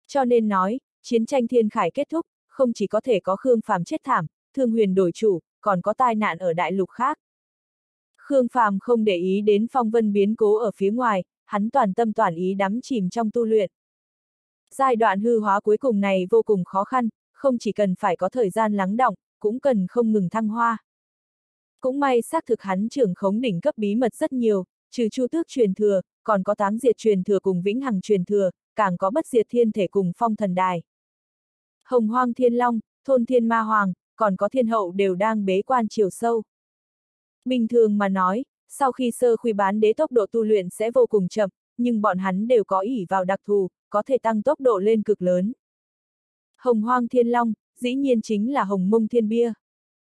Cho nên nói, chiến tranh thiên khải kết thúc, không chỉ có thể có Khương Phàm chết thảm, thương huyền đổi chủ, còn có tai nạn ở đại lục khác. Khương Phàm không để ý đến phong vân biến cố ở phía ngoài, hắn toàn tâm toàn ý đắm chìm trong tu luyện. Giai đoạn hư hóa cuối cùng này vô cùng khó khăn, không chỉ cần phải có thời gian lắng động, cũng cần không ngừng thăng hoa. Cũng may xác thực hắn trưởng khống đỉnh cấp bí mật rất nhiều, trừ chu tước truyền thừa, còn có táng diệt truyền thừa cùng vĩnh hằng truyền thừa, càng có bất diệt thiên thể cùng phong thần đài. Hồng hoang thiên long, thôn thiên ma hoàng, còn có thiên hậu đều đang bế quan chiều sâu. Bình thường mà nói, sau khi sơ khuy bán đế tốc độ tu luyện sẽ vô cùng chậm, nhưng bọn hắn đều có ỷ vào đặc thù, có thể tăng tốc độ lên cực lớn. Hồng hoang thiên long, dĩ nhiên chính là hồng mông thiên bia.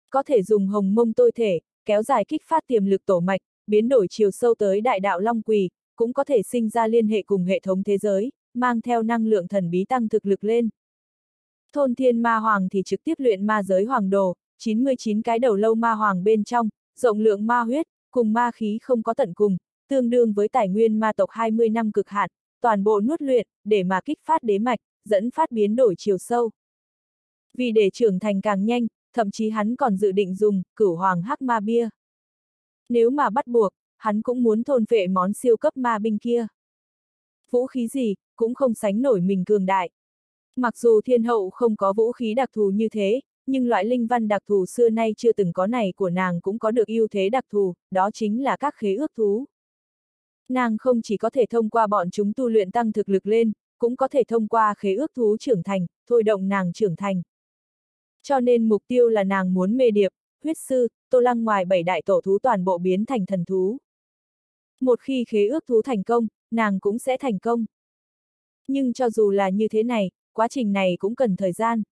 Có thể dùng hồng mông tôi thể, kéo dài kích phát tiềm lực tổ mạch, biến đổi chiều sâu tới đại đạo long quỳ, cũng có thể sinh ra liên hệ cùng hệ thống thế giới, mang theo năng lượng thần bí tăng thực lực lên. Thôn thiên ma hoàng thì trực tiếp luyện ma giới hoàng đồ, 99 cái đầu lâu ma hoàng bên trong, rộng lượng ma huyết, cùng ma khí không có tận cùng, tương đương với tài nguyên ma tộc 20 năm cực hạn, toàn bộ nuốt luyện, để mà kích phát đế mạch, dẫn phát biến đổi chiều sâu. Vì để trưởng thành càng nhanh, thậm chí hắn còn dự định dùng cửu hoàng hắc ma bia. Nếu mà bắt buộc, hắn cũng muốn thôn vệ món siêu cấp ma binh kia. Vũ khí gì, cũng không sánh nổi mình cường đại. Mặc dù thiên hậu không có vũ khí đặc thù như thế, nhưng loại linh văn đặc thù xưa nay chưa từng có này của nàng cũng có được ưu thế đặc thù, đó chính là các khế ước thú. Nàng không chỉ có thể thông qua bọn chúng tu luyện tăng thực lực lên, cũng có thể thông qua khế ước thú trưởng thành, thôi động nàng trưởng thành. Cho nên mục tiêu là nàng muốn mê điệp, huyết sư, tô lăng ngoài bảy đại tổ thú toàn bộ biến thành thần thú. Một khi khế ước thú thành công, nàng cũng sẽ thành công. Nhưng cho dù là như thế này, quá trình này cũng cần thời gian.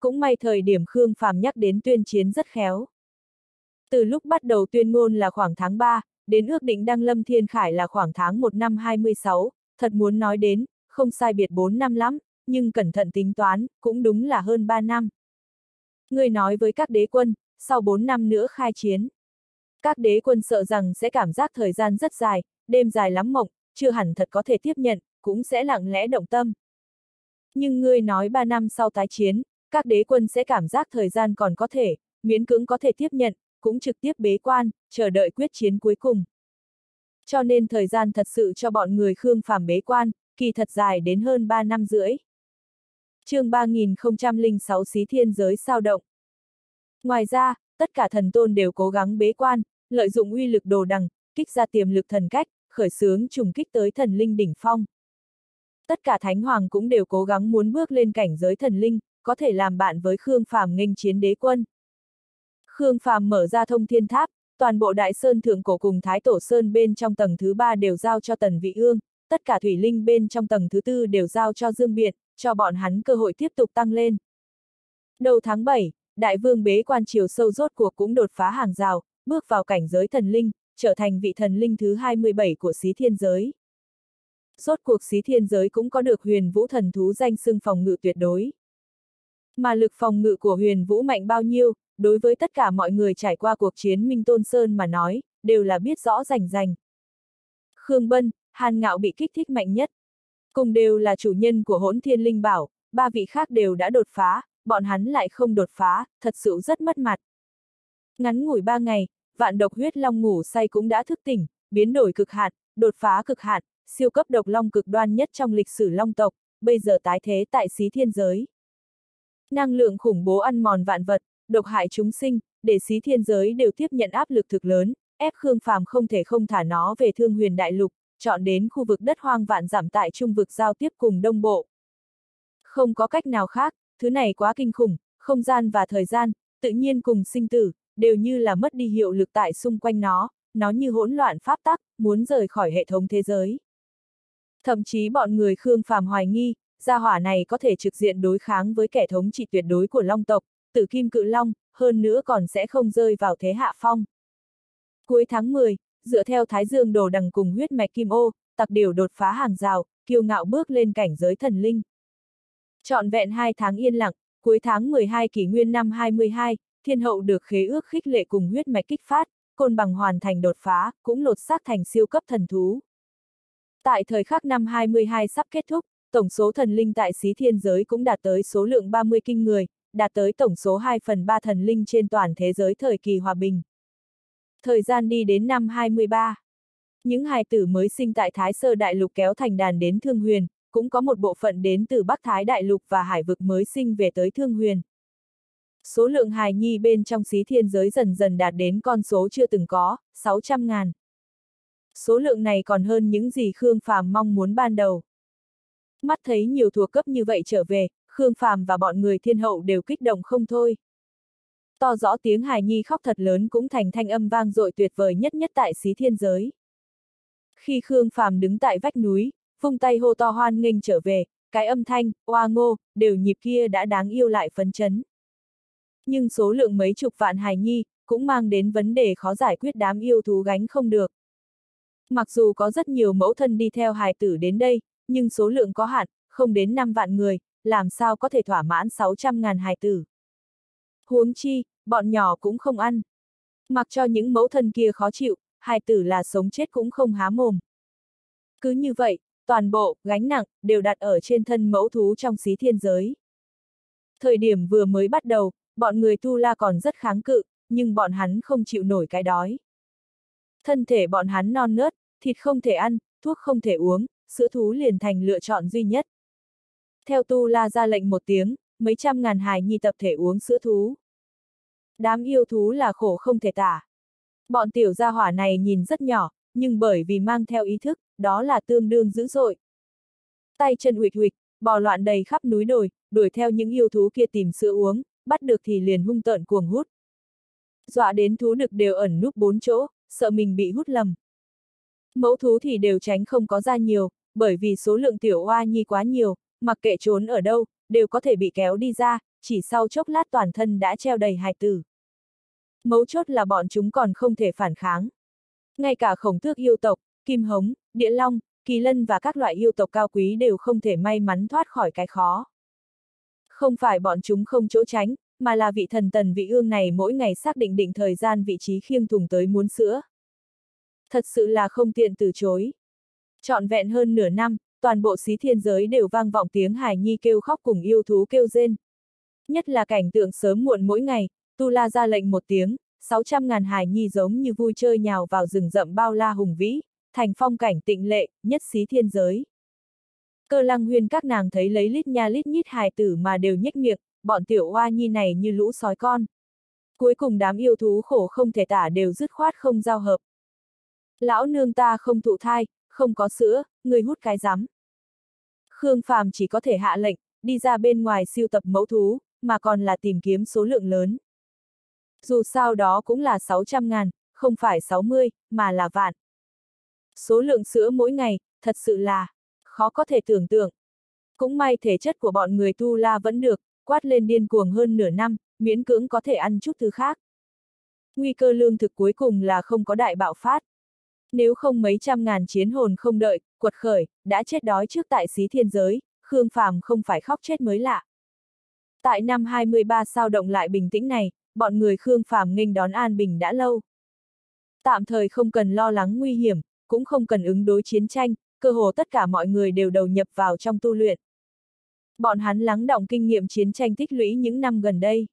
Cũng may thời điểm Khương Phàm nhắc đến tuyên chiến rất khéo. Từ lúc bắt đầu tuyên ngôn là khoảng tháng 3, đến ước định đăng lâm thiên khải là khoảng tháng 1 năm 26, thật muốn nói đến, không sai biệt 4 năm lắm, nhưng cẩn thận tính toán, cũng đúng là hơn 3 năm. Người nói với các đế quân, sau 4 năm nữa khai chiến. Các đế quân sợ rằng sẽ cảm giác thời gian rất dài, đêm dài lắm mộng, chưa hẳn thật có thể tiếp nhận, cũng sẽ lặng lẽ động tâm. Nhưng ngươi nói 3 năm sau tái chiến, các đế quân sẽ cảm giác thời gian còn có thể, miễn cưỡng có thể tiếp nhận, cũng trực tiếp bế quan, chờ đợi quyết chiến cuối cùng. Cho nên thời gian thật sự cho bọn người Khương Phàm bế quan, kỳ thật dài đến hơn 3 năm rưỡi. chương 3006 xí thiên giới sao động. Ngoài ra, tất cả thần tôn đều cố gắng bế quan, lợi dụng uy lực đồ đằng, kích ra tiềm lực thần cách, khởi sướng trùng kích tới thần linh đỉnh phong. Tất cả thánh hoàng cũng đều cố gắng muốn bước lên cảnh giới thần linh, có thể làm bạn với Khương Phàm nghênh chiến đế quân. Khương Phàm mở ra thông thiên tháp, toàn bộ đại sơn thượng cổ cùng thái tổ sơn bên trong tầng thứ ba đều giao cho tần vị ương, tất cả thủy linh bên trong tầng thứ tư đều giao cho dương biệt cho bọn hắn cơ hội tiếp tục tăng lên. Đầu tháng 7, đại vương bế quan triều sâu rốt cuộc cũng đột phá hàng rào, bước vào cảnh giới thần linh, trở thành vị thần linh thứ 27 của xí thiên giới. Rốt cuộc xí thiên giới cũng có được huyền vũ thần thú danh xưng phòng ngự tuyệt đối. Mà lực phòng ngự của huyền vũ mạnh bao nhiêu, đối với tất cả mọi người trải qua cuộc chiến Minh Tôn Sơn mà nói, đều là biết rõ rành rành. Khương Bân, Hàn Ngạo bị kích thích mạnh nhất. Cùng đều là chủ nhân của hỗn thiên linh bảo, ba vị khác đều đã đột phá, bọn hắn lại không đột phá, thật sự rất mất mặt. Ngắn ngủi ba ngày, vạn độc huyết long ngủ say cũng đã thức tỉnh, biến đổi cực hạn, đột phá cực hạn, siêu cấp độc long cực đoan nhất trong lịch sử long tộc, bây giờ tái thế tại xí thiên giới. Năng lượng khủng bố ăn mòn vạn vật, độc hại chúng sinh, để xí thiên giới đều tiếp nhận áp lực thực lớn, ép Khương Phàm không thể không thả nó về thương huyền đại lục, chọn đến khu vực đất hoang vạn giảm tại trung vực giao tiếp cùng đông bộ. Không có cách nào khác, thứ này quá kinh khủng, không gian và thời gian, tự nhiên cùng sinh tử, đều như là mất đi hiệu lực tại xung quanh nó, nó như hỗn loạn pháp tắc, muốn rời khỏi hệ thống thế giới. Thậm chí bọn người Khương Phàm hoài nghi, gia hỏa này có thể trực diện đối kháng với kẻ thống trị tuyệt đối của Long tộc, tử kim cự Long, hơn nữa còn sẽ không rơi vào thế hạ phong. Cuối tháng 10, dựa theo Thái Dương đồ đằng cùng huyết mạch kim ô, tặc điều đột phá hàng rào, kiêu ngạo bước lên cảnh giới thần linh. Chọn vẹn hai tháng yên lặng, cuối tháng 12 kỷ nguyên năm 22, thiên hậu được khế ước khích lệ cùng huyết mạch kích phát, côn bằng hoàn thành đột phá, cũng lột xác thành siêu cấp thần thú. Tại thời khắc năm 22 sắp kết thúc, tổng số thần linh tại xí thiên giới cũng đạt tới số lượng 30 kinh người, đạt tới tổng số 2 phần 3 thần linh trên toàn thế giới thời kỳ hòa bình. Thời gian đi đến năm 23. Những hài tử mới sinh tại Thái Sơ Đại Lục kéo thành đàn đến Thương Huyền, cũng có một bộ phận đến từ Bắc Thái Đại Lục và Hải vực mới sinh về tới Thương Huyền. Số lượng hài nhi bên trong xí thiên giới dần dần đạt đến con số chưa từng có, 600 ngàn. Số lượng này còn hơn những gì Khương Phàm mong muốn ban đầu. Mắt thấy nhiều thuộc cấp như vậy trở về, Khương Phàm và bọn người thiên hậu đều kích động không thôi. To rõ tiếng hài nhi khóc thật lớn cũng thành thanh âm vang dội tuyệt vời nhất nhất tại xí thiên giới. Khi Khương Phàm đứng tại vách núi, vung tay hô to hoan nghênh trở về, cái âm thanh, oa ngô, đều nhịp kia đã đáng yêu lại phấn chấn. Nhưng số lượng mấy chục vạn hài nhi, cũng mang đến vấn đề khó giải quyết đám yêu thú gánh không được. Mặc dù có rất nhiều mẫu thân đi theo hài tử đến đây, nhưng số lượng có hạn, không đến 5 vạn người, làm sao có thể thỏa mãn 600 ngàn hài tử. Huống chi, bọn nhỏ cũng không ăn. Mặc cho những mẫu thân kia khó chịu, hài tử là sống chết cũng không há mồm. Cứ như vậy, toàn bộ, gánh nặng, đều đặt ở trên thân mẫu thú trong xí thiên giới. Thời điểm vừa mới bắt đầu, bọn người Tu La còn rất kháng cự, nhưng bọn hắn không chịu nổi cái đói. Thân thể bọn hắn non nớt, thịt không thể ăn, thuốc không thể uống, sữa thú liền thành lựa chọn duy nhất. Theo Tu La ra lệnh một tiếng, mấy trăm ngàn hài nhi tập thể uống sữa thú. Đám yêu thú là khổ không thể tả. Bọn tiểu gia hỏa này nhìn rất nhỏ, nhưng bởi vì mang theo ý thức, đó là tương đương dữ dội. Tay chân huỵch huỵch, bò loạn đầy khắp núi đồi, đuổi theo những yêu thú kia tìm sữa uống, bắt được thì liền hung tợn cuồng hút. Dọa đến thú nực đều ẩn núp bốn chỗ, sợ mình bị hút lầm. Mẫu thú thì đều tránh không có ra nhiều, bởi vì số lượng tiểu oa nhi quá nhiều, mặc kệ trốn ở đâu, đều có thể bị kéo đi ra, chỉ sau chốc lát toàn thân đã treo đầy hài tử. Mấu chốt là bọn chúng còn không thể phản kháng. Ngay cả khổng tước yêu tộc, kim hống, địa long, kỳ lân và các loại yêu tộc cao quý đều không thể may mắn thoát khỏi cái khó. Không phải bọn chúng không chỗ tránh, mà là vị thần tần vị ương này mỗi ngày xác định định thời gian vị trí khiêng thùng tới muốn sữa. Thật sự là không tiện từ chối. Chọn vẹn hơn nửa năm, toàn bộ xí thiên giới đều vang vọng tiếng hài nhi kêu khóc cùng yêu thú kêu rên. Nhất là cảnh tượng sớm muộn mỗi ngày, Tu La ra lệnh một tiếng, 600 ngàn hài nhi giống như vui chơi nhào vào rừng rậm bao la hùng vĩ, thành phong cảnh tịnh lệ, nhất xí thiên giới. Cơ lăng huyên các nàng thấy lấy lít nha lít nhít hài tử mà đều nhếch miệng, bọn tiểu hoa nhi này như lũ sói con. Cuối cùng đám yêu thú khổ không thể tả đều dứt khoát không giao hợp. Lão nương ta không thụ thai, không có sữa, người hút cái rắm. Khương Phàm chỉ có thể hạ lệnh, đi ra bên ngoài siêu tập mẫu thú, mà còn là tìm kiếm số lượng lớn. Dù sao đó cũng là 600 ngàn, không phải 60, mà là vạn. Số lượng sữa mỗi ngày, thật sự là, khó có thể tưởng tượng. Cũng may thể chất của bọn người tu la vẫn được, quát lên điên cuồng hơn nửa năm, miễn cưỡng có thể ăn chút thứ khác. Nguy cơ lương thực cuối cùng là không có đại bạo phát. Nếu không mấy trăm ngàn chiến hồn không đợi, quật khởi, đã chết đói trước tại xí thiên giới, Khương Phàm không phải khóc chết mới lạ. Tại năm 23 sao động lại bình tĩnh này, bọn người Khương Phàm nghênh đón an bình đã lâu. Tạm thời không cần lo lắng nguy hiểm, cũng không cần ứng đối chiến tranh, cơ hồ tất cả mọi người đều đầu nhập vào trong tu luyện. Bọn hắn lắng động kinh nghiệm chiến tranh tích lũy những năm gần đây.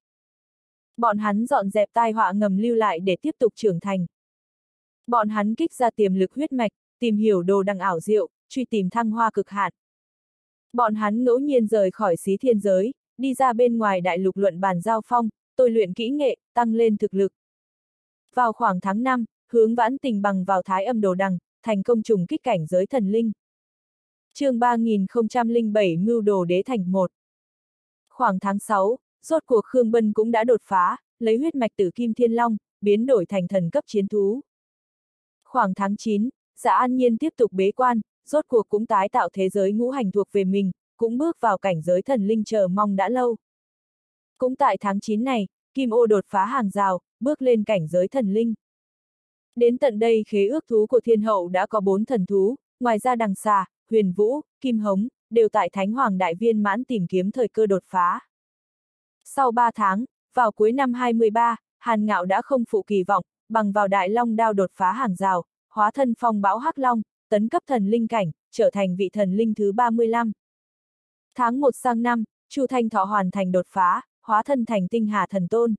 Bọn hắn dọn dẹp tai họa ngầm lưu lại để tiếp tục trưởng thành. Bọn hắn kích ra tiềm lực huyết mạch, tìm hiểu đồ đằng ảo diệu, truy tìm thăng hoa cực hạn. Bọn hắn ngẫu nhiên rời khỏi xí thiên giới, đi ra bên ngoài đại lục luận bàn giao phong, tôi luyện kỹ nghệ, tăng lên thực lực. Vào khoảng tháng 5, hướng vãn tình bằng vào thái âm đồ đằng, thành công trùng kích cảnh giới thần linh. chương 3007 mưu đồ đế thành 1. Khoảng tháng 6, rốt cuộc Khương Bân cũng đã đột phá, lấy huyết mạch tử Kim Thiên Long, biến đổi thành thần cấp chiến thú. Khoảng tháng 9, Dạ An Nhiên tiếp tục bế quan, rốt cuộc cũng tái tạo thế giới ngũ hành thuộc về mình, cũng bước vào cảnh giới thần linh chờ mong đã lâu. Cũng tại tháng 9 này, Kim Ô đột phá hàng rào, bước lên cảnh giới thần linh. Đến tận đây khế ước thú của thiên hậu đã có bốn thần thú, ngoài ra đằng xà, huyền vũ, kim hống, đều tại Thánh Hoàng Đại Viên mãn tìm kiếm thời cơ đột phá. Sau 3 tháng, vào cuối năm 23, Hàn Ngạo đã không phụ kỳ vọng, bằng vào Đại Long đao đột phá hàng rào, hóa thân phong bão hắc long, tấn cấp thần linh cảnh, trở thành vị thần linh thứ 35. Tháng 1 sang năm, Chu Thanh Thọ hoàn thành đột phá, hóa thân thành tinh hà thần tôn.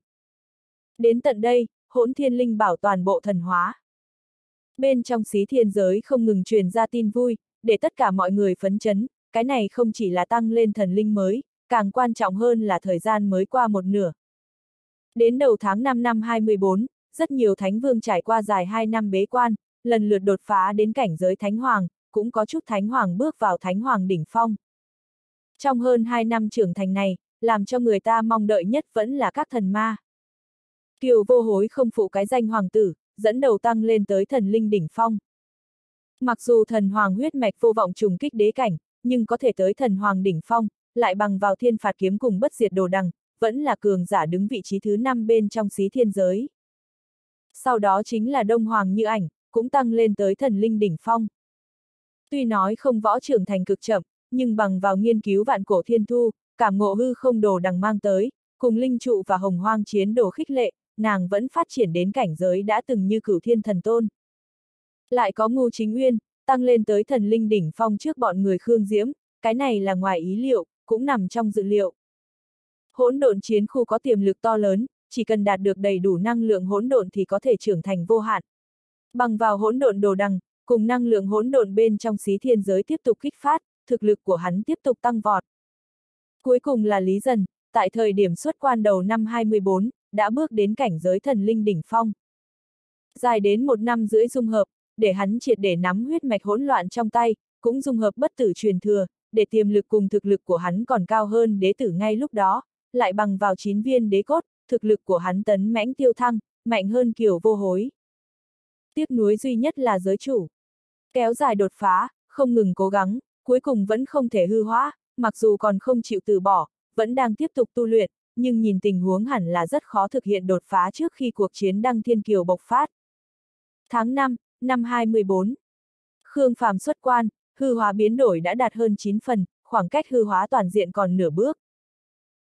Đến tận đây, hỗn thiên linh bảo toàn bộ thần hóa. Bên trong xí thiên giới không ngừng truyền ra tin vui, để tất cả mọi người phấn chấn, cái này không chỉ là tăng lên thần linh mới, càng quan trọng hơn là thời gian mới qua một nửa. Đến đầu tháng 5 năm 24, rất nhiều thánh vương trải qua dài 2 năm bế quan, lần lượt đột phá đến cảnh giới thánh hoàng, cũng có chút thánh hoàng bước vào thánh hoàng đỉnh phong. Trong hơn 2 năm trưởng thành này, làm cho người ta mong đợi nhất vẫn là các thần ma. Kiều vô hối không phụ cái danh hoàng tử, dẫn đầu tăng lên tới thần linh đỉnh phong. Mặc dù thần hoàng huyết mạch vô vọng trùng kích đế cảnh, nhưng có thể tới thần hoàng đỉnh phong, lại bằng vào thiên phạt kiếm cùng bất diệt đồ đằng, vẫn là cường giả đứng vị trí thứ năm bên trong xí thiên giới. Sau đó chính là Đông Hoàng Như Ảnh, cũng tăng lên tới thần linh đỉnh phong. Tuy nói không võ trưởng thành cực chậm, nhưng bằng vào nghiên cứu vạn cổ thiên thu, cảm ngộ hư không đồ đằng mang tới, cùng linh trụ và hồng hoang chiến đồ khích lệ, nàng vẫn phát triển đến cảnh giới đã từng như cửu thiên thần tôn. Lại có ngu chính uyên, tăng lên tới thần linh đỉnh phong trước bọn người Khương Diễm, cái này là ngoài ý liệu, cũng nằm trong dự liệu. Hỗn độn chiến khu có tiềm lực to lớn, chỉ cần đạt được đầy đủ năng lượng hỗn độn thì có thể trưởng thành vô hạn. Bằng vào hỗn độn đồ đằng, cùng năng lượng hỗn độn bên trong xí thiên giới tiếp tục kích phát, thực lực của hắn tiếp tục tăng vọt. Cuối cùng là Lý Dần, tại thời điểm xuất quan đầu năm 24, đã bước đến cảnh giới thần linh đỉnh phong. Dài đến một năm rưỡi dung hợp, để hắn triệt để nắm huyết mạch hỗn loạn trong tay, cũng dung hợp bất tử truyền thừa, để tiềm lực cùng thực lực của hắn còn cao hơn đế tử ngay lúc đó, lại bằng vào chín viên đế cốt, thực lực của hắn tấn mãnh tiêu thăng, mạnh hơn kiểu vô hối. Tiếc nuối duy nhất là giới chủ. Kéo dài đột phá, không ngừng cố gắng, cuối cùng vẫn không thể hư hóa, mặc dù còn không chịu từ bỏ, vẫn đang tiếp tục tu luyện, nhưng nhìn tình huống hẳn là rất khó thực hiện đột phá trước khi cuộc chiến Đăng Thiên Kiều bộc phát. Tháng 5, năm 2014 Khương Phàm xuất quan, hư hóa biến đổi đã đạt hơn 9 phần, khoảng cách hư hóa toàn diện còn nửa bước.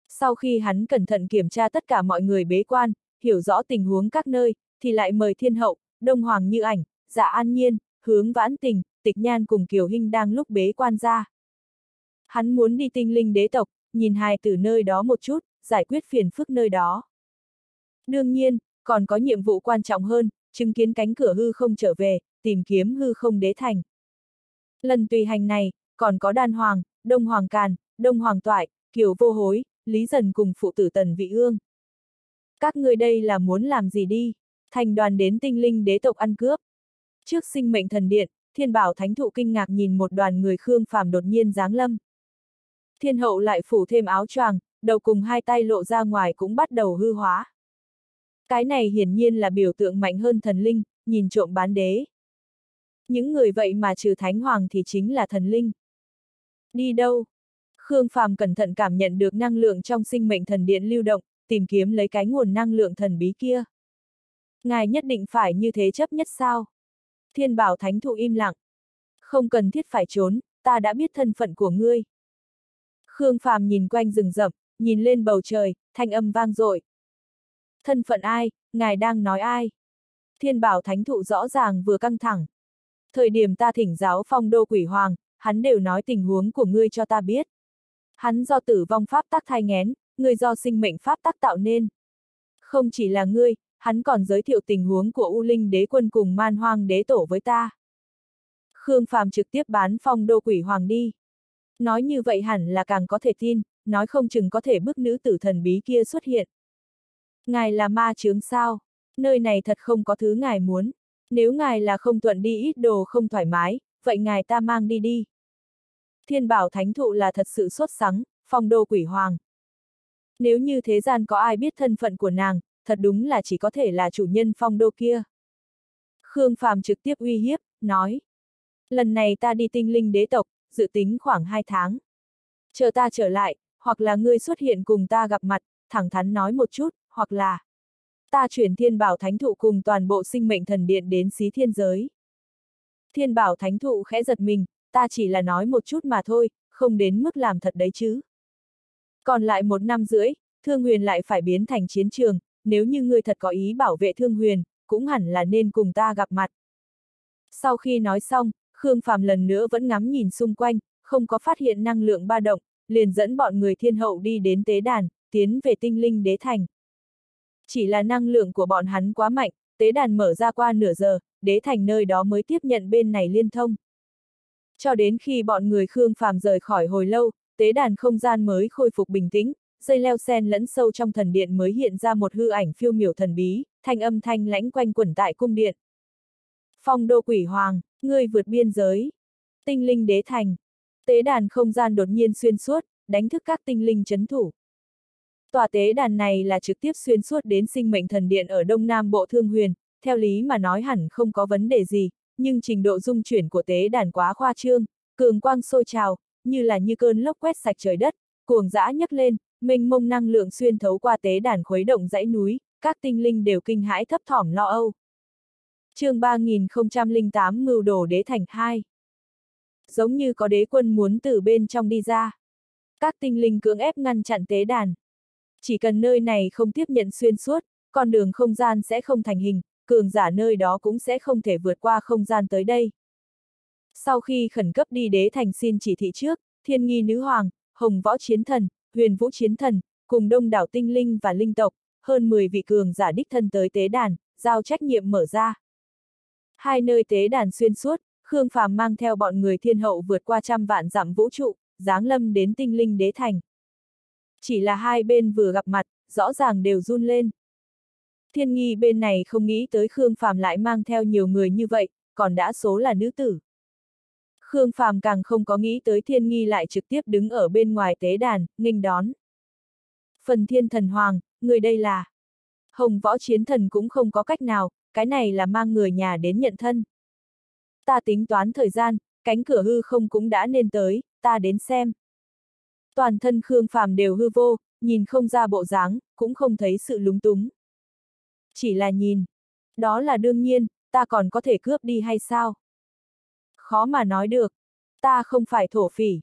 Sau khi hắn cẩn thận kiểm tra tất cả mọi người bế quan, hiểu rõ tình huống các nơi, thì lại mời thiên hậu, đông hoàng như ảnh, dạ an nhiên, hướng vãn tình, tịch nhan cùng kiều hình đang lúc bế quan ra. Hắn muốn đi tinh linh đế tộc, nhìn hài từ nơi đó một chút, giải quyết phiền phức nơi đó. Đương nhiên, còn có nhiệm vụ quan trọng hơn, chứng kiến cánh cửa hư không trở về, tìm kiếm hư không đế thành. Lần tùy hành này, còn có đan hoàng, đông hoàng càn, đông hoàng toại, kiều vô hối, lý dần cùng phụ tử tần vị ương. Các người đây là muốn làm gì đi? Thành đoàn đến tinh linh đế tộc ăn cướp. Trước sinh mệnh thần điện, thiên bảo thánh thụ kinh ngạc nhìn một đoàn người khương phàm đột nhiên giáng lâm. Thiên hậu lại phủ thêm áo choàng, đầu cùng hai tay lộ ra ngoài cũng bắt đầu hư hóa. Cái này hiển nhiên là biểu tượng mạnh hơn thần linh, nhìn trộm bán đế. Những người vậy mà trừ thánh hoàng thì chính là thần linh. Đi đâu? Khương Phàm cẩn thận cảm nhận được năng lượng trong sinh mệnh thần điện lưu động, tìm kiếm lấy cái nguồn năng lượng thần bí kia. Ngài nhất định phải như thế chấp nhất sao? Thiên bảo thánh thụ im lặng. Không cần thiết phải trốn, ta đã biết thân phận của ngươi. Khương Phàm nhìn quanh rừng rậm, nhìn lên bầu trời, thanh âm vang dội. Thân phận ai, ngài đang nói ai? Thiên bảo thánh thụ rõ ràng vừa căng thẳng. Thời điểm ta thỉnh giáo phong đô quỷ hoàng, hắn đều nói tình huống của ngươi cho ta biết. Hắn do tử vong pháp tắc thai ngén, ngươi do sinh mệnh pháp tắc tạo nên. Không chỉ là ngươi, hắn còn giới thiệu tình huống của U Linh đế quân cùng man hoang đế tổ với ta. Khương Phàm trực tiếp bán phong đô quỷ hoàng đi. Nói như vậy hẳn là càng có thể tin, nói không chừng có thể bức nữ tử thần bí kia xuất hiện. Ngài là ma chướng sao? Nơi này thật không có thứ ngài muốn. Nếu ngài là không thuận đi ít đồ không thoải mái, vậy ngài ta mang đi đi. Thiên bảo thánh thụ là thật sự xuất sắng, phong đô quỷ hoàng. Nếu như thế gian có ai biết thân phận của nàng, thật đúng là chỉ có thể là chủ nhân phong đô kia. Khương Phàm trực tiếp uy hiếp, nói. Lần này ta đi tinh linh đế tộc, dự tính khoảng hai tháng. Chờ ta trở lại, hoặc là ngươi xuất hiện cùng ta gặp mặt, thẳng thắn nói một chút, hoặc là ta chuyển thiên bảo thánh thụ cùng toàn bộ sinh mệnh thần điện đến xí thiên giới. Thiên bảo thánh thụ khẽ giật mình, ta chỉ là nói một chút mà thôi, không đến mức làm thật đấy chứ. Còn lại một năm rưỡi, thương huyền lại phải biến thành chiến trường, nếu như ngươi thật có ý bảo vệ thương huyền, cũng hẳn là nên cùng ta gặp mặt. Sau khi nói xong, Khương Phàm lần nữa vẫn ngắm nhìn xung quanh, không có phát hiện năng lượng ba động, liền dẫn bọn người thiên hậu đi đến tế đàn, tiến về tinh linh đế thành. Chỉ là năng lượng của bọn hắn quá mạnh, tế đàn mở ra qua nửa giờ, đế thành nơi đó mới tiếp nhận bên này liên thông. Cho đến khi bọn người Khương Phàm rời khỏi hồi lâu, tế đàn không gian mới khôi phục bình tĩnh, dây leo sen lẫn sâu trong thần điện mới hiện ra một hư ảnh phiêu miểu thần bí, thanh âm thanh lãnh quanh quẩn tại cung điện. Phong đô quỷ hoàng, ngươi vượt biên giới. Tinh linh đế thành. Tế đàn không gian đột nhiên xuyên suốt, đánh thức các tinh linh chấn thủ. Tòa tế đàn này là trực tiếp xuyên suốt đến sinh mệnh thần điện ở Đông Nam Bộ Thương Huyền, theo lý mà nói hẳn không có vấn đề gì, nhưng trình độ dung chuyển của tế đàn quá khoa trương, cường quang sôi trào, như là như cơn lốc quét sạch trời đất, cuồng dã nhấc lên, mênh mông năng lượng xuyên thấu qua tế đàn khuấy động dãy núi, các tinh linh đều kinh hãi thấp thỏm lo âu chương 3008 Mưu đồ đế thành 2 Giống như có đế quân muốn từ bên trong đi ra. Các tinh linh cưỡng ép ngăn chặn tế đàn. Chỉ cần nơi này không tiếp nhận xuyên suốt, con đường không gian sẽ không thành hình, cường giả nơi đó cũng sẽ không thể vượt qua không gian tới đây. Sau khi khẩn cấp đi đế thành xin chỉ thị trước, thiên nghi nữ hoàng, hồng võ chiến thần, huyền vũ chiến thần, cùng đông đảo tinh linh và linh tộc, hơn 10 vị cường giả đích thân tới tế đàn, giao trách nhiệm mở ra. Hai nơi tế đàn xuyên suốt, Khương Phàm mang theo bọn người thiên hậu vượt qua trăm vạn dặm vũ trụ, giáng lâm đến tinh linh đế thành. Chỉ là hai bên vừa gặp mặt, rõ ràng đều run lên. Thiên nghi bên này không nghĩ tới Khương Phàm lại mang theo nhiều người như vậy, còn đã số là nữ tử. Khương Phàm càng không có nghĩ tới thiên nghi lại trực tiếp đứng ở bên ngoài tế đàn, nghênh đón. Phần thiên thần hoàng, người đây là... Hồng võ chiến thần cũng không có cách nào, cái này là mang người nhà đến nhận thân. Ta tính toán thời gian, cánh cửa hư không cũng đã nên tới, ta đến xem. Toàn thân Khương Phàm đều hư vô, nhìn không ra bộ dáng, cũng không thấy sự lúng túng. Chỉ là nhìn. Đó là đương nhiên, ta còn có thể cướp đi hay sao? Khó mà nói được. Ta không phải thổ phỉ.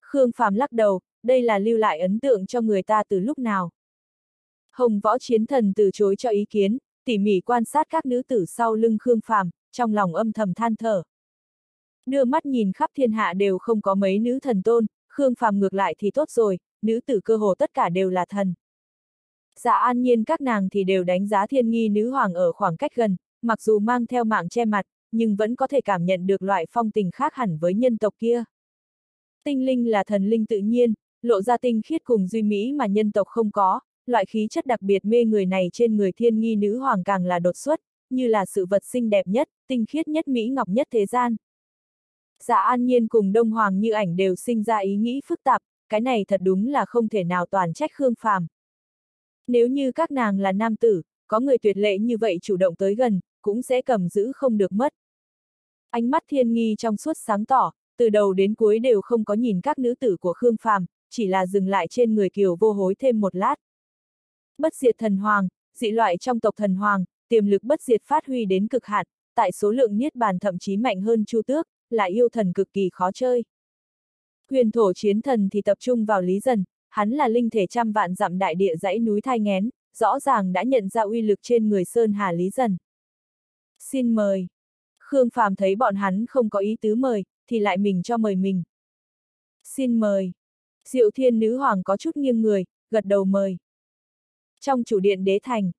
Khương Phàm lắc đầu, đây là lưu lại ấn tượng cho người ta từ lúc nào. Hồng võ chiến thần từ chối cho ý kiến, tỉ mỉ quan sát các nữ tử sau lưng Khương Phàm, trong lòng âm thầm than thở. Đưa mắt nhìn khắp thiên hạ đều không có mấy nữ thần tôn, Khương Phàm ngược lại thì tốt rồi, nữ tử cơ hồ tất cả đều là thần. Dạ an nhiên các nàng thì đều đánh giá thiên nghi nữ hoàng ở khoảng cách gần, mặc dù mang theo mạng che mặt, nhưng vẫn có thể cảm nhận được loại phong tình khác hẳn với nhân tộc kia. Tinh linh là thần linh tự nhiên, lộ ra tinh khiết cùng duy mỹ mà nhân tộc không có, loại khí chất đặc biệt mê người này trên người thiên nghi nữ hoàng càng là đột xuất, như là sự vật xinh đẹp nhất, tinh khiết nhất mỹ ngọc nhất thế gian. Dạ an nhiên cùng Đông Hoàng như ảnh đều sinh ra ý nghĩ phức tạp, cái này thật đúng là không thể nào toàn trách Khương Phàm. Nếu như các nàng là nam tử, có người tuyệt lệ như vậy chủ động tới gần, cũng sẽ cầm giữ không được mất. Ánh mắt thiên nghi trong suốt sáng tỏ, từ đầu đến cuối đều không có nhìn các nữ tử của Khương Phàm, chỉ là dừng lại trên người kiều vô hối thêm một lát. Bất diệt thần hoàng, dị loại trong tộc thần hoàng, tiềm lực bất diệt phát huy đến cực hạn, tại số lượng niết bàn thậm chí mạnh hơn chu tước, là yêu thần cực kỳ khó chơi. Huyền thổ chiến thần thì tập trung vào lý dần, hắn là linh thể trăm vạn dặm đại địa dãy núi thai ngén, rõ ràng đã nhận ra uy lực trên người Sơn Hà Lý Dần. Xin mời. Khương Phàm thấy bọn hắn không có ý tứ mời, thì lại mình cho mời mình. Xin mời. Diệu thiên nữ hoàng có chút nghiêng người, gật đầu mời. Trong chủ điện đế thành,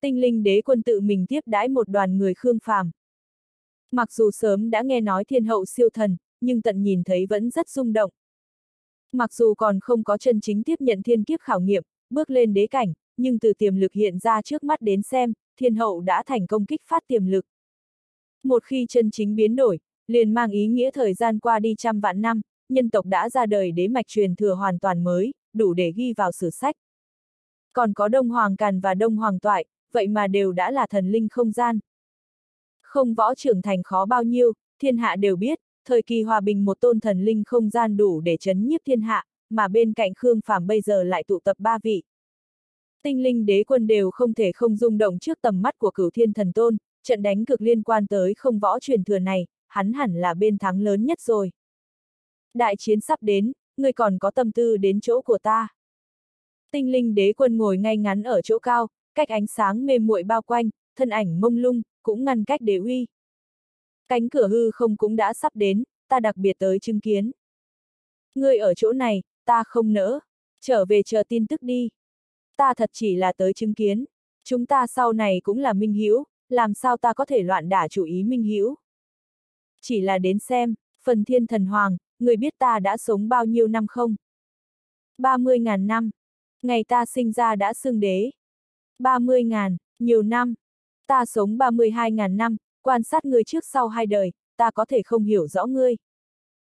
tinh linh đế quân tự mình tiếp đãi một đoàn người Khương Phàm. Mặc dù sớm đã nghe nói thiên hậu siêu thần, nhưng tận nhìn thấy vẫn rất rung động. Mặc dù còn không có chân chính tiếp nhận thiên kiếp khảo nghiệm, bước lên đế cảnh, nhưng từ tiềm lực hiện ra trước mắt đến xem, thiên hậu đã thành công kích phát tiềm lực. Một khi chân chính biến đổi, liền mang ý nghĩa thời gian qua đi trăm vạn năm, nhân tộc đã ra đời đế mạch truyền thừa hoàn toàn mới, đủ để ghi vào sử sách. Còn có Đông Hoàng Càn và Đông Hoàng Toại, vậy mà đều đã là thần linh không gian. Không võ trưởng thành khó bao nhiêu, thiên hạ đều biết, thời kỳ hòa bình một tôn thần linh không gian đủ để chấn nhiếp thiên hạ, mà bên cạnh Khương Phàm bây giờ lại tụ tập ba vị. Tinh linh đế quân đều không thể không rung động trước tầm mắt của cửu thiên thần tôn, trận đánh cực liên quan tới không võ truyền thừa này, hắn hẳn là bên thắng lớn nhất rồi. Đại chiến sắp đến, người còn có tâm tư đến chỗ của ta. Tinh linh đế quân ngồi ngay ngắn ở chỗ cao, cách ánh sáng mê muội bao quanh, thân ảnh mông lung, cũng ngăn cách đế uy. Cánh cửa hư không cũng đã sắp đến, ta đặc biệt tới chứng kiến. Ngươi ở chỗ này, ta không nỡ. Trở về chờ tin tức đi. Ta thật chỉ là tới chứng kiến. Chúng ta sau này cũng là minh hữu, làm sao ta có thể loạn đả chủ ý minh hữu. Chỉ là đến xem, phần thiên thần hoàng, người biết ta đã sống bao nhiêu năm không? 30.000 năm. Ngày ta sinh ra đã xưng đế. 30.000, nhiều năm. Ta sống 32.000 năm, quan sát ngươi trước sau hai đời, ta có thể không hiểu rõ ngươi.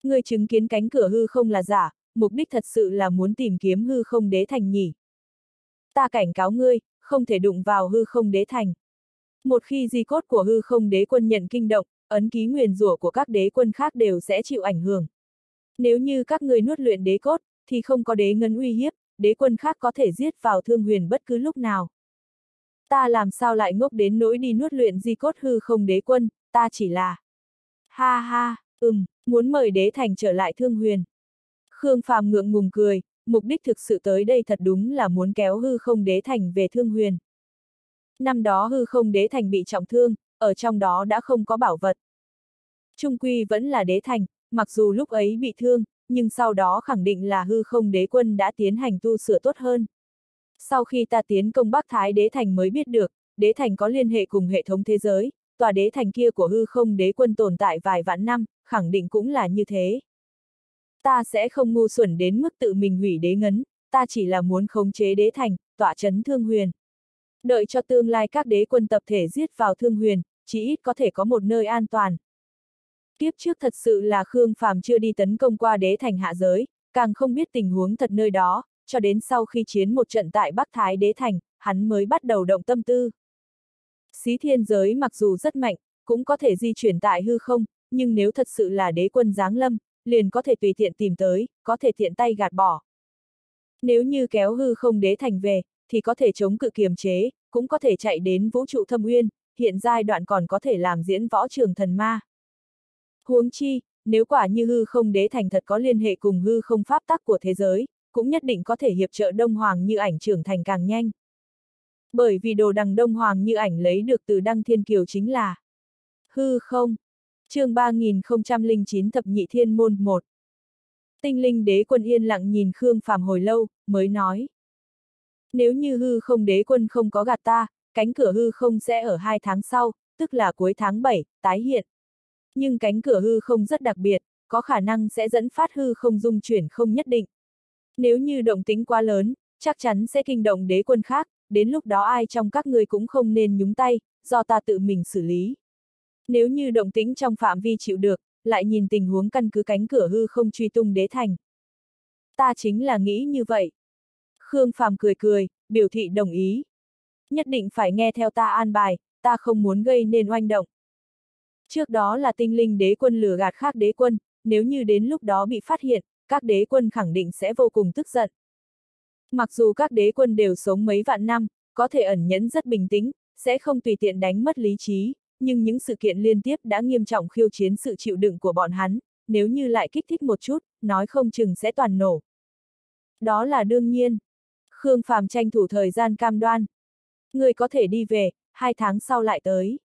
Ngươi chứng kiến cánh cửa hư không là giả, mục đích thật sự là muốn tìm kiếm hư không đế thành nhỉ. Ta cảnh cáo ngươi, không thể đụng vào hư không đế thành. Một khi di cốt của hư không đế quân nhận kinh động, ấn ký nguyền rủa của các đế quân khác đều sẽ chịu ảnh hưởng. Nếu như các ngươi nuốt luyện đế cốt, thì không có đế ngân uy hiếp, đế quân khác có thể giết vào thương huyền bất cứ lúc nào. Ta làm sao lại ngốc đến nỗi đi nuốt luyện di cốt hư không đế quân, ta chỉ là... Ha ha, ừm, muốn mời đế thành trở lại thương huyền. Khương Phàm ngượng ngùng cười, mục đích thực sự tới đây thật đúng là muốn kéo hư không đế thành về thương huyền. Năm đó hư không đế thành bị trọng thương, ở trong đó đã không có bảo vật. Trung quy vẫn là đế thành, mặc dù lúc ấy bị thương, nhưng sau đó khẳng định là hư không đế quân đã tiến hành tu sửa tốt hơn. Sau khi ta tiến công Bắc Thái đế thành mới biết được, đế thành có liên hệ cùng hệ thống thế giới, tòa đế thành kia của hư không đế quân tồn tại vài vạn năm, khẳng định cũng là như thế. Ta sẽ không ngu xuẩn đến mức tự mình hủy đế ngấn, ta chỉ là muốn khống chế đế thành, tỏa chấn thương huyền. Đợi cho tương lai các đế quân tập thể giết vào thương huyền, chỉ ít có thể có một nơi an toàn. Tiếp trước thật sự là Khương Phàm chưa đi tấn công qua đế thành hạ giới, càng không biết tình huống thật nơi đó, cho đến sau khi chiến một trận tại Bắc Thái đế thành, hắn mới bắt đầu động tâm tư. Xí thiên giới mặc dù rất mạnh, cũng có thể di chuyển tại hư không, nhưng nếu thật sự là đế quân giáng lâm, liền có thể tùy tiện tìm tới, có thể tiện tay gạt bỏ. Nếu như kéo hư không đế thành về, thì có thể chống cự kiềm chế, cũng có thể chạy đến vũ trụ thâm uyên, hiện giai đoạn còn có thể làm diễn võ trường thần ma. Huống chi, nếu quả như hư không đế thành thật có liên hệ cùng hư không pháp tắc của thế giới, cũng nhất định có thể hiệp trợ Đông Hoàng như ảnh trưởng thành càng nhanh. Bởi vì đồ đằng Đông Hoàng như ảnh lấy được từ Đăng Thiên Kiều chính là hư không. chương 3009 thập nhị thiên môn 1. Tinh linh đế quân yên lặng nhìn Khương Phàm hồi lâu, mới nói. Nếu như hư không đế quân không có gạt ta, cánh cửa hư không sẽ ở hai tháng sau, tức là cuối tháng 7, tái hiện. Nhưng cánh cửa hư không rất đặc biệt, có khả năng sẽ dẫn phát hư không dung chuyển không nhất định. Nếu như động tính quá lớn, chắc chắn sẽ kinh động đế quân khác, đến lúc đó ai trong các người cũng không nên nhúng tay, do ta tự mình xử lý. Nếu như động tính trong phạm vi chịu được, lại nhìn tình huống căn cứ cánh cửa hư không truy tung đế thành. Ta chính là nghĩ như vậy. Khương Phàm cười cười, biểu thị đồng ý. Nhất định phải nghe theo ta an bài, ta không muốn gây nên oanh động. Trước đó là tinh linh đế quân lừa gạt khác đế quân, nếu như đến lúc đó bị phát hiện, các đế quân khẳng định sẽ vô cùng tức giận. Mặc dù các đế quân đều sống mấy vạn năm, có thể ẩn nhẫn rất bình tĩnh, sẽ không tùy tiện đánh mất lý trí, nhưng những sự kiện liên tiếp đã nghiêm trọng khiêu chiến sự chịu đựng của bọn hắn, nếu như lại kích thích một chút, nói không chừng sẽ toàn nổ. Đó là đương nhiên. Khương Phàm tranh thủ thời gian cam đoan. Người có thể đi về, hai tháng sau lại tới.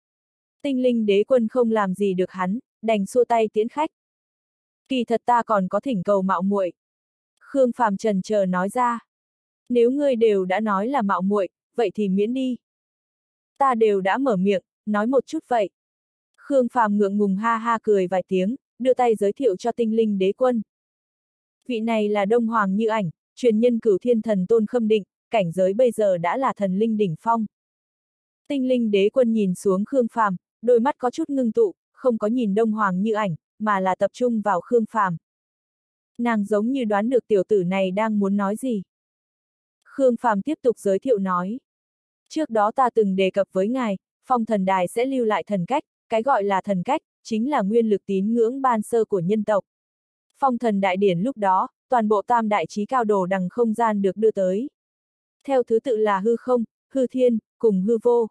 Tinh linh đế quân không làm gì được hắn, đành xua tay tiễn khách. Kỳ thật ta còn có thỉnh cầu mạo muội. Khương Phàm trần chờ nói ra. Nếu ngươi đều đã nói là mạo muội, vậy thì miễn đi. Ta đều đã mở miệng, nói một chút vậy. Khương Phàm ngượng ngùng ha ha cười vài tiếng, đưa tay giới thiệu cho tinh linh đế quân. Vị này là Đông Hoàng Như Ảnh, truyền nhân cửu thiên thần tôn khâm định, cảnh giới bây giờ đã là thần linh đỉnh phong. Tinh linh đế quân nhìn xuống Khương Phàm, đôi mắt có chút ngưng tụ, không có nhìn Đông Hoàng Như Ảnh, mà là tập trung vào Khương Phàm. Nàng giống như đoán được tiểu tử này đang muốn nói gì. Khương Phàm tiếp tục giới thiệu nói. Trước đó ta từng đề cập với ngài, phong thần đài sẽ lưu lại thần cách, cái gọi là thần cách, chính là nguyên lực tín ngưỡng ban sơ của nhân tộc. Phong thần đại điển lúc đó, toàn bộ tam đại trí cao đồ đằng không gian được đưa tới. Theo thứ tự là hư không, hư thiên, cùng hư vô.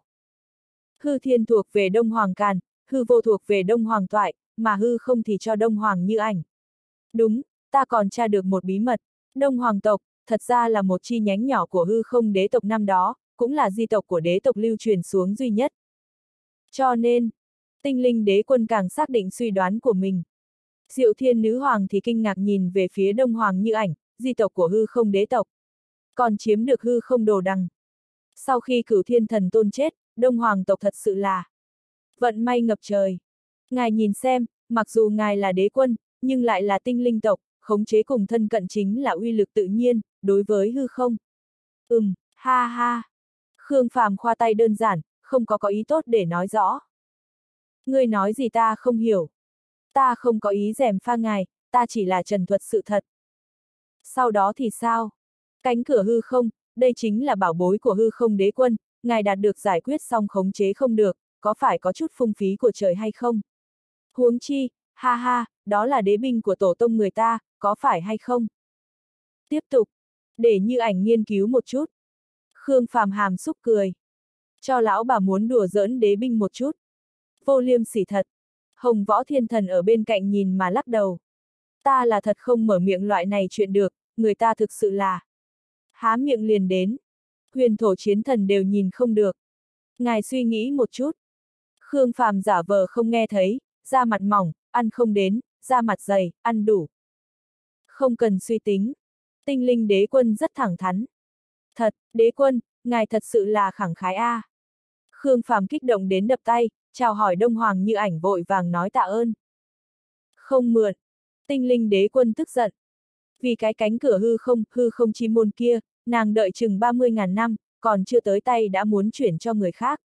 Hư thiên thuộc về Đông Hoàng Càn, hư vô thuộc về Đông Hoàng Toại, mà hư không thì cho Đông Hoàng như ảnh. Đúng, ta còn tra được một bí mật, Đông Hoàng tộc, thật ra là một chi nhánh nhỏ của hư không đế tộc năm đó, cũng là di tộc của đế tộc lưu truyền xuống duy nhất. Cho nên, tinh linh đế quân càng xác định suy đoán của mình. Diệu thiên nữ hoàng thì kinh ngạc nhìn về phía đông hoàng như ảnh, di tộc của hư không đế tộc. Còn chiếm được hư không đồ đằng. Sau khi cửu thiên thần tôn chết, đông hoàng tộc thật sự là vận may ngập trời. Ngài nhìn xem, mặc dù ngài là đế quân, nhưng lại là tinh linh tộc, khống chế cùng thân cận chính là uy lực tự nhiên, đối với hư không. Ừm, ha ha. Khương Phàm khoa tay đơn giản, không có có ý tốt để nói rõ. Ngươi nói gì ta không hiểu. Ta không có ý rèm pha ngài, ta chỉ là trần thuật sự thật. Sau đó thì sao? Cánh cửa hư không, đây chính là bảo bối của hư không đế quân, ngài đạt được giải quyết xong khống chế không được, có phải có chút phung phí của trời hay không? Huống chi, ha ha, đó là đế binh của tổ tông người ta, có phải hay không? Tiếp tục, để như ảnh nghiên cứu một chút. Khương Phàm hàm xúc cười. Cho lão bà muốn đùa giỡn đế binh một chút. Vô liêm sỉ thật. Hồng võ thiên thần ở bên cạnh nhìn mà lắc đầu. Ta là thật không mở miệng loại này chuyện được, người ta thực sự là há miệng liền đến. Huyền thổ chiến thần đều nhìn không được. Ngài suy nghĩ một chút. Khương Phàm giả vờ không nghe thấy, da mặt mỏng, ăn không đến, da mặt dày, ăn đủ. Không cần suy tính. Tinh linh đế quân rất thẳng thắn. Thật, đế quân, ngài thật sự là khẳng khái a. À. Khương Phàm kích động đến đập tay, chào hỏi Đông Hoàng như ảnh vội vàng nói tạ ơn. Không mượn. Tinh linh đế quân tức giận. Vì cái cánh cửa hư không, hư không chi môn kia, nàng đợi chừng 30.000 năm, còn chưa tới tay đã muốn chuyển cho người khác.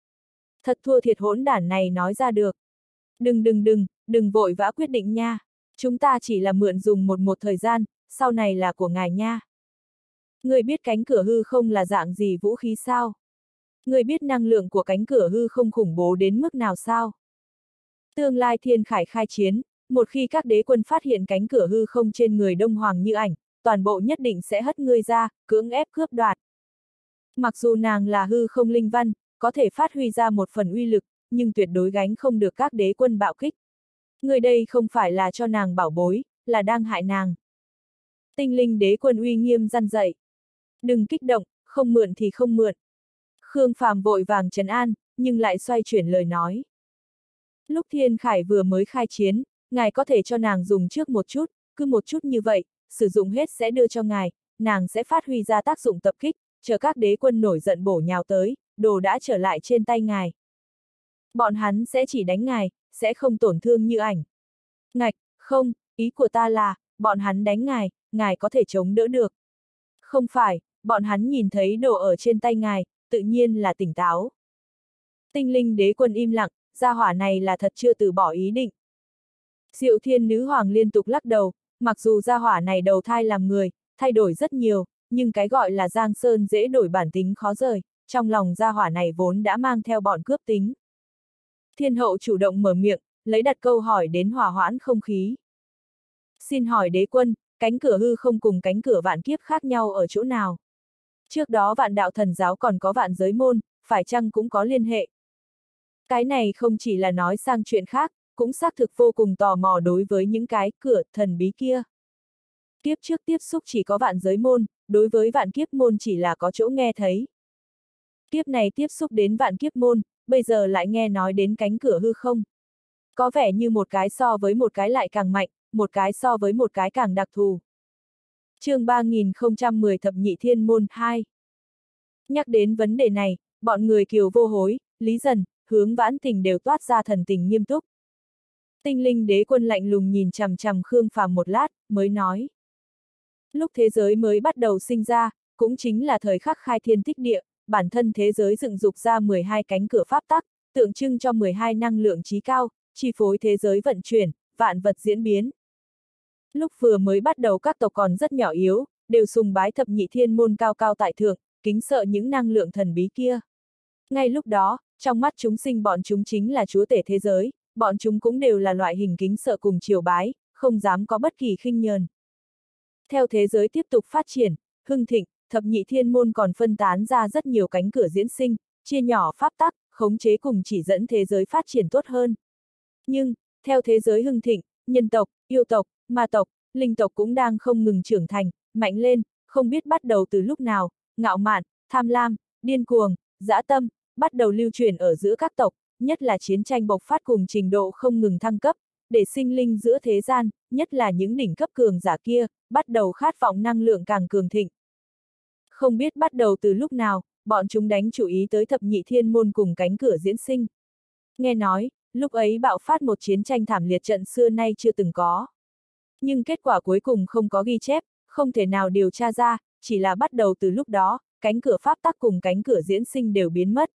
Thật thua thiệt hỗn đản này nói ra được. Đừng đừng đừng, đừng vội vã quyết định nha. Chúng ta chỉ là mượn dùng một một thời gian, sau này là của ngài nha. Người biết cánh cửa hư không là dạng gì vũ khí sao? Người biết năng lượng của cánh cửa hư không khủng bố đến mức nào sao? Tương lai thiên khải khai chiến, một khi các đế quân phát hiện cánh cửa hư không trên người Đông Hoàng như ảnh, toàn bộ nhất định sẽ hất ngươi ra, cưỡng ép cướp đoạt. Mặc dù nàng là hư không linh văn, có thể phát huy ra một phần uy lực, nhưng tuyệt đối gánh không được các đế quân bạo kích. Người đây không phải là cho nàng bảo bối, là đang hại nàng. Tinh linh đế quân uy nghiêm răn dậy. Đừng kích động, không mượn thì không mượn. Khương Phàm vội vàng trấn an, nhưng lại xoay chuyển lời nói. Lúc Thiên Khải vừa mới khai chiến, ngài có thể cho nàng dùng trước một chút, cứ một chút như vậy, sử dụng hết sẽ đưa cho ngài, nàng sẽ phát huy ra tác dụng tập kích, chờ các đế quân nổi giận bổ nhào tới, đồ đã trở lại trên tay ngài. Bọn hắn sẽ chỉ đánh ngài, sẽ không tổn thương như ảnh. Ngạch, không, ý của ta là, bọn hắn đánh ngài, ngài có thể chống đỡ được. Không phải, bọn hắn nhìn thấy đồ ở trên tay ngài, tự nhiên là tỉnh táo. Tinh linh đế quân im lặng, gia hỏa này là thật chưa từ bỏ ý định. Diệu thiên nữ hoàng liên tục lắc đầu, mặc dù gia hỏa này đầu thai làm người, thay đổi rất nhiều, nhưng cái gọi là Giang Sơn dễ đổi bản tính khó rời, trong lòng gia hỏa này vốn đã mang theo bọn cướp tính. Thiên hậu chủ động mở miệng, lấy đặt câu hỏi đến hòa hoãn không khí. Xin hỏi đế quân, cánh cửa hư không cùng cánh cửa vạn kiếp khác nhau ở chỗ nào? Trước đó vạn đạo thần giáo còn có vạn giới môn, phải chăng cũng có liên hệ? Cái này không chỉ là nói sang chuyện khác, cũng xác thực vô cùng tò mò đối với những cái cửa thần bí kia. Kiếp trước tiếp xúc chỉ có vạn giới môn, đối với vạn kiếp môn chỉ là có chỗ nghe thấy. Kiếp này tiếp xúc đến vạn kiếp môn, bây giờ lại nghe nói đến cánh cửa hư không. Có vẻ như một cái so với một cái lại càng mạnh, một cái so với một cái càng đặc thù. chương 3010 thập nhị thiên môn 2 Nhắc đến vấn đề này, bọn người kiều vô hối, lý dần, hướng vãn tình đều toát ra thần tình nghiêm túc. Tinh linh đế quân lạnh lùng nhìn chằm chằm Khương Phàm một lát, mới nói. Lúc thế giới mới bắt đầu sinh ra, cũng chính là thời khắc khai thiên tích địa, bản thân thế giới dựng dục ra 12 cánh cửa pháp tắc, tượng trưng cho 12 năng lượng trí cao, chi phối thế giới vận chuyển, vạn vật diễn biến. Lúc vừa mới bắt đầu các tộc còn rất nhỏ yếu, đều sùng bái thập nhị thiên môn cao cao tại thượng, kính sợ những năng lượng thần bí kia. Ngay lúc đó, trong mắt chúng sinh bọn chúng chính là chúa tể thế giới, bọn chúng cũng đều là loại hình kính sợ cùng triều bái, không dám có bất kỳ khinh nhờn. Theo thế giới tiếp tục phát triển, hưng thịnh, thập nhị thiên môn còn phân tán ra rất nhiều cánh cửa diễn sinh, chia nhỏ pháp tắc, khống chế cùng chỉ dẫn thế giới phát triển tốt hơn. Nhưng, theo thế giới hưng thịnh, nhân tộc, yêu tộc, ma tộc, linh tộc cũng đang không ngừng trưởng thành, mạnh lên, không biết bắt đầu từ lúc nào, ngạo mạn, tham lam, điên cuồng, dã tâm, bắt đầu lưu truyền ở giữa các tộc, nhất là chiến tranh bộc phát cùng trình độ không ngừng thăng cấp, để sinh linh giữa thế gian, nhất là những đỉnh cấp cường giả kia, bắt đầu khát vọng năng lượng càng cường thịnh. Không biết bắt đầu từ lúc nào, bọn chúng đánh chủ ý tới thập nhị thiên môn cùng cánh cửa diễn sinh. Nghe nói, lúc ấy bạo phát một chiến tranh thảm liệt trận xưa nay chưa từng có. Nhưng kết quả cuối cùng không có ghi chép, không thể nào điều tra ra, chỉ là bắt đầu từ lúc đó, cánh cửa pháp tắc cùng cánh cửa diễn sinh đều biến mất.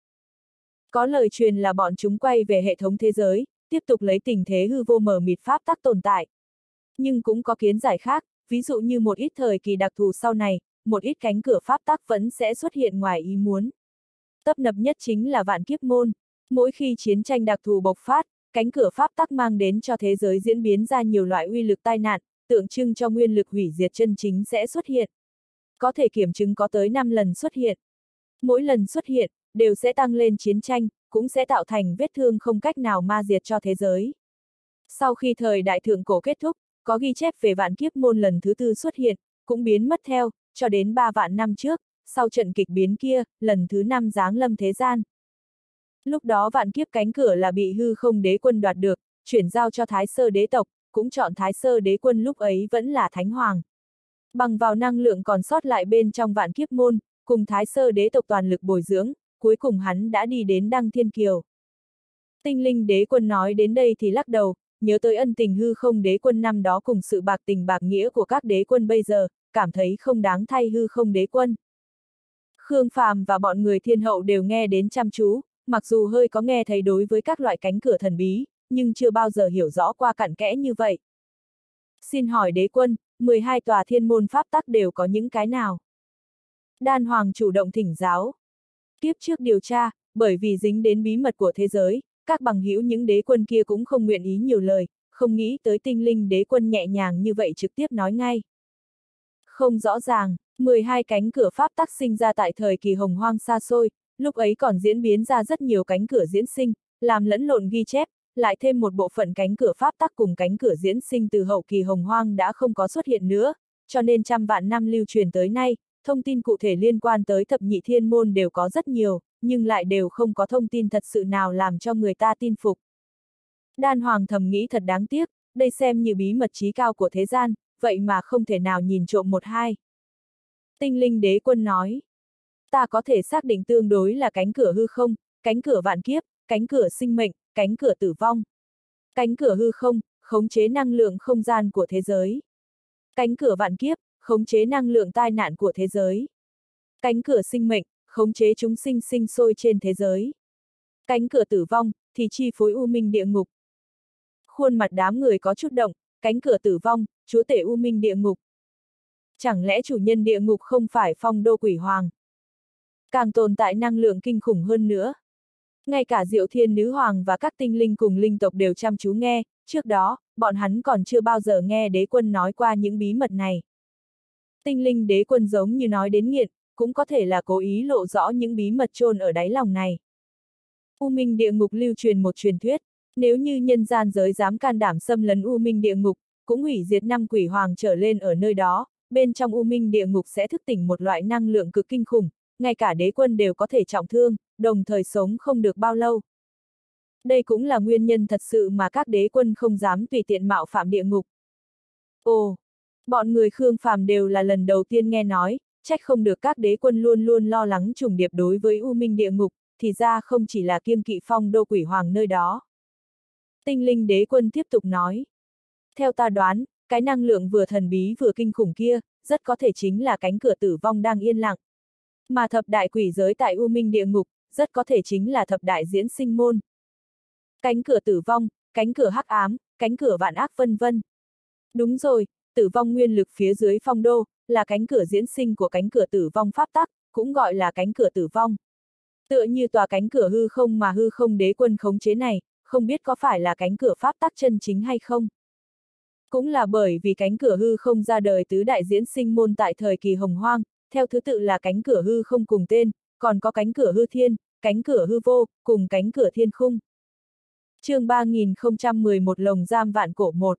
Có lời truyền là bọn chúng quay về hệ thống thế giới, tiếp tục lấy tình thế hư vô mờ mịt pháp tắc tồn tại. Nhưng cũng có kiến giải khác, ví dụ như một ít thời kỳ đặc thù sau này, một ít cánh cửa pháp tắc vẫn sẽ xuất hiện ngoài ý muốn. Tấp nập nhất chính là vạn kiếp môn. Mỗi khi chiến tranh đặc thù bộc phát, cánh cửa pháp tắc mang đến cho thế giới diễn biến ra nhiều loại uy lực tai nạn, tượng trưng cho nguyên lực hủy diệt chân chính sẽ xuất hiện. Có thể kiểm chứng có tới 5 lần xuất hiện. Mỗi lần xuất hiện, đều sẽ tăng lên chiến tranh, cũng sẽ tạo thành vết thương không cách nào ma diệt cho thế giới. Sau khi thời đại thượng cổ kết thúc, có ghi chép về vạn kiếp môn lần thứ tư xuất hiện, cũng biến mất theo, cho đến ba vạn năm trước, sau trận kịch biến kia, lần thứ năm giáng lâm thế gian. Lúc đó vạn kiếp cánh cửa là bị hư không đế quân đoạt được, chuyển giao cho Thái Sơ đế tộc, cũng chọn Thái Sơ đế quân lúc ấy vẫn là Thánh Hoàng. Bằng vào năng lượng còn sót lại bên trong vạn kiếp môn, cùng Thái Sơ đế tộc toàn lực bồi dưỡng, cuối cùng hắn đã đi đến Đăng Thiên Kiều. Tinh linh đế quân nói đến đây thì lắc đầu, nhớ tới ân tình hư không đế quân năm đó cùng sự bạc tình bạc nghĩa của các đế quân bây giờ, cảm thấy không đáng thay hư không đế quân. Khương Phàm và bọn người thiên hậu đều nghe đến chăm chú, mặc dù hơi có nghe thấy đối với các loại cánh cửa thần bí, nhưng chưa bao giờ hiểu rõ qua cặn kẽ như vậy. Xin hỏi đế quân, 12 tòa thiên môn pháp tắc đều có những cái nào? Đan Hoàng chủ động thỉnh giáo. Tiếp trước điều tra, bởi vì dính đến bí mật của thế giới, các bằng hữu những đế quân kia cũng không nguyện ý nhiều lời, không nghĩ tới tinh linh đế quân nhẹ nhàng như vậy trực tiếp nói ngay. Không rõ ràng, 12 cánh cửa pháp tắc sinh ra tại thời kỳ hồng hoang xa xôi, lúc ấy còn diễn biến ra rất nhiều cánh cửa diễn sinh, làm lẫn lộn ghi chép, lại thêm một bộ phận cánh cửa pháp tắc cùng cánh cửa diễn sinh từ hậu kỳ hồng hoang đã không có xuất hiện nữa, cho nên trăm vạn năm lưu truyền tới nay, thông tin cụ thể liên quan tới thập nhị thiên môn đều có rất nhiều, nhưng lại đều không có thông tin thật sự nào làm cho người ta tin phục. Đan Hoàng thầm nghĩ thật đáng tiếc, đây xem như bí mật trí cao của thế gian, vậy mà không thể nào nhìn trộm một hai. Tinh linh đế quân nói, ta có thể xác định tương đối là cánh cửa hư không, cánh cửa vạn kiếp, cánh cửa sinh mệnh, cánh cửa tử vong. Cánh cửa hư không, khống chế năng lượng không gian của thế giới. Cánh cửa vạn kiếp, khống chế năng lượng tai nạn của thế giới. Cánh cửa sinh mệnh, khống chế chúng sinh sinh sôi trên thế giới. Cánh cửa tử vong, thì chi phối u minh địa ngục. Khuôn mặt đám người có chút động, cánh cửa tử vong, chúa tể u minh địa ngục. Chẳng lẽ chủ nhân địa ngục không phải phong đô quỷ hoàng? Càng tồn tại năng lượng kinh khủng hơn nữa. Ngay cả diệu thiên nữ hoàng và các tinh linh cùng linh tộc đều chăm chú nghe, trước đó, bọn hắn còn chưa bao giờ nghe đế quân nói qua những bí mật này. Tinh linh đế quân giống như nói đến nghiện, cũng có thể là cố ý lộ rõ những bí mật chôn ở đáy lòng này. U Minh địa ngục lưu truyền một truyền thuyết, nếu như nhân gian giới dám can đảm xâm lấn U Minh địa ngục, cũng hủy diệt năm quỷ hoàng trở lên ở nơi đó, bên trong U Minh địa ngục sẽ thức tỉnh một loại năng lượng cực kinh khủng, ngay cả đế quân đều có thể trọng thương, đồng thời sống không được bao lâu. Đây cũng là nguyên nhân thật sự mà các đế quân không dám tùy tiện mạo phạm địa ngục. Ồ, bọn người Khương Phàm đều là lần đầu tiên nghe nói, trách không được các đế quân luôn luôn lo lắng trùng điệp đối với U Minh địa ngục, thì ra không chỉ là kiêng kỵ phong đô quỷ hoàng nơi đó. Tinh linh đế quân tiếp tục nói. Theo ta đoán, cái năng lượng vừa thần bí vừa kinh khủng kia, rất có thể chính là cánh cửa tử vong đang yên lặng. Mà thập đại quỷ giới tại U Minh địa ngục, rất có thể chính là thập đại diễn sinh môn. Cánh cửa tử vong, cánh cửa hắc ám, cánh cửa vạn ác vân vân. Đúng rồi, tử vong nguyên lực phía dưới phong đô, là cánh cửa diễn sinh của cánh cửa tử vong pháp tắc, cũng gọi là cánh cửa tử vong. Tựa như tòa cánh cửa hư không mà hư không đế quân khống chế này, không biết có phải là cánh cửa pháp tắc chân chính hay không. Cũng là bởi vì cánh cửa hư không ra đời tứ đại diễn sinh môn tại thời kỳ hồng hoang, theo thứ tự là cánh cửa hư không cùng tên, còn có cánh cửa hư thiên, cánh cửa hư vô, cùng cánh cửa thiên khung. chương 3011 lồng giam vạn cổ 1